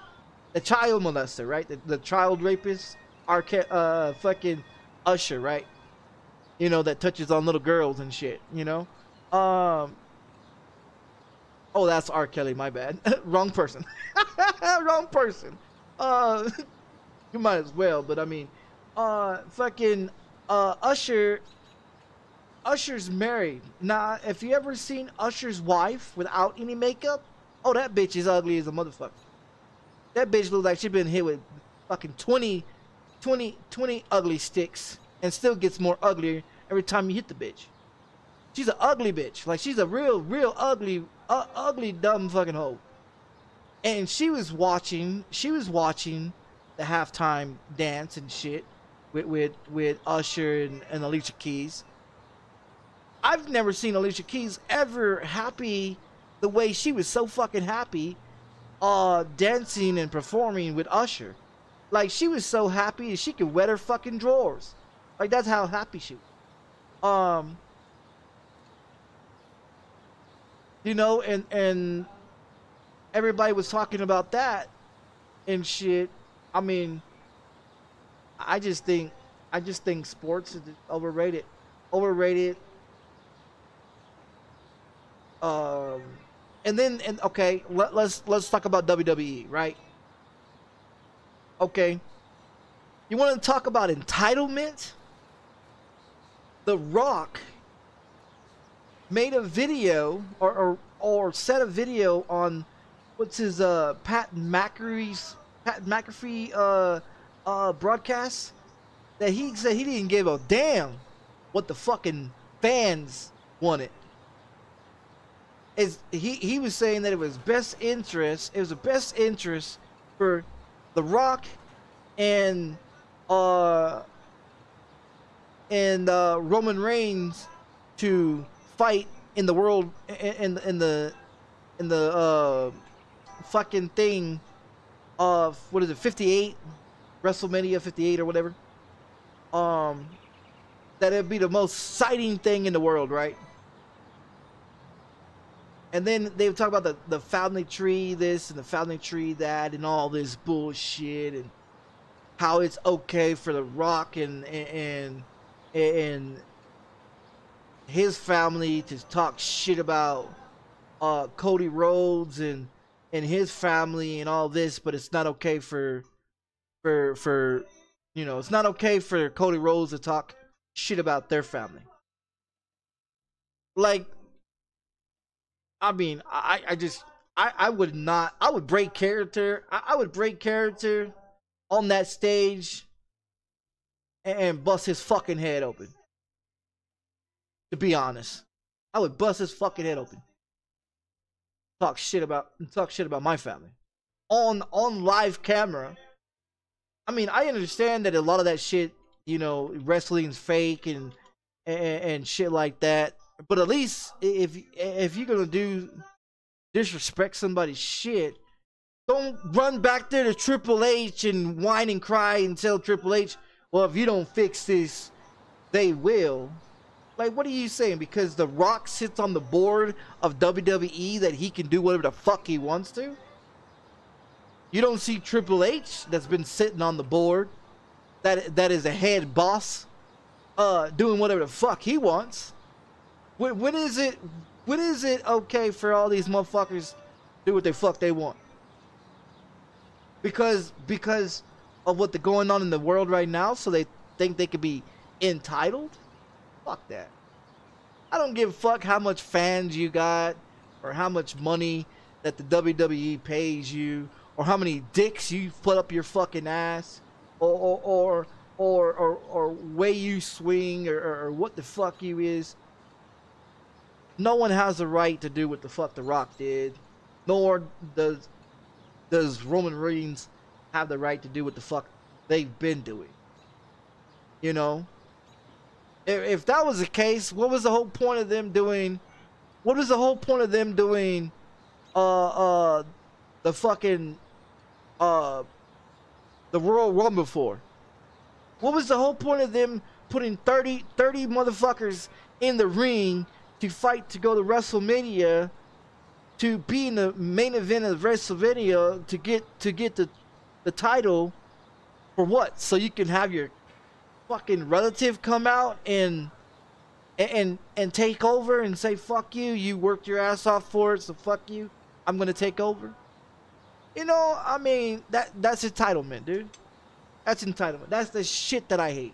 The child molester, right? The, the child rapist, Arca- uh, fucking Usher, right? You know that touches on little girls and shit. You know, um. Oh, that's R. Kelly. My bad. Wrong person. Wrong person. Uh, you might as well. But I mean, uh, fucking uh, Usher. Usher's married. Now, if you ever seen Usher's wife without any makeup, oh, that bitch is ugly as a motherfucker. That bitch looks like she been hit with fucking 20, 20, 20 ugly sticks and still gets more uglier every time you hit the bitch. She's an ugly bitch. Like, she's a real, real ugly, uh, ugly, dumb fucking hoe. And she was watching, she was watching the halftime dance and shit with, with, with Usher and, and Alicia Keys. I've never seen Alicia Keys ever happy the way she was so fucking happy uh dancing and performing with Usher. Like she was so happy she could wet her fucking drawers. Like that's how happy she was. Um You know, and and everybody was talking about that and shit. I mean I just think I just think sports is overrated. Overrated um, and then and okay, let, let's let's talk about WWE, right? Okay, you want to talk about entitlement? The Rock made a video or or, or set a video on what's his uh Pat McAfee's Pat McAfee uh uh broadcast that he said he didn't give a damn what the fucking fans wanted is he he was saying that it was best interest it was the best interest for the rock and uh and uh roman reigns to fight in the world in in the in the uh fucking thing of what is it 58 wrestlemania 58 or whatever. Um that it'd be the most exciting thing in the world right and then they would talk about the, the family tree this and the family tree that and all this bullshit and how it's okay for the rock and and and his family to talk shit about uh Cody Rhodes and and his family and all this but it's not okay for for for you know it's not okay for Cody Rhodes to talk shit about their family. Like I mean, I, I just, I, I would not, I would break character. I, I would break character on that stage and, and bust his fucking head open. To be honest, I would bust his fucking head open. Talk shit about, talk shit about my family on on live camera. I mean, I understand that a lot of that shit, you know, wrestling's fake and and, and shit like that but at least if if you're gonna do disrespect somebody's shit, Don't run back there to Triple H and whine and cry and tell Triple H, well, if you don't fix this, they will. Like, what are you saying? Because The Rock sits on the board of WWE that he can do whatever the fuck he wants to? You don't see Triple H that's been sitting on the board that that is a head boss uh doing whatever the fuck he wants. When, is it when is it okay for all these motherfuckers do what the fuck they want? Because because of what's going on in the world right now, so they think they could be entitled? Fuck that. I don't give a fuck how much fans you got or how much money that the WWE pays you or how many dicks you put up your fucking ass or or or or, or, or way you swing or, or, or what the fuck you is. No one has the right to do what the fuck The Rock did, nor does does Roman Reigns have the right to do what the fuck they've been doing. You know, if, if that was the case, what was the whole point of them doing? What was the whole point of them doing? Uh, uh, the fucking, uh, the Royal Rumble for? What was the whole point of them putting 30, 30 motherfuckers in the ring to fight to go to WrestleMania, to be in the main event of WrestleMania to get to get the the title for what? So you can have your fucking relative come out and and and take over and say fuck you. You worked your ass off for it, so fuck you. I'm gonna take over. You know, I mean that that's entitlement, dude. That's entitlement. That's the shit that I hate.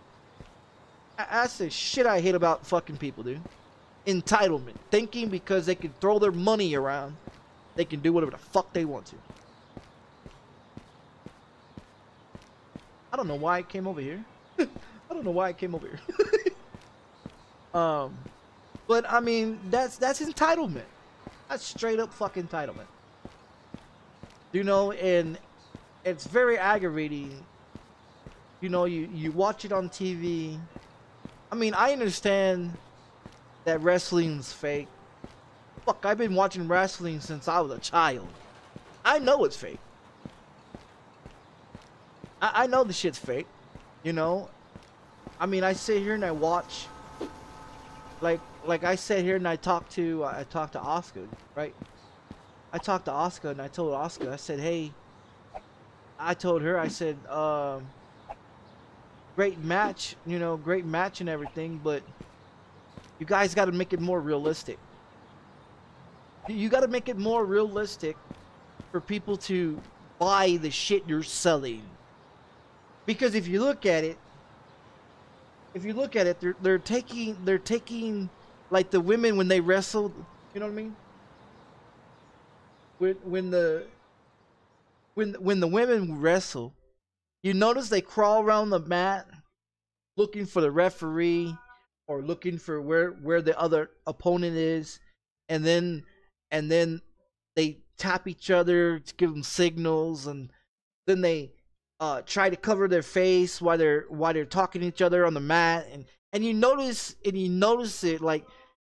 That's the shit I hate about fucking people, dude. Entitlement. Thinking because they can throw their money around, they can do whatever the fuck they want to. I don't know why I came over here. I don't know why I came over here. um, but I mean, that's that's entitlement. That's straight up fucking entitlement. You know, and it's very aggravating. You know, you you watch it on TV. I mean, I understand that wrestling's fake. Fuck, I've been watching wrestling since I was a child. I know it's fake. I, I know the shit's fake. You know? I mean, I sit here and I watch. Like, like I sit here and I talk to, I talk to Oscar, right? I talked to Oscar and I told Oscar, I said, hey, I told her, I said, um, great match, you know, great match and everything, but you guys got to make it more realistic. You- got to make it more realistic for people to buy the shit you're selling. Because if you look at it, if you look at it, they're they're taking they're taking like the women when they wrestled, you know what I mean? When when the when when the women wrestle, you notice they crawl around the mat looking for the referee or looking for where where the other opponent is and then and then they tap each other to give them signals and then they uh try to cover their face while they're while they're talking to each other on the mat and and you notice and you notice it like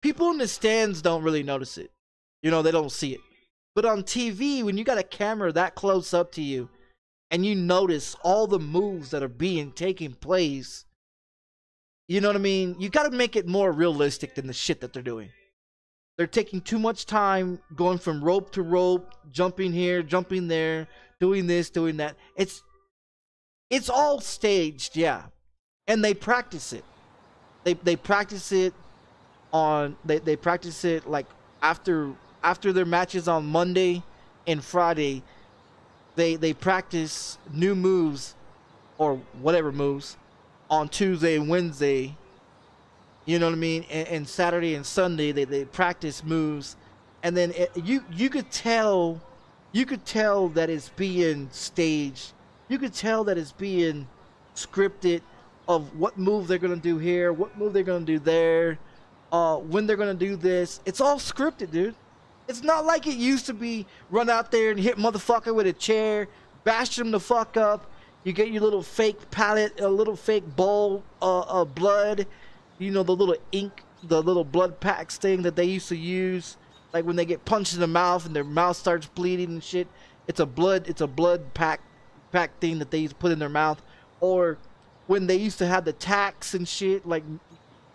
people in the stands don't really notice it. You know they don't see it. But on tv when you got a camera that close up to you and you notice all the moves that are being taking place you know what i mean? You got to make it more realistic than the shit that they're doing. They're taking too much time going from rope to rope jumping here jumping there doing this doing that. It's it's all staged yeah. And they practice it. They they practice it on they, they practice it like after after their matches on monday and friday they they practice new moves or whatever moves on tuesday and wednesday you know what I mean? And, and Saturday and Sunday they, they practice moves, and then it, you you could tell, you could tell that it's being staged. You could tell that it's being scripted of what move they're gonna do here, what move they're gonna do there, uh, when they're gonna do this. It's all scripted, dude. It's not like it used to be. Run out there and hit motherfucker with a chair, bash them the fuck up. You get your little fake palette, a little fake bowl uh, of blood you know the little ink the little blood packs thing that they used to use. Like when they get punched in the mouth and their mouth starts bleeding and shit it's a blood it's a blood pack pack thing that they used to put in their mouth, or when they used to have the tacks and shit like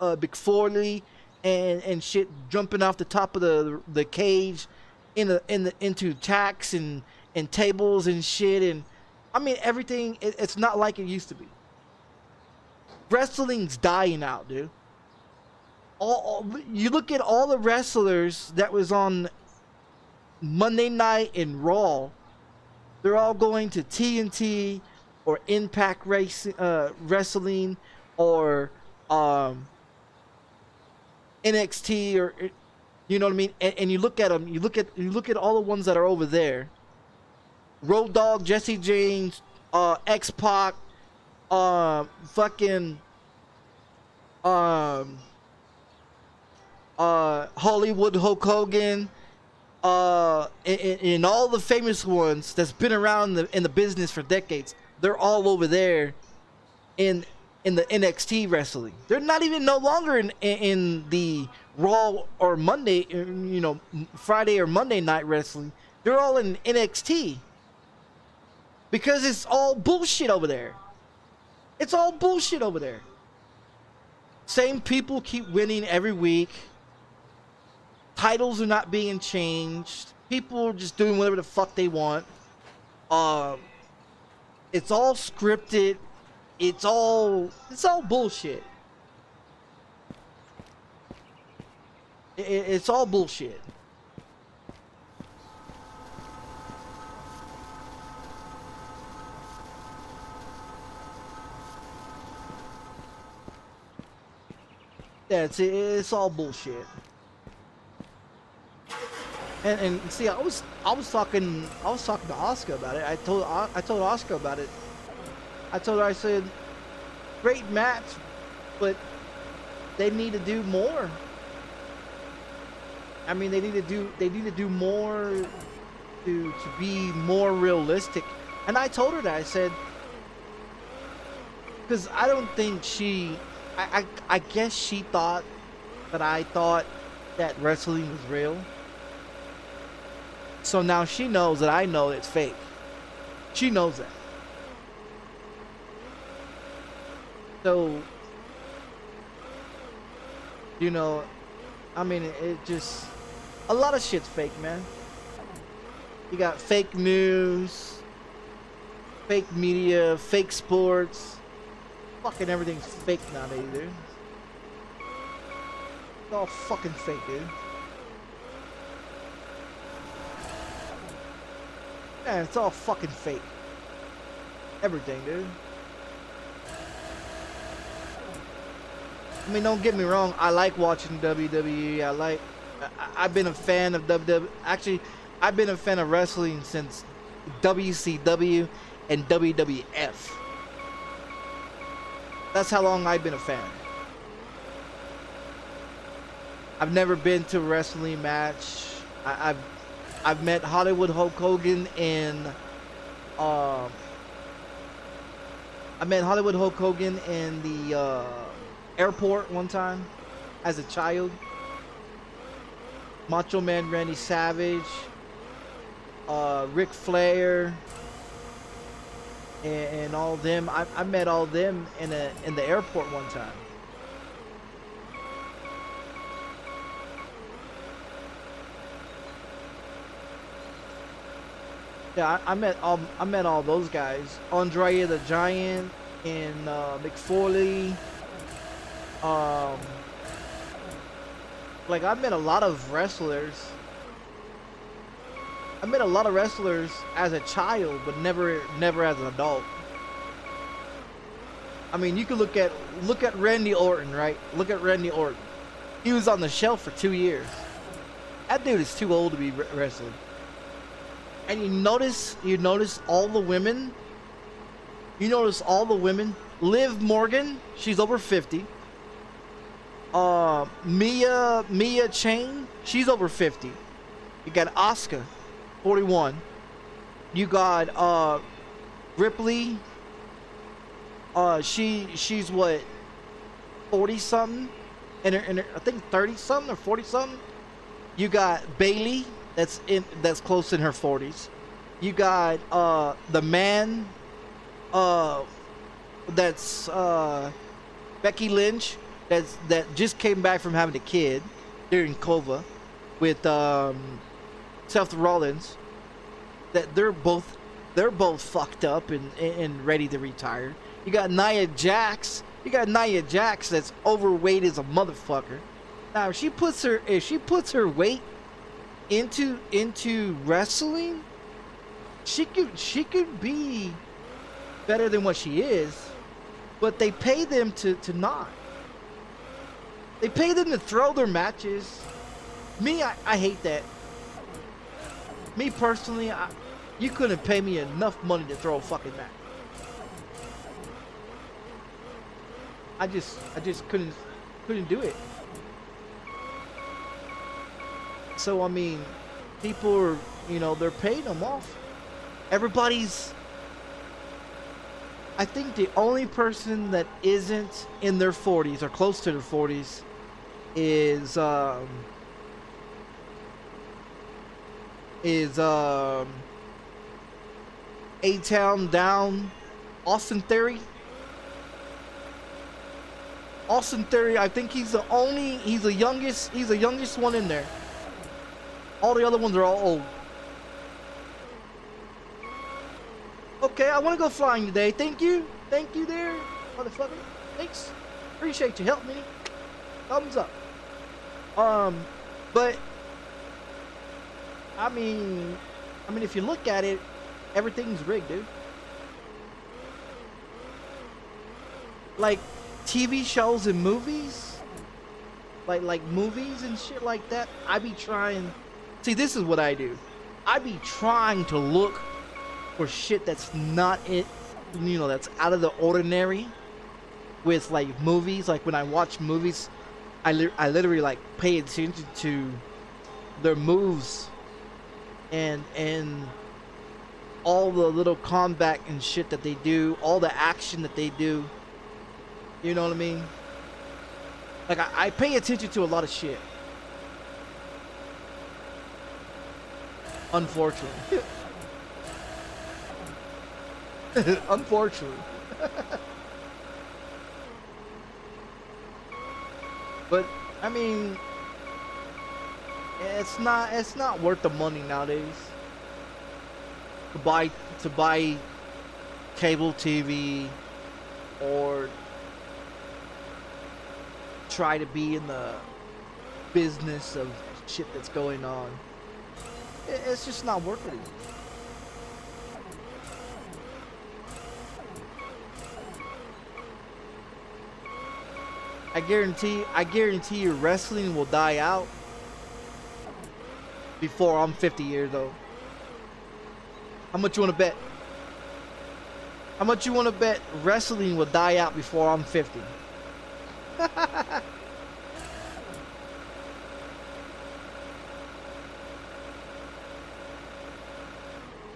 uh, Mick Foley and and shit jumping off the top of the the cage in the in the into tacks and and tables and shit and I mean everything it, it's not like it used to be. Wrestling's dying out, dude. All, all you look at all the wrestlers that was on Monday night in Raw, they're all going to TNT or Impact Racing, uh, Wrestling or um, NXT or you know what I mean. And, and you look at them, you look at you look at all the ones that are over there. Road Dogg, Jesse James, uh, X Pac, uh, fucking, um, uh, Hollywood Hulk Hogan, uh, and, and all the famous ones that's been around in the, in the business for decades. They're all over there, in in the NXT wrestling. They're not even no longer in in the Raw or Monday, you know, Friday or Monday night wrestling. They're all in NXT because it's all bullshit over there. It's all bullshit over there. Same people keep winning every week. Titles are not being changed. People are just doing whatever the fuck they want. Uh, it's all scripted. It's all it's all bullshit. It, it's all bullshit. Yeah, it's it's all bullshit. And and see, I was I was talking I was talking to Oscar about it. I told I told Oscar about it. I told her I said, great match, but they need to do more. I mean, they need to do they need to do more to to be more realistic. And I told her that I said because I don't think she I, I I guess she thought that I thought that wrestling was real. So now she knows that I know it's fake. She knows that. So, you know, I mean, it, it just a lot of shit's fake, man. You got fake news, fake media, fake sports. Fucking everything's fake nowadays, dude. It's all fucking fake, dude. Yeah, it's all fucking fake. Everything, dude. I mean, don't get me wrong. I like watching WWE. I like. I, have been a fan of WWE. Actually, I've been a fan of wrestling since WCW and WWF. That's how long I've been a fan. I've never been to a wrestling match. I, have I've met Hollywood Hulk Hogan in. Uh, I met Hollywood Hulk Hogan in the. Uh, airport one time as a child. Macho Man Randy Savage, uh, Ric Flair, and, and all them. I, I met all them in a in the airport one time. Yeah, I, I, met all I met all those guys. Andre the Giant and uh, um like I met a lot of wrestlers. I met a lot of wrestlers as a child, but never never as an adult. I mean, you could look at look at Randy Orton, right? Look at Randy Orton. He was on the shelf for two years. That dude is too old to be wrestling. And you notice, you notice all the women. You notice all the women. Liv Morgan, she's over 50. Uh, Mia Mia Chain, she's over 50. You got Asuka, 41. You got uh Ripley. Uh, she she's what 40 something, and, I think 30 something or 40 something. You got Bayley. that's in that's close in her 40s. You got uh the man uh that's uh Becky Lynch that's that just came back from having a kid during Kova with um Seth Rollins that they're both they're both fucked up and and ready to retire. You got Nia Jax. You got Nia Jax that's overweight as a motherfucker. Now if she puts her if she puts her weight into into wrestling, she could she could be better than what she is, but they pay them to to not. They pay them to throw their matches. Me, I, I hate that. Me personally, I, you couldn't pay me enough money to throw a fucking match. I just I just couldn't couldn't do it. So I mean, people are you know they're paying them off. Everybody's. I think the only person that isn't in their 40s or close to their 40s is um is um A Town Down Austin Theory. Austin Theory, I think he's the only he's the youngest he's the youngest one in there. All the other ones are all old. Okay, I want to go flying today. Thank you. Thank you there, motherfucker. Thanks. Appreciate you. Help me. Thumbs up. Um, but I mean, I mean, if you look at it, everything's rigged, dude. Like TV shows and movies, like like movies and shit like that. I be trying. See, this is what I do. I be trying to look for shit that's not it, you know, that's out of the ordinary. With like movies, like when I watch movies, I li- I literally like pay attention to their moves and and all the little combat and shit that they do, all the action that they do. You know what I mean? Like I, I pay attention to a lot of shit. Unfortunately. Unfortunately. but I mean it's not it's not worth the money nowadays. To buy to buy cable TV or try to be in the business of shit that's going on. It's just not worth it. I guarantee I guarantee you wrestling will die out before I'm 50 years old. How much you want to bet? How much you want to bet wrestling will die out before I'm 50?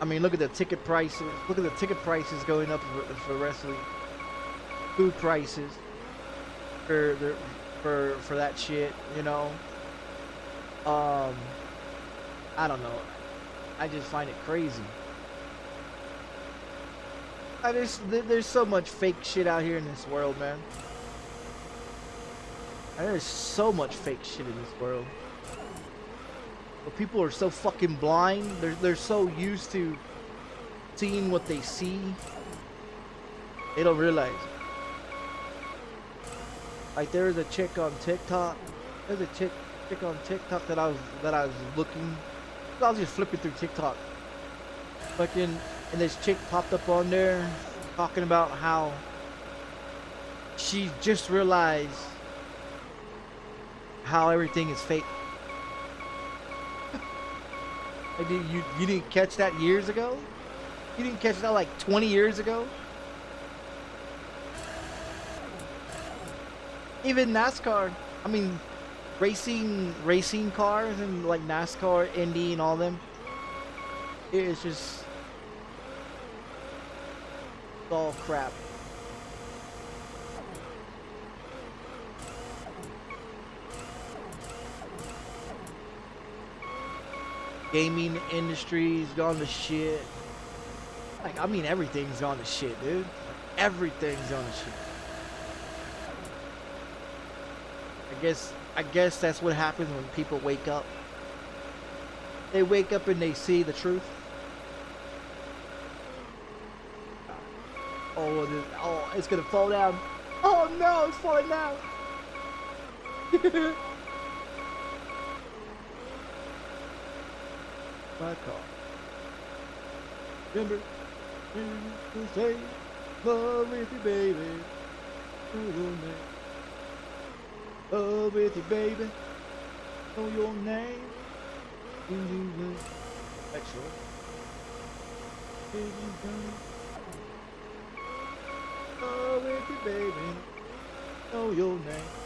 I mean, look at the ticket prices. Look at the ticket prices going up for, for wrestling. Food prices for for for that shit, you know. Um, I don't know. I just find it crazy. I just there's so much fake shit out here in this world, man. There's so much fake shit in this world. But people are so fucking blind. They're they're so used to seeing what they see. They don't realize. Like there was a chick on TikTok. There's a chick chick on TikTok that I was that I was looking. I was just flipping through TikTok. Fucking and this chick popped up on there talking about how she just realized how everything is fake. Like, did you you didn't catch that years ago? You didn't catch that like 20 years ago? Even NASCAR. I mean, racing racing cars and like NASCAR, Indy, and all them. It's just it's all crap. gaming industry's gone to shit. Like, I mean, everything's gone to shit, dude. Everything's gone to shit. I guess, I guess that's what happens when people wake up. They wake up and they see the truth. Oh, oh, it's gonna fall down. Oh no, it's falling down. My car. Remember, to say, love with you, baby. Love with you, baby. Know your name. You do it. Extra. Baby, girl. Love with you, baby. Know your name.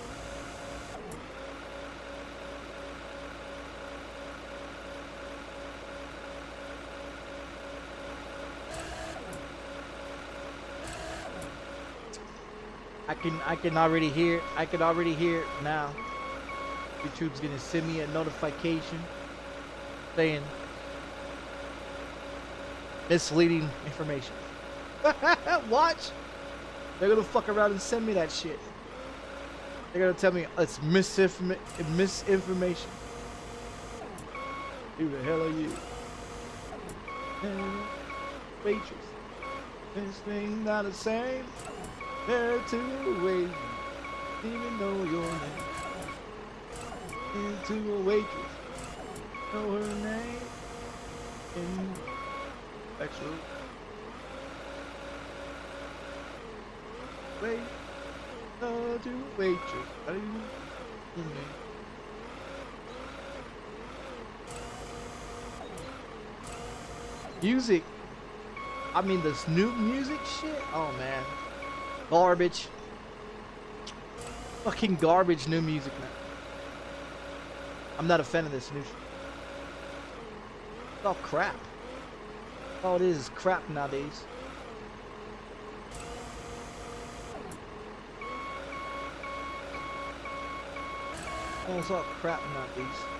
I can I can already hear I can already hear it now. YouTube's gonna send me a notification saying misleading information. Watch. They're gonna fuck around and send me that shit. They're gonna tell me it's misinform misinformation. Who the hell are you? Waitress. This thing not the same. There to wait. Even know your name. Into a waitress. Know her name. In actual. Wait. Uh, to waitress. How do you know your name? Music. I mean, this new music shit. Oh man, garbage. Fucking garbage new music, man. I'm not a fan of this new. It's all oh, crap. All it is is crap nowadays. Oh, it's all crap nowadays.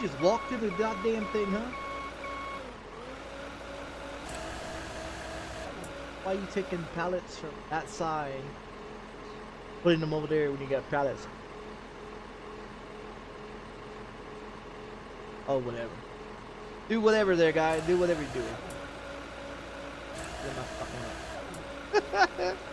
Just walked through the goddamn thing, huh? Why are you taking pallets from that side, putting them over there when you got pallets? Oh, whatever. Do whatever there, guy. Do whatever you're doing.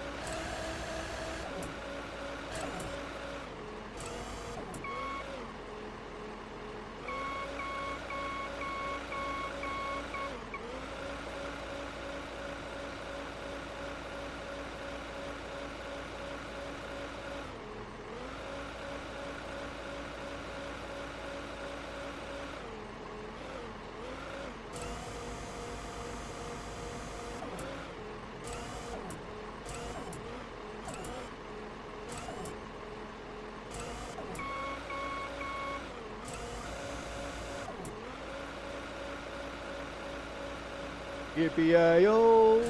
Yippee-yi-yo!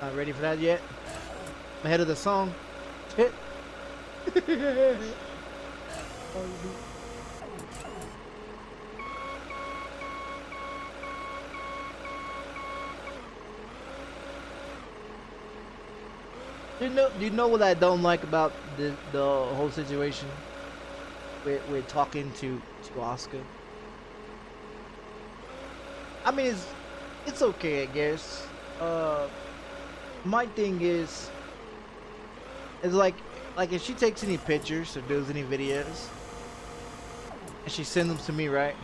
Not ready for that yet. I'm ahead of the song. Hit. Do you know? Do you know what I don't like about the the whole situation with talking to to Oscar? I mean, it's it's okay, I guess. Uh, my thing is, is like, like if she takes any pictures or does any videos, and she sends them to me, right?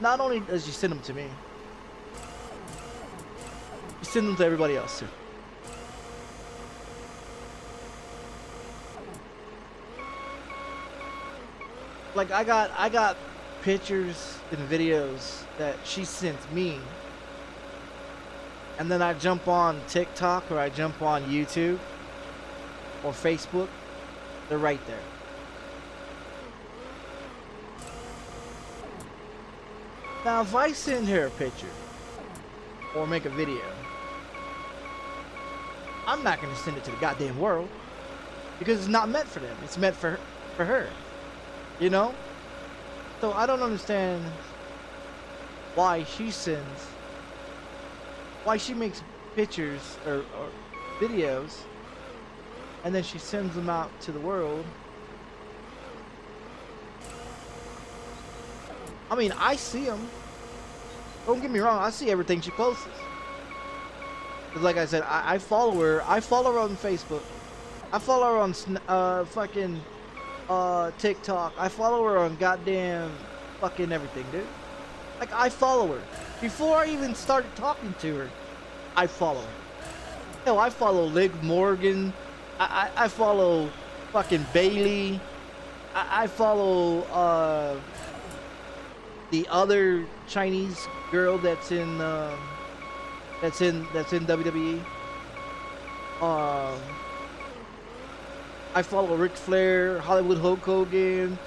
not only does she send them to me, she sends them to everybody else too. Like I got I got pictures and videos that she sent me. And then I jump on TikTok or I jump on YouTube or Facebook. They're right there. Now, if I send her a picture or make a video, I'm not going to send it to the goddamn world because it's not meant for them. It's meant for for her. You know? So I don't understand why she sends why she makes pictures or, or videos and then she sends them out to the world. I mean, I see them. Don't get me wrong, I see everything she posts. 'Cause like I said, I, I follow her. I follow her on Facebook. I follow her on uh fucking uh TikTok. I follow her on goddamn fucking everything, dude. Like I follow her. Before I even started talking to her, I follow her. Hell, I follow Liv Morgan. I, I, I follow fucking Bayley. I, I follow uh the other Chinese girl that's in um, that's in that's in WWE. Um, I follow Ric Flair, Hollywood Hulk Hogan.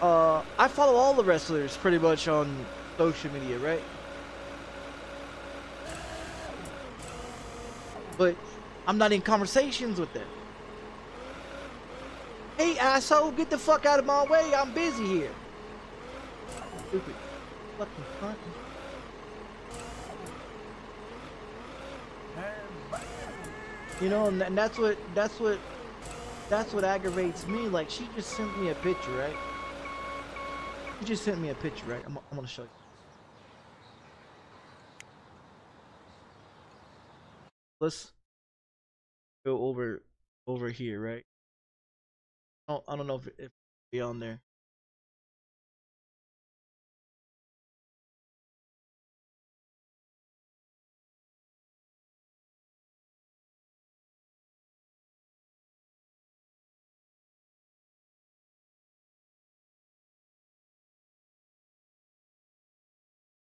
Uh, I follow all the wrestlers pretty much on social media, right? But I'm not in conversations with them. Hey, asshole, get the fuck out of my way. I'm busy here. Stupid fucking cunt. You know, and, that's what that's what that's what aggravates me. Like she just sent me a picture, right? She just sent me a picture, right? I'm, I'm gonna show you. Let's go over over here, right? I don't, I don't know if if it be on there.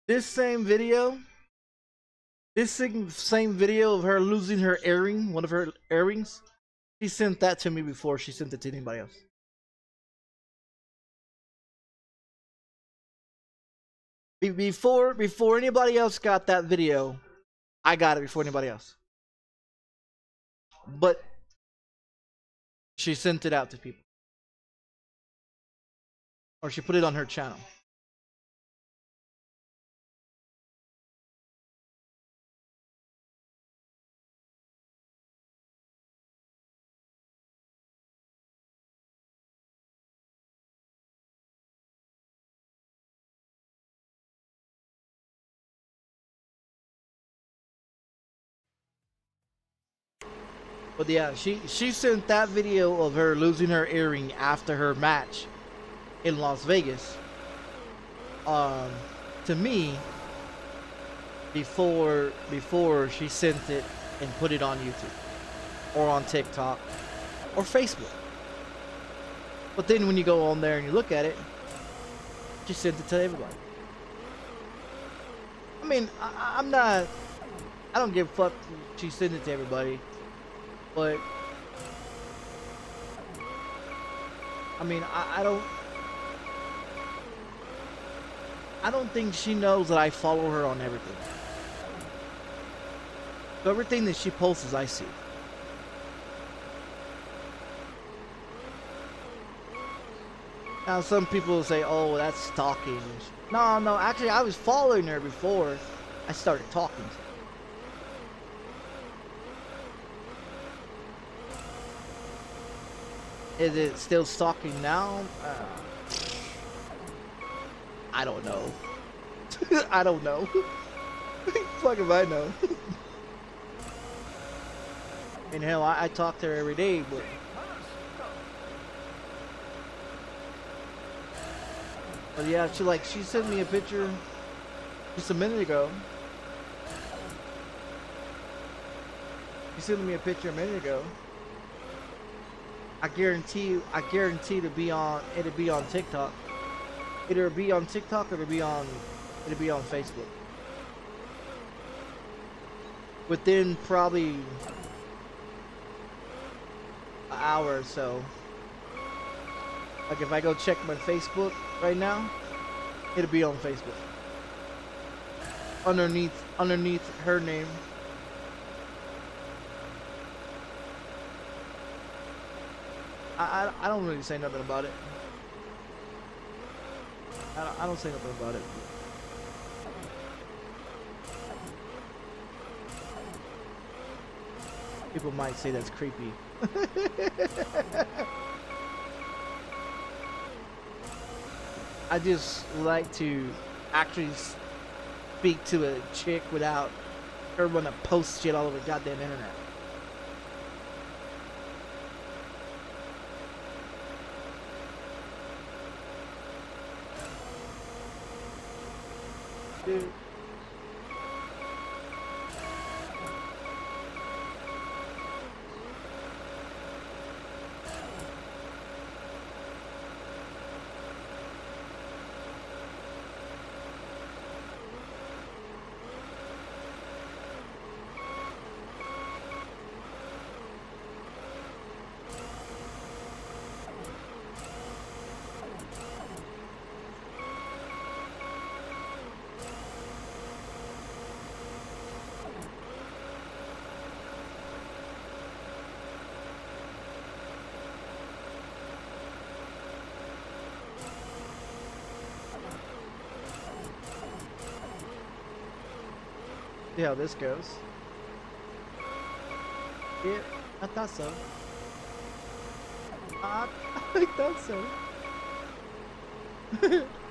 This same video, this same video of her losing her earring, one of her earrings, she sent that to me before she sent it to anybody else. Before before anybody else got that video, I got it before anybody else. But she sent it out to people. Or she put it on her channel. But yeah, she she sent that video of her losing her earring after her match in Las Vegas um to me before before she sent it and put it on YouTube or on TikTok or Facebook. But then when you go on there and you look at it, she sent it to everybody. I mean, I, I'm not. I don't give a fuck. She sent it to everybody. But I mean, I, I don't. I don't think she knows that I follow her on everything. So everything that she posts, I see. Now, some people will say, "Oh, that's stalking." No, no. Actually, I was following her before I started talking. to her. Is it still stalking now? Uh, I don't know. I don't know. Fuck if I know. Mean, hell, I, I talk to her every day, but But yeah, she like she sent me a picture just a minute ago. She sent me a picture a minute ago. I guarantee you, I guarantee it'll be on it'll be on TikTok. It'll be on TikTok or it'll be on it'll be on Facebook. Within probably an hour or so. Like if I go check my Facebook right now, it'll be on Facebook. Underneath underneath her name. I, I, I don't really say nothing about it. I don't, I don't say nothing about it. People might say that's creepy. I just like to actually speak to a chick without her wanna post shit all over the goddamn internet. Dude. See how this goes. Yeah, I thought so. I, I thought so.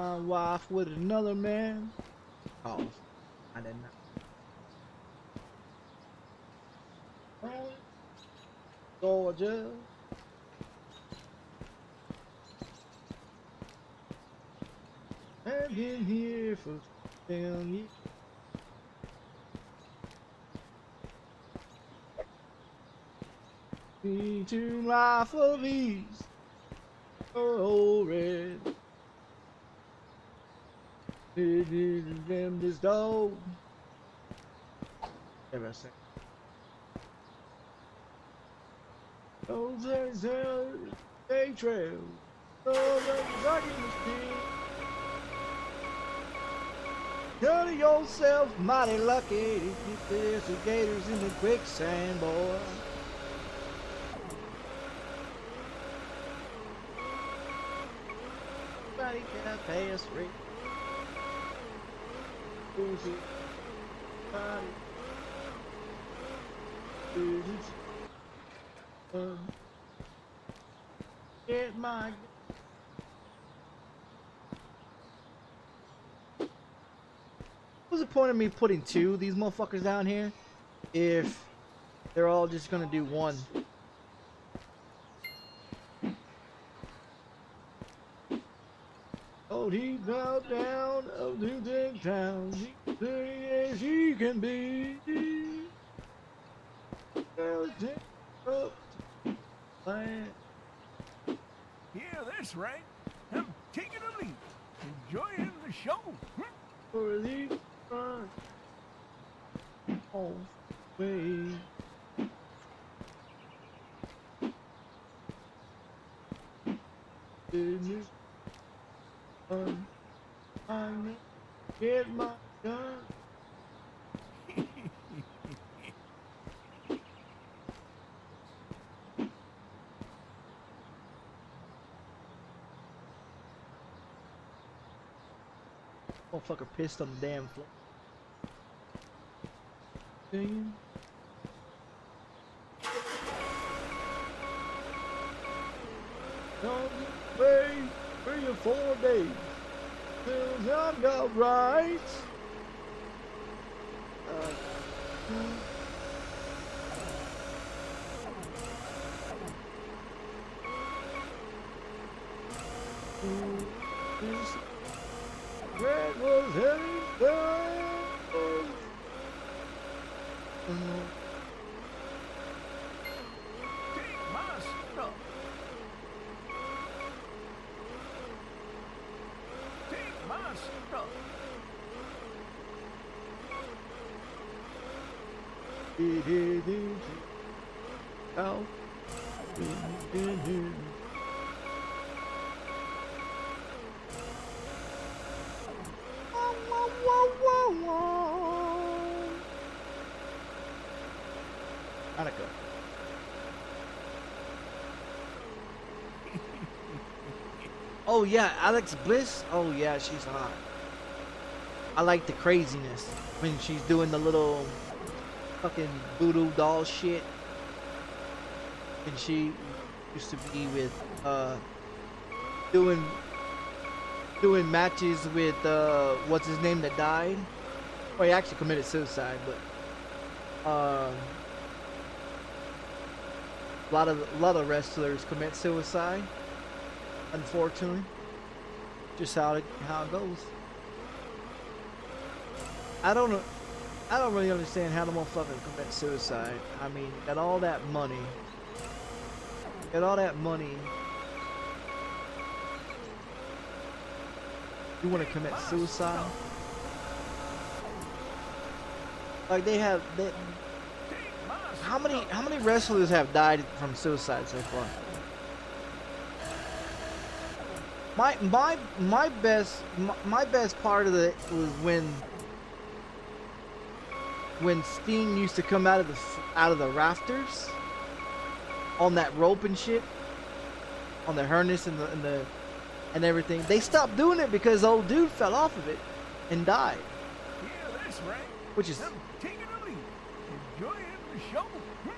My wife with another man. Oh, I didn't know. Georgia. I've been here for ten years. Into life of ease. Oh, red. Them this dog. Give us a sec. Those are they trail. Those are. Consider yourself mighty lucky if you fish the gators in the quicksand, boy. Nobody can pass rate. Get my. What's the point of me putting two of these motherfuckers down here if they're all just gonna do one? Oh, he bowed down of New Day Town. He pretty as he can be. Up land. Yeah, that's right. I'm taking a leap. Enjoying the show. For the front of way. Business fun. I'm get my gun. Motherfucker pissed on the damn floor. Damn. Don't wait three or four days till got right. Uh, was heading down. Oh yeah, Alex Bliss. Oh yeah, she's hot. I like the craziness when she's doing the little fucking voodoo doll shit. And she used to be with uh doing doing matches with uh what's his name that died. Well he actually committed suicide, but um a lot of a lot of wrestlers commit suicide. Unfortunately. Just how it how it goes. I don't know I don't really understand how the motherfucker commit suicide. I mean, got all that money. Got all that money. You want to commit suicide? Like they have, they, how many how many wrestlers have died from suicide so far? My my my best my, my best part of it was when when Sting used to come out of the out of the rafters on that rope and shit on the harness and the and the and everything. They stopped doing it because old dude fell off of it and died, Yeah, that's right. which is I'm taking a leap. Enjoying the show. Hmm?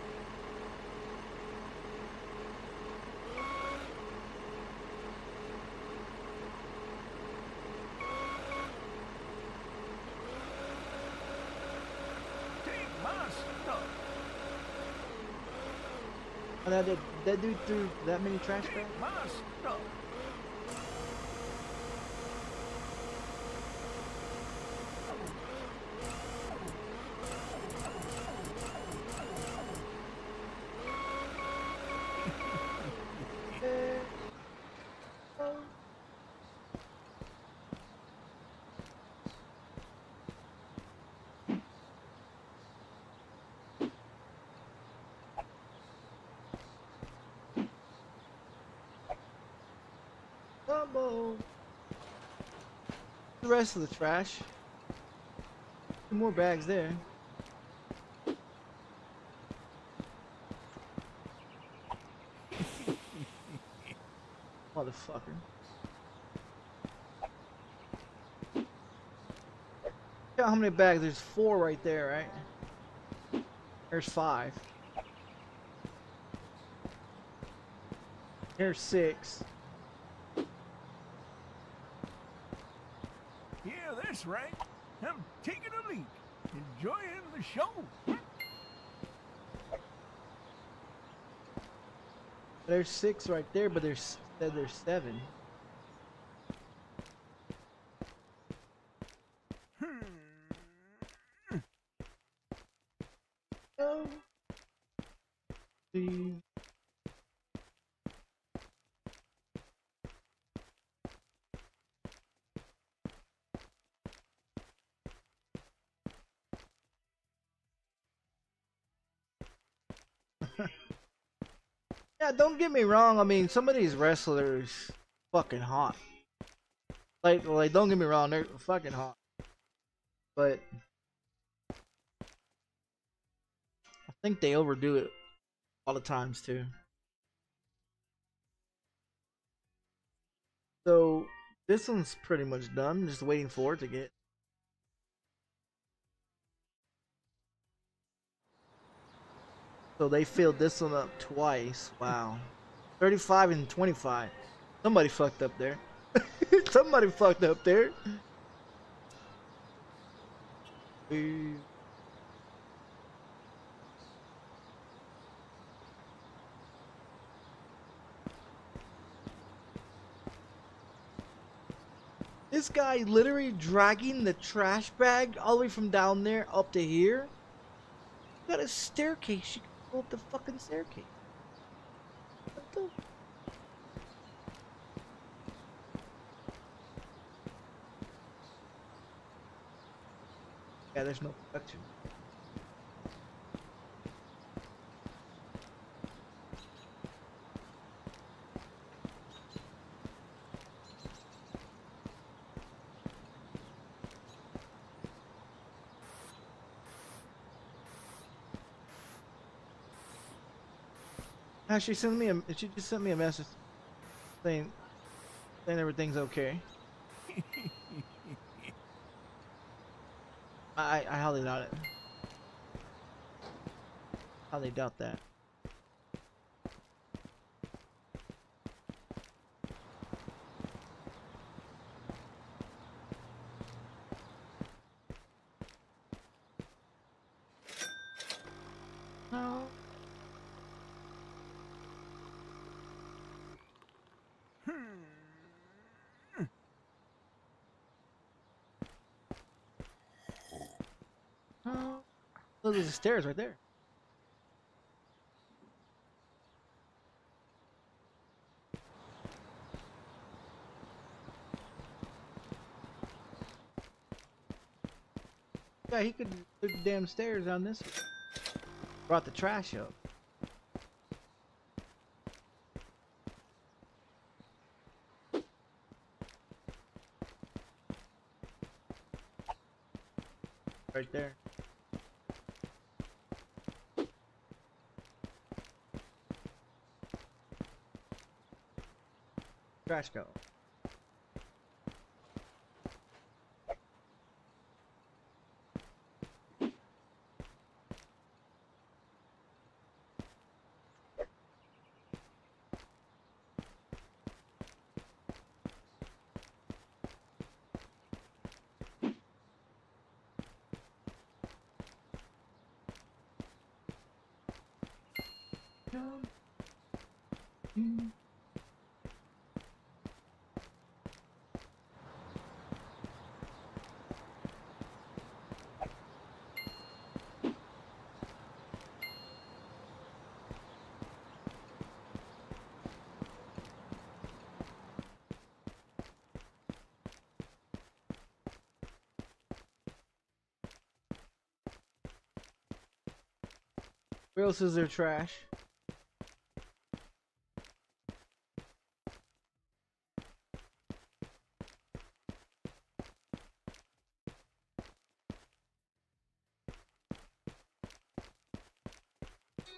Take my stuff. and that that dude threw that many trash bags. rest of the trash. More bags there. Motherfucker. How many bags. There's four right there, right? There's five. There's six. Right. I'm taking a leak, enjoying the show. There's six right there, but there's there's seven. Don't get me wrong. I mean, some of these wrestlers fucking hot. Like, like, don't get me wrong, they're fucking hot. But I think they overdo it all the times too. So this one's pretty much done. just waiting for it to get. So they filled this one up twice. Wow. 35 and 25. Somebody fucked up there. Somebody fucked up there. This guy literally dragging the trash bag all the way from down there up to here. Got a staircase. You go up the fucking staircase. What the? Yeah, there's no protection. Actually, send me a. She just sent me a message saying saying everything's okay. I I highly doubt it. Highly doubt that. No. No. There's the stairs right there. Yeah, he could took the damn stairs on this. Brought the trash up. Right there. Trash go. Is there trash?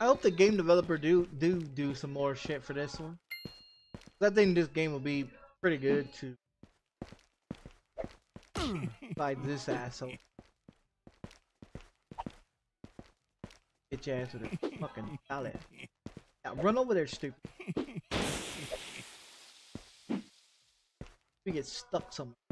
I hope the game developer do do do some more shit for this one. I think this game will be pretty good to fight this asshole. bitch ass with a fucking pallet. Now run over there, stupid. We get stuck somewhere.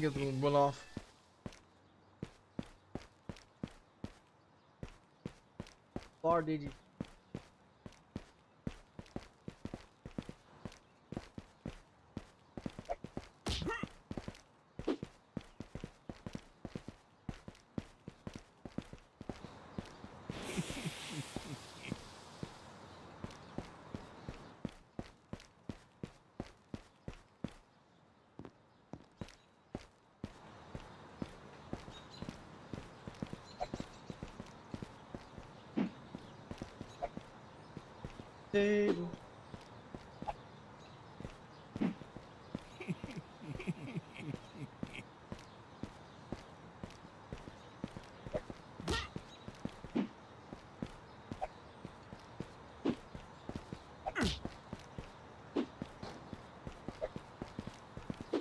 Niggas will run off. Far did you?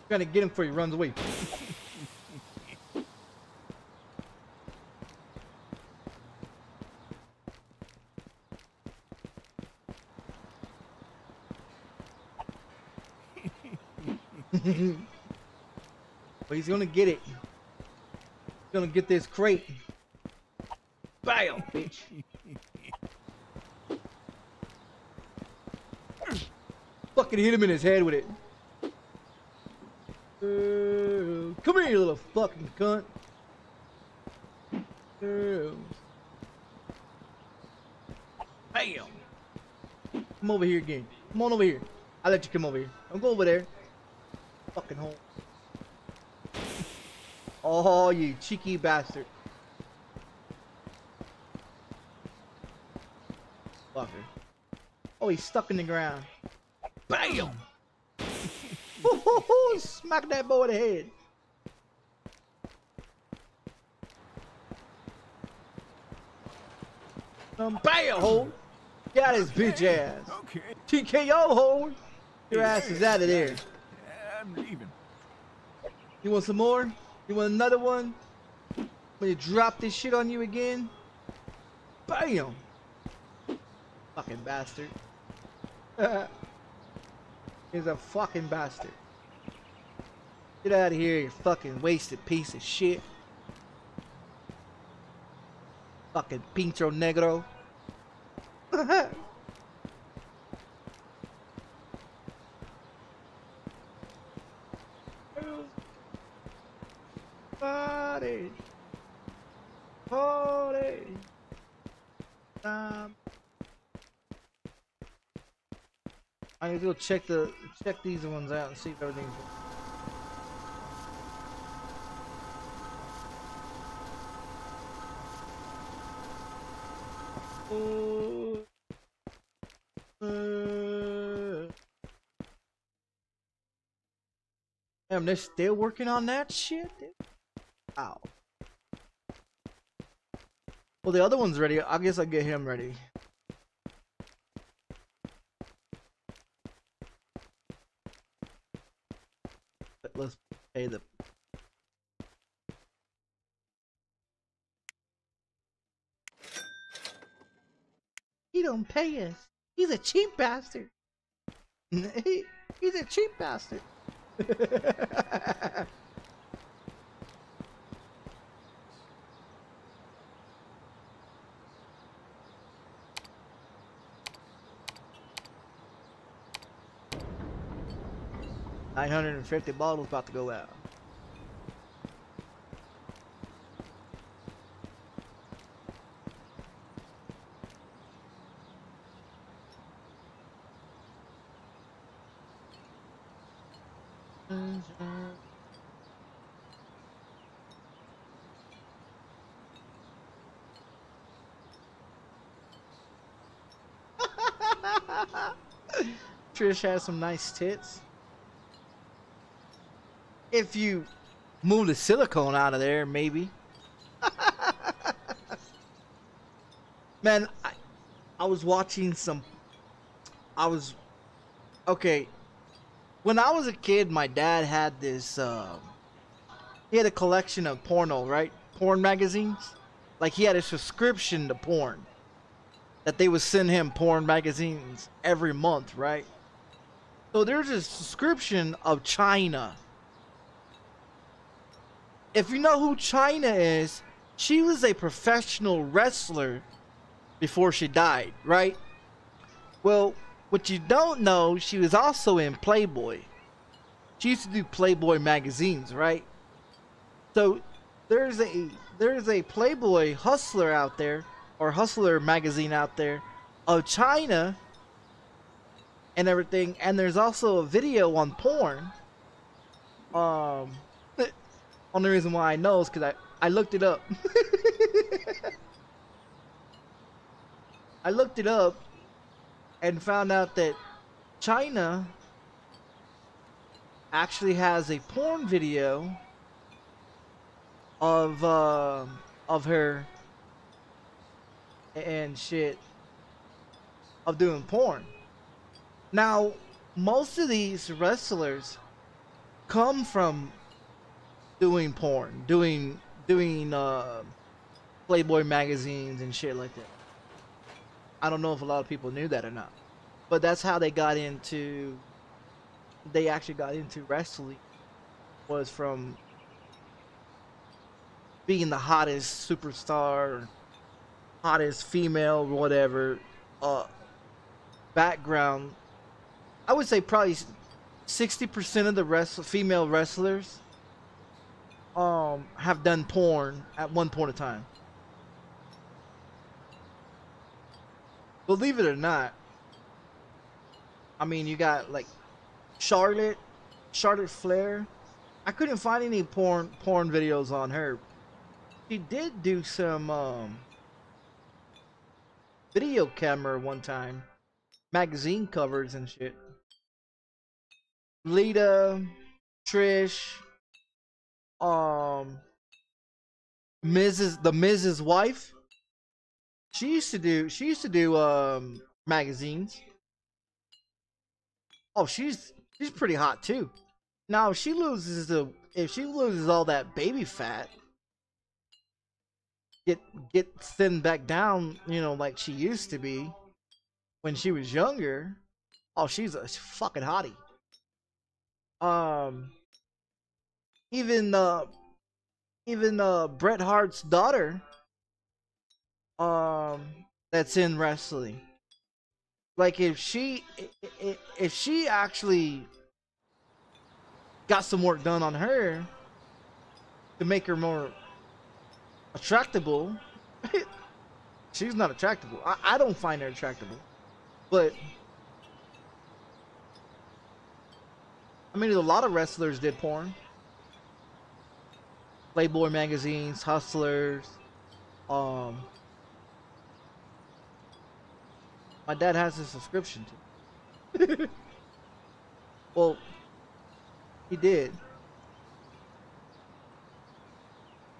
Gotta get him before he runs away. but he's gonna get it. He's gonna get this crate. Bam, bitch. Fucking hit him in his head with it. Uh, come here, you little fucking cunt. Bam. Come over here again. Come on over here. I'll let you come over here. Don't go over there. Fucking hole. Oh, you cheeky bastard. Fucker. Oh, he's stuck in the ground. Bam! Smack that boy in the head. Um, bam, hole. Got his bitch ass. Okay, TKO, hole. Your ass is out of there. I'm leaving. You want some more? You want another one? When you drop this shit on you again? Bam! Fucking bastard. He's a fucking bastard. Get out of here, you fucking wasted piece of shit. Fucking pincho negro. Party. Party. Time. I need to go check the check these ones out and see if everything's Oh. Uh. Damn, they're still working on that shit? Wow. Well, the other one's ready. I guess I'll get him ready. But Let's pay the... He don't pay us. He's a cheap bastard. He- He's a cheap bastard. Nine hundred and fifty bottles about to go out. Mm-hmm. Trish has some nice tits. If you move the silicone out of there, maybe. Man, I, I was watching some. I was. Okay. When I was a kid, my dad had this. Uh, he had a collection of porno, right? Porn magazines. Like he had a subscription to porn. That they would send him porn magazines every month, right? So there's a subscription of Chyna. If you know who Chyna is, she was a professional wrestler before she died, right? Well, what you don't know, she was also in Playboy. She used to do Playboy magazines, right? So there's a there's a Playboy hustler out there or hustler magazine out there of Chyna and everything and there's also a video on porn um only reason why I know is because I, I looked it up I looked it up and found out that Chyna actually has a porn video of uh, of her and shit of doing porn. Now, most of these wrestlers come from doing porn, doing doing uh, Playboy magazines and shit like that. I don't know if a lot of people knew that or not, but that's how they got into. They actually got into wrestling was from being the hottest superstar, hottest female, whatever, uh, background. I would say probably sixty percent of the wrestle female wrestlers um have done porn at one point in time. Believe it or not, I mean you got like Charlotte, Charlotte Flair. I couldn't find any porn porn videos on her. She did do some um, video camera one time, magazine covers and shit. Lita, Trish, um, Mrs. the Mrs. Wife. She used to do. She used to do um magazines. Oh, she's she's pretty hot too. Now, if she loses the if she loses all that baby fat, get get thinned back down, you know, like she used to be when she was younger. Oh, she's a fucking hottie. Um, even uh, even uh, Bret Hart's daughter, um, that's in wrestling. Like if she if she actually got some work done on her to make her more attractable. She's not attractable. I, I don't find her attractable. But I mean, a lot of wrestlers did porn. Playboy magazines, Hustlers. Um, my dad has a subscription to. well, he did.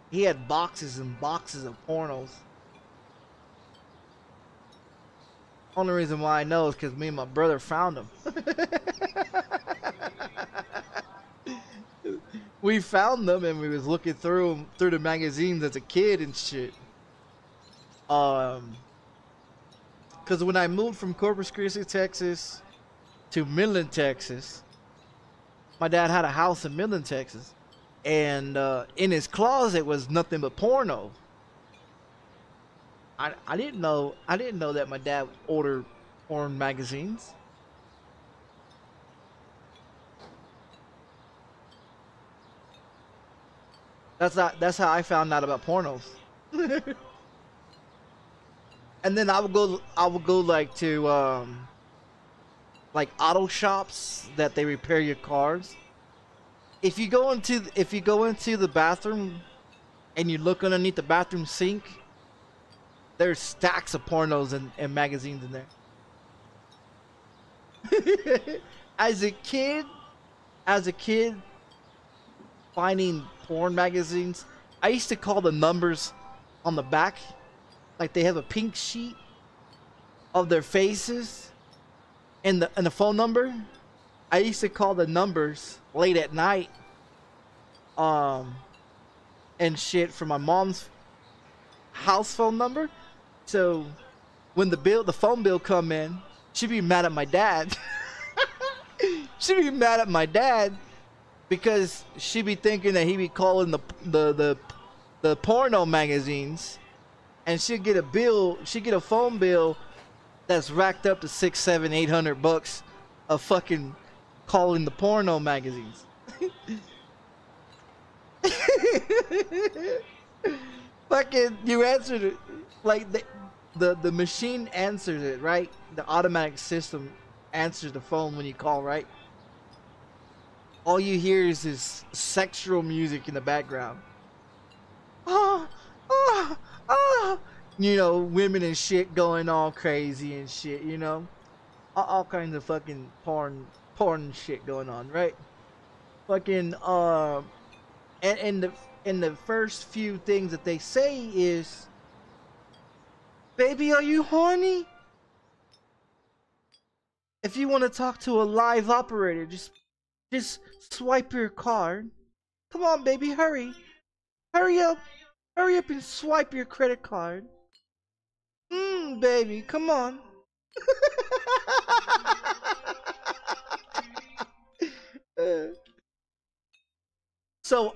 He had boxes and boxes of pornos. Only reason why I know is because me and my brother found them. we found them and we was looking through them through the magazines as a kid and shit. Um, because when I moved from Corpus Christi, Texas, to Midland, Texas, my dad had a house in Midland, Texas and uh, in his closet was nothing but porno. I I didn't know I didn't know that my dad ordered porn magazines. That's not that's how I found out about pornos. and then I would go I would go like to um like auto shops that they repair your cars if you go into if you go into the bathroom and you look underneath the bathroom sink, there's stacks of pornos and, and magazines in there. as a kid, as a kid, finding porn magazines, I used to call the numbers on the back like they have a pink sheet of their faces and the and the phone number. I used to call the numbers late at night, um, and shit for my mom's house phone number. So when the bill, the phone bill come in, she'd be mad at my dad. she'd be mad at my dad because she'd be thinking that he'd be calling the the the the porno magazines, and she'd get a bill. She'd get a phone bill that's racked up to six, seven, eight hundred bucks of fucking calling the porno magazines. fucking, you answered it like the, the the machine answers it right. The automatic system answers the phone when you call, right? All you hear is this sexual music in the background. Ah, ah, ah. You know, women and shit going all crazy and shit. You know, all, all kinds of fucking porn, porn shit going on, right? Fucking um, and and the and the first few things that they say is, "Baby, are you horny?" If you want to talk to a live operator, just just swipe your card. Come on, baby, hurry. Hurry up. Hurry up and swipe your credit card. Mmm, baby, come on. so,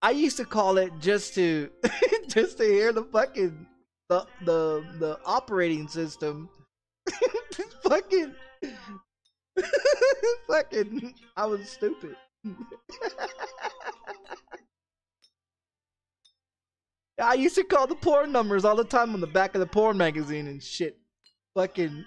I used to call it just to just to hear the fucking the the the operating system fucking fucking I was stupid. I used to call the porn numbers all the time on the back of the porn magazine and shit. Fucking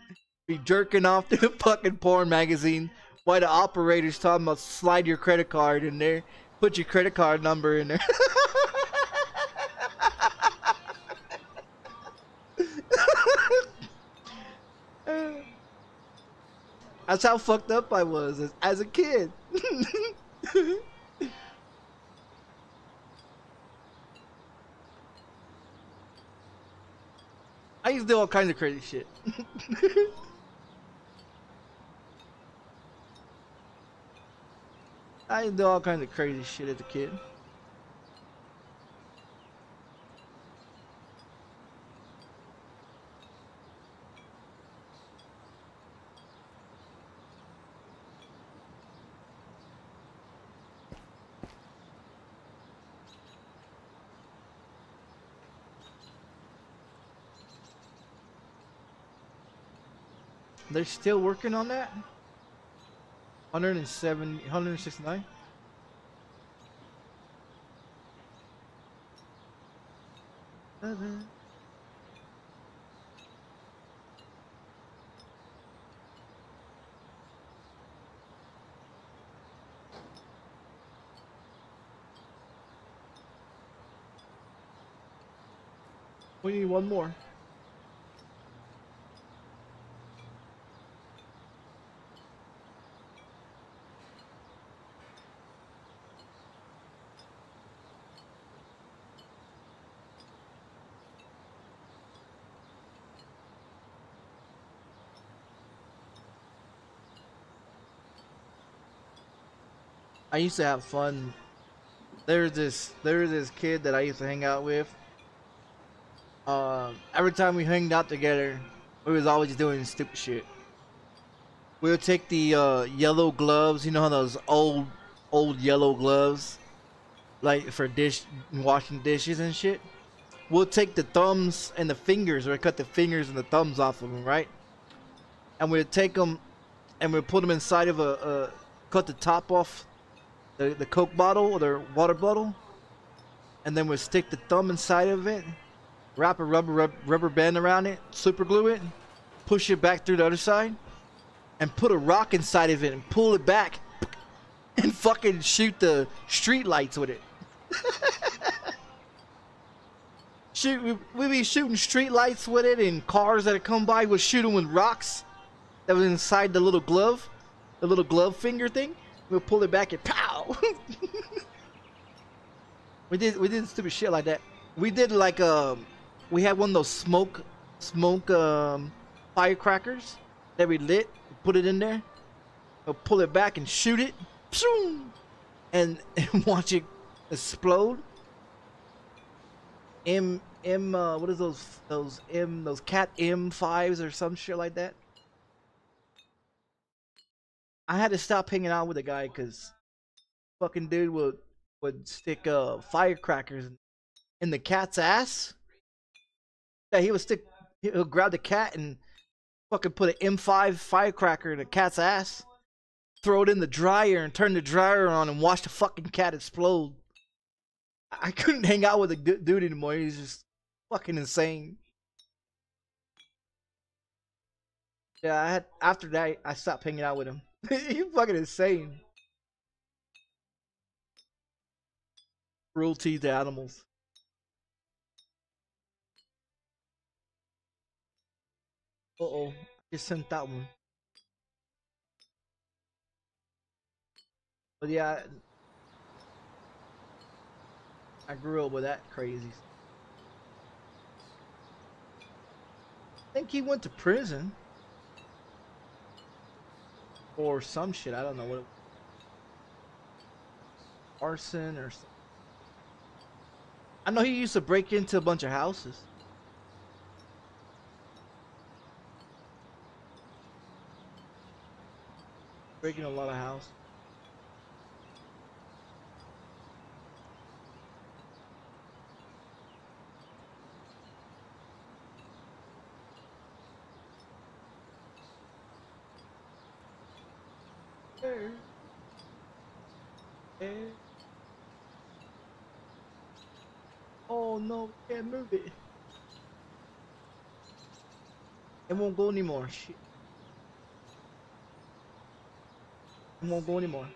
be jerking off to the fucking porn magazine while the operator's talking about slide your credit card in there, put your credit card number in there. That's how fucked up I was as, as a kid. I used to do all kinds of crazy shit. I used to do all kinds of crazy shit as a kid. They're still working on that? 107, 169? Seven. We need one more. I used to have fun. There's this there's this kid that I used to hang out with. Um, every time we hanged out together, we was always doing stupid shit. We would take the uh, yellow gloves, you know how those old old yellow gloves, like for dish washing dishes and shit. We'll take the thumbs and the fingers, or cut the fingers and the thumbs off of them, right? And we'd take them and we'd put them inside of a, a cut the top off the, the Coke bottle or the water bottle, and then we'll stick the thumb inside of it, wrap a rubber rub, rubber band around it, super glue it, push it back through the other side, and put a rock inside of it and pull it back, and fucking shoot the street lights with it. Shoot, we, we be shooting street lights with it, and cars that come by, we'll shoot them with rocks that was inside the little glove, the little glove finger thing. We'll pull it back and pow. we did we did stupid shit like that. We did like um we had one of those smoke smoke um firecrackers that we lit, put it in there, we'll pull it back and shoot it, and, and watch it explode. M M uh, what is those those M those cat M fives or some shit like that. I had to stop hanging out with the guy because fucking dude would would stick uh firecrackers in the cat's ass. Yeah, he would stick. He'll grab the cat and fucking put an M5 firecracker in the cat's ass, throw it in the dryer, and turn the dryer on and watch the fucking cat explode. I couldn't hang out with the du- dude anymore. He's just fucking insane. Yeah, I had after that I stopped hanging out with him. He's fucking insane. Cruelty to animals. Uh oh, just sent that one. But yeah, I grew up with that crazy. I think he went to prison or some shit. I don't know what. It, arson or. I know he used to break into a bunch of houses. Breaking a lot of houses. Oh no, can't move it. It won't go anymore. It won't go anymore.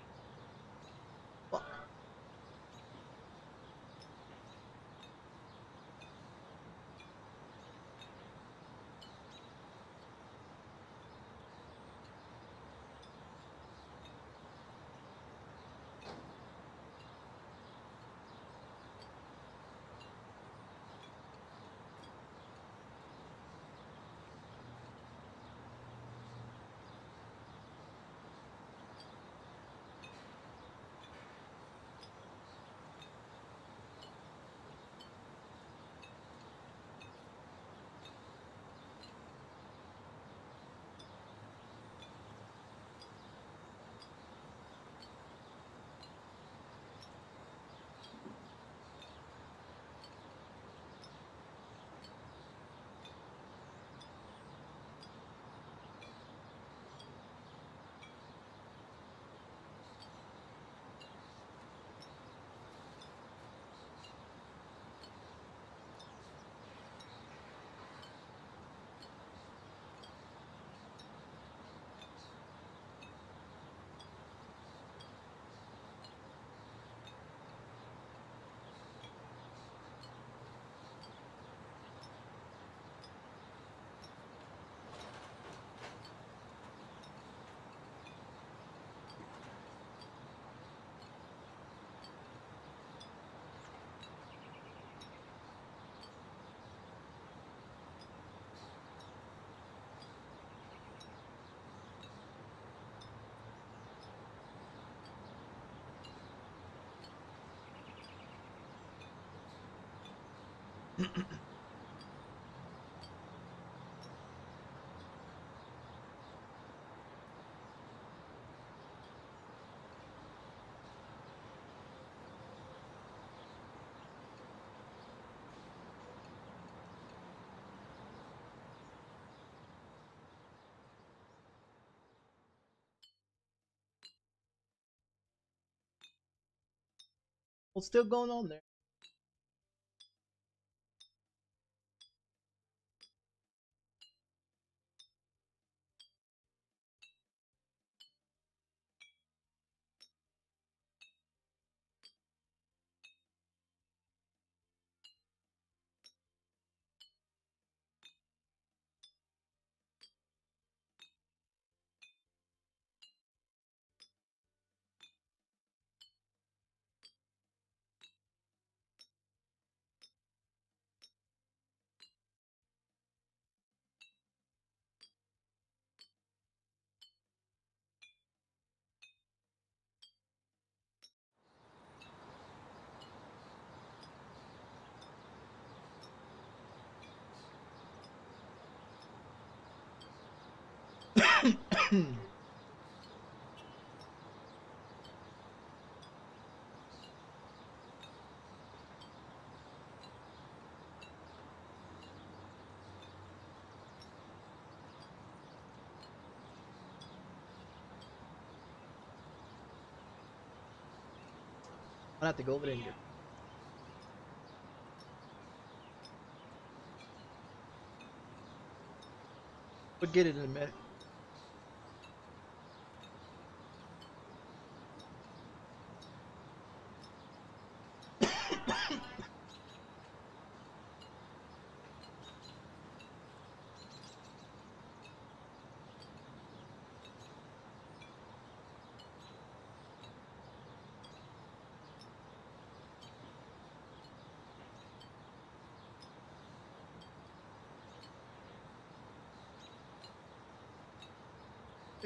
What's still going on there? I'll have to go over there. We'll get it in a minute.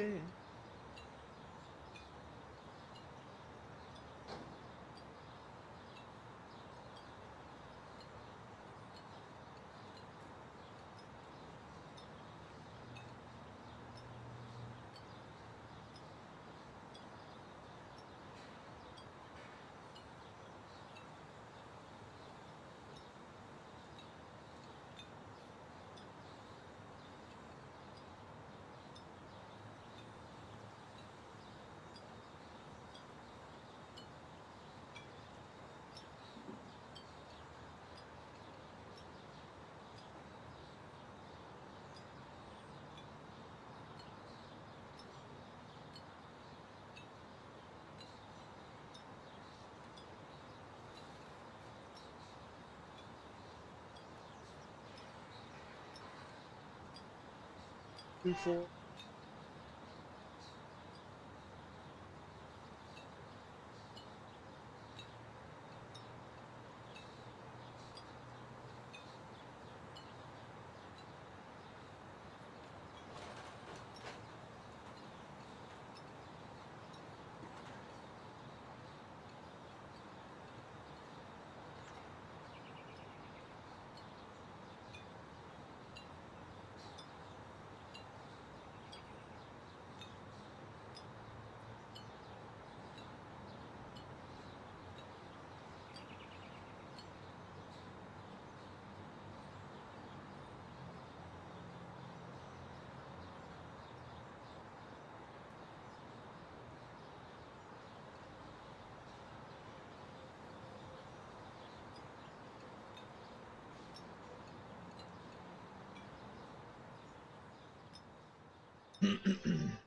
Yeah. Two four. Mm-hmm.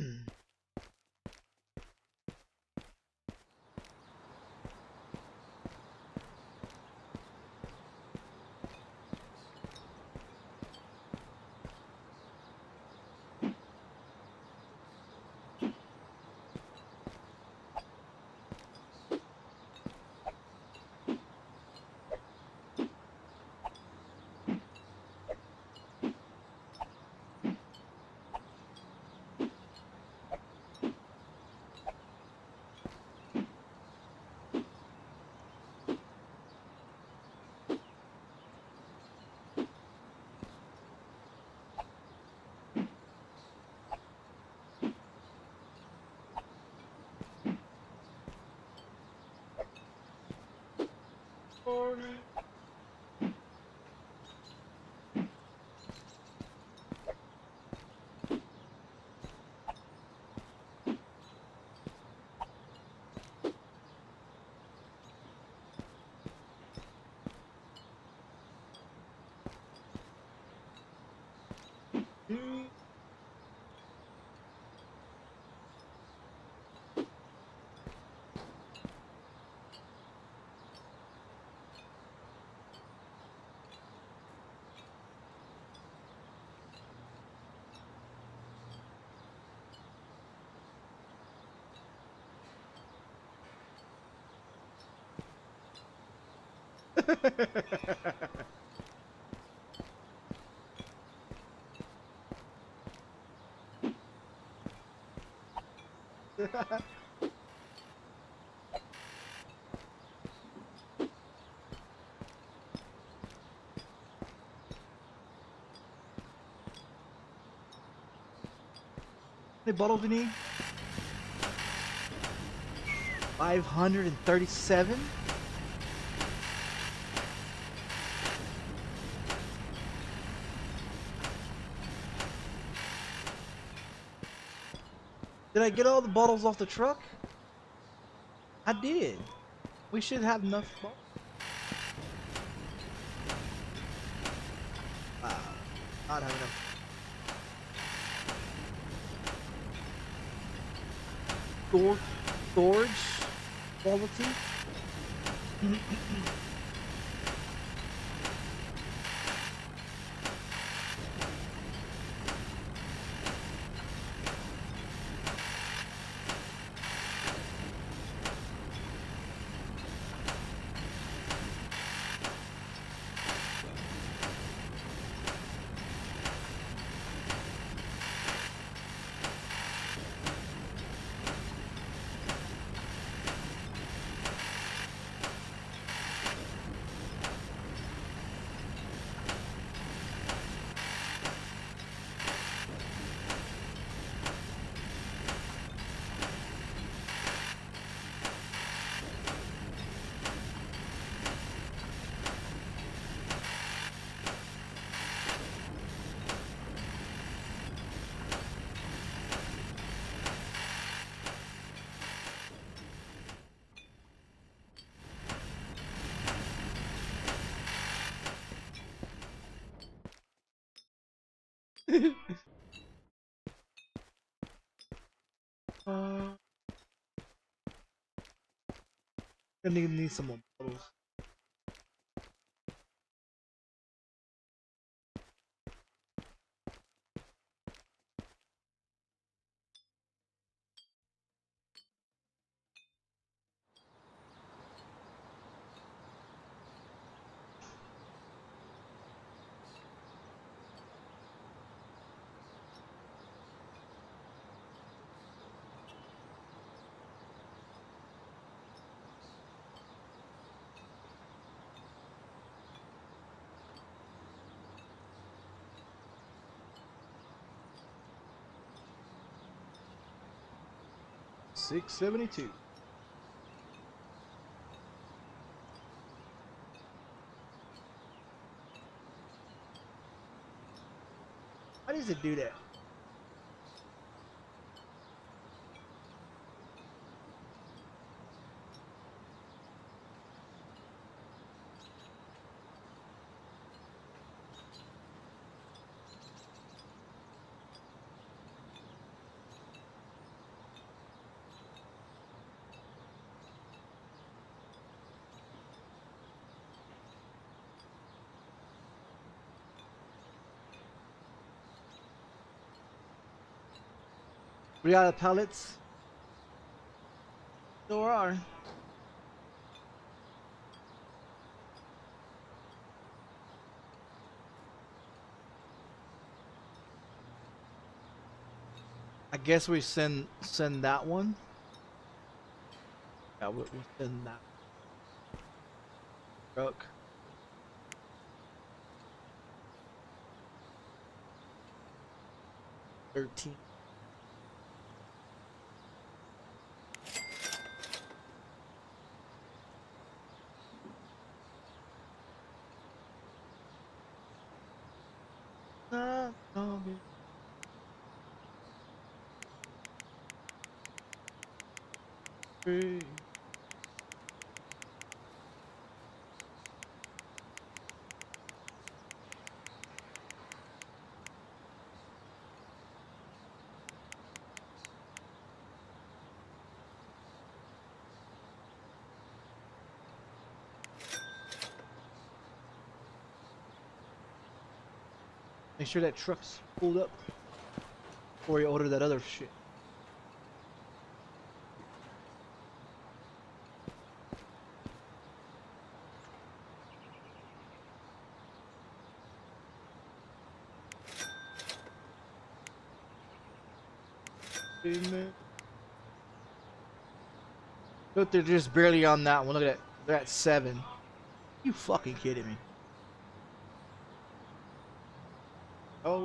Mm. party. Two. Bottles do need? 537? Did I get all the bottles off the truck? I did. We should have enough bottles. Wow. Not have enough. Storage, quality. करने के लिए समझ 672. Why does it do that? We got the pellets. Sure are. I guess we send send that one. Yeah, we, we send that truck. Thirteen. Make sure that truck's pulled up before you order that other shit. Look, they're just barely on that one. Look at that. They're at seven. You fucking kidding me.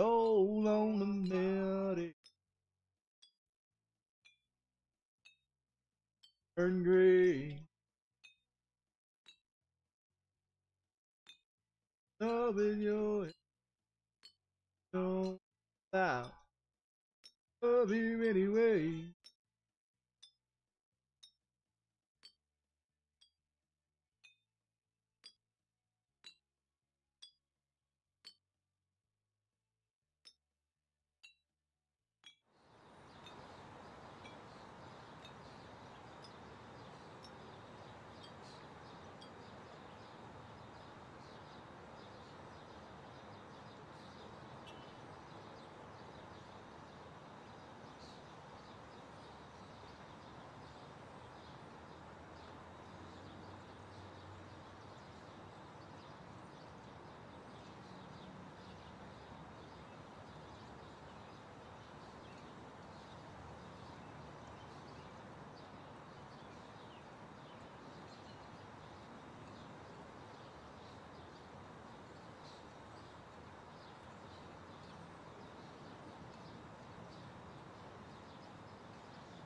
Toll on the melody. Turn gray. Love in your no doubt. Love you anyway.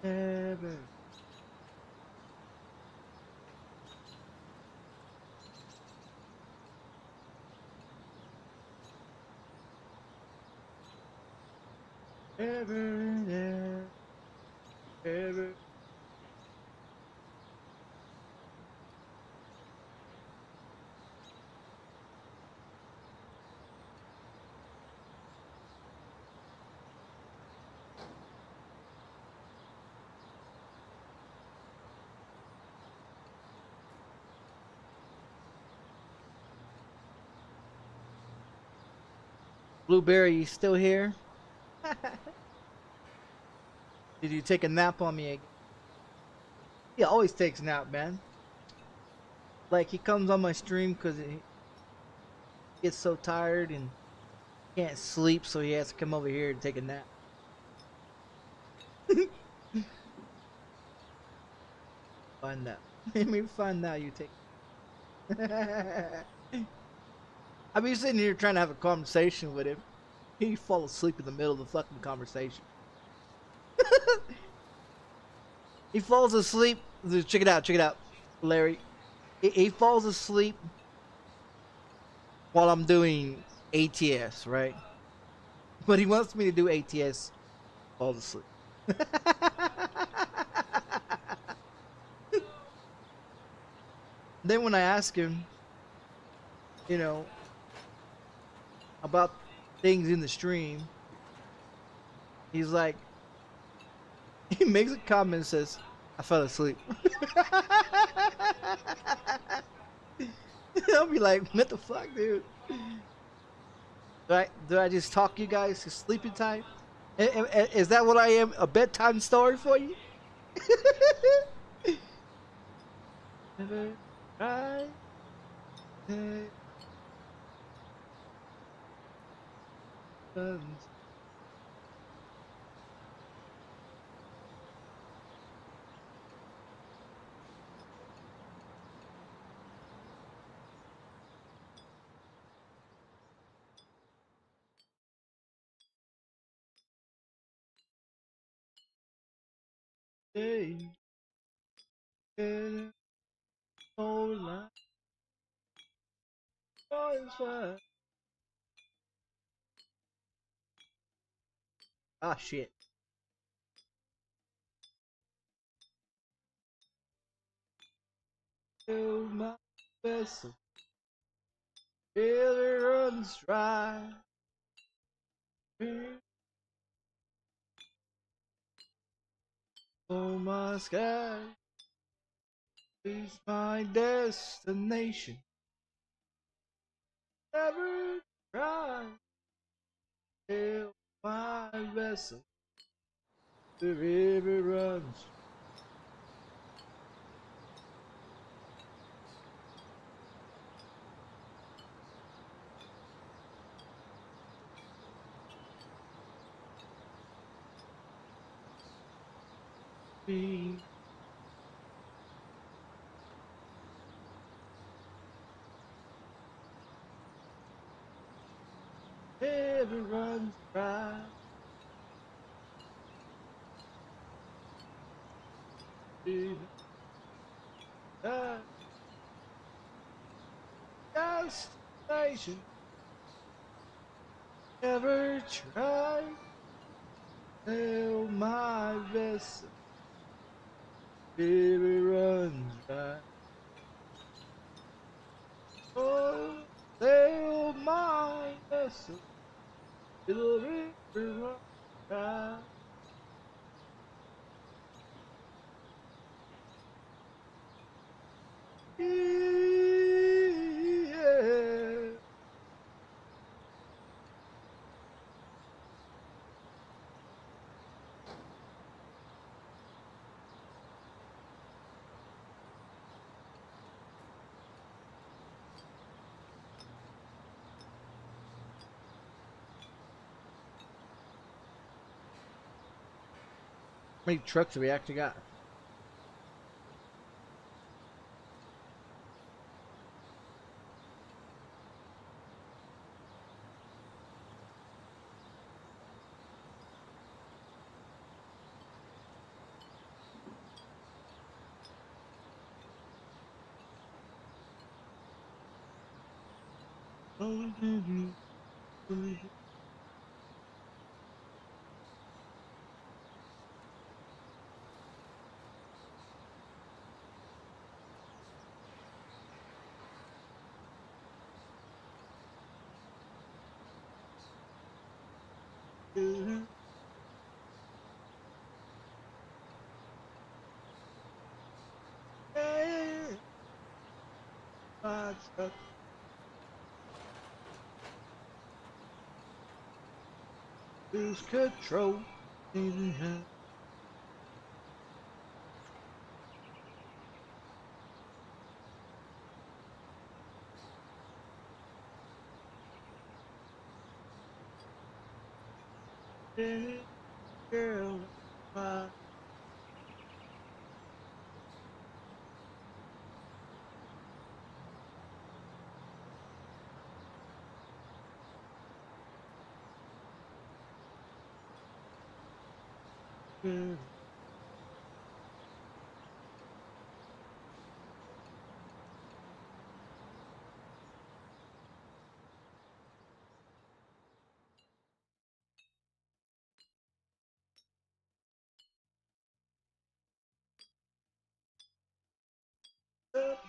Ever. Ever and ever. Blueberry, you still here? Did you take a nap on me again? He always takes a nap, man. Like he comes on my stream because he gets so tired and can't sleep, so he has to come over here and take a nap. find that. Let me find out you take. I be sitting here trying to have a conversation with him. He fall asleep in the middle of the fucking conversation. he falls asleep. Check it out. Check it out, Larry. He, falls asleep while I'm doing ATS, right? But he wants me to do ATS. Falls asleep. then when I ask him, you know, about things in the stream, he's like, he makes a comment and says, I fell asleep. I'll be like, what the fuck, dude? Do I, do I just talk you guys to sleeping time? Is that what I am? A bedtime story for you? Never Buns. Hey, get all line. Oh, it's fine. Ah, shit. Fill my vessel. river runs dry. Oh, my sky is my destination. Never try. Sail my vessel. The river runs. Be river runs dry. River dry. Destination. Never try. Sail my vessel. River runs dry. Oh, sail my vessel. To the river runs. Yeah. How many trucks we actually got? Truck. Lose control. Mhm. Girl, my girl. Up in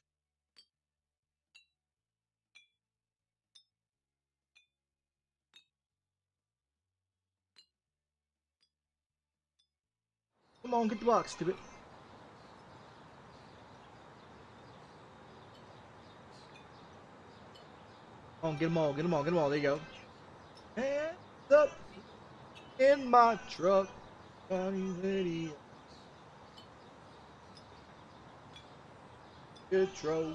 Come on, get the box, stupid. Come on, get them all, get them all, get them all. There you go. Hands up in my truck. Control.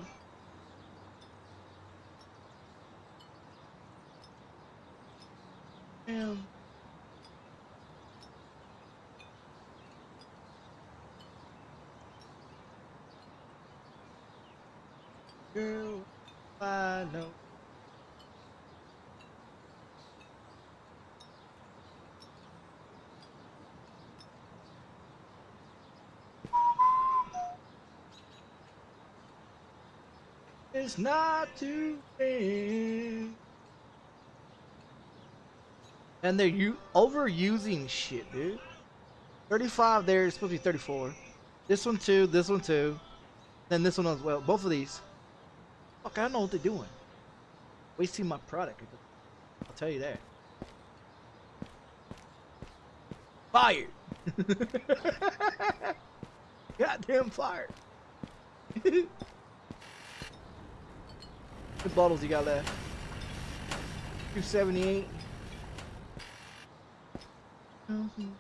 Damn. girl I know. It's not too big. And they're you overusing shit, dude. 35 there is supposed to be 34. This one too, this one too. Then this one as well. Both of these. Fuck, I know what they're doing. Wasting my product. I'll tell you that. Fired! Goddamn fired. What bottles you got left? 278. Thousand,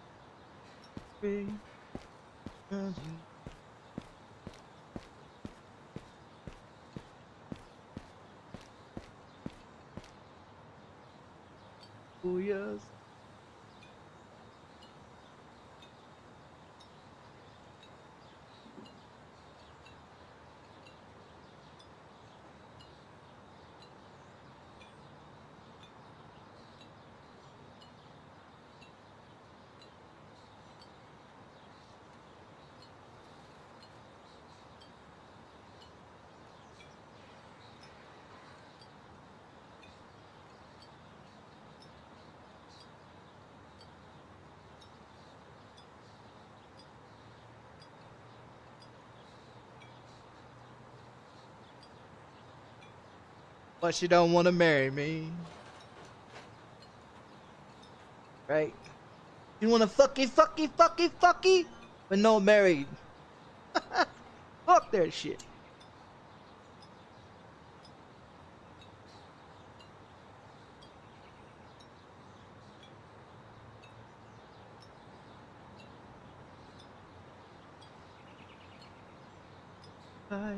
three, thousand. Oh yes. But she don't want to marry me. Right? You want to fucky, fucky, fucky, fucky, but no married. Fuck that shit. Bye.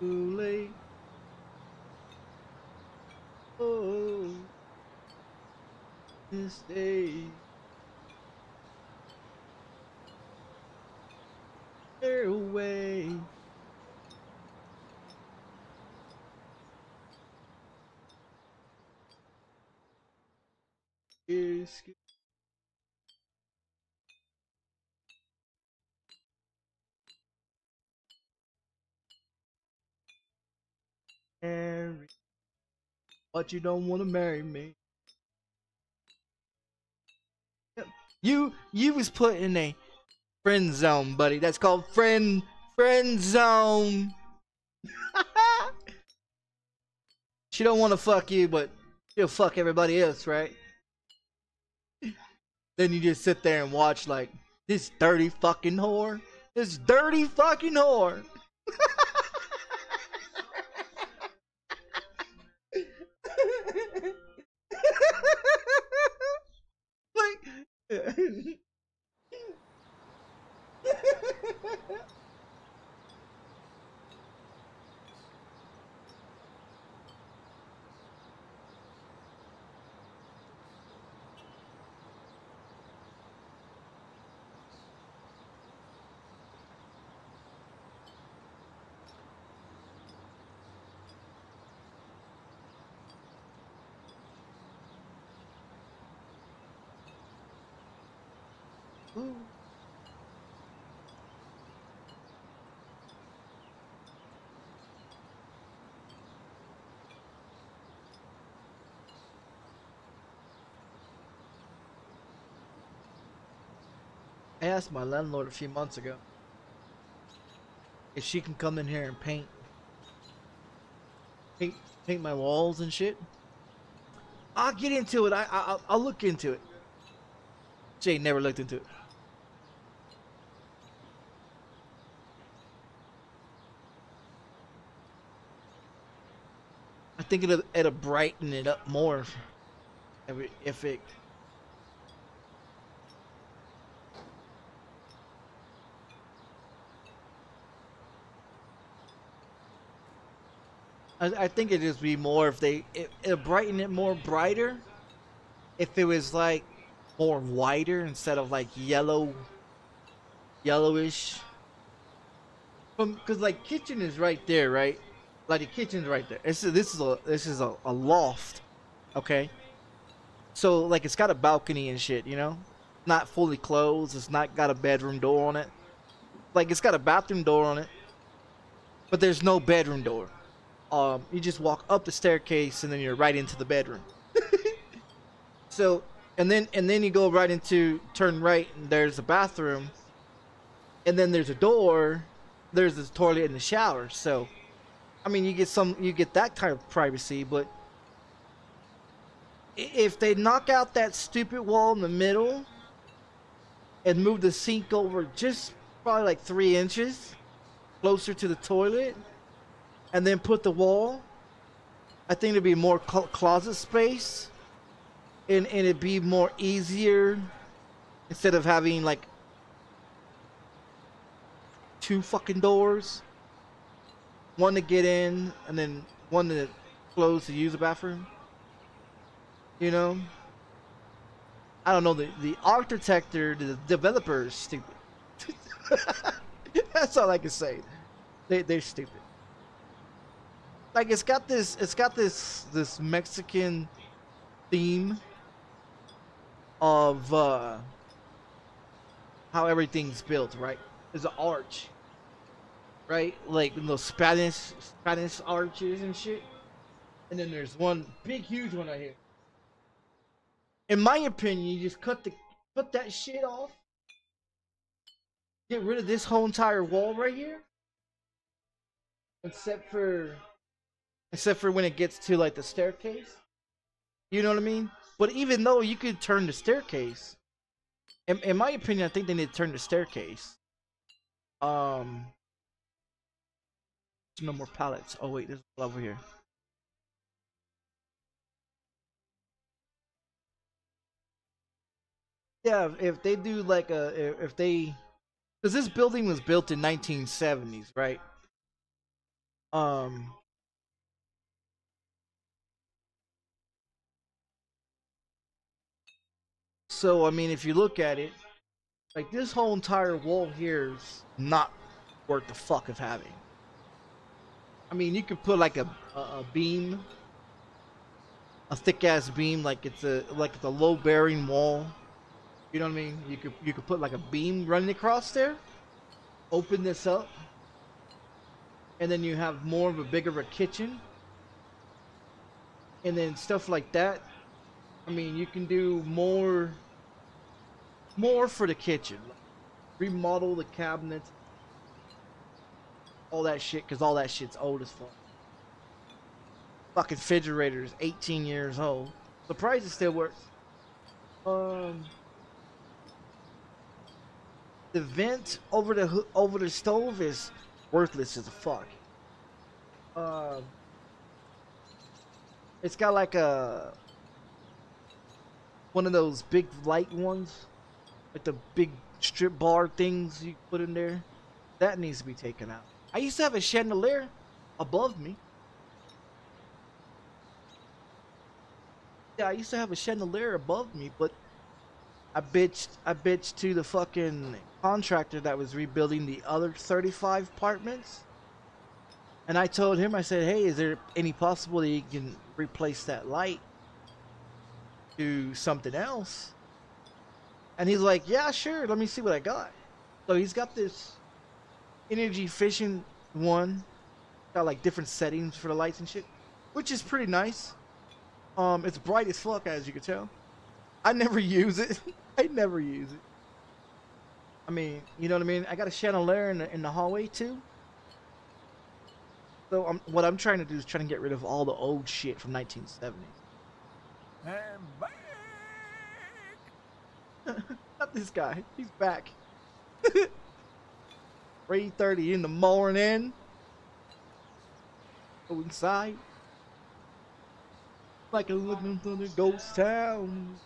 Too late. Oh, this day. Away. But you don't want to marry me. You you was put in a friend zone, buddy. That's called friend friend zone. she don't want to fuck you, but she'll fuck everybody else, right? Then you just sit there and watch like this dirty fucking whore. This dirty fucking whore. like Ooh. I asked my landlord a few months ago if she can come in here and paint paint paint my walls and shit. I'll get into it. I, I I'll, look into it. Jay never looked into it. I think it'll it'll brighten it up more if it, if it I, I think it'd just be more if they it, it'll brighten it more brighter if it was like more whiter instead of like yellow yellowish. From because like kitchen is right there right? Like the kitchen's right there. This is this is a this is a, a loft okay? So like it's got a balcony and shit you know? Not fully closed. It's not got a bedroom door on it. Like it's got a bathroom door on it but there's no bedroom door. Um, you just walk up the staircase and then you're right into the bedroom. so, and then and then you go right into turn right and there's a bathroom, and then there's a door. There's a toilet and the shower. So, I mean, you get some you get that kind of privacy, but if they knock out that stupid wall in the middle and move the sink over just probably like three inches closer to the toilet and then put the wall i think it'd be more cl- closet space and, and it'd be more easier instead of having like two fucking doors one to get in and then one to close to use the bathroom you know I don't know the the architect or the developer is stupid. That's all I can say. They they're stupid. Like it's got this it's got this this Mexican theme of uh how everything's built, right? There's an arch. Right? Like those Spanish Spanish arches and shit. And then there's one big huge one right here in my opinion, you just cut the cut that shit off. Get rid of this whole entire wall right here. Except for except for when it gets to like the staircase. You know what I mean? But even though you could turn the staircase, in, in my opinion, I think they need to turn the staircase. Um no more pallets. Oh wait, there's one over here. Yeah, if they do like a if- if they because this building was built in 1970s, right? Um So I mean if you look at it, like this whole entire wall here is not worth the fuck of having. I mean you could put like a a, beam a thick ass beam like it's a like it's a low bearing wall you know what I mean? You could you could put like a beam running across there, open this up, and then you have more of a bigger a kitchen, and then stuff like that. I mean, you can do more, more for the kitchen, remodel the cabinets, all that shit, cause all that shit's old as fuck. Fucking refrigerator is 18 years old. Surprised it still works. Um the vent over the over the stove is worthless as a fuck. Um, it's got like a one of those big light ones, like the big strip bar things you put in there. That needs to be taken out. I used to have a chandelier above me. Yeah, I used to have a chandelier above me, but I bitched I bitched to the fucking contractor that was rebuilding the other 35 apartments. And I told him I said, "Hey, is there any possibility you can replace that light to something else?" And he's like, "Yeah, sure. Let me see what I got." So he's got this energy efficient one, got like different settings for the lights and shit, which is pretty nice. Um, it's bright as fuck, as you can tell. I never use it. I never use it. I mean, you know what I mean? I got a chandelier in the, in the hallway too. So I'm, what I'm trying to do is trying to get rid of all the old shit from 1970s. I'm back. Not this guy. He's back. 3:30 in the morning. Go inside. Like a for the ghost town.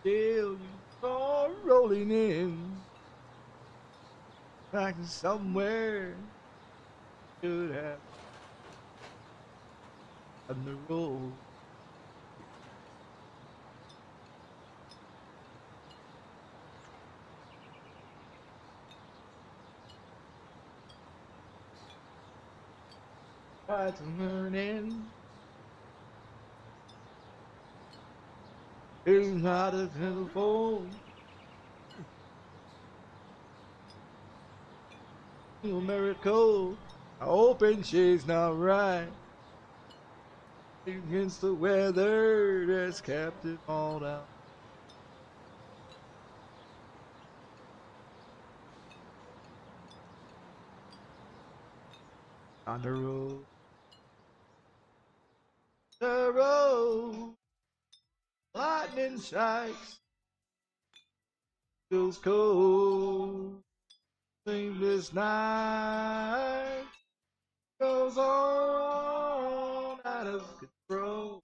Still you are rolling in. Like somewhere should have on the road. Try to learning. Is not a telephone. miracle. I Hoping she's not right. Against the weather that's kept it all down. On the road. The road. Lightning strikes. Feels cold. Sleepless night goes on out of control.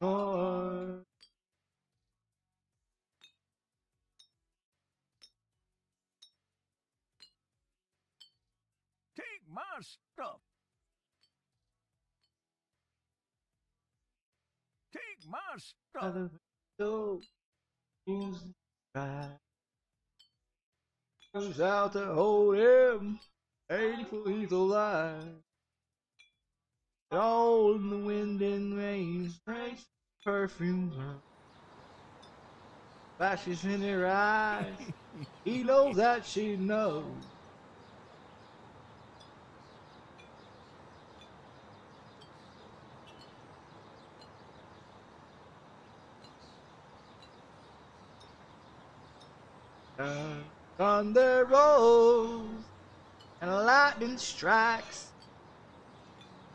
On. Take my out stuff. of control. Seems right. Comes out to hold him. Painful he's alive. All in the wind and rain, strange perfume. Flashes in her eyes. He knows that she knows. Thunder rolls and lightning strikes.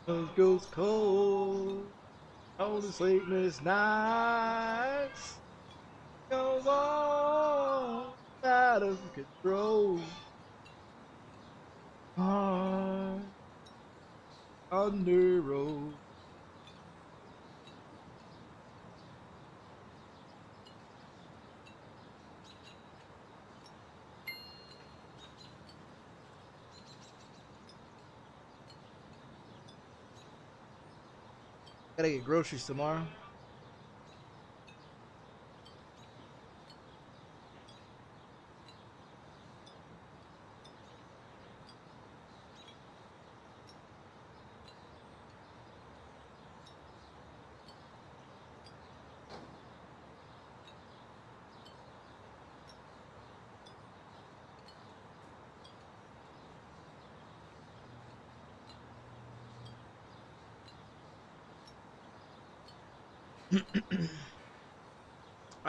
Those goes cold. All the sleepless nights goes on out of control. On thunder rolls. Gotta get groceries tomorrow.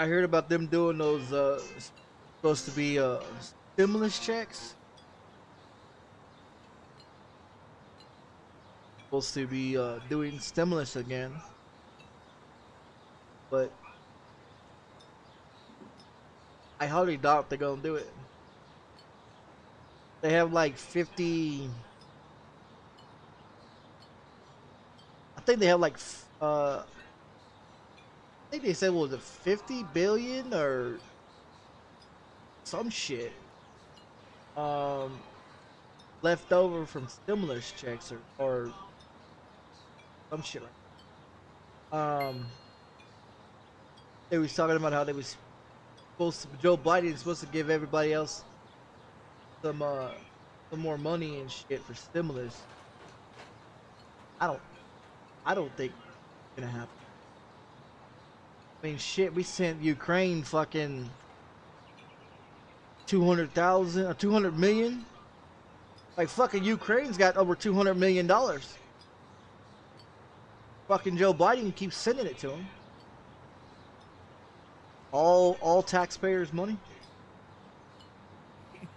I heard about them doing those uh supposed to be uh stimulus checks. Supposed to be uh doing stimulus again. But I hardly doubt they're gonna do it. They have like fifty I think they have like uh think they said what was it 50 billion or some shit um left over from stimulus checks or, or some shit like um they was talking about how they was supposed to Joe Biden is supposed to give everybody else some uh some more money and shit for stimulus. I don't I don't think it's gonna happen I mean, shit, we sent Ukraine fucking 200,000 or uh, 200 million. Like, fucking Ukraine's got over 200 million dollars. Fucking Joe Biden keeps sending it to him. All, all taxpayers' money.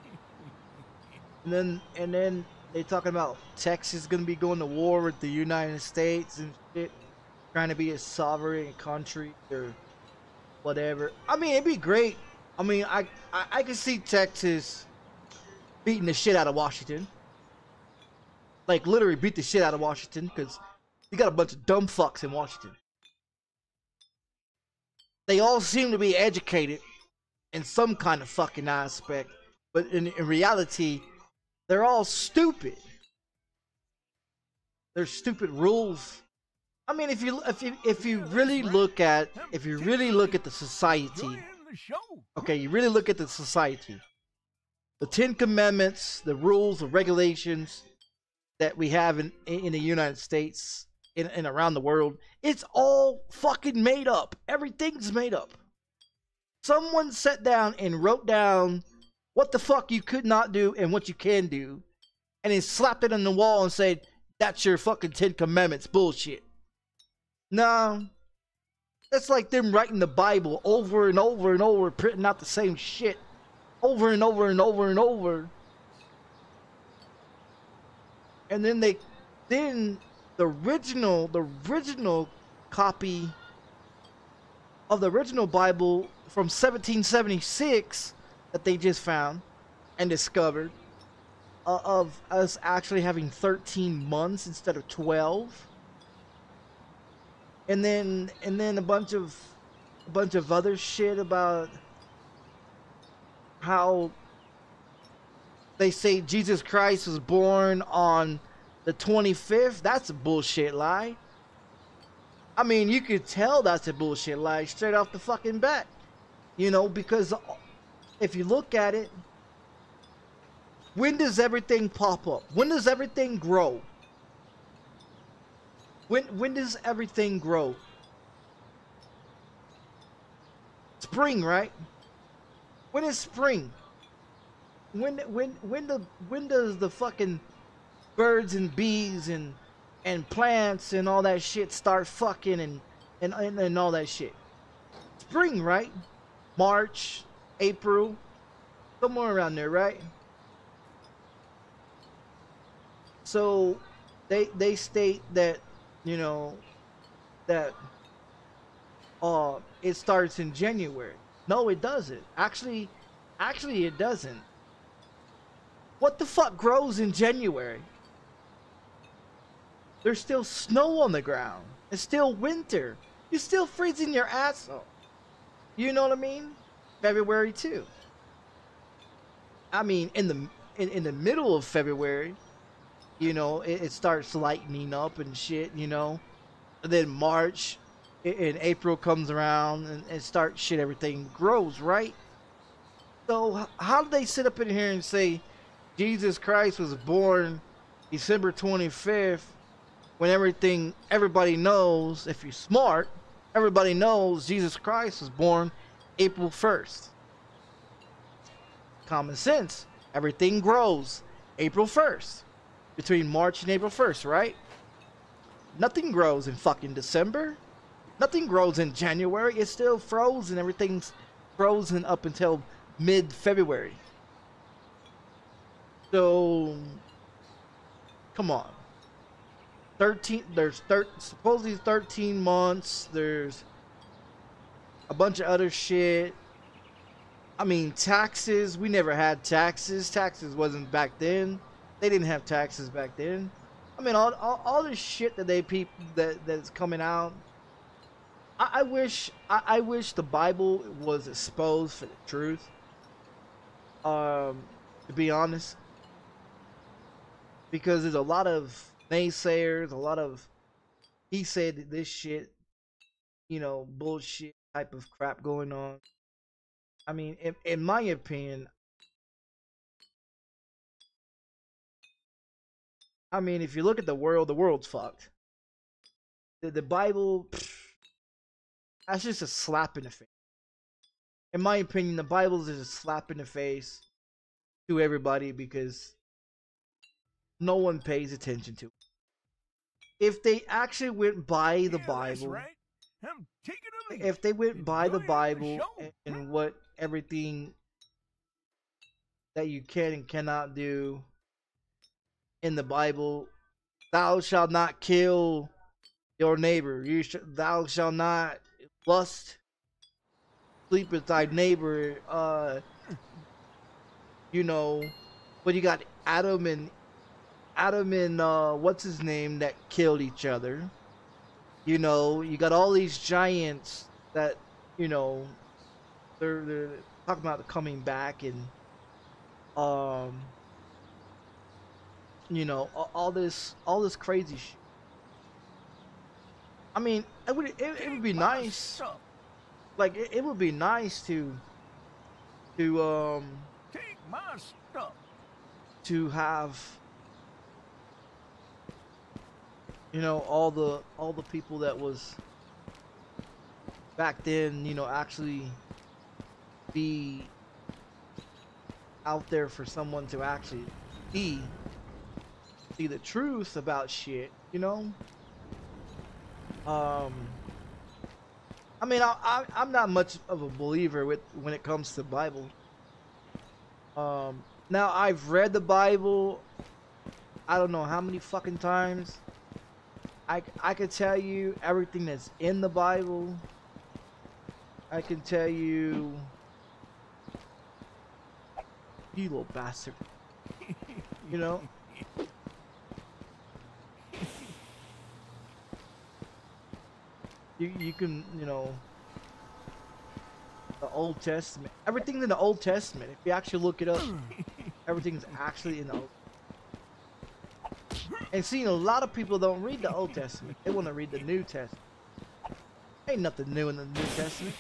And then, and then they talking about Texas gonna be going to war with the United States and shit trying to be a sovereign country or whatever. I mean, it'd be great. I mean, I I, I can see Texas beating the shit out of Washington. Like literally beat the shit out of Washington because you got a bunch of dumb fucks in Washington. They all seem to be educated in some kind of fucking aspect, but in, in reality, they're all stupid. There's stupid rules I mean, if you if you if you really look at if you really look at the society, okay, you really look at the society, the Ten Commandments, the rules, the regulations that we have in in the United States and, and around the world, it's all fucking made up. Everything's made up. Someone sat down and wrote down what the fuck you could not do and what you can do, and then slapped it on the wall and said, "That's your fucking Ten Commandments bullshit." No, that's like them writing the Bible over and over and over, printing out the same shit. Over and over and over and over. And then they, then the original, the original copy of the original Bible from 1776 that they just found and discovered uh, of us actually having 13 months instead of 12 and then and then a bunch of a bunch of other shit about how they say Jesus Christ was born on the 25th. That's a bullshit lie. I mean, you could tell that's a bullshit lie straight off the fucking bat. You know, because if you look at it, when does everything pop up? When does everything grow? When when does everything grow? Spring, right? When is spring? When when when the when does the fucking birds and bees and and plants and all that shit start fucking and and and, and all that shit? Spring, right? March, April, somewhere around there, right? So they they state that you know that uh it starts in January. No, it doesn't. Actually, actually it doesn't. What the fuck grows in January? There's still snow on the ground. It's still winter. You're still freezing your ass off. You know what I mean? February too. I mean, in the in, in the middle of February, you know, it, it starts lightening up and shit. You know, and then March, and April comes around and, and start shit. Everything grows, right? So how do they sit up in here and say Jesus Christ was born December 25th when everything everybody knows if you're smart everybody knows Jesus Christ was born April 1st common sense everything grows April 1st between March and April 1st right? Nothing grows in fucking December. Nothing grows in January. It's still frozen. Everything's frozen up until mid February so come on. 13 there's thir- supposedly 13 months. There's a bunch of other shit. I mean taxes we never had taxes. Taxes wasn't back then they didn't have taxes back then. I mean all, all, all this shit that they peop that that's coming out i, I wish I, I wish the bible was exposed for the truth. Um to be honest. Because there's a lot of naysayers, a lot of he said this shit, you know, bullshit type of crap going on. I mean, in, in my opinion, I mean, if you look at the world, the world's fucked. The, the Bible, pff, that's just a slap in the face. In my opinion, the Bible is just a slap in the face to everybody because no one pays attention to. It. If they actually went by the Yeah, Bible, right. If they went by the Enjoying the Bible and, and what everything that you can and cannot do in the Bible, thou shalt not kill your neighbor. You sh- thou shalt not lust, sleep with thy neighbor. Uh, you know, but you got Adam and Adam and uh, what's his name that killed each other. You know, you got all these giants that you know they're they're talking about coming back and um you know all, this all this crazy shit. I mean, it would it, it would be nice like it, it would be nice to to um Take my stuff. to have you know all the all the people that was back then you know actually be out there for someone to actually see see the truth about shit, you know. Um, I mean, I, I I'm not much of a believer with when it comes to Bible. Um, now I've read the Bible. I don't know how many fucking times. I I could tell you everything that's in the Bible. I can tell you. You little bastard. You know? You, you can, you know, the Old Testament. Everything's in the Old Testament. If you actually look it up, everything's actually in the Old And seeing a lot of people don't read the Old Testament. They want to read the New Testament. Ain't nothing new in the New Testament.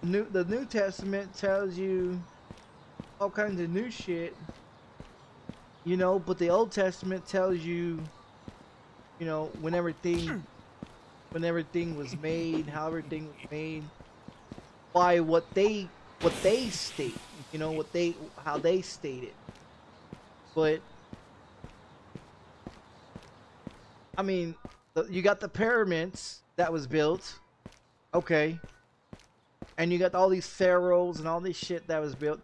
New, the New Testament tells you all kinds of new shit, you know, but the Old Testament tells you, you know, when everything, hmm. when everything was made, how everything was made, by what they, what they state, you know, what they, how they state it. But, I mean, you got the pyramids that was built, okay and you got all these pharaohs and all this shit that was built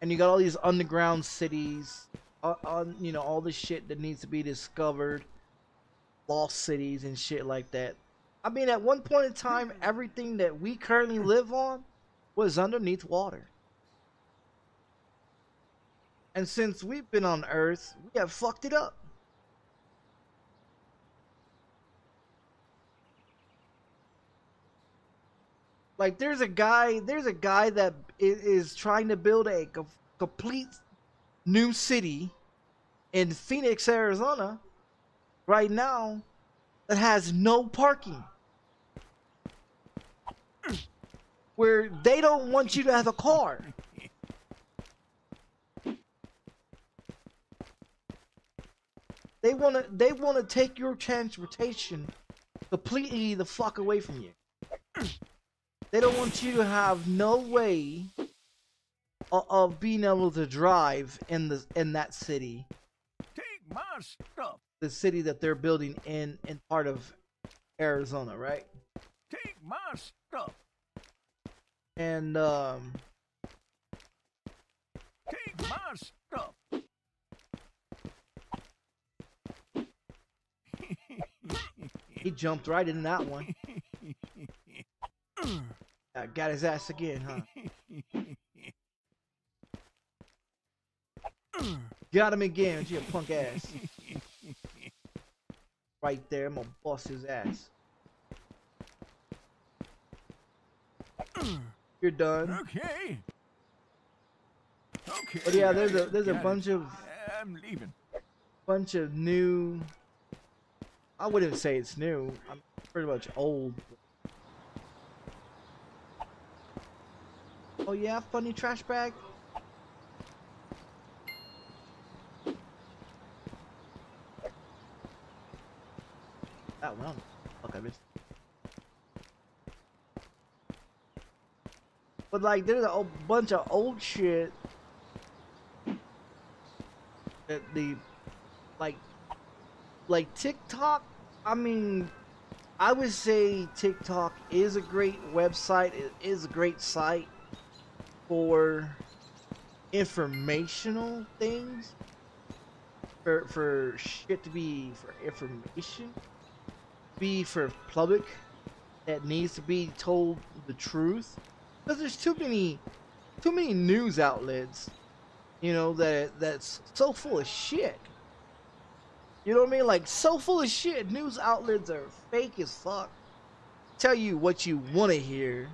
and you got all these underground cities on, uh, you know all the shit that needs to be discovered lost cities and shit like that. I mean at one point in time everything that we currently live on was underneath water. And since we've been on earth we have fucked it up. Like there's a guy, there's a guy that is, is trying to build a co- complete new city in Phoenix, Arizona, right now, that has no parking. Where they don't want you to have a car. They want to they want to take your transportation completely the fuck away from you. They don't want you to have no way of, being able to drive in the in that city. Take my stuff. The city that they're building in in part of Arizona, right? Take my stuff. And um Take my stuff. he jumped right in that one. Uh, got his ass again, huh? Got him again, you punk ass. Right there, I'm gonna bust his ass. You're done. Okay. Okay. But yeah, there's a there's a got it. bunch of I'm leaving. bunch of new. I wouldn't say it's new. I'm pretty much old. Oh yeah, funny trash bag. One. Fuck, I missed. But like, there's a bunch of old shit that the like like TikTok. I mean, I would say TikTok is a great website. It is a great site for informational things. For for shit to be for information, be for public that needs to be told the truth. Because there's too many, too many news outlets, you know that that's so full of shit. You know what I mean? Like so full of shit. News outlets are fake as fuck. Tell you what you want to hear.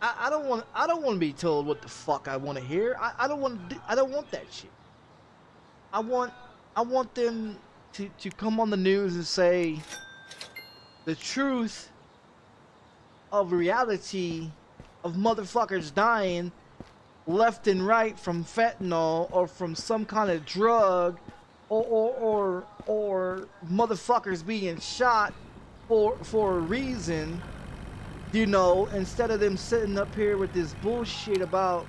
I, I don't want. I don't want to be told what the fuck I want to hear. I, I don't want. I don't want that shit. I want. I want them to to come on the news and say the truth of reality of motherfuckers dying left and right from fentanyl or from some kind of drug or or or, or motherfuckers being shot for for a reason, you know, instead of them sitting up here with this bullshit about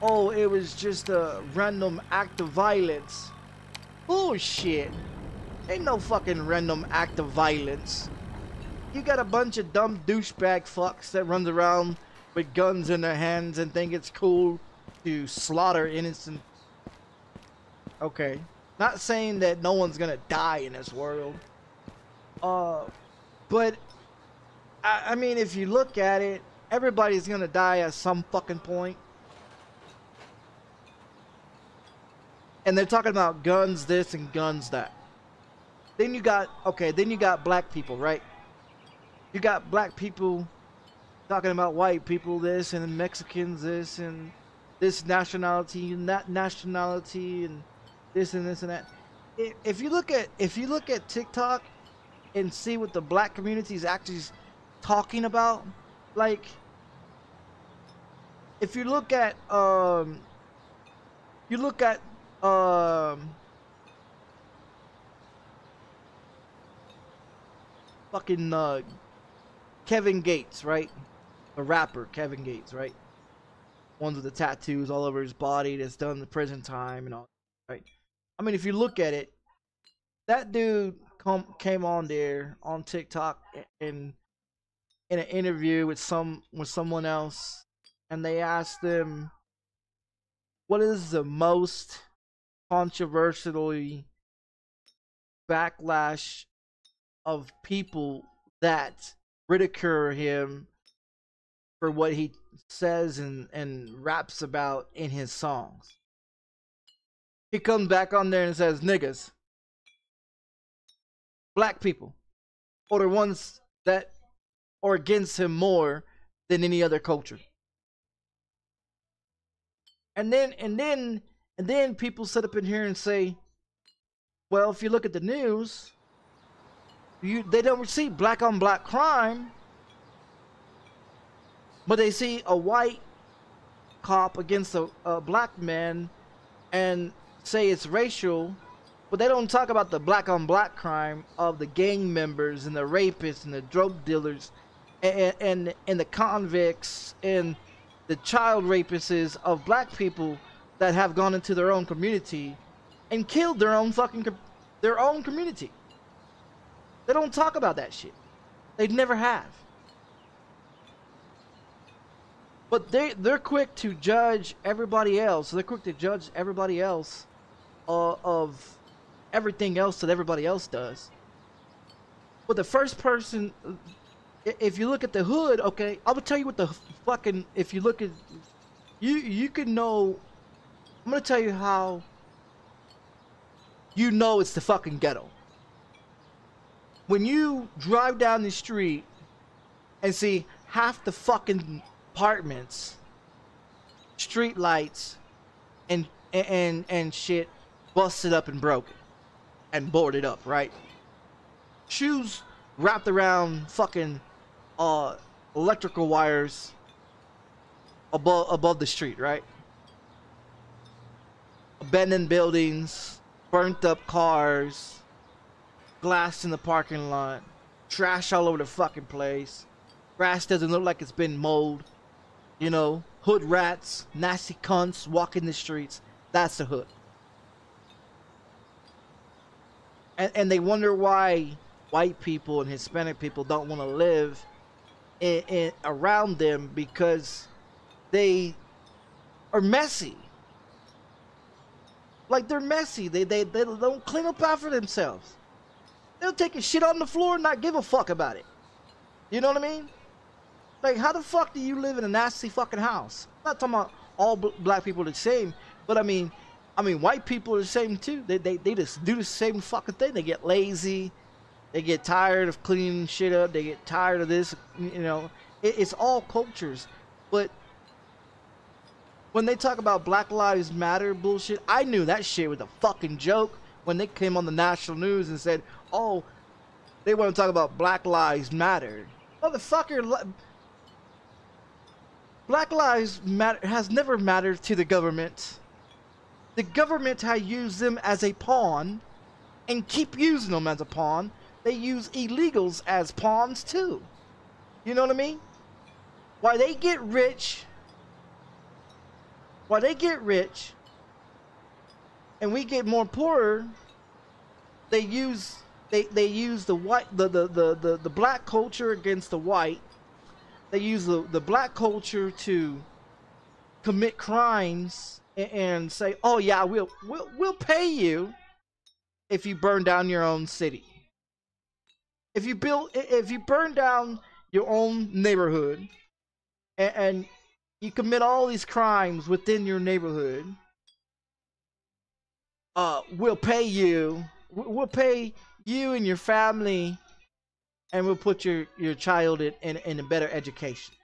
oh, it was just a random act of violence. Bullshit. Ain't no fucking random act of violence. You got a bunch of dumb douchebag fucks that runs around with guns in their hands and think it's cool to slaughter innocent. Okay. Not saying that no one's gonna die in this world. Uh, but I, I mean, if you look at it, everybody's gonna die at some fucking point. And they're talking about guns this and guns that. Then you got okay. Then you got black people, right? You got black people talking about white people this and Mexicans this and this nationality and that nationality and this and this and that. If, you look at if you look at TikTok and see what the black community is actually talking about, like if you look at um you look at um fucking uh Kevin Gates, right? The rapper Kevin Gates, right? Ones with the tattoos all over his body that's done the prison time and all, right? I mean, if you look at it, that dude come came on there on TikTok and in an interview with some with someone else, and they asked him, "What is the most controversially backlash of people that ridicule him for what he says and, and raps about in his songs. He comes back on there and says, niggas, black people, or the ones that are against him more than any other culture. And then, and then, and then people sit up in here and say, well, if you look at the news, you they don't see black on black crime, but they see a white cop against a, a black man and say it's racial, but they don't talk about the black on black crime of the gang members and the rapists and the drug dealers and and, and the convicts and the child rapists of black people that have gone into their own community and killed their own fucking their own community. They don't talk about that shit. They'd never have. But they they're quick to judge everybody else. They're quick to judge everybody else uh, of everything else that everybody else does. But the first person, if you look at the hood, okay, I will tell you what the fucking. If you look at, you you can know. I'm gonna tell you how. You know it's the fucking ghetto when you drive down the street and see half the fucking apartments, street lights, and and and shit busted up and broken and boarded up, right? Shoes wrapped around fucking uh electrical wires above above the street, right? Abandoned buildings, burnt up cars, glass in the parking lot, trash all over the fucking place. Grass doesn't look like it's been mowed. You know, hood rats, nasty cunts walking the streets. That's the hood. And, and they wonder why white people and Hispanic people don't want to live in, in, around them because they are messy. Like they're messy. They, they, they don't clean up after themselves. They'll take a shit on the floor and not give a fuck about it. You know what I mean? Like, how the fuck do you live in a nasty fucking house? I'm not talking about all black people are the same, but I mean, I mean, white people are the same too. They, they, they just do the same fucking thing. They get lazy. They get tired of cleaning shit up. They get tired of this. You know, it, it's all cultures. But when they talk about Black Lives Matter bullshit, I knew that shit was a fucking joke when they came on the national news and said, oh, they want to talk about Black Lives Matter. Motherfucker, Black Lives Matter has never mattered to the government. The government has used them as a pawn and keep using them as a pawn they use illegals as pawns too. You know what I mean? Why they get rich, why they get rich, and we get more poorer, they use they, they use the white the, the, the, the, the black culture against the white. They use the, the black culture to commit crimes and, and say, "Oh yeah, we'll we'll we'll pay you if you burn down your own city. If you build if you burn down your own neighborhood and, and you commit all these crimes within your neighborhood, uh, we'll pay you. we- We'll pay you and your family, and we'll put your your child in in, in a better education.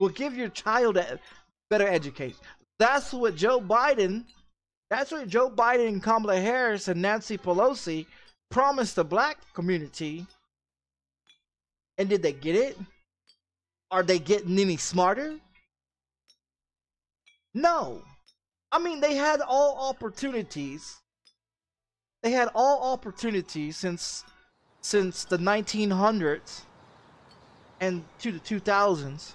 We'll give your child a better education. That's what Joe Biden. That's what Joe Biden and Kamala Harris and Nancy Pelosi promised the black community. And did they get it? Are they getting any smarter? No. I mean, they had all opportunities. They had all opportunities since since the 1900s and to the 2000s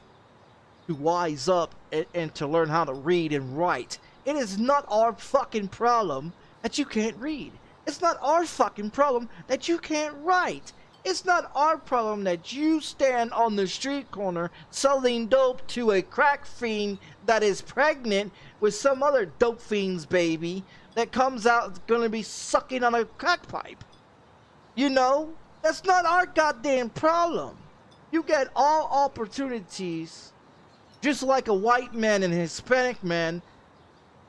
to wise up and, and to learn how to read and write. It is not our fucking problem that you can't read. It's not our fucking problem that you can't write. It's not our problem that you stand on the street corner selling dope to a crack fiend that is pregnant with some other dope fiend's baby that comes out gonna be sucking on a crack pipe. You know, that's not our goddamn problem. You get all opportunities, just like a white man and Hispanic man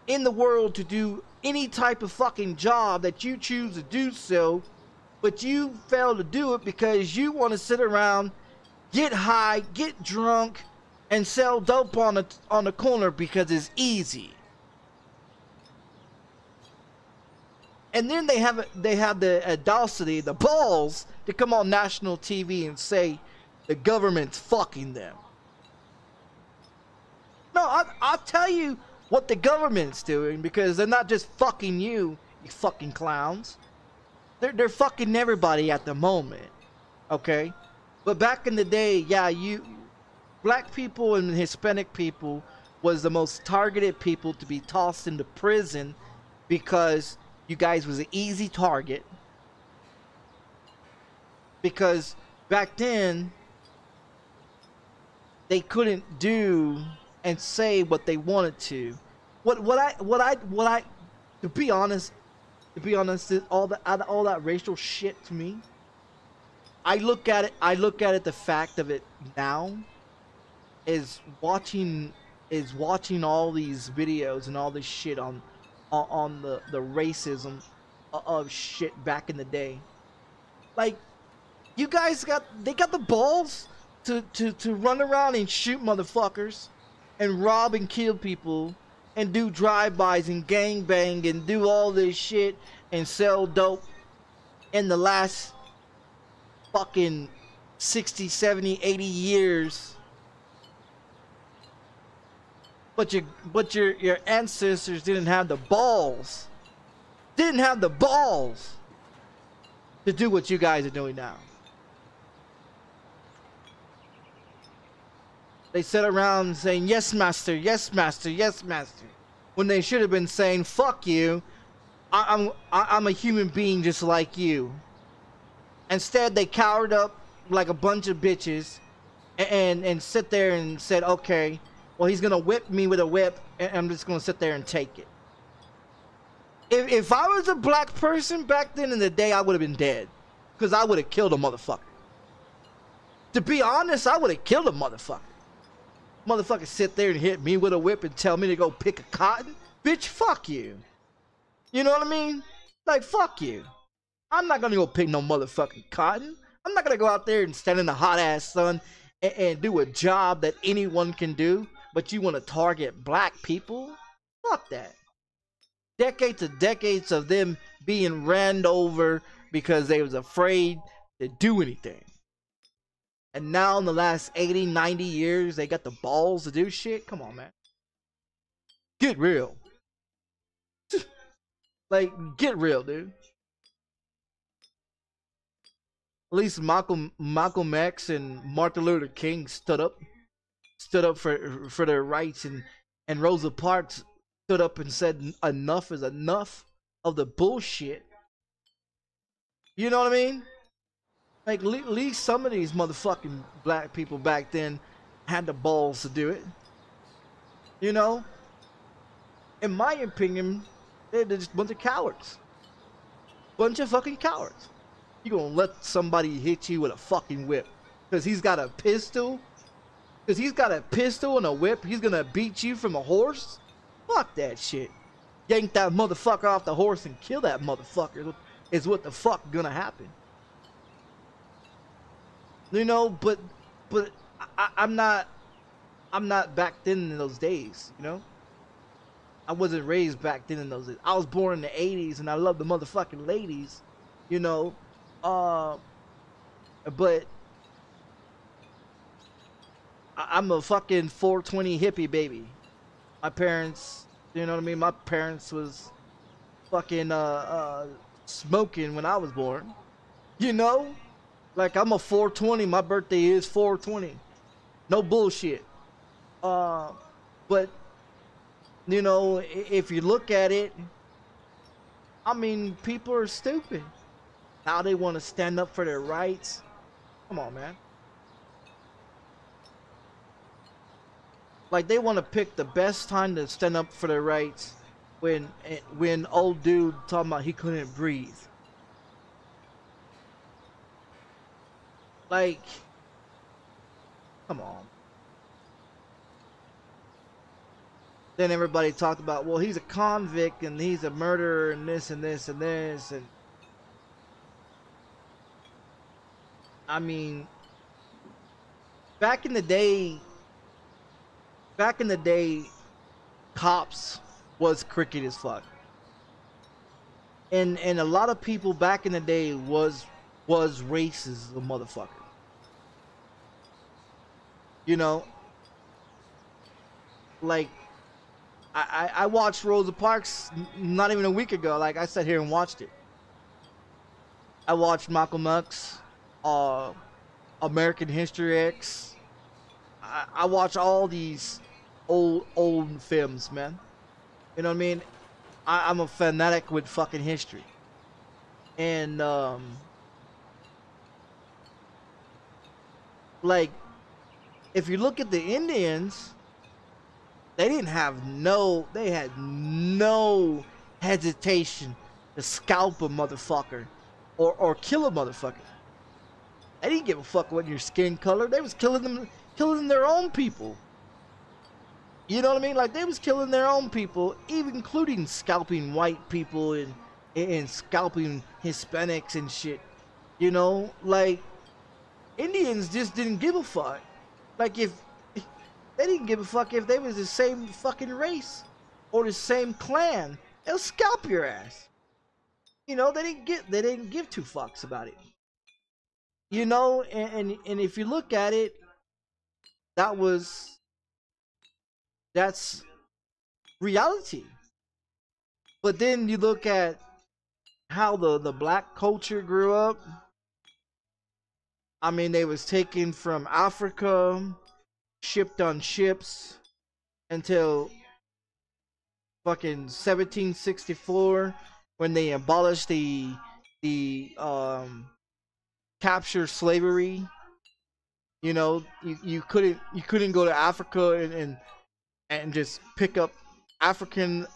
in the world to do any type of fucking job that you choose to do so, but you fail to do it because you want to sit around, get high, get drunk, and sell dope on the on the corner because it's easy. And then they have they have the audacity, the balls to come on national TV and say the government's fucking them. No, I, I'll tell you what the government's doing because they're not just fucking you, you fucking clowns. They're, they're fucking everybody at the moment, okay? But back in the day, yeah, you, black people and Hispanic people was the most targeted people to be tossed into prison because you guys was an easy target. Because back then, they couldn't do and say what they wanted to. What what I what I what I to be honest, to be honest, all that all that racial shit to me. I look at it. I look at it. The fact of it now is watching is watching all these videos and all this shit on on, the the racism of shit back in the day. Like you guys got they got the balls to to to run around and shoot motherfuckers and rob and kill people and do drive-bys and gang bang and do all this shit and sell dope in the last fucking 60 70 80 years but your but your your ancestors didn't have the balls didn't have the balls to do what you guys are doing now They sat around saying, Yes, master, yes, master, yes, master. When they should have been saying, Fuck you. I- I'm, I- I'm a human being just like you. Instead, they cowered up like a bunch of bitches and, and, and sit there and said, Okay, well, he's going to whip me with a whip and I'm just going to sit there and take it. If, if I was a black person back then in the day, I would have been dead. Because I would have killed a motherfucker. To be honest, I would have killed a motherfucker motherfucker sit there and hit me with a whip and tell me to go pick a cotton? Bitch, fuck you. You know what I mean? Like, fuck you. I'm not gonna go pick no motherfucking cotton. I'm not gonna go out there and stand in the hot ass sun and, and do a job that anyone can do, but you wanna target black people? Fuck that. Decades and decades of them being ran over because they was afraid to do anything. And now in the last 80, 90 years, they got the balls to do shit? Come on, man. Get real. like, get real, dude. At least Malcolm Malcolm X and Martin Luther King stood up, stood up for for their rights, and and Rosa Parks stood up and said enough is enough of the bullshit. You know what I mean? Like at least some of these motherfucking black people back then had the balls to do it. You know? In my opinion, they're just a bunch of cowards. Bunch of fucking cowards. You gonna let somebody hit you with a fucking whip because he's got a pistol? Because he's got a pistol and a whip, he's gonna beat you from a horse? Fuck that shit. Yank that motherfucker off the horse and kill that motherfucker is what the fuck gonna happen. You know, but but I, I'm not I'm not back then in those days, you know? I wasn't raised back then in those days. I was born in the 80s and I love the motherfucking ladies, you know? Uh, but I'm a fucking 420 hippie baby. My parents, you know what I mean? My parents was fucking uh, uh, smoking when I was born. You know? Like I'm a 420. My birthday is 420. No bullshit. Uh, but you know, if you look at it, I mean, people are stupid. How they want to stand up for their rights. Come on, man. Like they want to pick the best time to stand up for their rights when eh, when old dude talking about he couldn't breathe. Like, come on. then everybody talked about, well, he's a convict and he's a murderer and this and this and this and I mean, back in the day, back in the day, cops was cricket as fuck, and and a lot of people back in the day was was racist, a motherfucker. You know, like I, I, watched Rosa Parks not even a week ago. Like I sat here and watched it. I watched Malcolm X, uh, American History X. I, I watch all these old old films, man. You know what I mean? I, I'm a fanatic with fucking history, and um, like if you look at the Indians they didn't have no, they had no hesitation to scalp a motherfucker or, or kill a motherfucker. They didn't give a fuck what your skin color. They was killing them, killing their own people. You know what I mean? Like they was killing their own people, even including scalping white people and and scalping Hispanics and shit. You know, like Indians just didn't give a fuck. Like if they didn't give a fuck if they was the same fucking race or the same clan. They'll scalp your ass. You know, they didn't get they didn't give two fucks about it. You know, and, and, and if you look at it, that was that's reality. But then you look at how the, the black culture grew up. I mean, they was taken from Africa, shipped on ships until fucking 1764 when they abolished the the um capture slavery you know you, you couldn't you couldn't go to africa and, and and just pick up african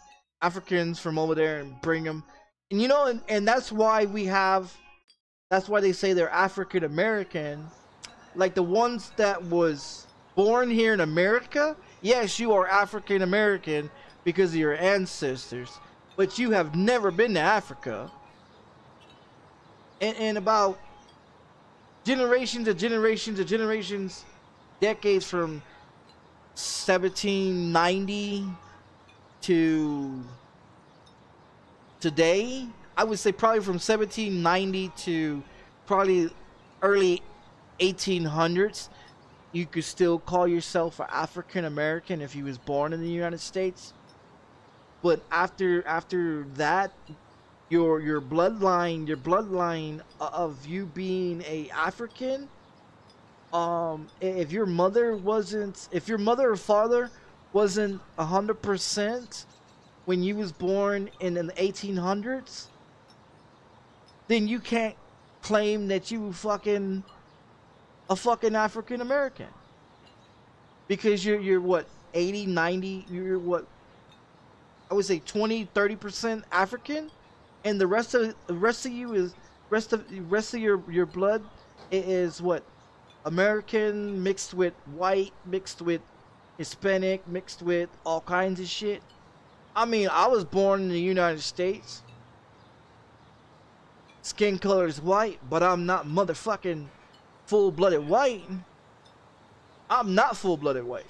africans from over there and bring them and you know and, and that's why we have that's why they say they're african american like the ones that was born here in America, yes, you are African American because of your ancestors, but you have never been to Africa. And, and about generations and generations and generations, decades from 1790 to today, I would say probably from 1790 to probably early 1800s you could still call yourself an African American if you was born in the United States. But after after that, your your bloodline, your bloodline of you being a African. Um, if your mother wasn't, if your mother or father wasn't a hundred percent when you was born in the 1800s, then you can't claim that you fucking a fucking African American. Because you're you're what 80 90 you're what I would say 20 30% African and the rest of the rest of you is rest of rest of your your blood is what American mixed with white mixed with Hispanic mixed with all kinds of shit. I mean, I was born in the United States. Skin color is white, but I'm not motherfucking full-blooded white. I'm not full-blooded white.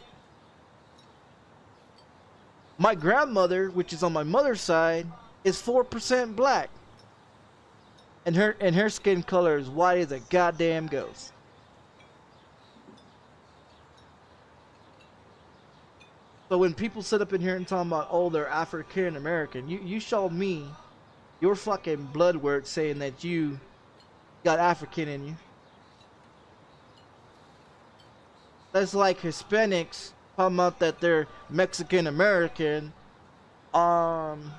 My grandmother, which is on my mother's side, is 4% black. And her and her skin color is white as a goddamn ghost. So when people sit up in here and talk about oh they're African American, you you show me your fucking blood work saying that you got African in you. That's like Hispanics talking about that they're Mexican American. Um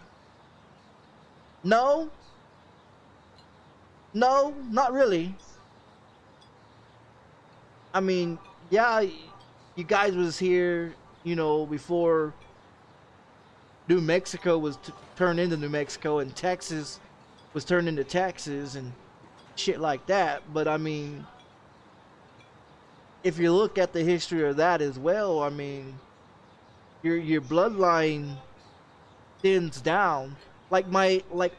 No. No, not really. I mean, yeah, you guys was here, you know, before New Mexico was t- turned into New Mexico and Texas was turned into Texas and shit like that. But I mean, if you look at the history of that as well, I mean, your your bloodline thins down. Like my like,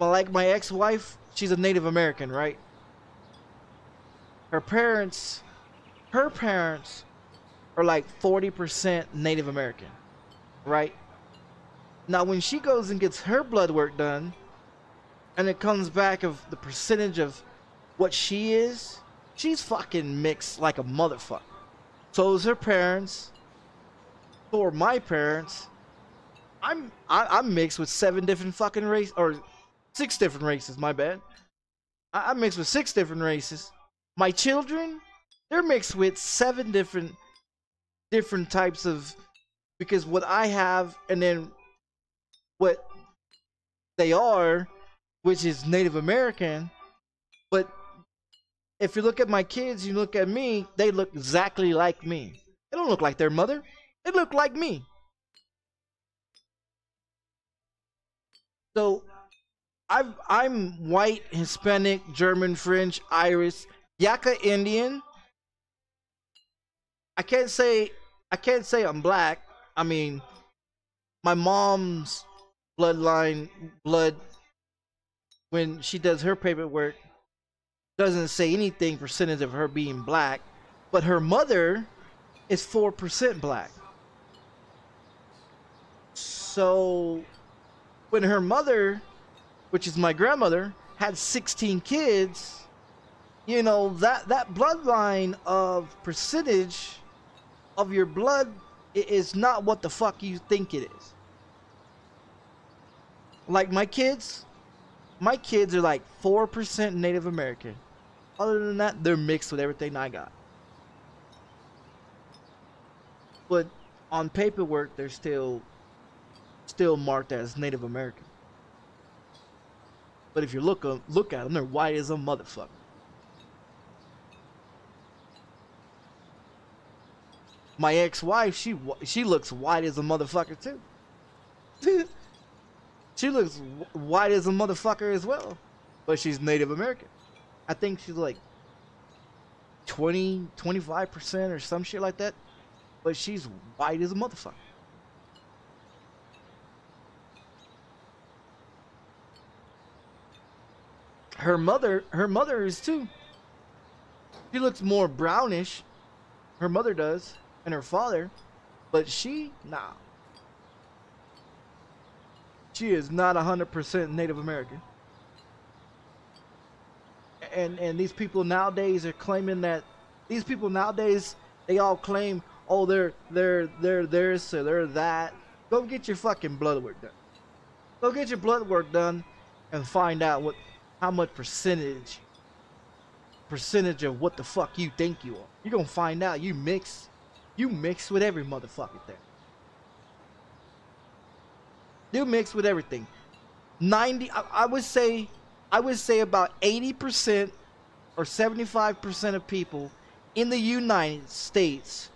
like my ex-wife, she's a Native American, right? Her parents, her parents, are like forty percent Native American, right? Now, when she goes and gets her blood work done, and it comes back of the percentage of what she is, she's fucking mixed like a motherfucker. So is her parents. So are my parents. I'm I, I'm mixed with seven different fucking races or six different races. My bad. I, I'm mixed with six different races. My children, they're mixed with seven different different types of because what I have and then what they are, which is Native American, but if you look at my kids, you look at me, they look exactly like me. They don't look like their mother. They look like me. So I've I'm white, Hispanic, German, French, Irish, Yaka Indian. I can't say I can't say I'm black. I mean my mom's bloodline blood when she does her paperwork doesn't say anything percentage of her being black, but her mother is four percent black. So when her mother, which is my grandmother, had 16 kids, you know, that that bloodline of percentage of your blood i- is not what the fuck you think it is. Like my kids, my kids are like 4% Native American. Other than that, they're mixed with everything I got. But on paperwork, they're still still marked as Native American. But if you look, uh, look at them, they're white as a motherfucker. My ex-wife, she she looks white as a motherfucker too. she looks white as a motherfucker as well, but she's Native American. I think she's like 20, 25% or some shit like that. But she's white as a motherfucker. Her mother, her mother is too. She looks more brownish. Her mother does, and her father, but she, nah. She is not hundred percent Native American. And and these people nowadays are claiming that these people nowadays they all claim, oh they're they're they're this or they're that. Go get your fucking blood work done. Go get your blood work done and find out what how much percentage percentage of what the fuck you think you are. You're gonna find out you mix you mix with every motherfucker there. You mix with everything. 90 I, I would say I would say about 80% or 75% of people in the United States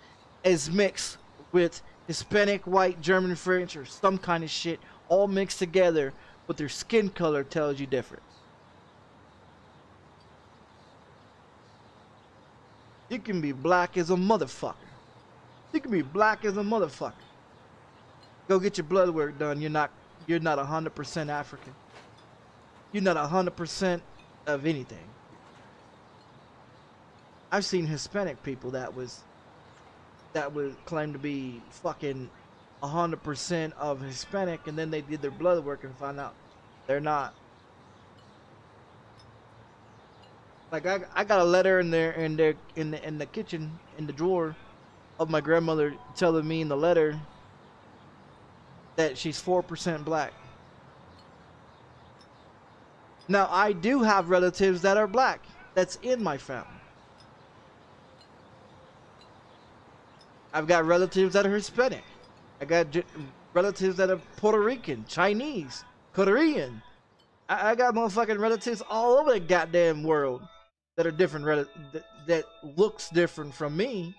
is mixed with Hispanic, white, German, French, or some kind of shit, all mixed together, but their skin color tells you different. You can be black as a motherfucker. You can be black as a motherfucker. Go get your blood work done. You're not you're not hundred percent African. You're not hundred percent of anything. I've seen Hispanic people that was that would claim to be fucking hundred percent of Hispanic, and then they did their blood work and found out they're not. Like I, I got a letter in there in there in the in the kitchen in the drawer of my grandmother telling me in the letter that she's four percent black. Now I do have relatives that are black. That's in my family. I've got relatives that are Hispanic. I got relatives that are Puerto Rican, Chinese, Korean. I, I got motherfucking relatives all over the goddamn world that are different, that looks different from me,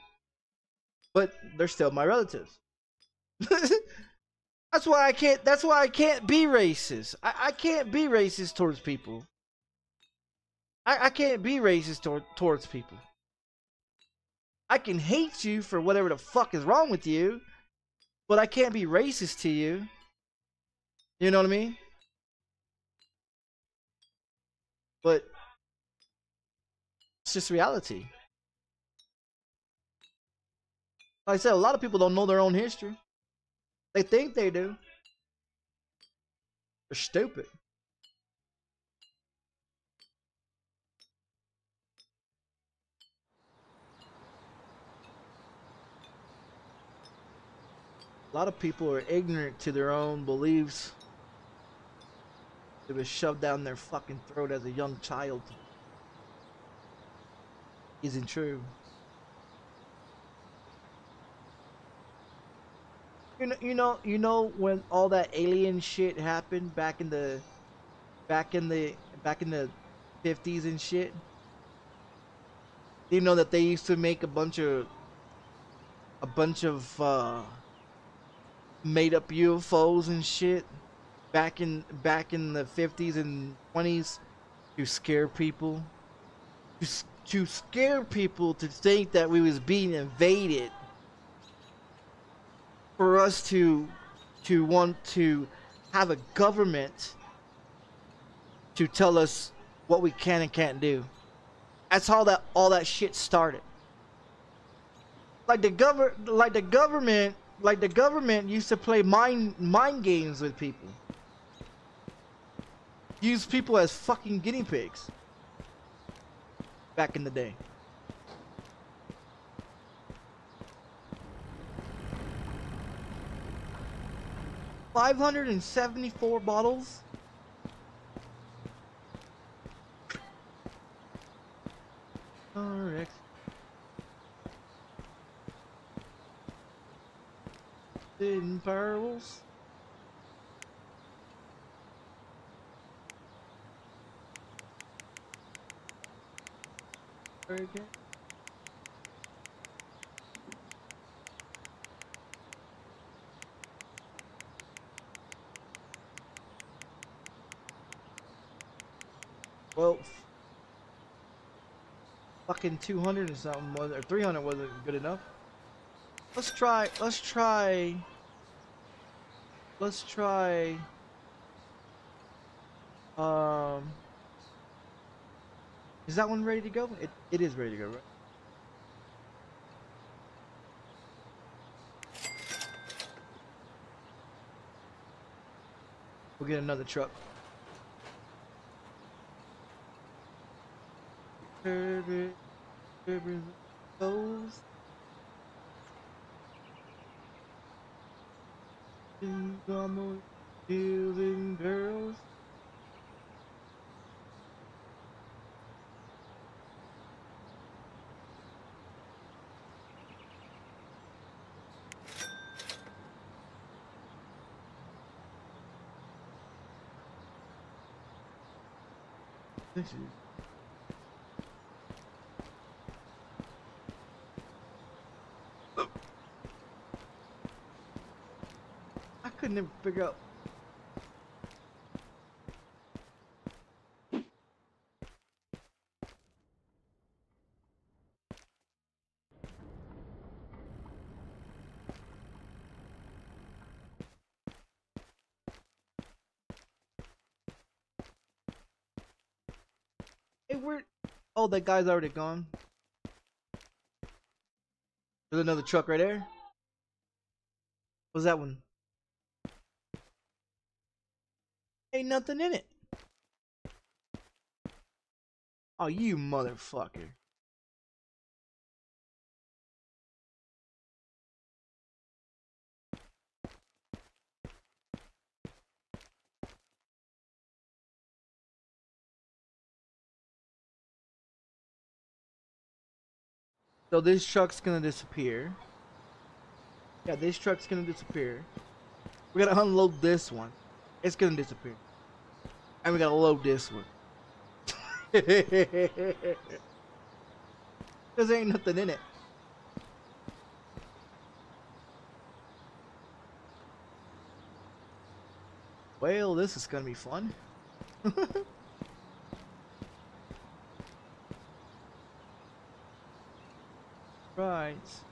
but they're still my relatives. that's why I can't. That's why I can't be racist. I, I can't be racist towards people. I, I can't be racist tor- towards people. I can hate you for whatever the fuck is wrong with you, but I can't be racist to you. You know what I mean? But it's just reality. Like I said, a lot of people don't know their own history. They think they do. They're stupid. A lot of people are ignorant to their own beliefs. It was shoved down their fucking throat as a young child. Isn't true. You know, you know, you know when all that alien shit happened back in the, back in the, back in the, fifties and shit. You know that they used to make a bunch of, a bunch of. uh made up UFOs and shit back in back in the 50s and 20s to scare people to, to scare people to think that we was being invaded for us to to want to have a government to tell us what we can and can't do that's how that all that shit started like the govern like the government like the government used to play mind mind games with people. Use people as fucking guinea pigs. Back in the day. Five hundred and seventy-four bottles. Alright. in barrels. Very good. Well, fucking 200 or something was, or 300 wasn't good enough. Let's try, let's try, let's try, um, is that one ready to go? It, it is ready to go, right? We'll get another truck. Herbert, Herbert goes in summer healing girls. This is couldn't even figure out. Hey, where? Oh, that guy's already gone. There's another truck right there. What's that one? Ain't nothing in it. Oh, you motherfucker. So this truck's gonna disappear. Yeah, this truck's gonna disappear. We gotta unload this one. It's gonna disappear. And we gotta load this one. Cause ain't nothing in it. Well, this is gonna be fun. right.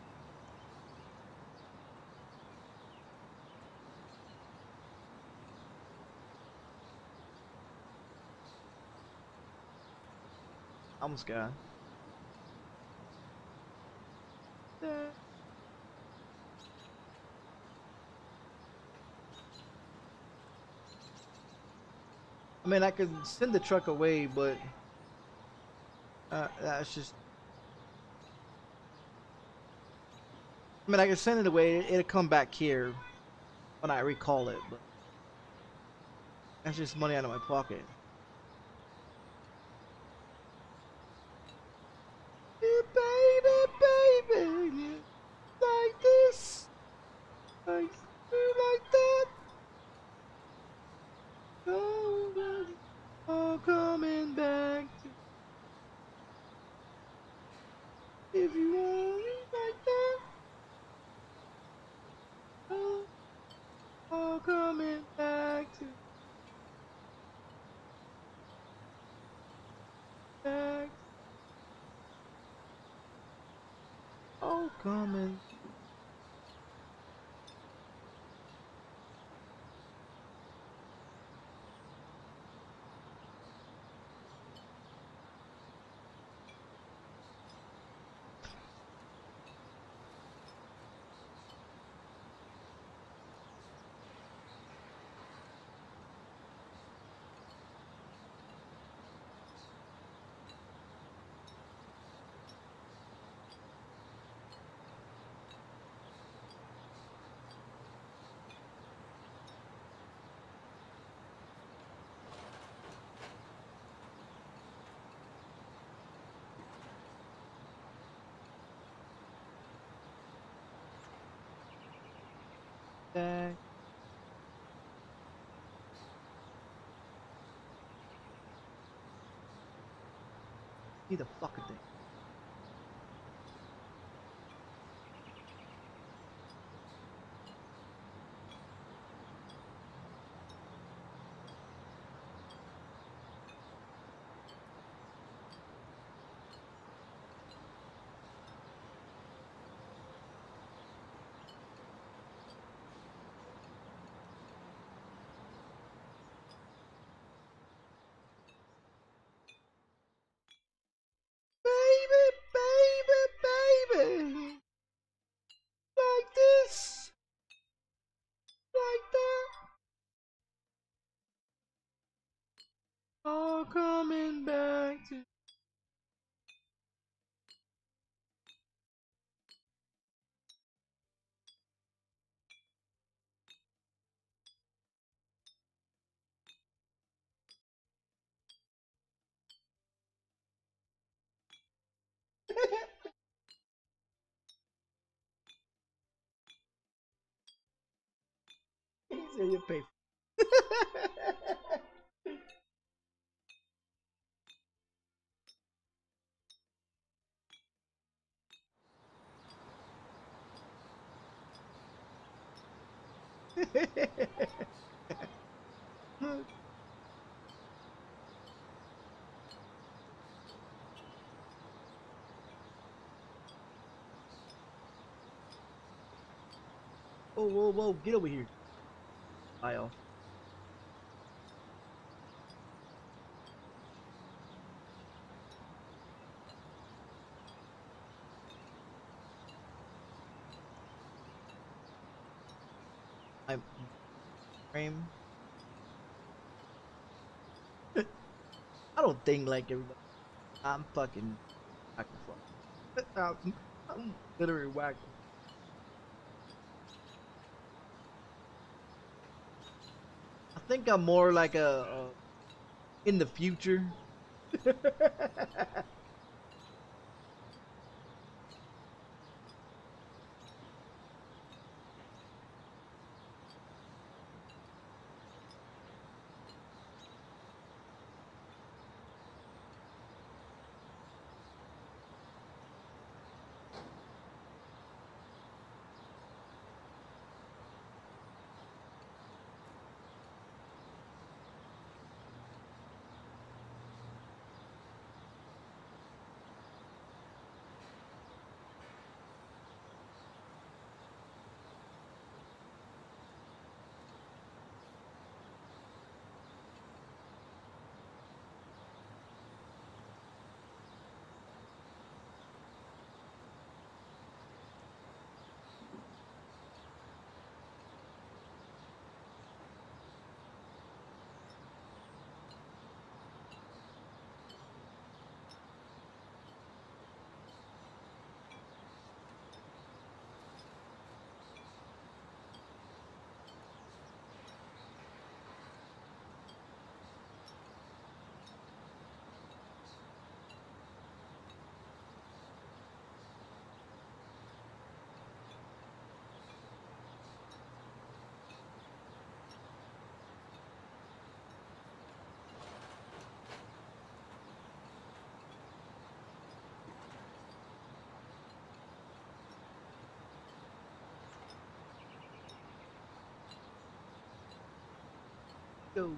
I mean, I could send the truck away, but uh, that's just. I mean, I could send it away. It'll come back here when I recall it, but that's just money out of my pocket. Yeah, baby, baby, yeah. like this, like like that. Oh, all coming back to if you want it like that. Oh, all coming back to back. All coming. Back. See the fucking thing. Baby, baby, baby. Like this. Like that. All coming back to. see your face. whoa, whoa, whoa, get over here. Kyle. I'm frame. I don't think like everybody. I'm fucking whack the fuck. I'm, literally whack. I think I'm more like a, a in the future. Go.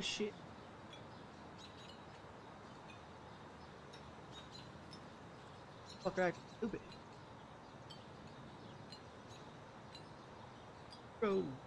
Shit. Fuck, I stupid. Bro.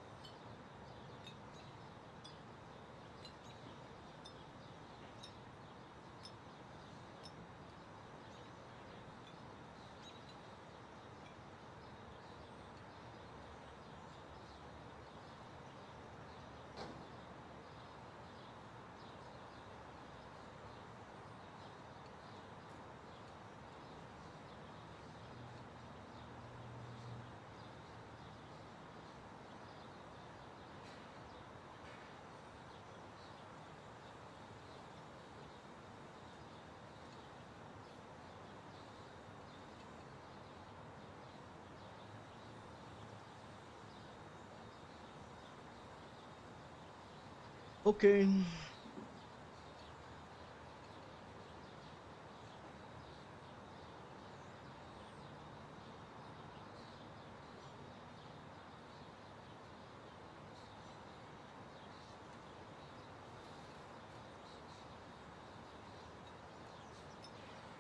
Okay.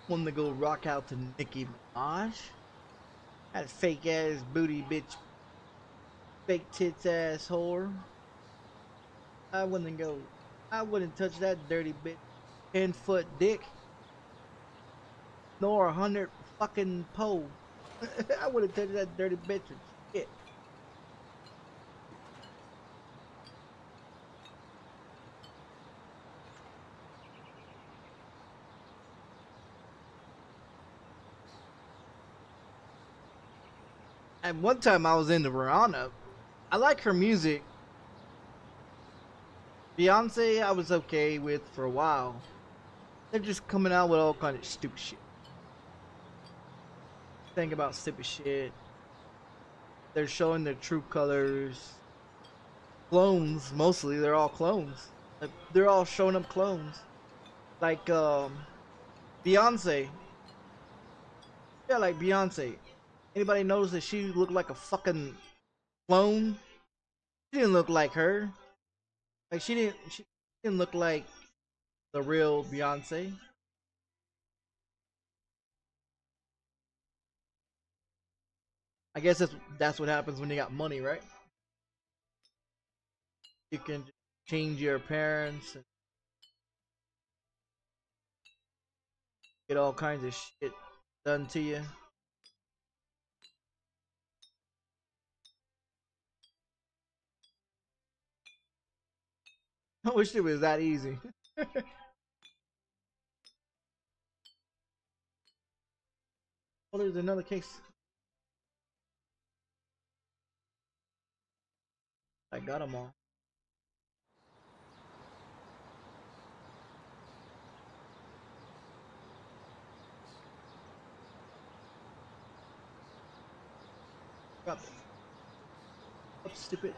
Wanted to go rock out to Nicki Minaj. That fake ass booty bitch. Fake tits ass whore. I wouldn't go. I wouldn't touch that dirty bitch. Ten foot dick. Nor a hundred fucking pole. I wouldn't touch that dirty bitch with shit. At one time I was into Rihanna. I like her music. Beyonce I was okay with for a while. They're just coming out with all kind of stupid shit. Think about stupid shit. They're showing their true colors. Clones, mostly. They're all clones. Like, They're all showing up clones. Like, um, Beyonce. Yeah, like Beyonce. Anybody notice that she looked like a fucking clone? She didn't look like her. Like she didn't she didn't look like the real Beyonce. I guess that's that's what happens when you got money, right? You can change your appearance and get all kinds of shit done to you. I wish it was that easy. oh, there's another case. I got them all. Them. Up, stupid.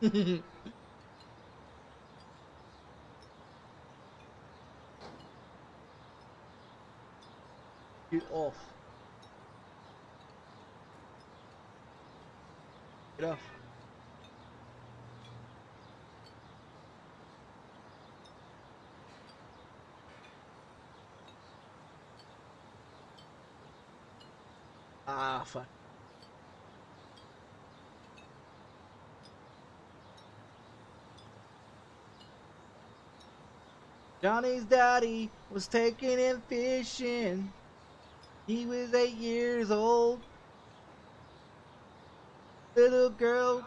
Get off. Get off. Ah, fuck. Johnny's daddy was taking him fishing. He was eight years old. Little girl.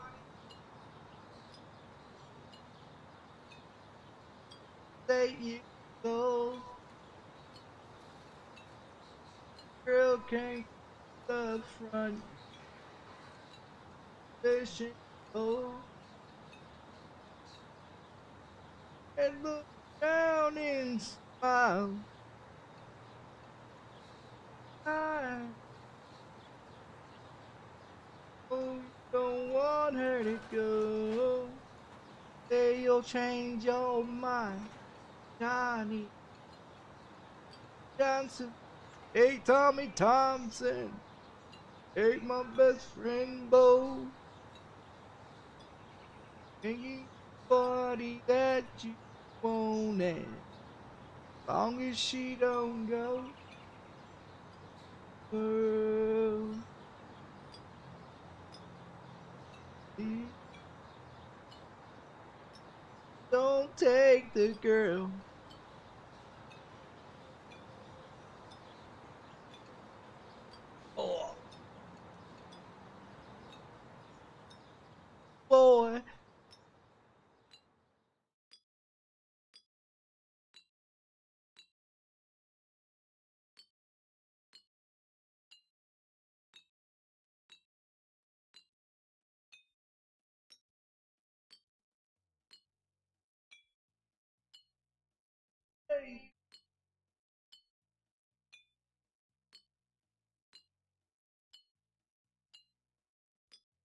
Eight years old. Girl came to the front. Fishing. Oh. And looked down and smiled. I oh, don't want her to go. Say you'll change your mind, Johnny Johnson. Hey, Tommy Thompson. Hey, my best friend Bo. Anybody that you wanted. Long as she don't go. Girl. Don't take the girl. Oh. Boy.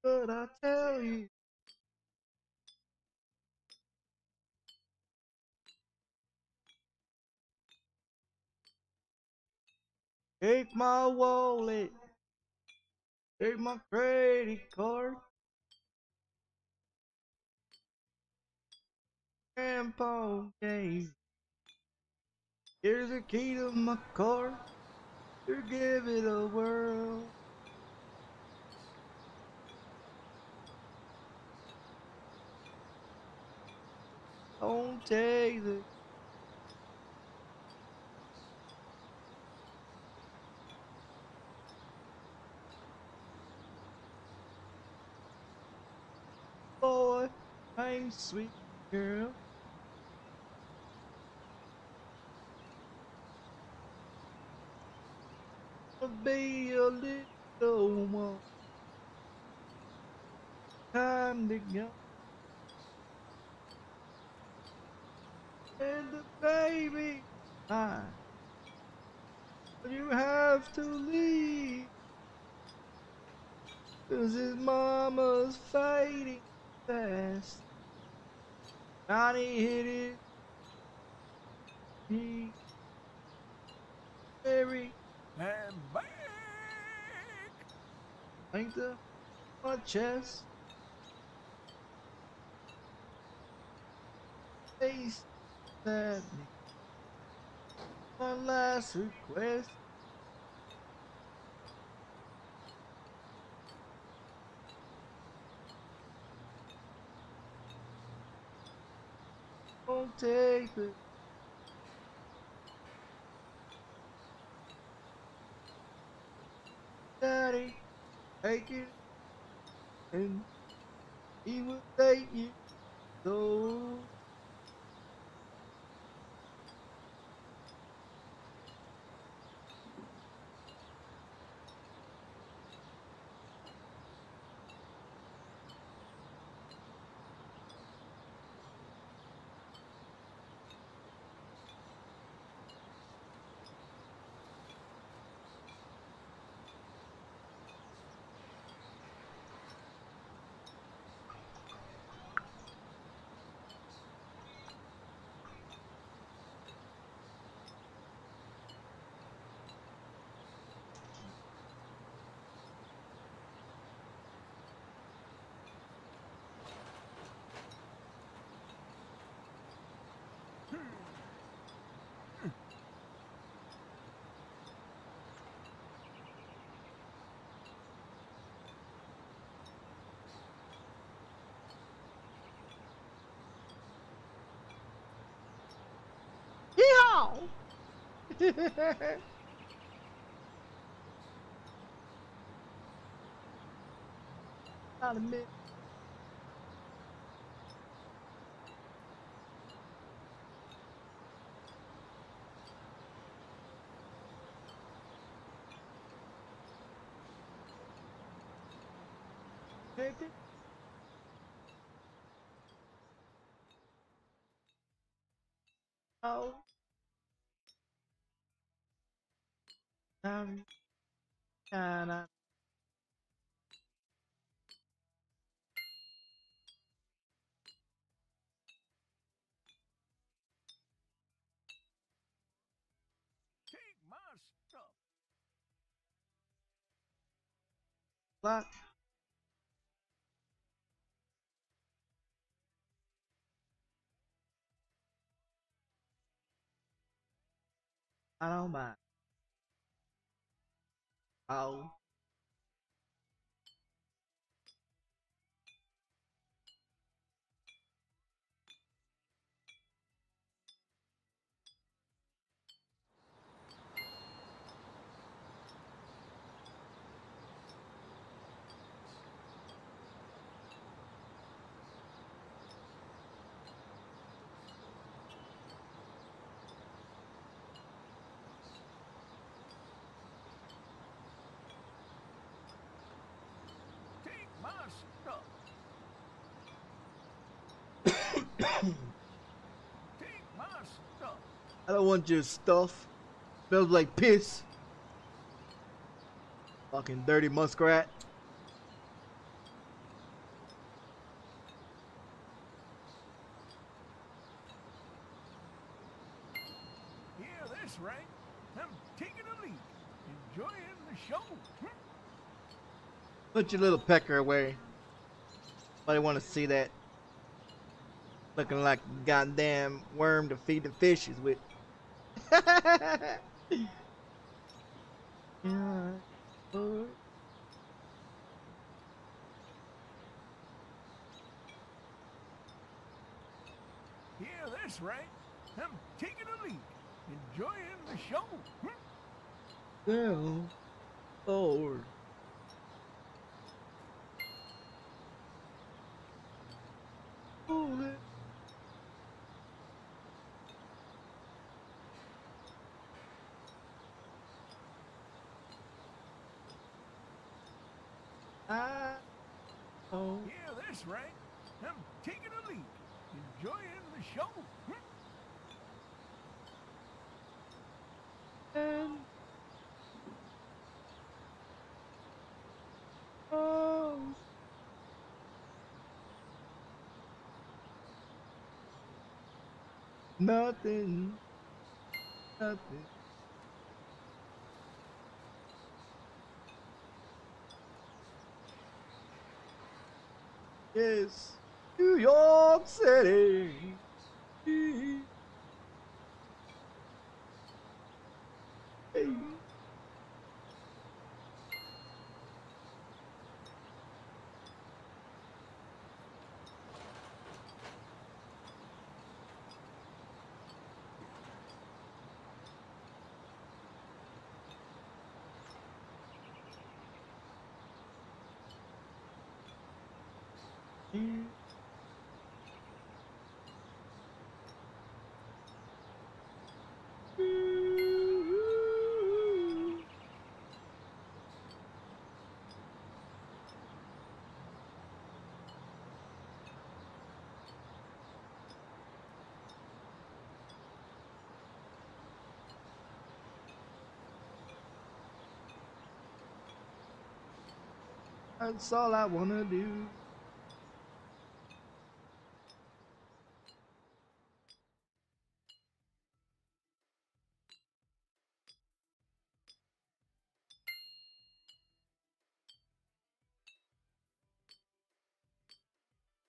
But I tell you, take my wallet, take my credit card, Grandpa gave. Here's the key to my car. You give it a whirl. Don't take the boy, I'm sweet girl. Be a little more. Time to go. And the baby ah. mine. You have to leave. Cause his mama's fading fast. Johnny hit it. He very And back. Ain't the my chest. Face that my last request. Don't take it. Daddy, take it, and he will take you. So Yeehaw! Not a minute. Take it. Um, and, Take my stuff. Black. I don't mind. Oh. I don't want your stuff. Smells like piss. Fucking dirty muskrat. Yeah, that's right. I'm taking a leak. Enjoying the show. Put your little pecker away. Nobody want to see that. Looking like a goddamn worm to feed the fishes with. yeah. that's right. I'm taking a leak. Enjoying the show. Hmm. Well, Lord. Oh, I, oh, Yeah, that's right. I'm taking a leak. Enjoying the show. And oh, nothing, nothing. Yes, New York City. Hey. That's all I wanna do.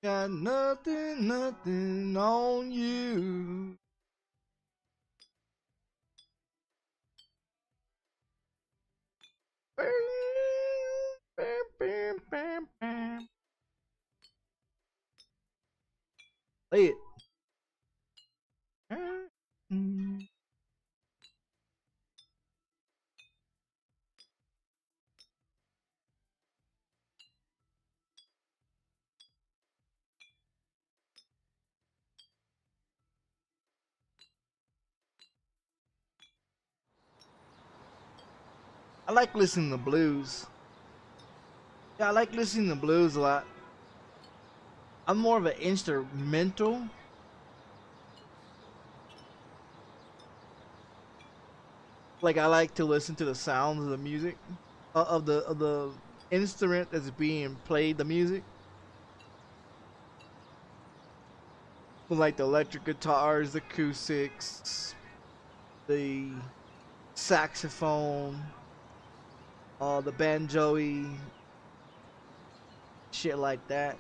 Got nothing, nothing on you. Bam, bam, bam, bam. Play it. I like listening to blues. Yeah, I like listening to blues a lot. I'm more of an instrumental. Like I like to listen to the sounds of the music, uh, of the of the instrument that's being played, the music. Like the electric guitars, the acoustics, the saxophone, uh, the banjoy, shit like that.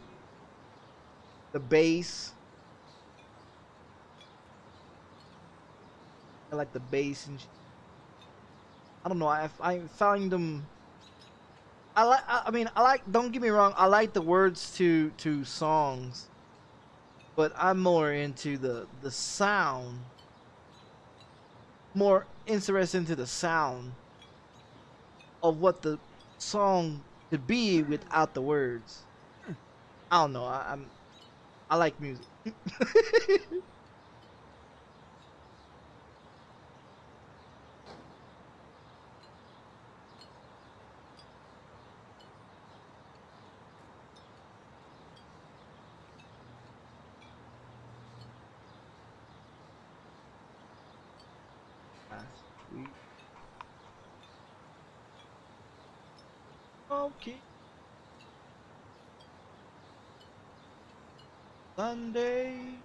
The bass. I like the bass and I don't know. I I find them. I like. I mean, I like. Don't get me wrong. I like the words to to songs, but I'm more into the the sound. More interested into the sound of what the song could be without the words. I don't know. I, I'm. I like music. Okay. Sunday.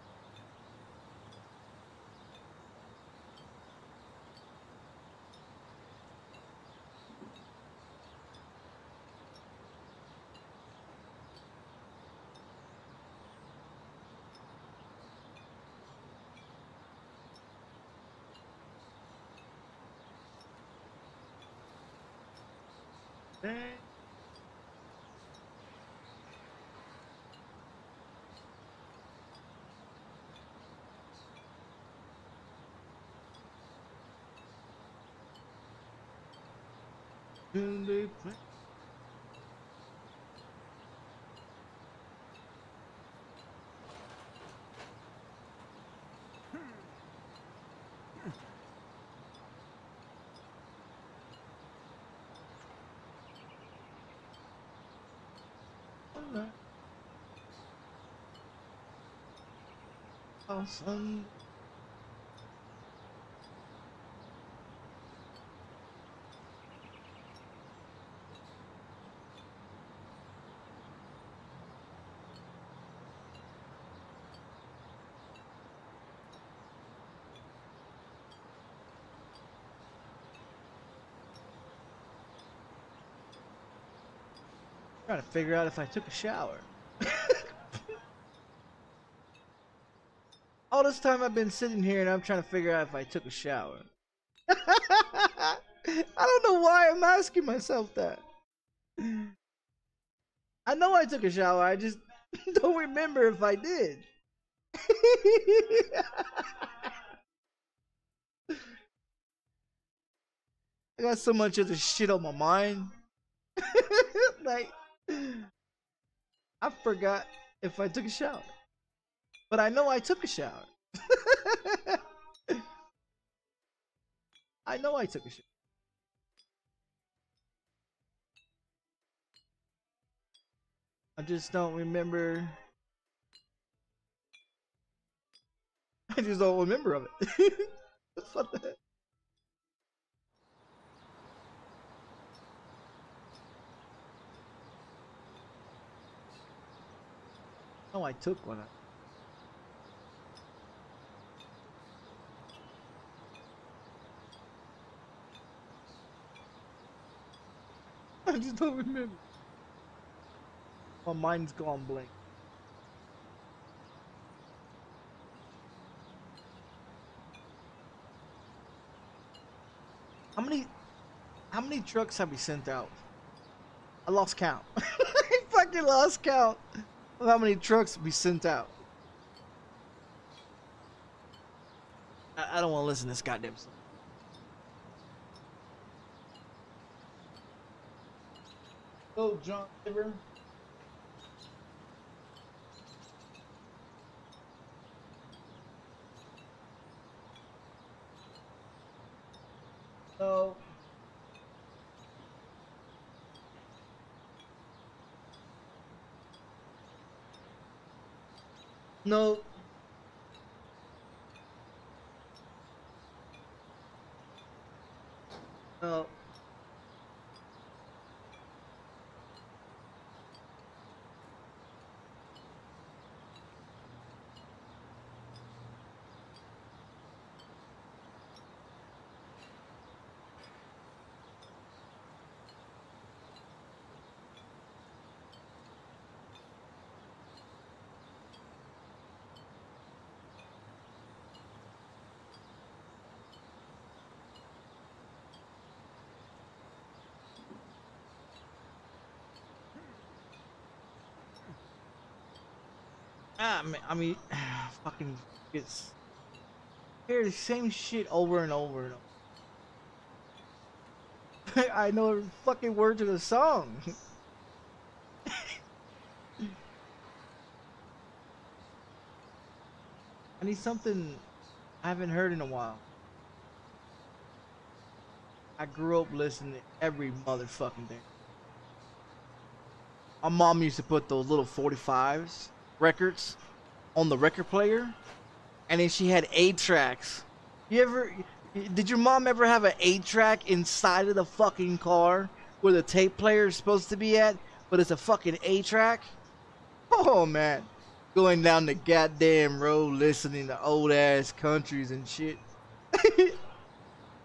Day. Sunday Trying to figure out if I took a shower. All this time I've been sitting here and I'm trying to figure out if I took a shower. I don't know why I'm asking myself that. I know I took a shower, I just don't remember if I did. I got so much of this shit on my mind. like, I forgot if I took a shower. But I know I took a shower. I know I took a shower. I just don't remember. I just don't remember of it. what the heck? No, I took one. I just don't remember. My mind's gone blank. How many how many trucks have we sent out? I lost count. I fucking lost count of how many trucks we sent out. I, I don't want to listen to this goddamn song. Go, John River. So. No. Ah, man, I mean, fucking it's hear the same shit over and over and over. I know the fucking words of the song. I need something I haven't heard in a while. I grew up listening to every motherfucking thing. My mom used to put those little 45s records on the record player, and then she had eight tracks. You ever? Did your mom ever have an eight track inside of the fucking car where the tape player is supposed to be at, but it's a fucking eight track? Oh man, going down the goddamn road listening to old ass countries and shit.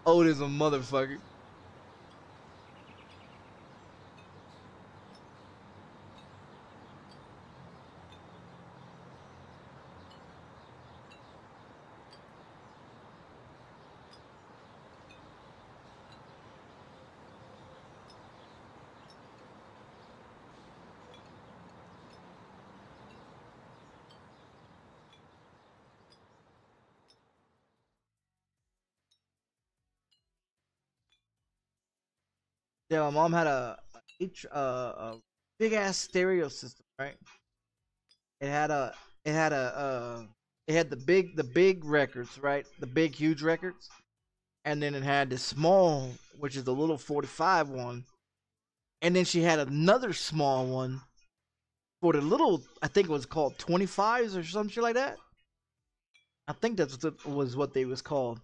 old as a motherfucker. Yeah, my mom had a uh, a big ass stereo system, right? It had a it had a uh it had the big the big records, right? The big huge records. And then it had the small, which is the little 45 one. And then she had another small one for the little I think it was called 25s or some shit like that. I think that's what was what they was called.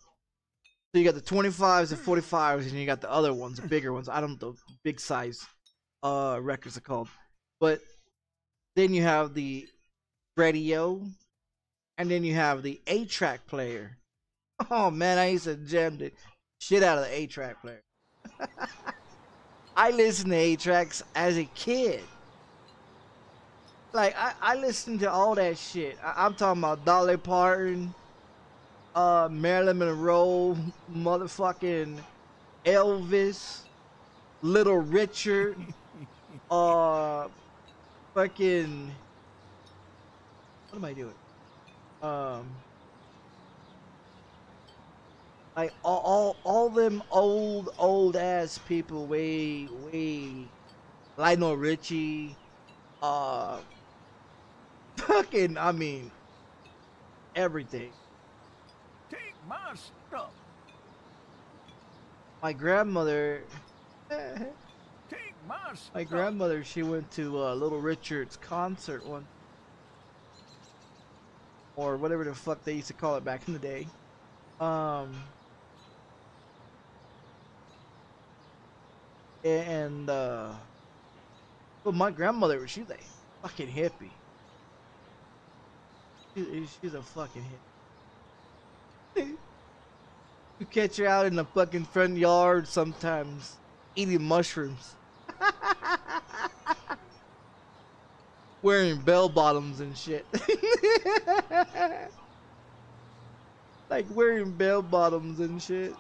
So you got the 25s and 45s, and you got the other ones, the bigger ones. I don't know the big size uh records are called. But then you have the radio, and then you have the A track player. Oh man, I used to jam the shit out of the A track player. I listened to A tracks as a kid. Like I, I listened to all that shit. I, I'm talking about Dolly Parton uh, Marilyn Monroe, motherfucking Elvis, Little Richard, uh, fucking. What am I doing? Um, like all, all, all them old, old ass people, way, way, Lionel Richie, uh, fucking, I mean, everything my stuff. My grandmother. Take my stuff. My grandmother, she went to uh, Little Richard's concert one. Or whatever the fuck they used to call it back in the day. Um. And, uh. Well, my grandmother, she's a fucking hippie. She, she's a fucking hippie you catch her out in the fucking front yard sometimes eating mushrooms. Wearing bell bottoms and shit. like wearing bell bottoms and shit.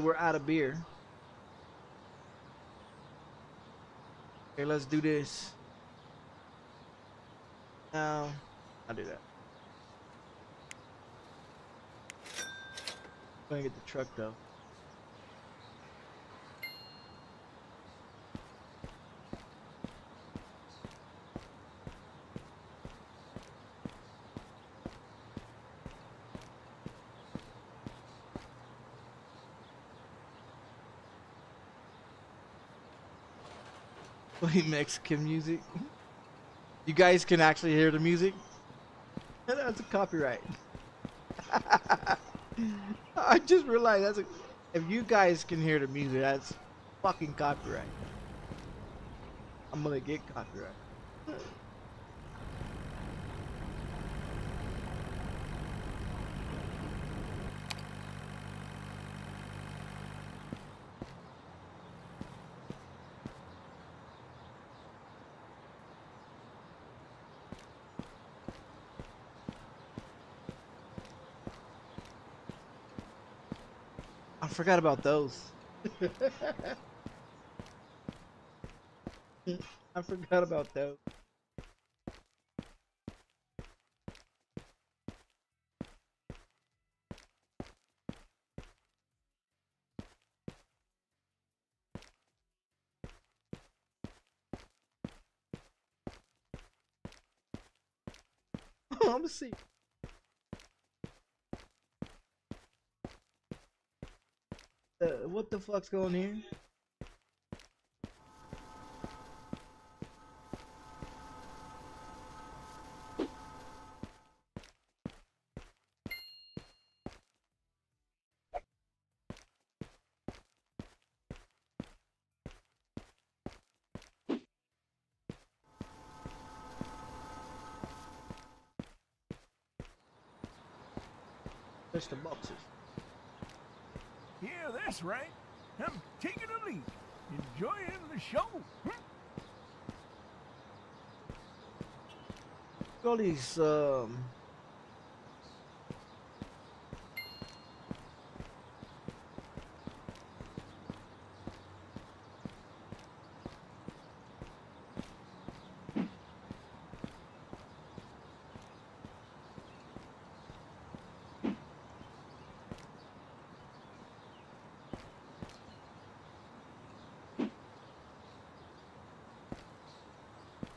We're out of beer. Okay, let's do this. Now, I'll do that. I'm gonna get the truck though. Mexican music. You guys can actually hear the music. That's a copyright. I just realized that's a. If you guys can hear the music, that's fucking copyright. I'm gonna get copyright. forgot about those. I forgot about those. I'm gonna see. Uh, what the fuck's going here? There's the boxes. Yeah, that's right. I'm taking a leak, enjoying the show. Hmm? All these um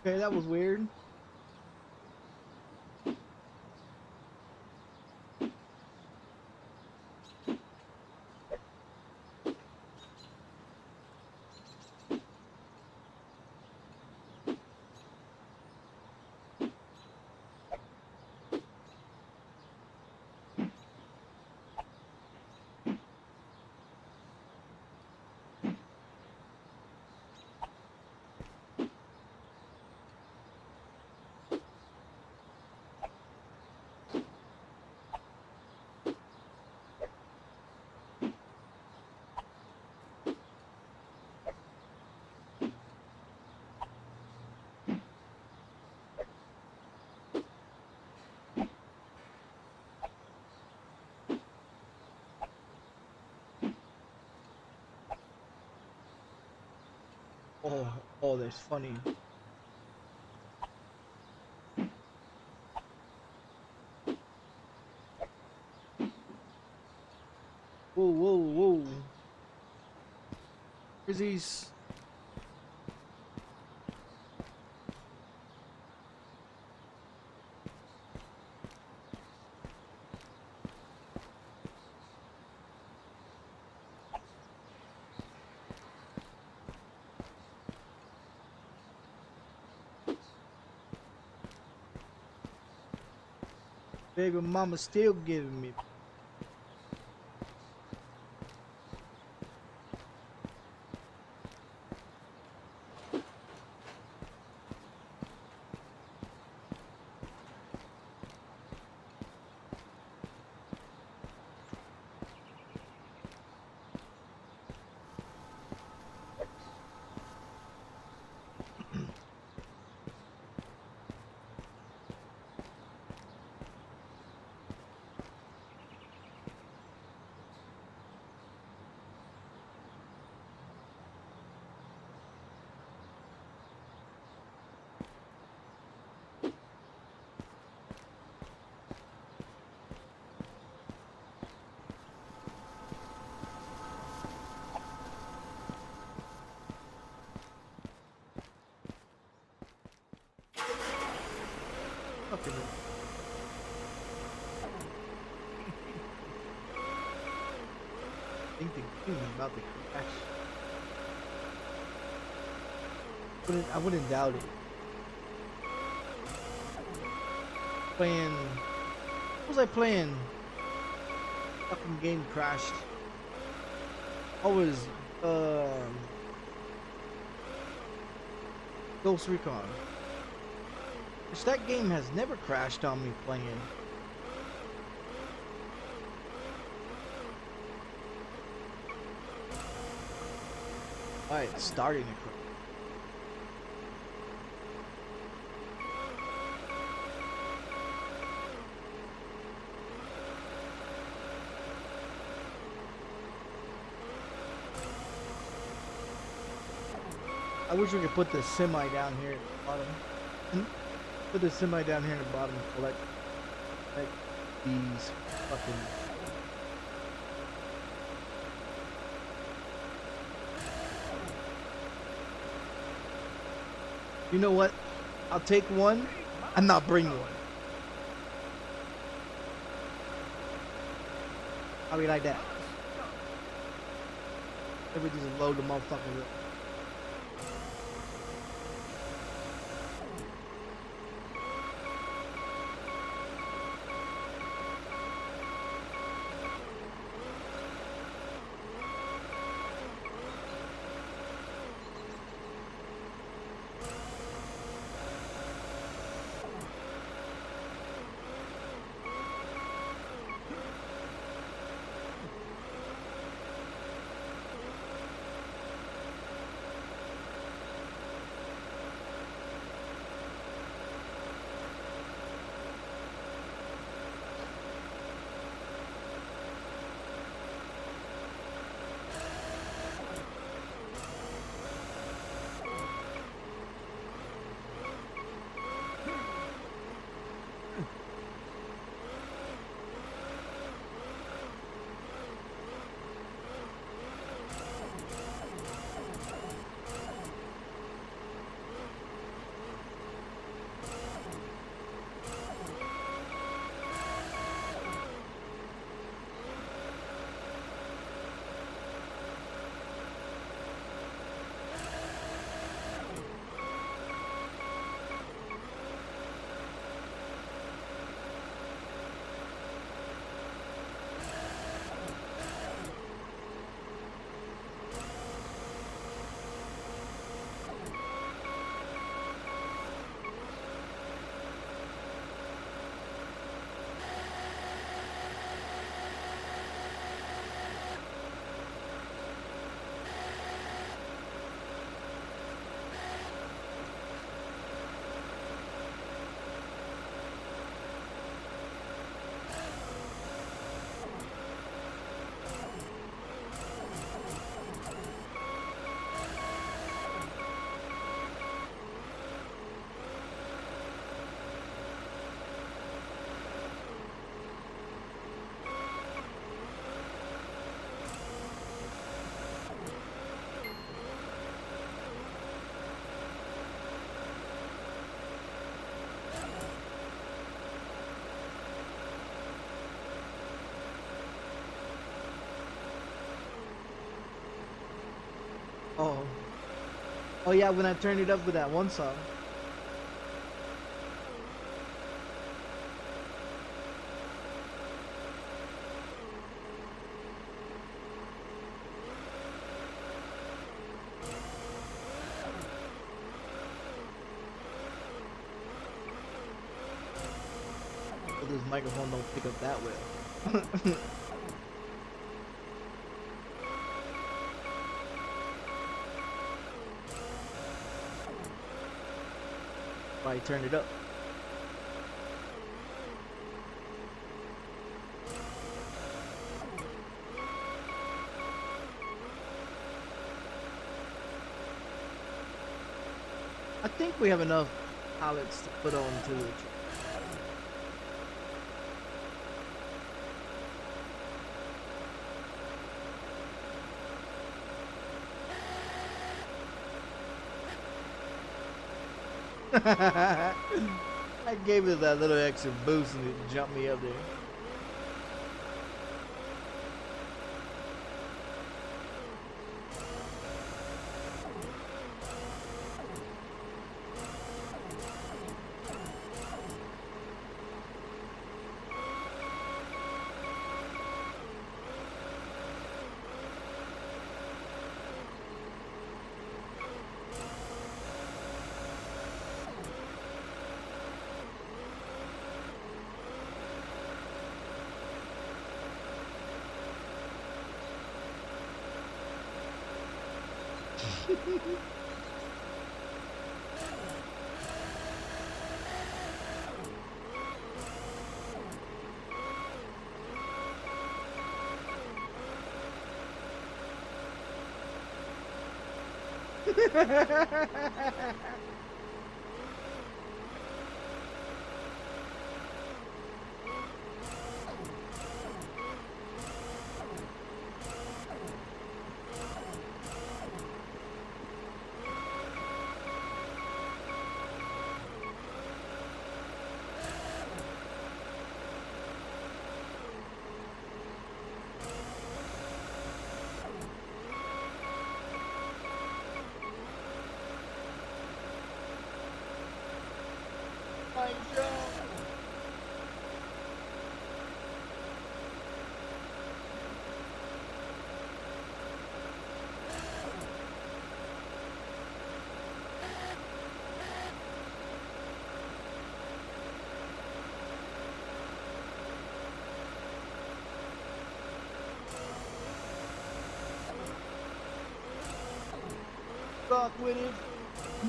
Okay, that was weird. Oh, oh, that's funny. Whoa, whoa, whoa. Where's these? Baby mama still giving me. The about to crash. Wouldn't, I wouldn't doubt it. Playing. What was I playing? Fucking game crashed. I was, um. Ghost Recon. That game has never crashed on me playing. Alright, it's starting to crash. I wish we could put the semi down here at the bottom. Hmm? Put the semi down here in the bottom and collect, collect these fucking. You know what? I'll take one and not bring one. I'll be like that. Maybe just load the motherfucker. Oh yeah, when I turned it up with that one song. But this microphone don't pick up that well. Turned it up? I think we have enough pallets to put onto the I gave it that little extra boost and it jumped me up there. My God. Rock with it.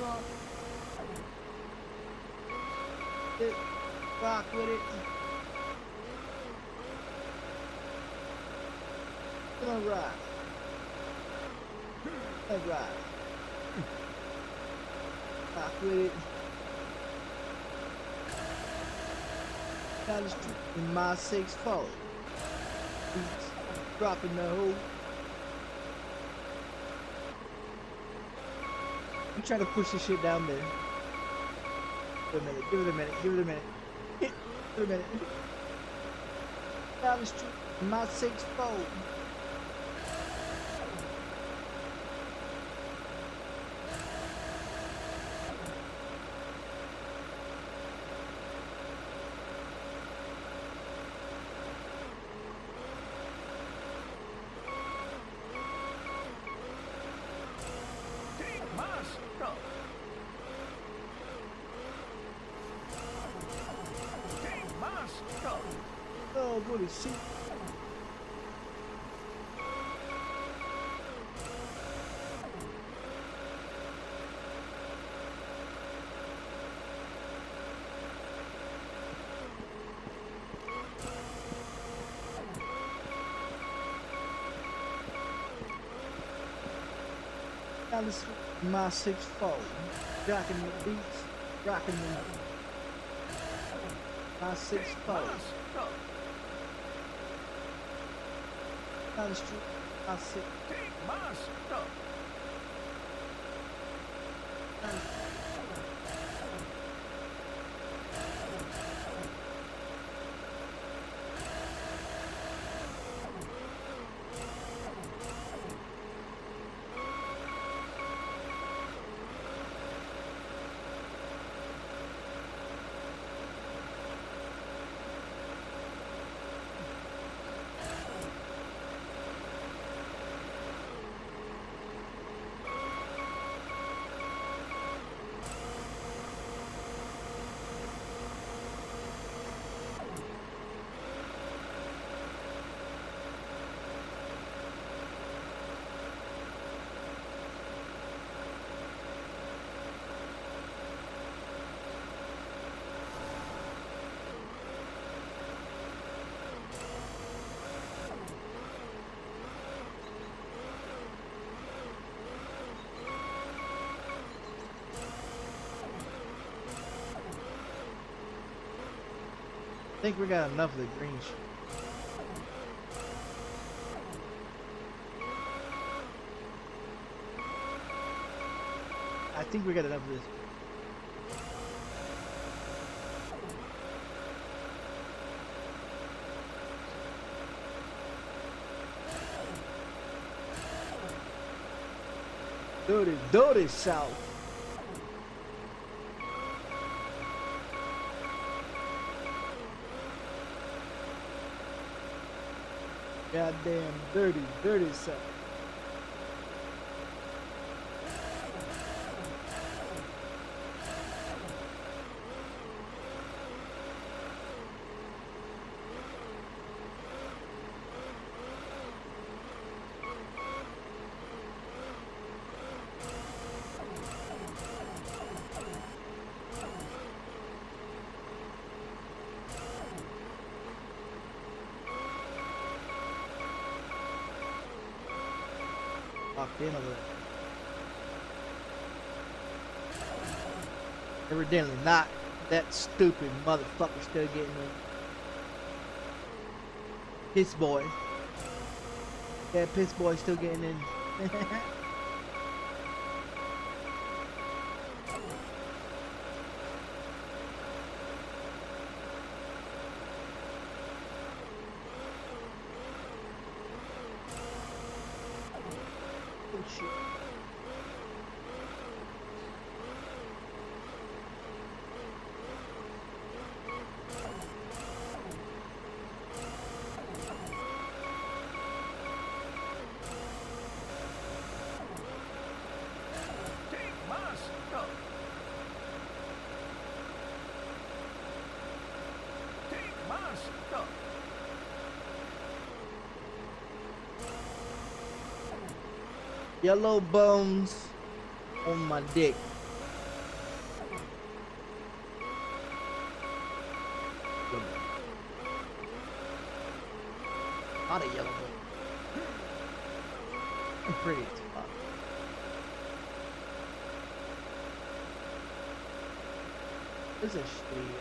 Rock. it. Rock with it. On, rock. Rock with it. Down the street in my six four. Dropping the hole. Trying to push this shit down there. Give it a minute, give it a minute, give it a minute. Give it a minute. Down the street, my six four. Take my stuff. Take my stuff. Oh, goody shit. Down the street, in my six four. Rocking the beats, rocking the my six four. Street, my six. Take my stuff. I think we got enough of the green shit. I think we got enough of this. Dirty, dirty south. Goddamn dirty, dirty south. Locked in over there. Evidently not. That stupid motherfucker still getting in. Piss boy. That piss boy still getting in. yellow bones on my dick. Not a yellow bone. Pretty. This is a street.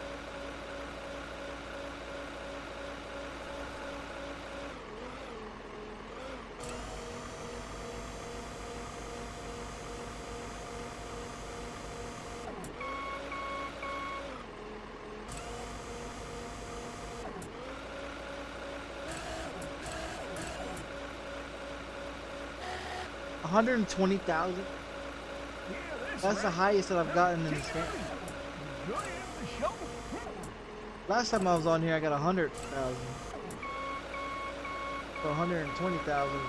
120,000? That's the highest that I've gotten in this game. Last time I was on here, I got 100,000. So 120,000.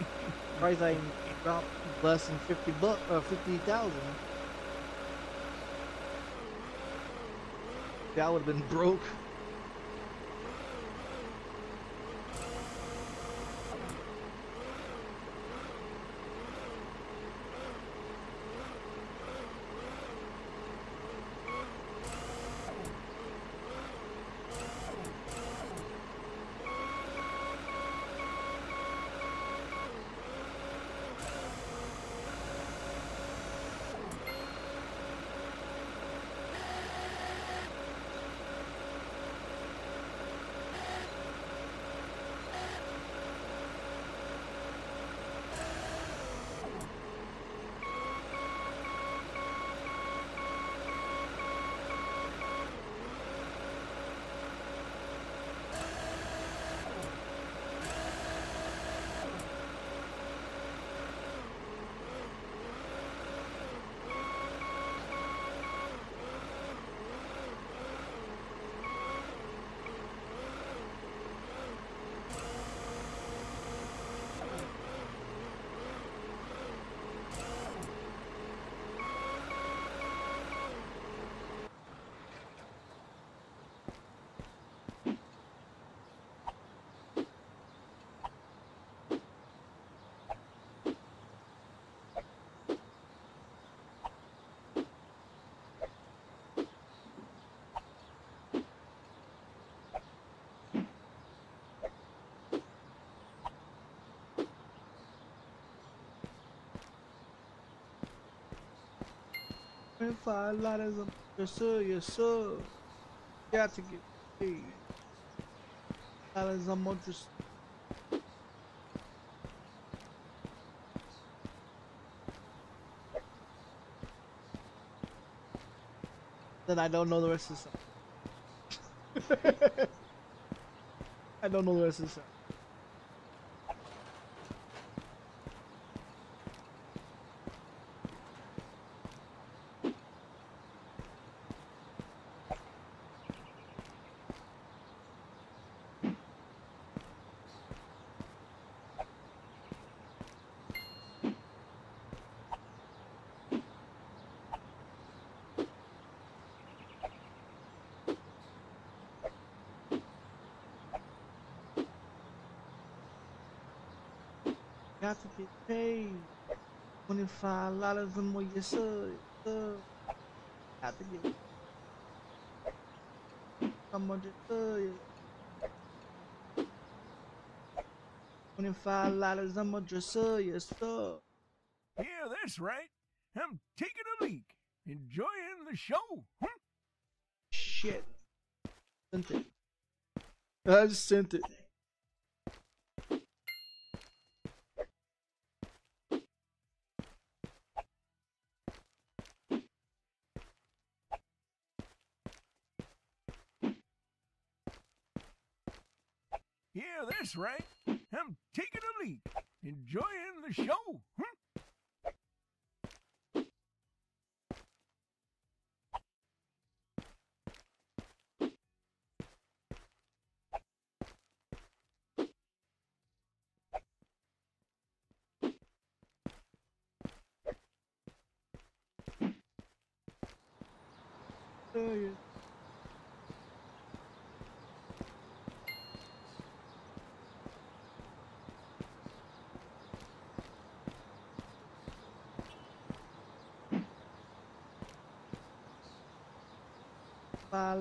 Price I dropped less than 50 bucks, uh, 50,000. That would have been broke. I lot of them, yes sir, yes sir. Got to get paid. Them are just. Then I don't know the rest of the song. I don't know the rest of the song. Got to get paid. Twenty-five dollars or more, yes sir, yes sir. Got to get. How much, yes sir, yes. Twenty-five dollars, I'ma just sell you stuff. Yeah, that's right. I'm taking a leak. Enjoying the show. Hmm? Shit. Sent it. I just sent it.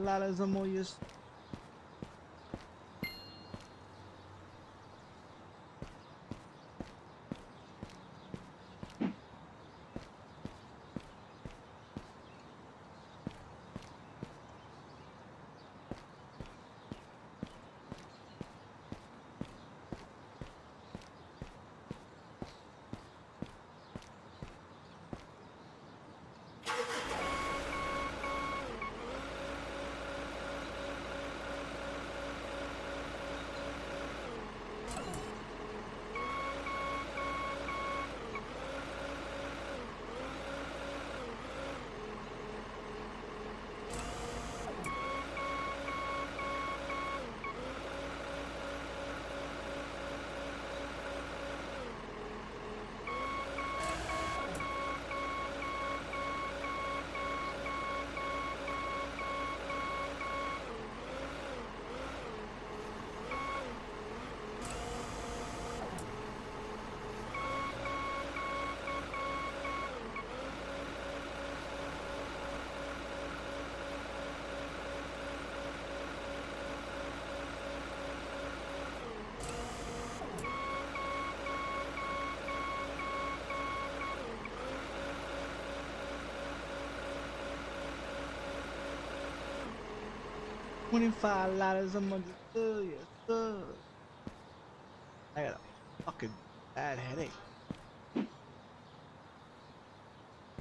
lalas amor, yes. 25 dollars a month. Yes, sir. I got a fucking bad headache.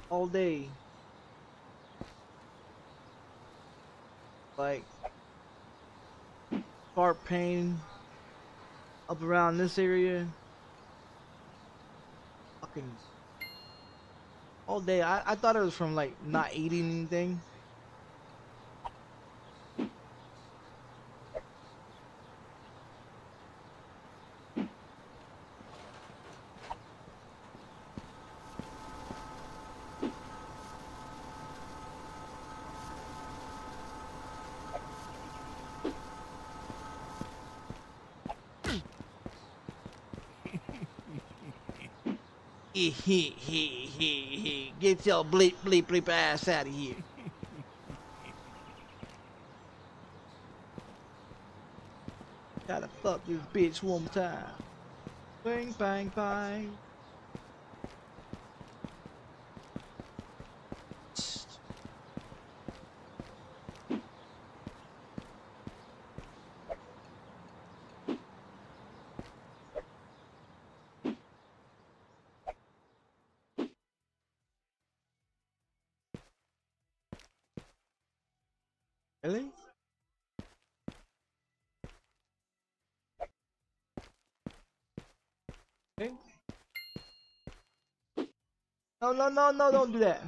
All day. Like, heart pain up around this area. Fucking all day. I, I thought it was from like not eating anything. He, he, he, hee. Get your bleep bleep bleep ass out of here. Gotta fuck this bitch one more time. Bang bang bang. No, no, no, don't do that.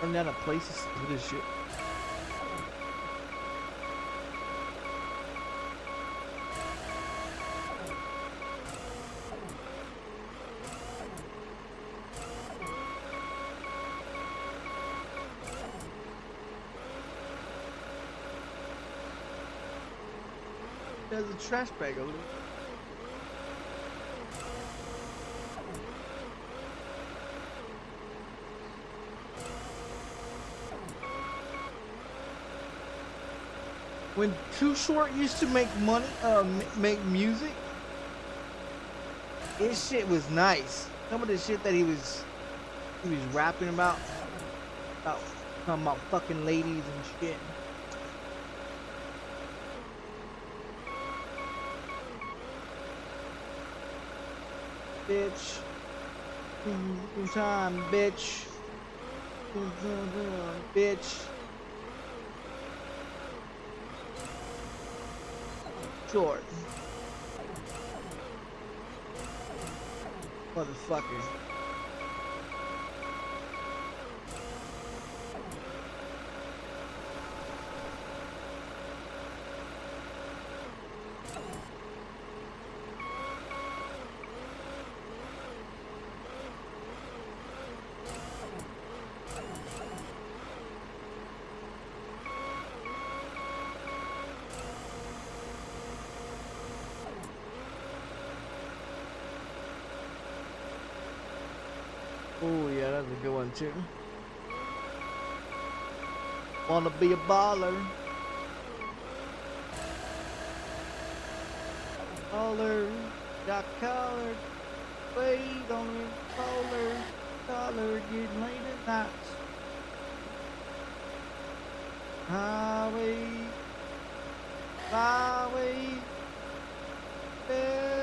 Running out of places to do this shit. A trash bag over there. When Too Short used to make money, uh, make music, his shit was nice. Some of the shit that he was, he was rapping about, about talking about fucking ladies and shit. Bitch. Good time, bitch. Bitch. Short. Motherfucker. Oh yeah, too. Wanna be a baller. Baller, got colored. Wait on your collar. Collar, getting late at night. Highway, highway. Yeah.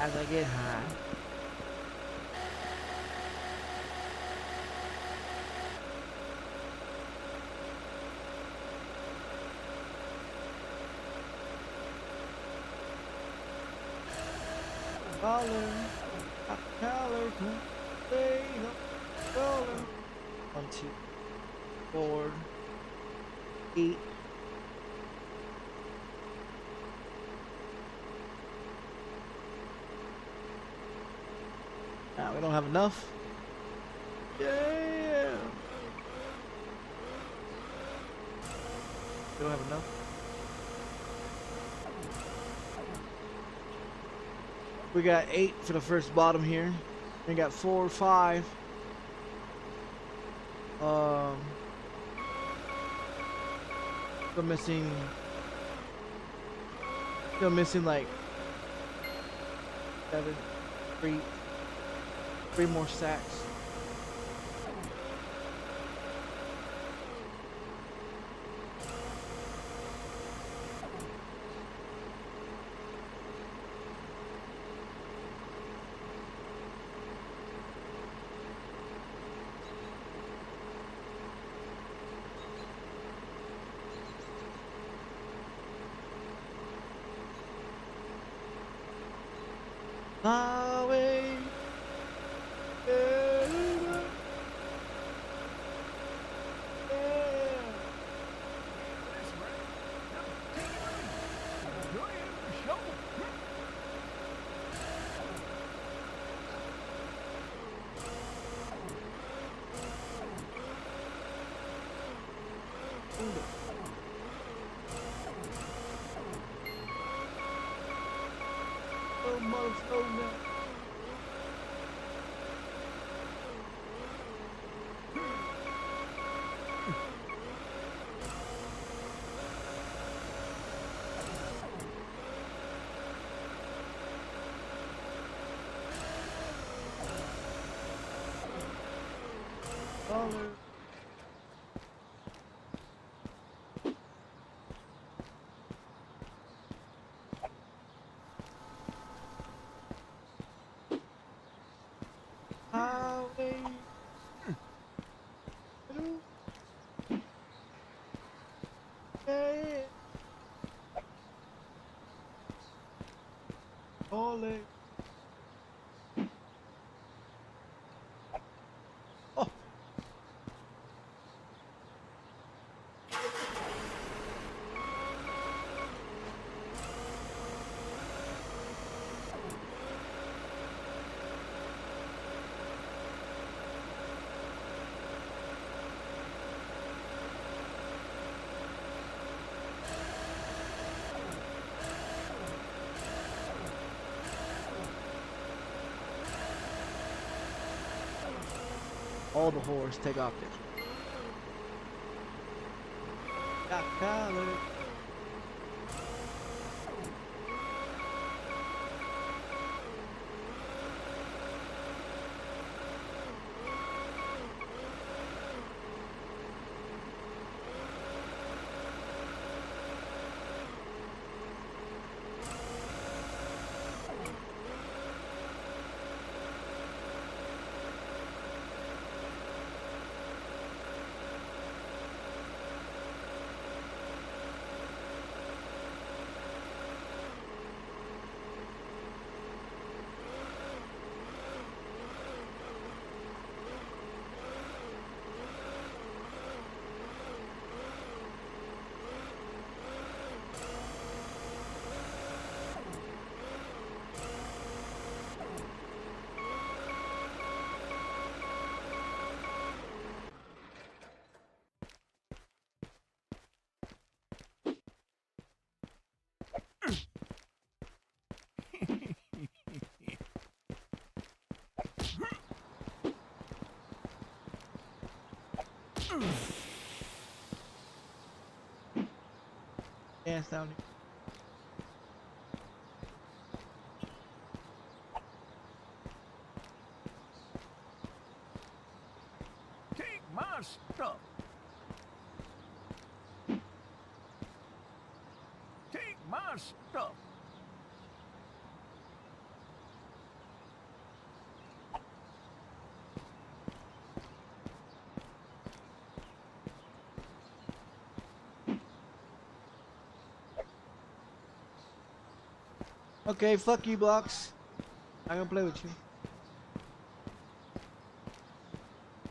As I get high. Enough. Yeah. We don't have enough. We got eight for the first bottom here. We got four, five. Um, still missing. Still missing like seven, three, three more sacks. Highway. Yeah. Color. Highway. Hey. Ole. All the whores take off there. Got color. Dance down here. Take my stuff. Take my stuff. Okay, fuck you, blocks. I'm gonna play with you.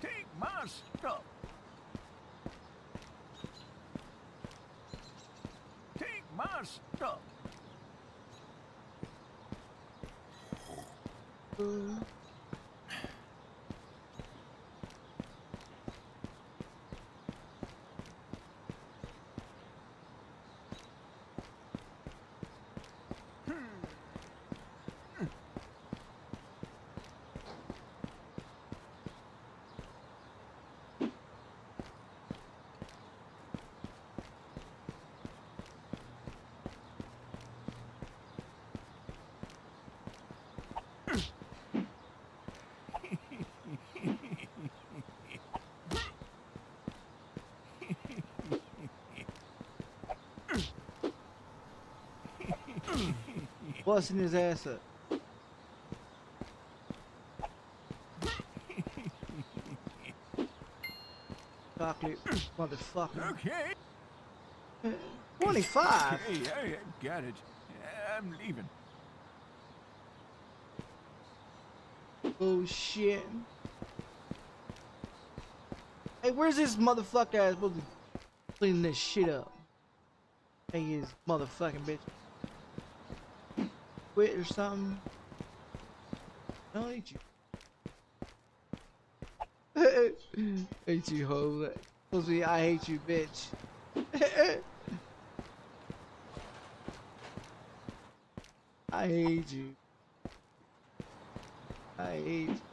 Take my stuff. Take my stuff. Mm. Busting his ass up. Chocolate motherfucker. Okay. 25? Hey, I got it. I'm leaving. Oh shit. Hey, where's this motherfucker supposed to clean this shit up? Hey, his motherfucking bitch. Quit or something? I hate you. hate you, hoe. Supposed to be, I hate you, bitch. I hate you. I hate you.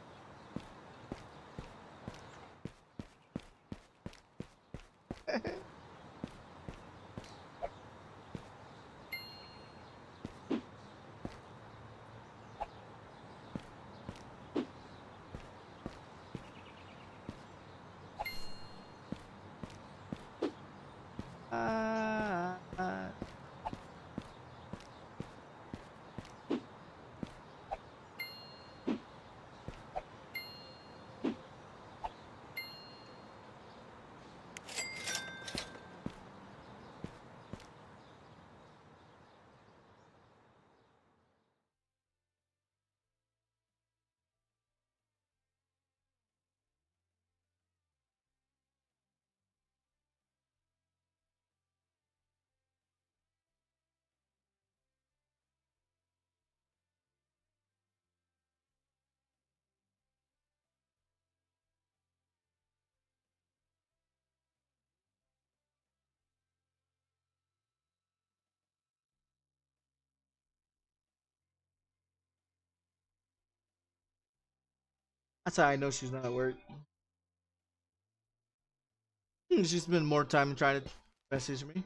That's how I know she's not at work. Hmm, She spent more time trying to message me.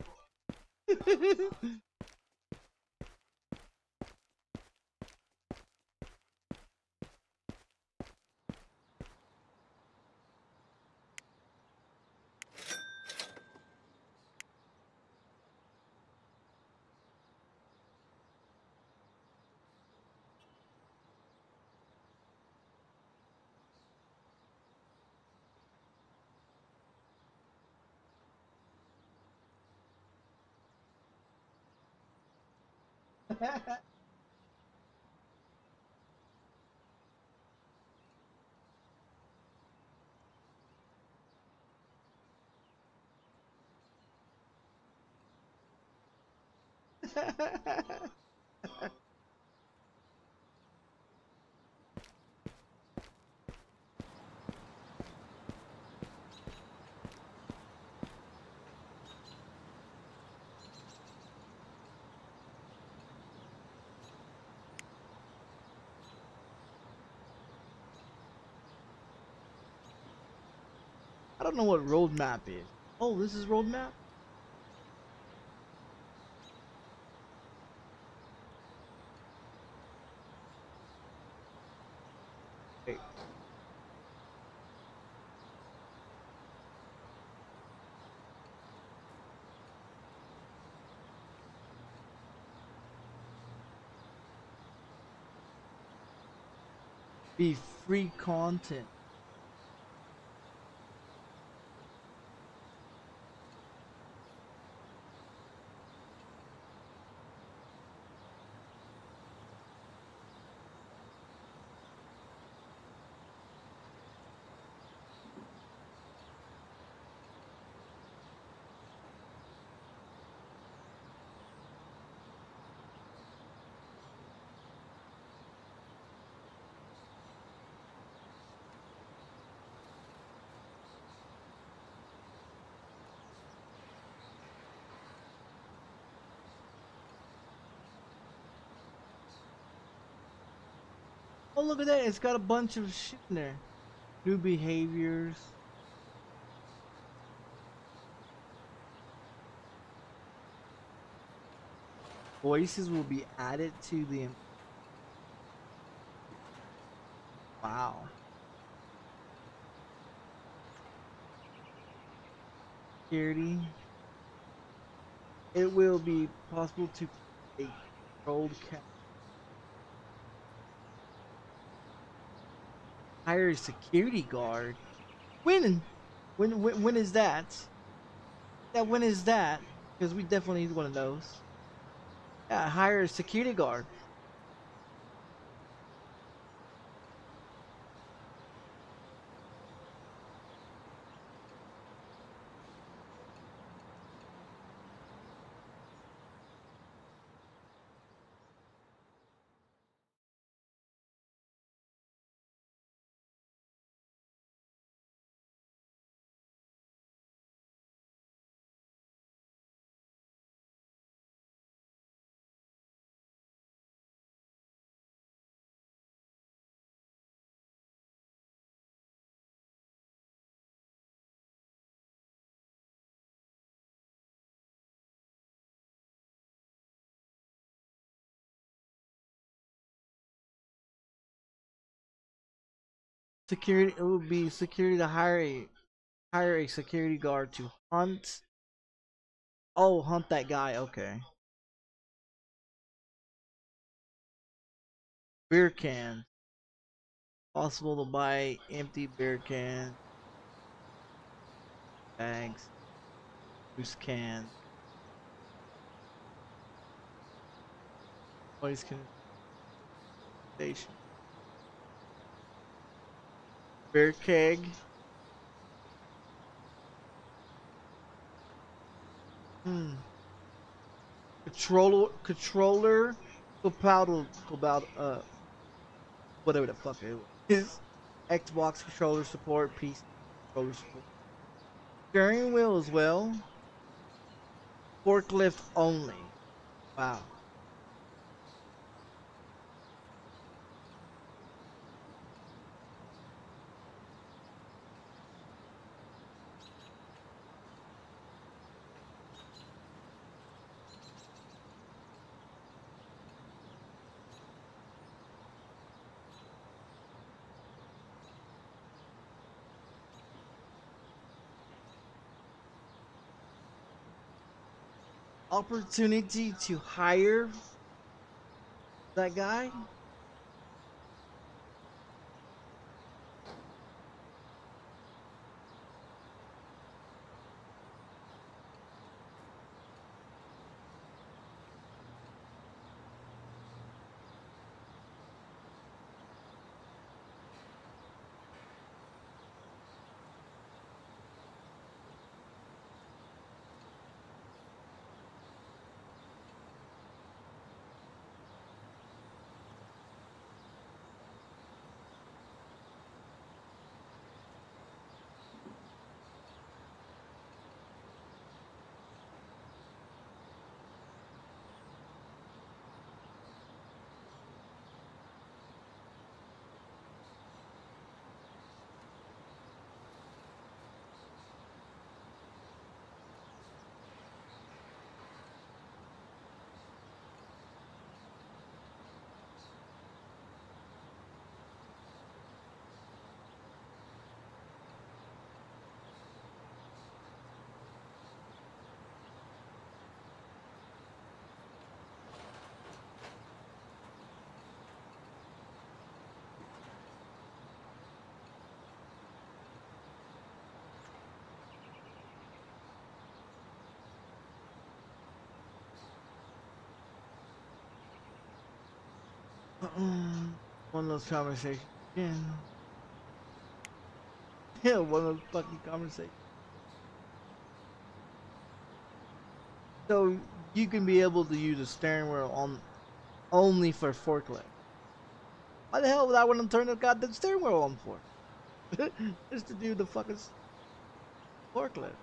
Ha ha ha ha! I don't know what roadmap is. Oh, this is roadmap? Wait. Be free content. Oh, look at that. It's got a bunch of shit in there. New behaviors. Voices will be added to the. Wow. Security. It will be possible to controlled ca- hire a security guard. When? When? When, when is that? Yeah, when is that? Because we definitely need one of those. Yeah, hire a security guard. Security. It would be security to hire a hire a security guard to hunt Oh, hunt that guy. Okay. Beer can. Possible to buy empty beer can. Bags. Juice can. Noise can. Station. Beer keg. Hmm. Controller, controller, about uh, whatever the fuck it is. Xbox controller support, PC controller support. Steering wheel as well. Forklift only. Wow. Opportunity to hire that guy? Uh-uh. one of those conversations. Yeah. Yeah, one of those fucking conversations. So you can be able to use a steering wheel on only for forklift. Why the hell would I want to turn the goddamn steering wheel on for? Just to do the fucking forklift.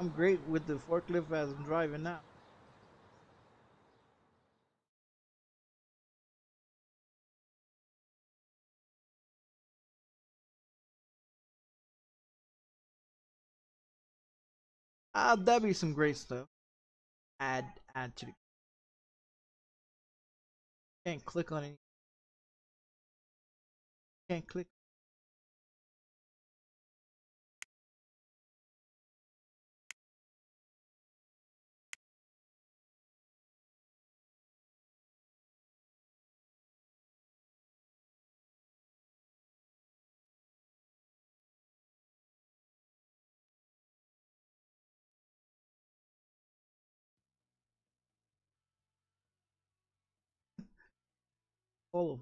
I'm great with the forklift as I'm driving now. Ah, that'd be some great stuff. Add, add to the. Can't click on it. Can't click. All?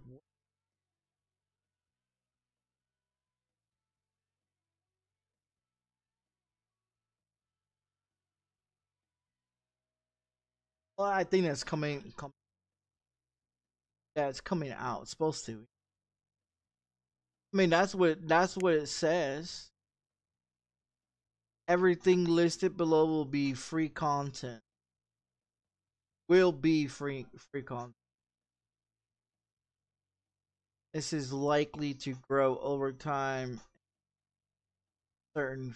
Well, I think that's coming. Com- yeah, it's coming out. It's supposed to. I mean, that's what that's what it says. Everything listed below will be free content. Will be free free content. This is likely to grow over time. Certain.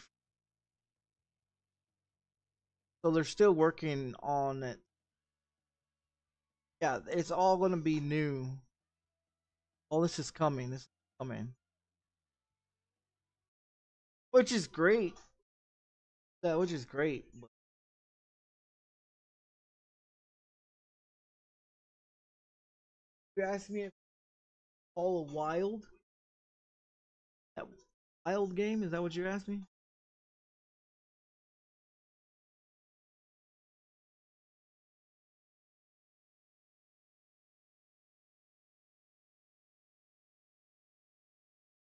So they're still working on it. Yeah, it's all gonna be new. All this is coming. This is coming. Which is great. Yeah, which is great. You asked me if all Wild. That Wild game is that what you asked me?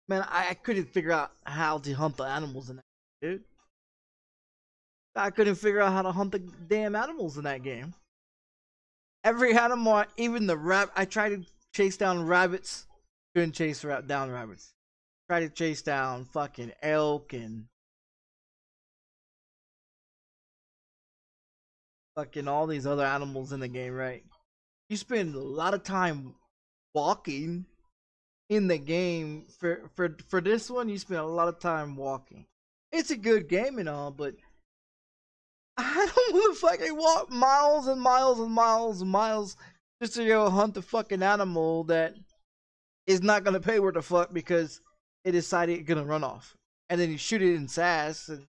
Man, I, I couldn't figure out how to hunt the animals in that, dude. I couldn't figure out how to hunt the damn animals in that game. Every animal, even the rabbit, I tried to chase down rabbits, couldn't chase down rabbits. Try to chase down fucking elk and fucking all these other animals in the game, right? You spend a lot of time walking in the game for for for this one you spend a lot of time walking it's a good game and all but i don't want to fucking walk miles and miles and miles and miles just to go hunt the fucking animal that is not gonna pay where the fuck because it decided it's gonna run off and then you shoot it in sass and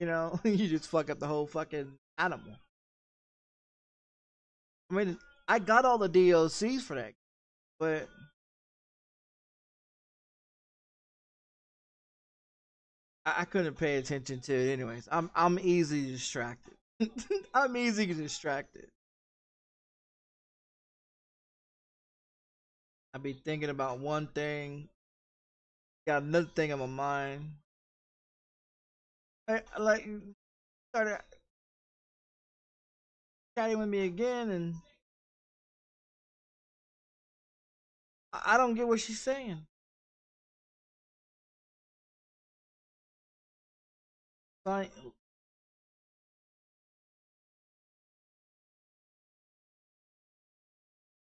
you know you just fuck up the whole fucking animal i mean i got all the dlcs for that but I, I couldn't pay attention to it anyways. I'm I'm easily distracted. I'm easily distracted. I be thinking about one thing, got another thing on my mind. I, I like started chatting with me again, and I I don't get what she's saying. Like,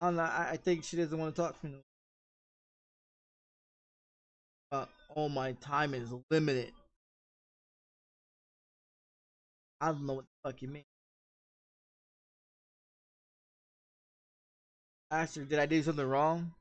I don't know, I, I think she doesn't want to talk to me. Uh, all my time is limited. I don't know what the fuck you mean. I asked her, did I do something wrong?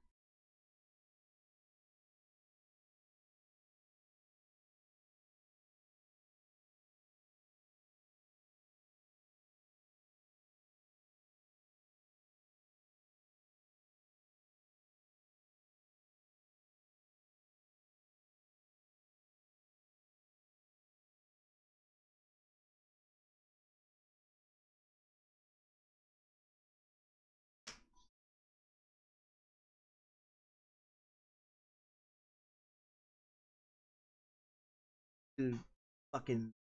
Fucking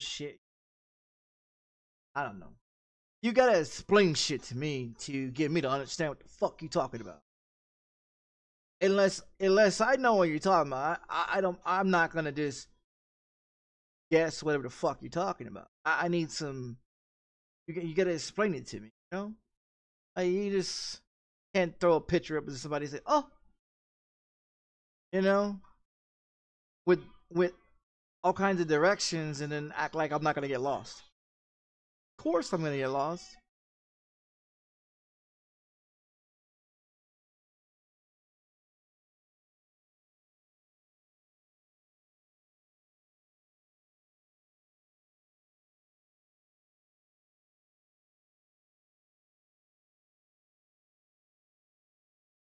shit. I don't know. You gotta explain shit to me to get me to understand what the fuck you talking about. Unless, unless I know what you're talking about, I, I don't. I'm not gonna just guess whatever the fuck you're talking about. I, I need some. You, you gotta explain it to me. You know, like, you just can't throw a picture up and somebody say, "Oh," you know, with with all kinds of directions and then act like I'm not gonna get lost. Of course I'm gonna get lost.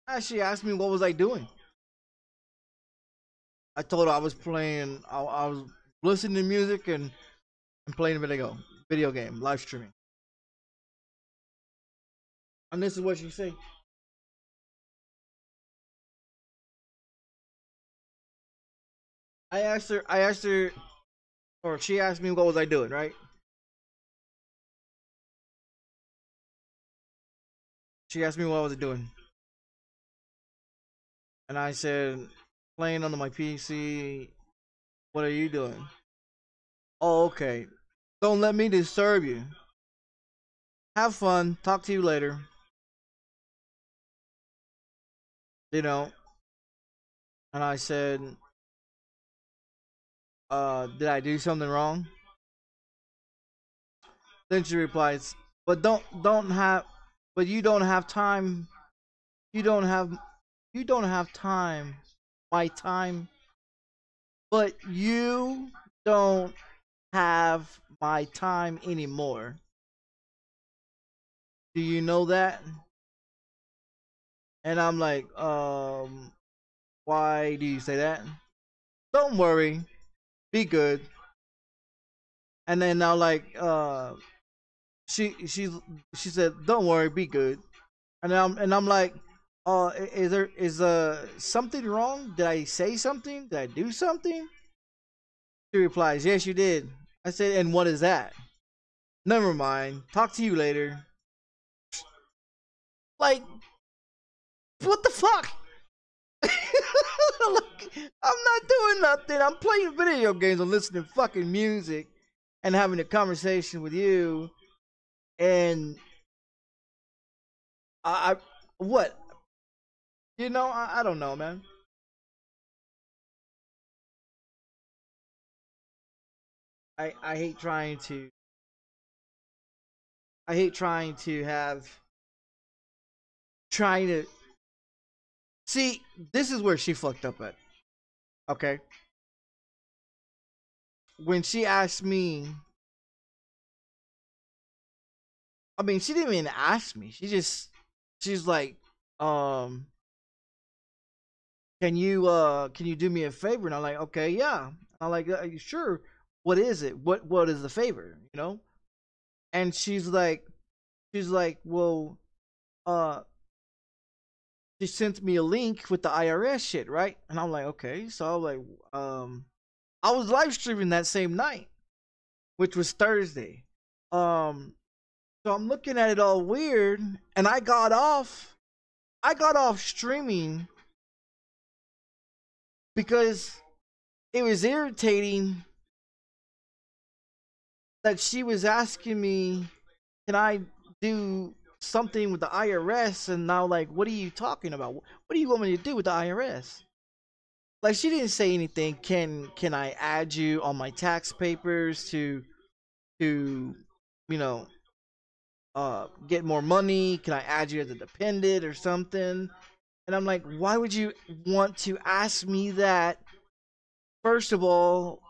Actually asked me what was I doing. I told her I was playing. I, I was listening to music and, and playing a video video game, live streaming. And this is what she said. I asked her. I asked her, or she asked me what was I doing, right? She asked me what was I doing, and I said, playing on my PC. What are you doing? Oh, okay. Don't let me disturb you. Have fun. Talk to you later. You know. And I said, uh, did I do something wrong? Then she replies, but don't don't have but you don't have time you don't have you don't have time my time but you don't have my time anymore. Do you know that? And I'm like, um, why do you say that? Don't worry, be good. And then now, like, uh, she she she said, "Don't worry, be good." And I'm and I'm like, "Uh, is there is uh something wrong? Did I say something? Did I do something?" She replies, "Yes, you did." I said, "And what is that?" Never mind. Talk to you later. Like, what the fuck? Like, I'm not doing nothing. I'm playing video games. I'm listening to fucking music and having a conversation with you. And I, I what? You know, I, I don't know, man. I I hate trying to. I hate trying to have. Trying to. See, this is where she fucked up at. Okay. When she asked me. I mean, she didn't even ask me. She just. She's like, um. Can you uh can you do me a favor? And I'm like, okay, yeah. I'm like, sure. What is it? What what is the favor? You know? And she's like, she's like, well, uh, she sent me a link with the IRS shit, right? And I'm like, okay. So I was like, um, I was live streaming that same night, which was Thursday. Um, so I'm looking at it all weird, and I got off. I got off streaming because it was irritating that she was asking me, "Can I do something with the IRS?" And now, like, what are you talking about? What do you want me to do with the IRS? Like, she didn't say anything. Can Can I add you on my tax papers to, to, you know, uh, get more money? Can I add you as a dependent or something? And I'm like, why would you want to ask me that? First of all,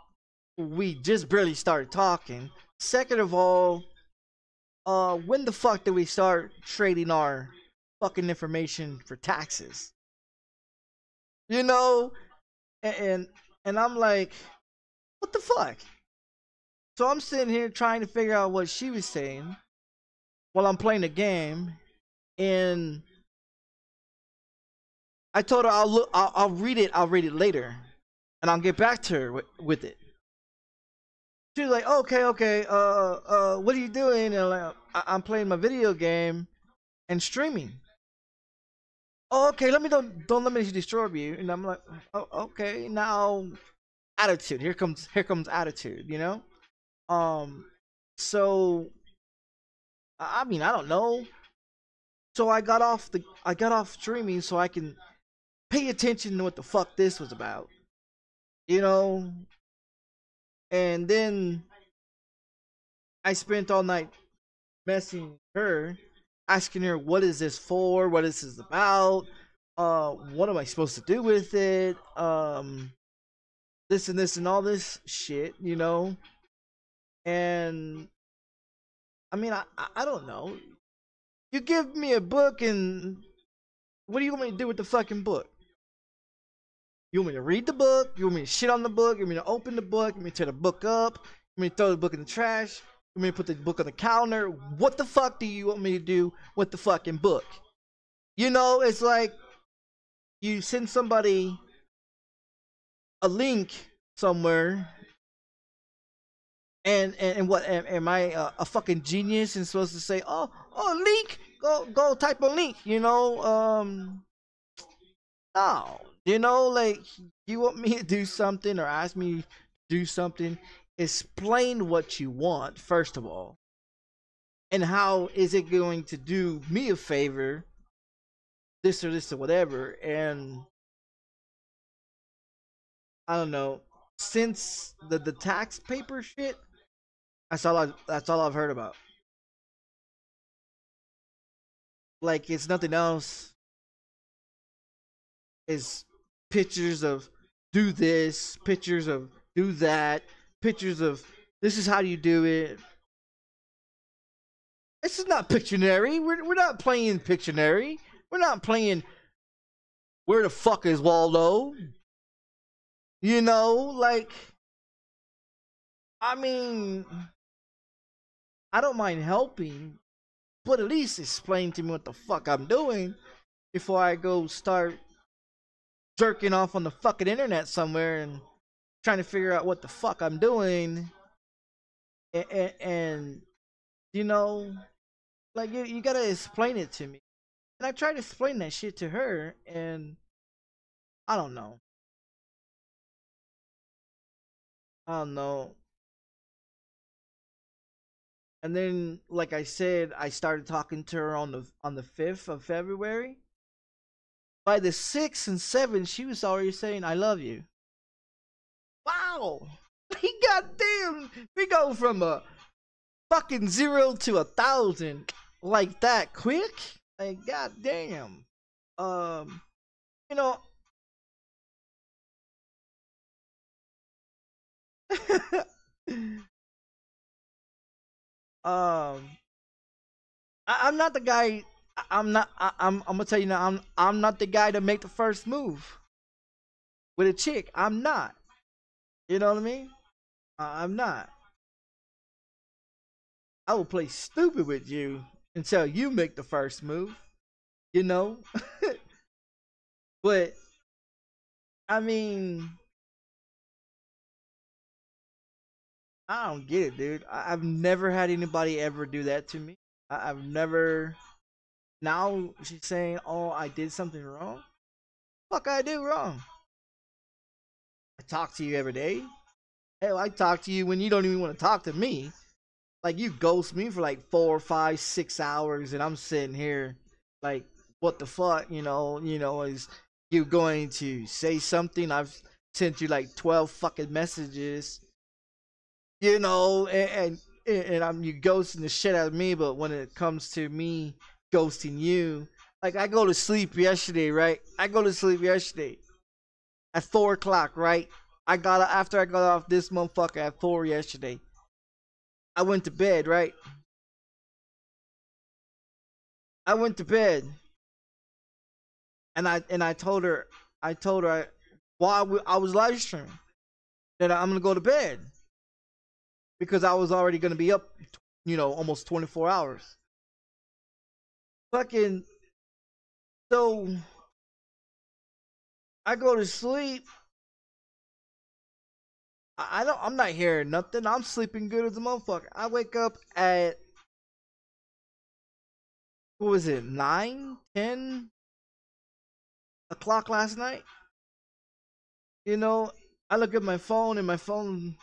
we just barely started talking. Second of all, uh, when the fuck did we start trading our fucking information for taxes? You know, and and, and I'm like, what the fuck? So I'm sitting here trying to figure out what she was saying while I'm playing the game, and I told her I'll look, I'll, I'll read it, I'll read it later, and I'll get back to her with, with it. She was like, okay, okay, uh, uh, what are you doing? And I'm like, I- I'm playing my video game and streaming. Oh, okay, let me don't don't let me disturb you. And I'm like, oh, okay, now attitude. Here comes here comes attitude. You know, um, so I I mean, I don't know. So I got off the I got off streaming so I can pay attention to what the fuck this was about. You know? And then I spent all night messing her, asking her what is this for, what is this about, uh what am I supposed to do with it? Um this and this and all this shit, you know? And I mean, I, I don't know. You give me a book, and what do you want me to do with the fucking book? You want me to read the book? You want me to shit on the book? You want me to open the book? You want me to tear the book up? You want me to throw the book in the trash? You want me to put the book on the counter? What the fuck do you want me to do with the fucking book? You know, it's like you send somebody a link somewhere and and, and what am, am I uh, fucking genius and supposed to say oh oh link go go type a link you know um no you know like you want me to do something or ask me to do something explain what you want first of all and how is it going to do me a favor this or this or whatever and I don't know since the the tax paper shit that's all I that's all I've heard about. Like it's nothing else. It's pictures of do this, pictures of do that, pictures of this is how you do it. This is not Pictionary. We're we're not playing Pictionary. We're not playing where the fuck is Waldo? You know, like I mean I don't mind helping, but at least explain to me what the fuck I'm doing before I go start jerking off on the fucking internet somewhere and trying to figure out what the fuck I'm doing. And, and, and you know, like you, you gotta explain it to me. And I tried to explain that shit to her, and I don't know. I don't know. And then, like I said, I started talking to her on the on the fifth of February. By the six and seven, she was already saying, "I love you." Wow, goddamn, we go from a fucking zero to a thousand like that quick. Like goddamn, um, you know. um I, am not the guy I, am not I, am I'm, I'm gonna tell you now I'm I'm not the guy to make the first move with a chick. I'm not. You know what I mean? I, I'm not. I will play stupid with you until you make the first move. You know? but I mean I don't get it, dude. I- have never had anybody ever do that to me. I- I've never. Now she's saying, "Oh, I did something wrong." Fuck, I do wrong. I talk to you every day. Hell, I talk to you when you don't even want to talk to me. Like you ghost me for like four, five, six hours, and I'm sitting here like, what the fuck? You know, you know, is you going to say something? I've sent you like twelve fucking messages you know, and, and and I'm you ghosting the shit out of me, but when it comes to me ghosting you, like I go to sleep yesterday, right? I go to sleep yesterday at four o'clock, right? I got after I got off this motherfucker at four yesterday. I went to bed, right? I went to bed, and I and I told her, I told her I, while I was live streaming that I'm gonna go to bed because I was already gonna be up, you know, almost 24 hours. Fucking, so I go to sleep. I, don't. I'm not hearing nothing. I'm sleeping good as a motherfucker. I wake up at what was it, nine, ten o'clock last night. You know, I look at my phone and my phone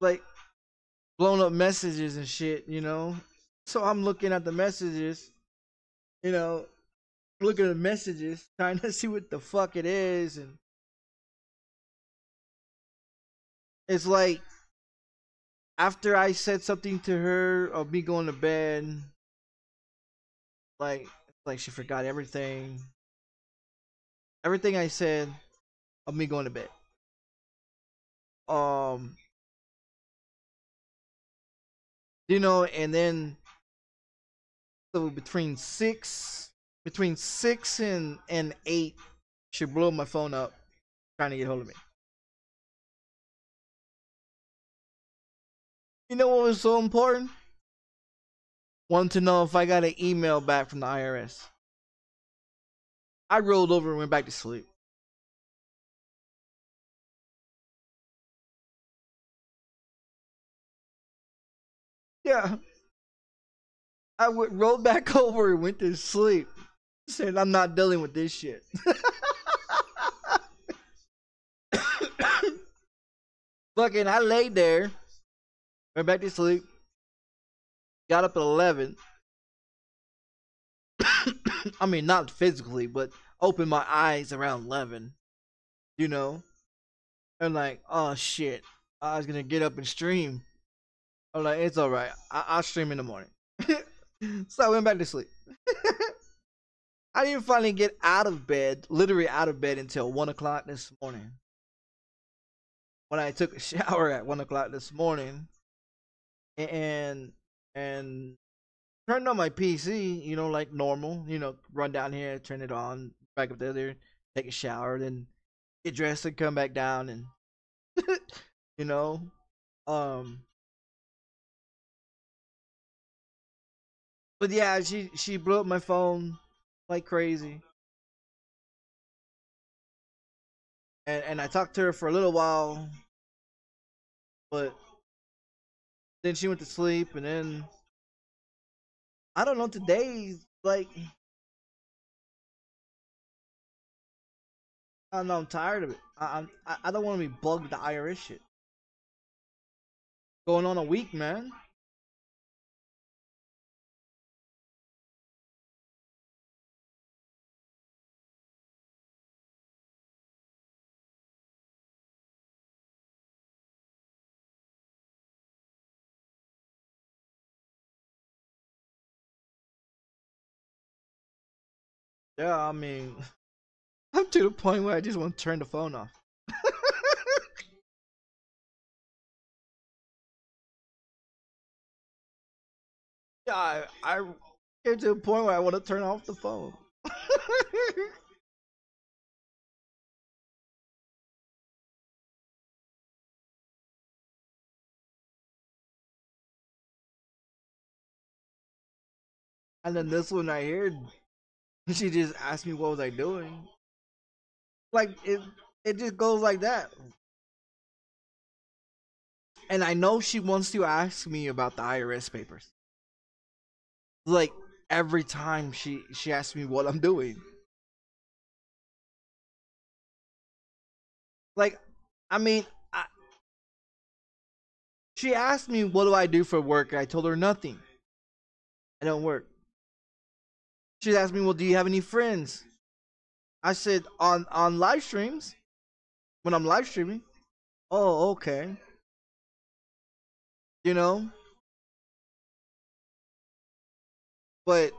like blown up messages and shit, you know. So I'm looking at the messages, you know, looking at the messages, trying to see what the fuck it is, and it's like after I said something to her of me going to bed, like like she forgot everything, everything I said of me going to bed. Um, you know, and then so between six between six and and eight she blew my phone up trying to get hold of me. You know what was so important? Wanted to know if I got an email back from the IRS. I rolled over and went back to sleep. Yeah. I would roll back over and went to sleep. Said I'm not dealing with this shit. Fucking I laid there, went back to sleep, got up at eleven. I mean not physically, but opened my eyes around eleven. You know? And like, oh shit. I was gonna get up and stream. I'm like, it's all right. I- will stream in the morning. so I went back to sleep. I didn't finally get out of bed, literally out of bed, until one o'clock this morning. when I took a shower at one o'clock this morning, and and turned on my PC, you know, like normal, you know, run down here, turn it on, back up there, take a shower, then get dressed and come back down, and you know, um. But yeah, she she blew up my phone like crazy. and and I talked to her for a little while, but then she went to sleep, and then I don't know. Today's like I don't know. I'm tired of it. I I I don't want to be bugged the IRS shit. Going on a week, man. Yeah, I mean, I'm to the point where I just want to turn the phone off. yeah, I, I get to the point where I want to turn off the phone. and then this one right here, she just asked me what was I doing. Like it, it just goes like that. And I know she wants to ask me about the IRS papers. Like every time she she asks me what I'm doing. Like, I mean, I, she asked me what do I do for work. I told her nothing. I don't work. She asked me, "Well, do you have any friends?" I said, "On on live streams, when I'm live streaming." Oh, okay. You know, but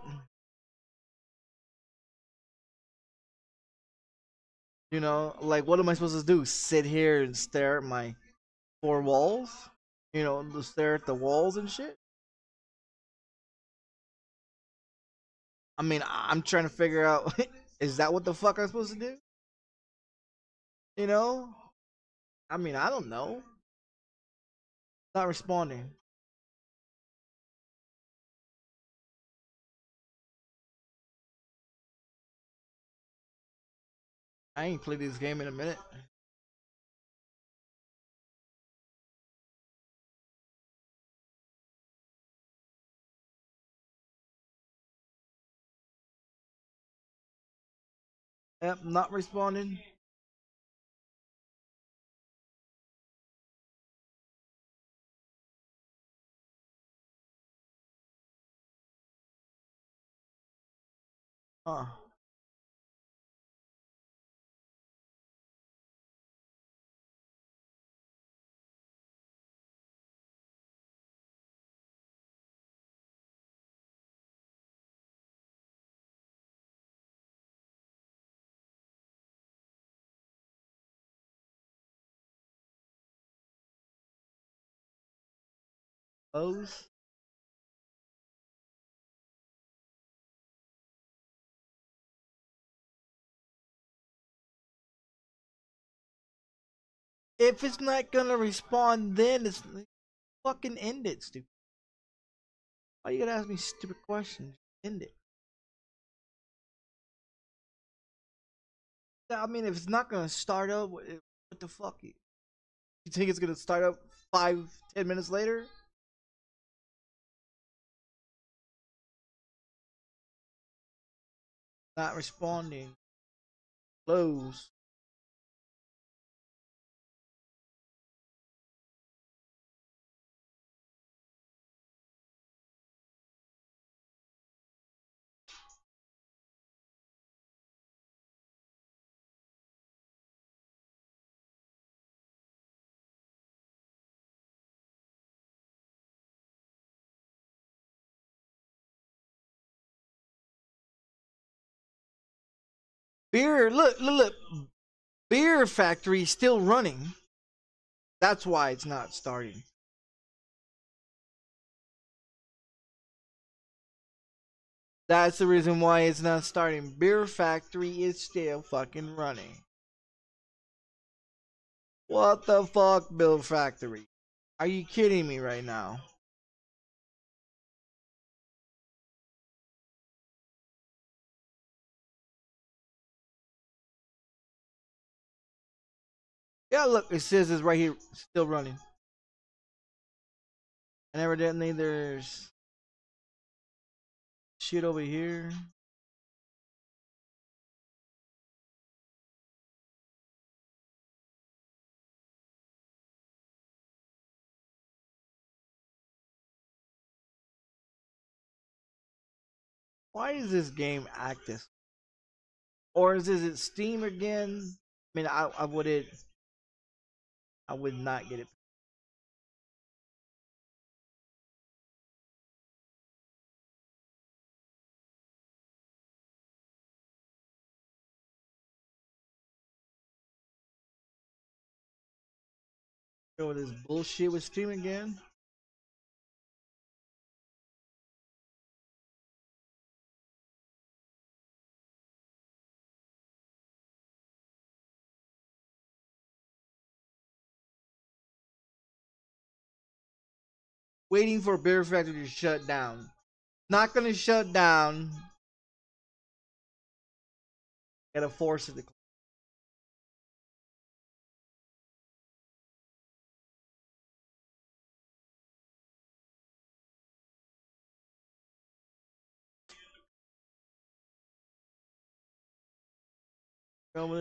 you know, like, what am I supposed to do? Sit here and stare at my four walls? You know, stare at the walls and shit? I mean, I'm trying to figure out is that what the fuck I'm supposed to do? You know? I mean, I don't know. Not responding. I ain't played this game in a minute. Yep, not responding. Huh. If it's not gonna respond, then it's fucking end it, stupid. Why you gotta ask me stupid questions? End it. I mean, if it's not gonna start up, what the fuck? You think it's gonna start up five, ten minutes later? Not responding. Close. Beer, look, look, look. Beer factory still running. That's why it's not starting. That's the reason why it's not starting. Beer Factory is still fucking running. What the fuck, Beer Factory? Are you kidding me right now? Yeah, look, it says it's right here, still running. And evidently there's shit over here. Why is this game active? Or is, is it Steam again? I mean, I, I would it. I would not get it. Go this bullshit with Steam again. Waiting for Beer Factory to shut down. Not gonna shut down. Gotta force it to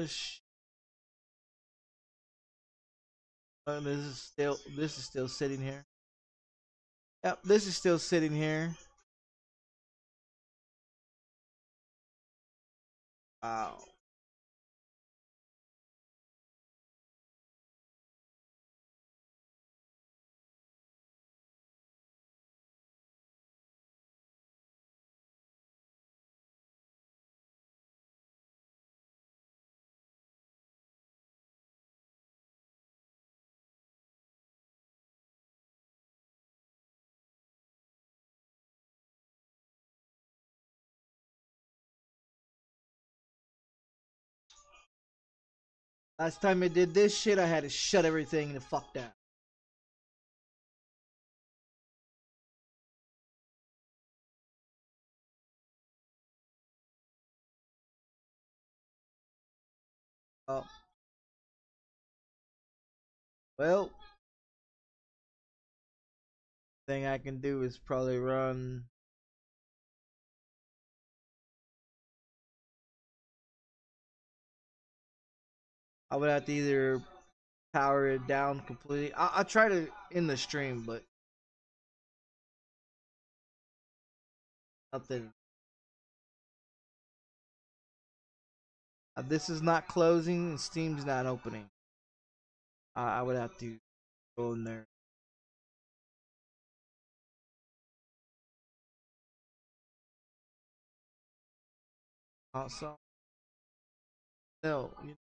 sh- Uh, this is still this is still sitting here. Yep, this is still sitting here. Wow. Last time I did this shit, I had to shut everything the fuck down. Oh. Well, thing I can do is probably run. I would have to either power it down completely. I I'll try to end the stream, but nothing. Uh, this is not closing and Steam's not opening. I I would have to go in there. Also, no, you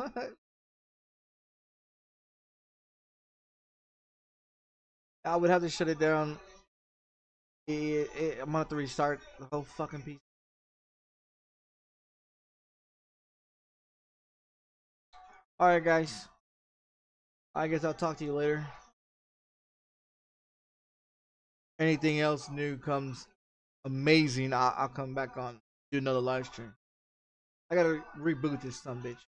I would have to shut it down. It, it, I'm gonna have to restart the whole fucking piece. Alright, guys. I guess I'll talk to you later. Anything else new comes amazing, I'll, I'll come back on do another live stream. I gotta reboot this some bitch.